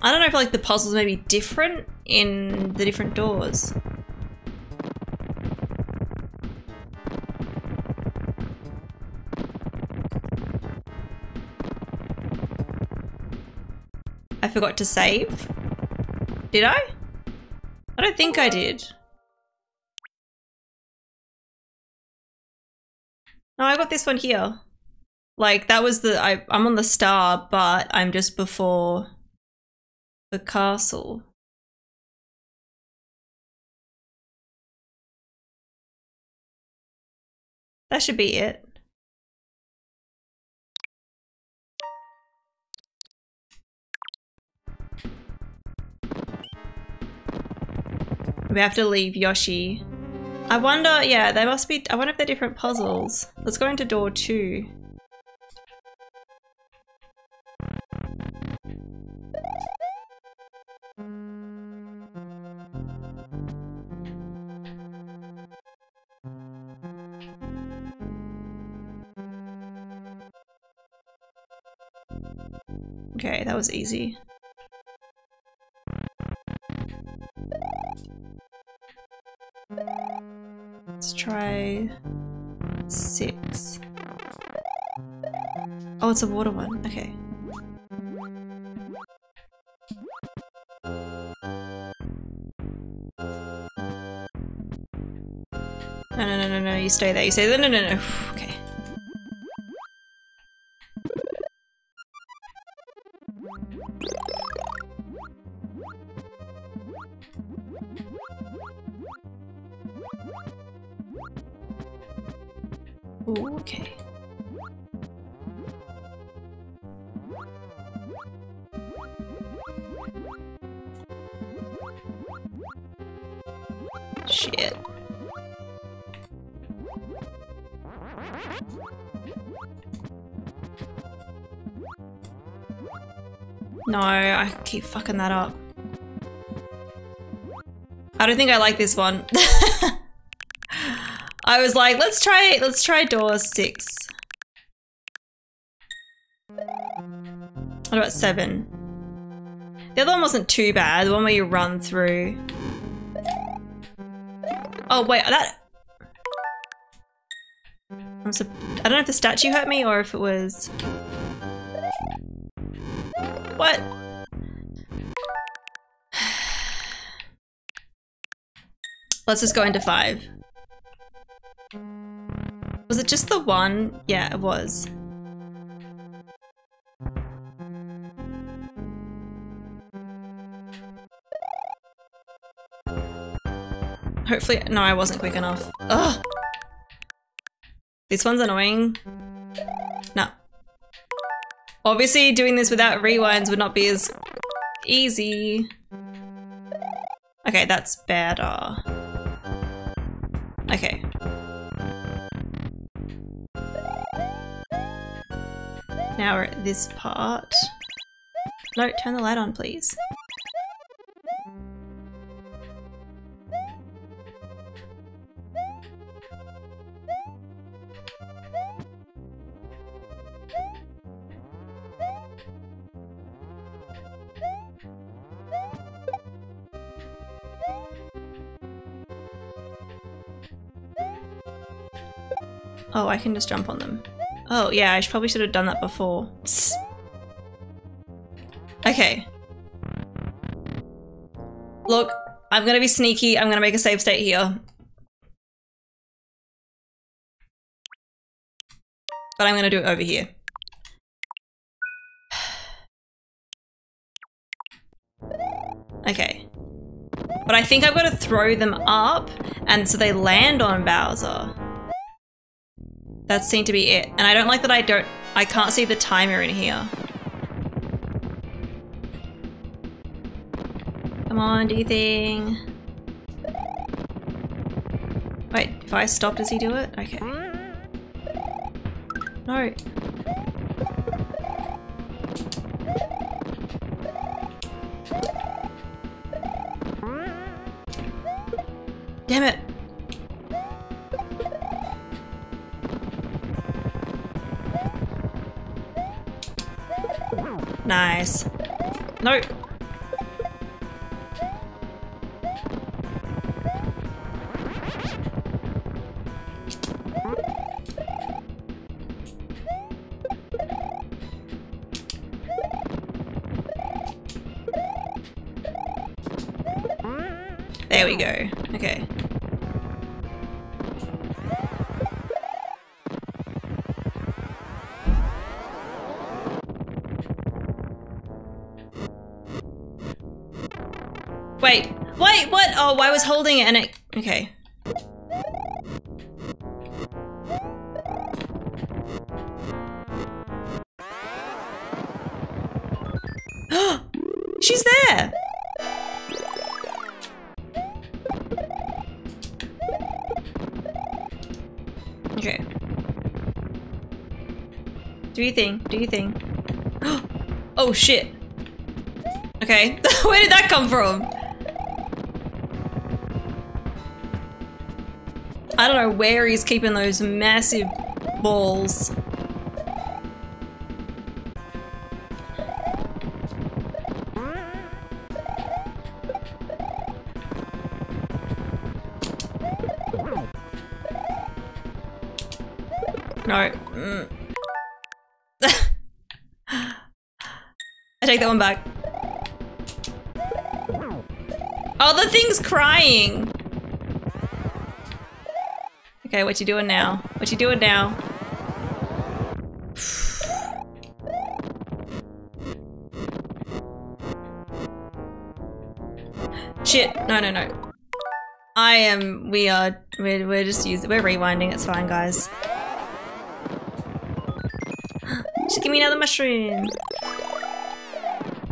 I don't know if like the puzzles may be different in the different doors. I forgot to save. Did I? I don't think I did. No, I got this one here. Like that was the I I'm on the star, but I'm just before the castle. That should be it. We have to leave Yoshi. I wonder, yeah, they must be, I wonder if they're different puzzles. Let's go into door two. Okay, that was easy. Let's try six. Oh, it's a water one. Okay. You stay there. You say, no, No, no, no. Okay. Keep fucking that up. I don't think I like this one. I was like, let's try let's try door six. What about seven? The other one wasn't too bad, the one where you run through. Oh wait, that I'm so I don't know if the statue hurt me or if it was Let's just go into five. Was it just the one? Yeah, it was. Hopefully, no, I wasn't quick enough. Ugh! This one's annoying. No. Obviously, doing this without rewinds would not be as easy. Okay, that's better. This part. No, turn the light on, please. Oh, I can just jump on them. Oh, yeah, I probably should have done that before. Okay. Look, I'm gonna be sneaky. I'm gonna make a save state here. But I'm gonna do it over here. Okay. But I think I've got to throw them up, and so they land on Bowser. That seemed to be it. And I don't like that I don't- I can't see the timer in here. Come on, do you think? Wait, if I stop, does he do it? Okay. No. Damn it! Nice. No. There we go. Oh, I was holding it and it. Okay. She's there! Okay. Do you think? Do you think? oh shit. Okay. Where did that come from? I don't know where he's keeping those massive balls. No. Mm. I take that one back. Oh, the thing's crying. Okay, what you doing now? What you doing now? Shit. No, no, no. I am, we are, we're, we're just using, we're rewinding. It's fine, guys. Just give me another mushroom.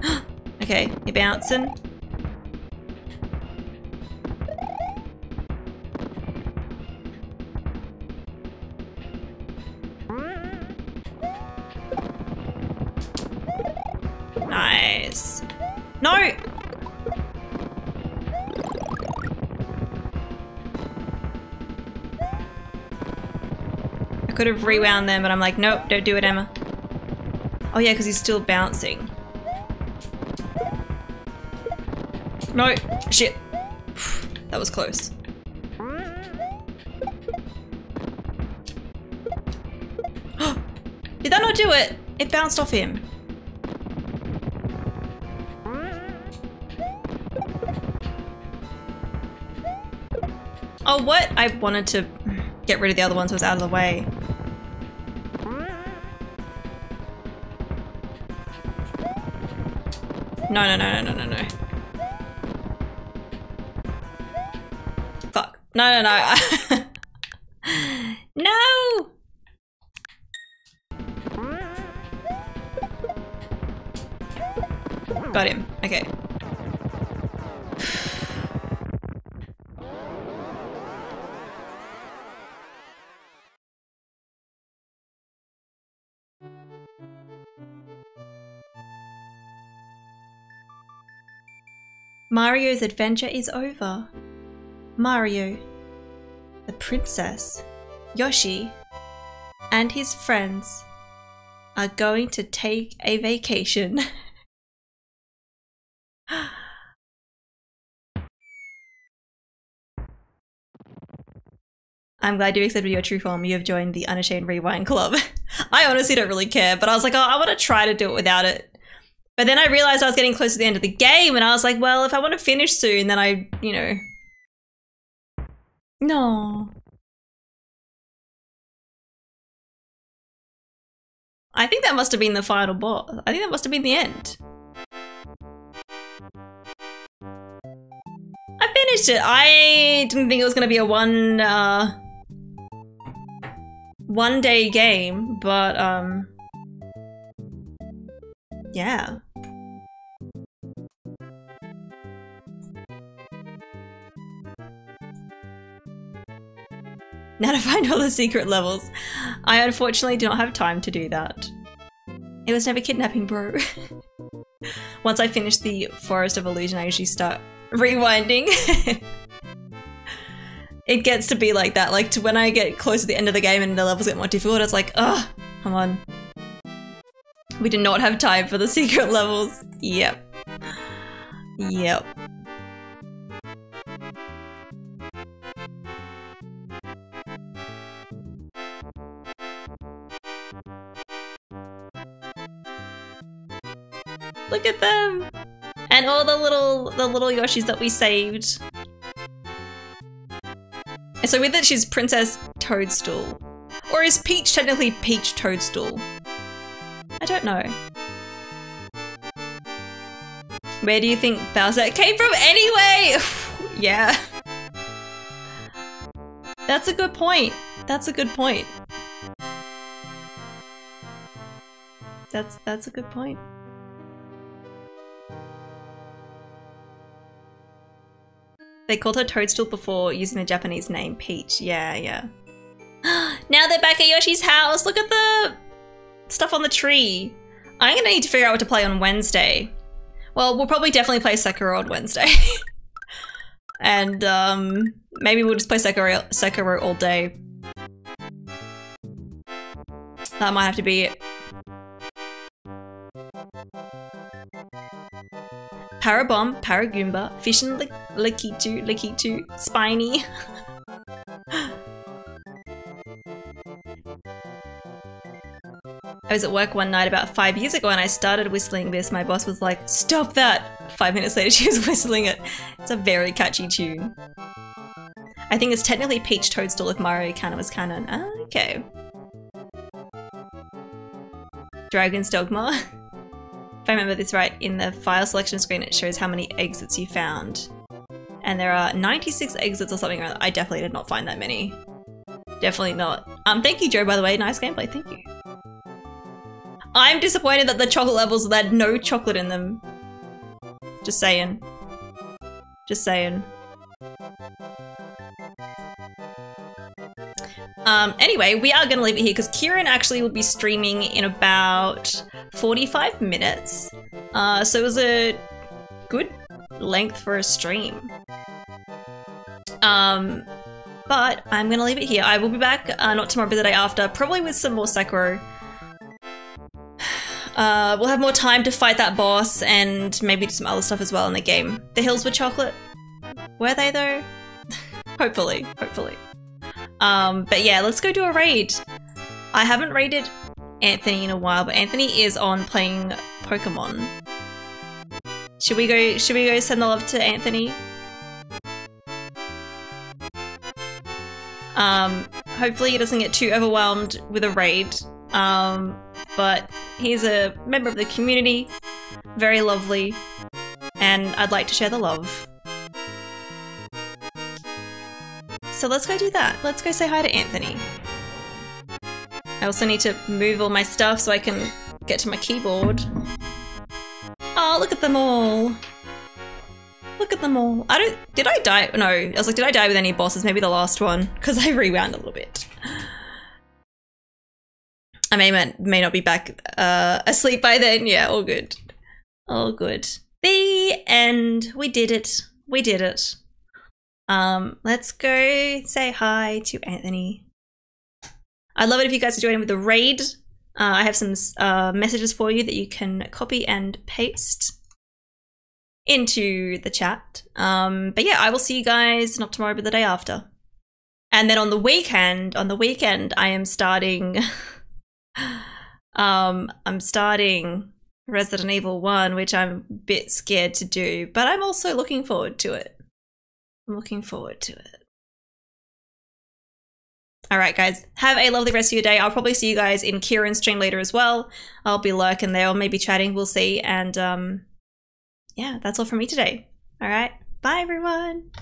okay, you're bouncing. Could have rewound them, but I'm like, nope, don't do it, Emma. Oh yeah, because he's still bouncing. No, shit. That was close. Did that not do it? It bounced off him. Oh, what? I wanted to get rid of the other ones, so was out of the way. No, no, no, no, no, no, no. Fuck. No, no, no. Mario's adventure is over. Mario, the princess, Yoshi, and his friends are going to take a vacation. I'm glad you accepted your true form. You have joined the Unashamed Rewind Club. I honestly don't really care, but I was like, oh, I want to try to do it without it. But then I realized I was getting close to the end of the game, and I was like, well, if I want to finish soon, then I, you know. No. I think that must have been the final boss. I think that must have been the end. I finished it. I didn't think it was going to be a one, uh, one day game, but, um, yeah. Now to find all the secret levels. I unfortunately do not have time to do that. It was never kidnapping, bro. Once I finish the Forest of Illusion, I usually start rewinding. it gets to be like that. Like when I get close to the end of the game and the levels get more difficult, it's like, ugh, come on. We do not have time for the secret levels. Yep. Yep. Look at them! And all the little the little Yoshis that we saved. And so with it, she's Princess Toadstool. Or is Peach technically Peach Toadstool? I don't know. Where do you think Bowser came from anyway? yeah. That's a good point. That's a good point. That's that's a good point. They called her Toadstool before using the Japanese name Peach. Yeah, yeah. now they're back at Yoshi's house. Look at the stuff on the tree. I'm gonna need to figure out what to play on Wednesday. Well, we'll probably definitely play Sekiro on Wednesday. and um, maybe we'll just play Sekiro, Sekiro all day. That might have to be. Parabomb, Paragoomba, Fishin' Lakitu, Lakitu, Spiny. I was at work one night about five years ago and I started whistling this. My boss was like, stop that! Five minutes later she was whistling it. It's a very catchy tune. I think it's technically Peach Toadstool if Mario Canon was canon. Okay. Dragon's Dogma. if I remember this right, in the file selection screen it shows how many exits you found. And there are 96 exits or something. I definitely did not find that many. Definitely not. Um, thank you Joe by the way, nice gameplay, thank you. I'm disappointed that the chocolate levels had no chocolate in them. Just saying. Just saying. Um, anyway, we are going to leave it here because Kieran actually will be streaming in about 45 minutes. Uh, so it was a good length for a stream. Um, but I'm going to leave it here. I will be back, uh, not tomorrow, but the day after, probably with some more Sekiro. Uh, we'll have more time to fight that boss and maybe do some other stuff as well in the game. The hills were chocolate. Were they though? hopefully, hopefully. Um, but yeah, let's go do a raid. I haven't raided Anthony in a while, but Anthony is on playing Pokemon. Should we go? Should we go send the love to Anthony? Um, hopefully he doesn't get too overwhelmed with a raid. Um, but he's a member of the community, very lovely, and I'd like to share the love. So let's go do that. Let's go say hi to Anthony. I also need to move all my stuff so I can get to my keyboard. Oh, look at them all. Look at them all. I don't- did I die? No, I was like, did I die with any bosses? Maybe the last one, because I rewound a little bit. I may may not be back uh, asleep by then. Yeah, all good. All good. The end. We did it. We did it. Um, let's go say hi to Anthony. I'd love it if you guys are joining with the raid. Uh, I have some uh, messages for you that you can copy and paste into the chat. Um, but yeah, I will see you guys not tomorrow, but the day after. And then on the weekend, on the weekend, I am starting. um, I'm starting Resident Evil 1, which I'm a bit scared to do, but I'm also looking forward to it. I'm looking forward to it. All right, guys, have a lovely rest of your day. I'll probably see you guys in Kieran's stream later as well. I'll be lurking there or maybe chatting. We'll see. And um, yeah, that's all from me today. All right, bye, everyone.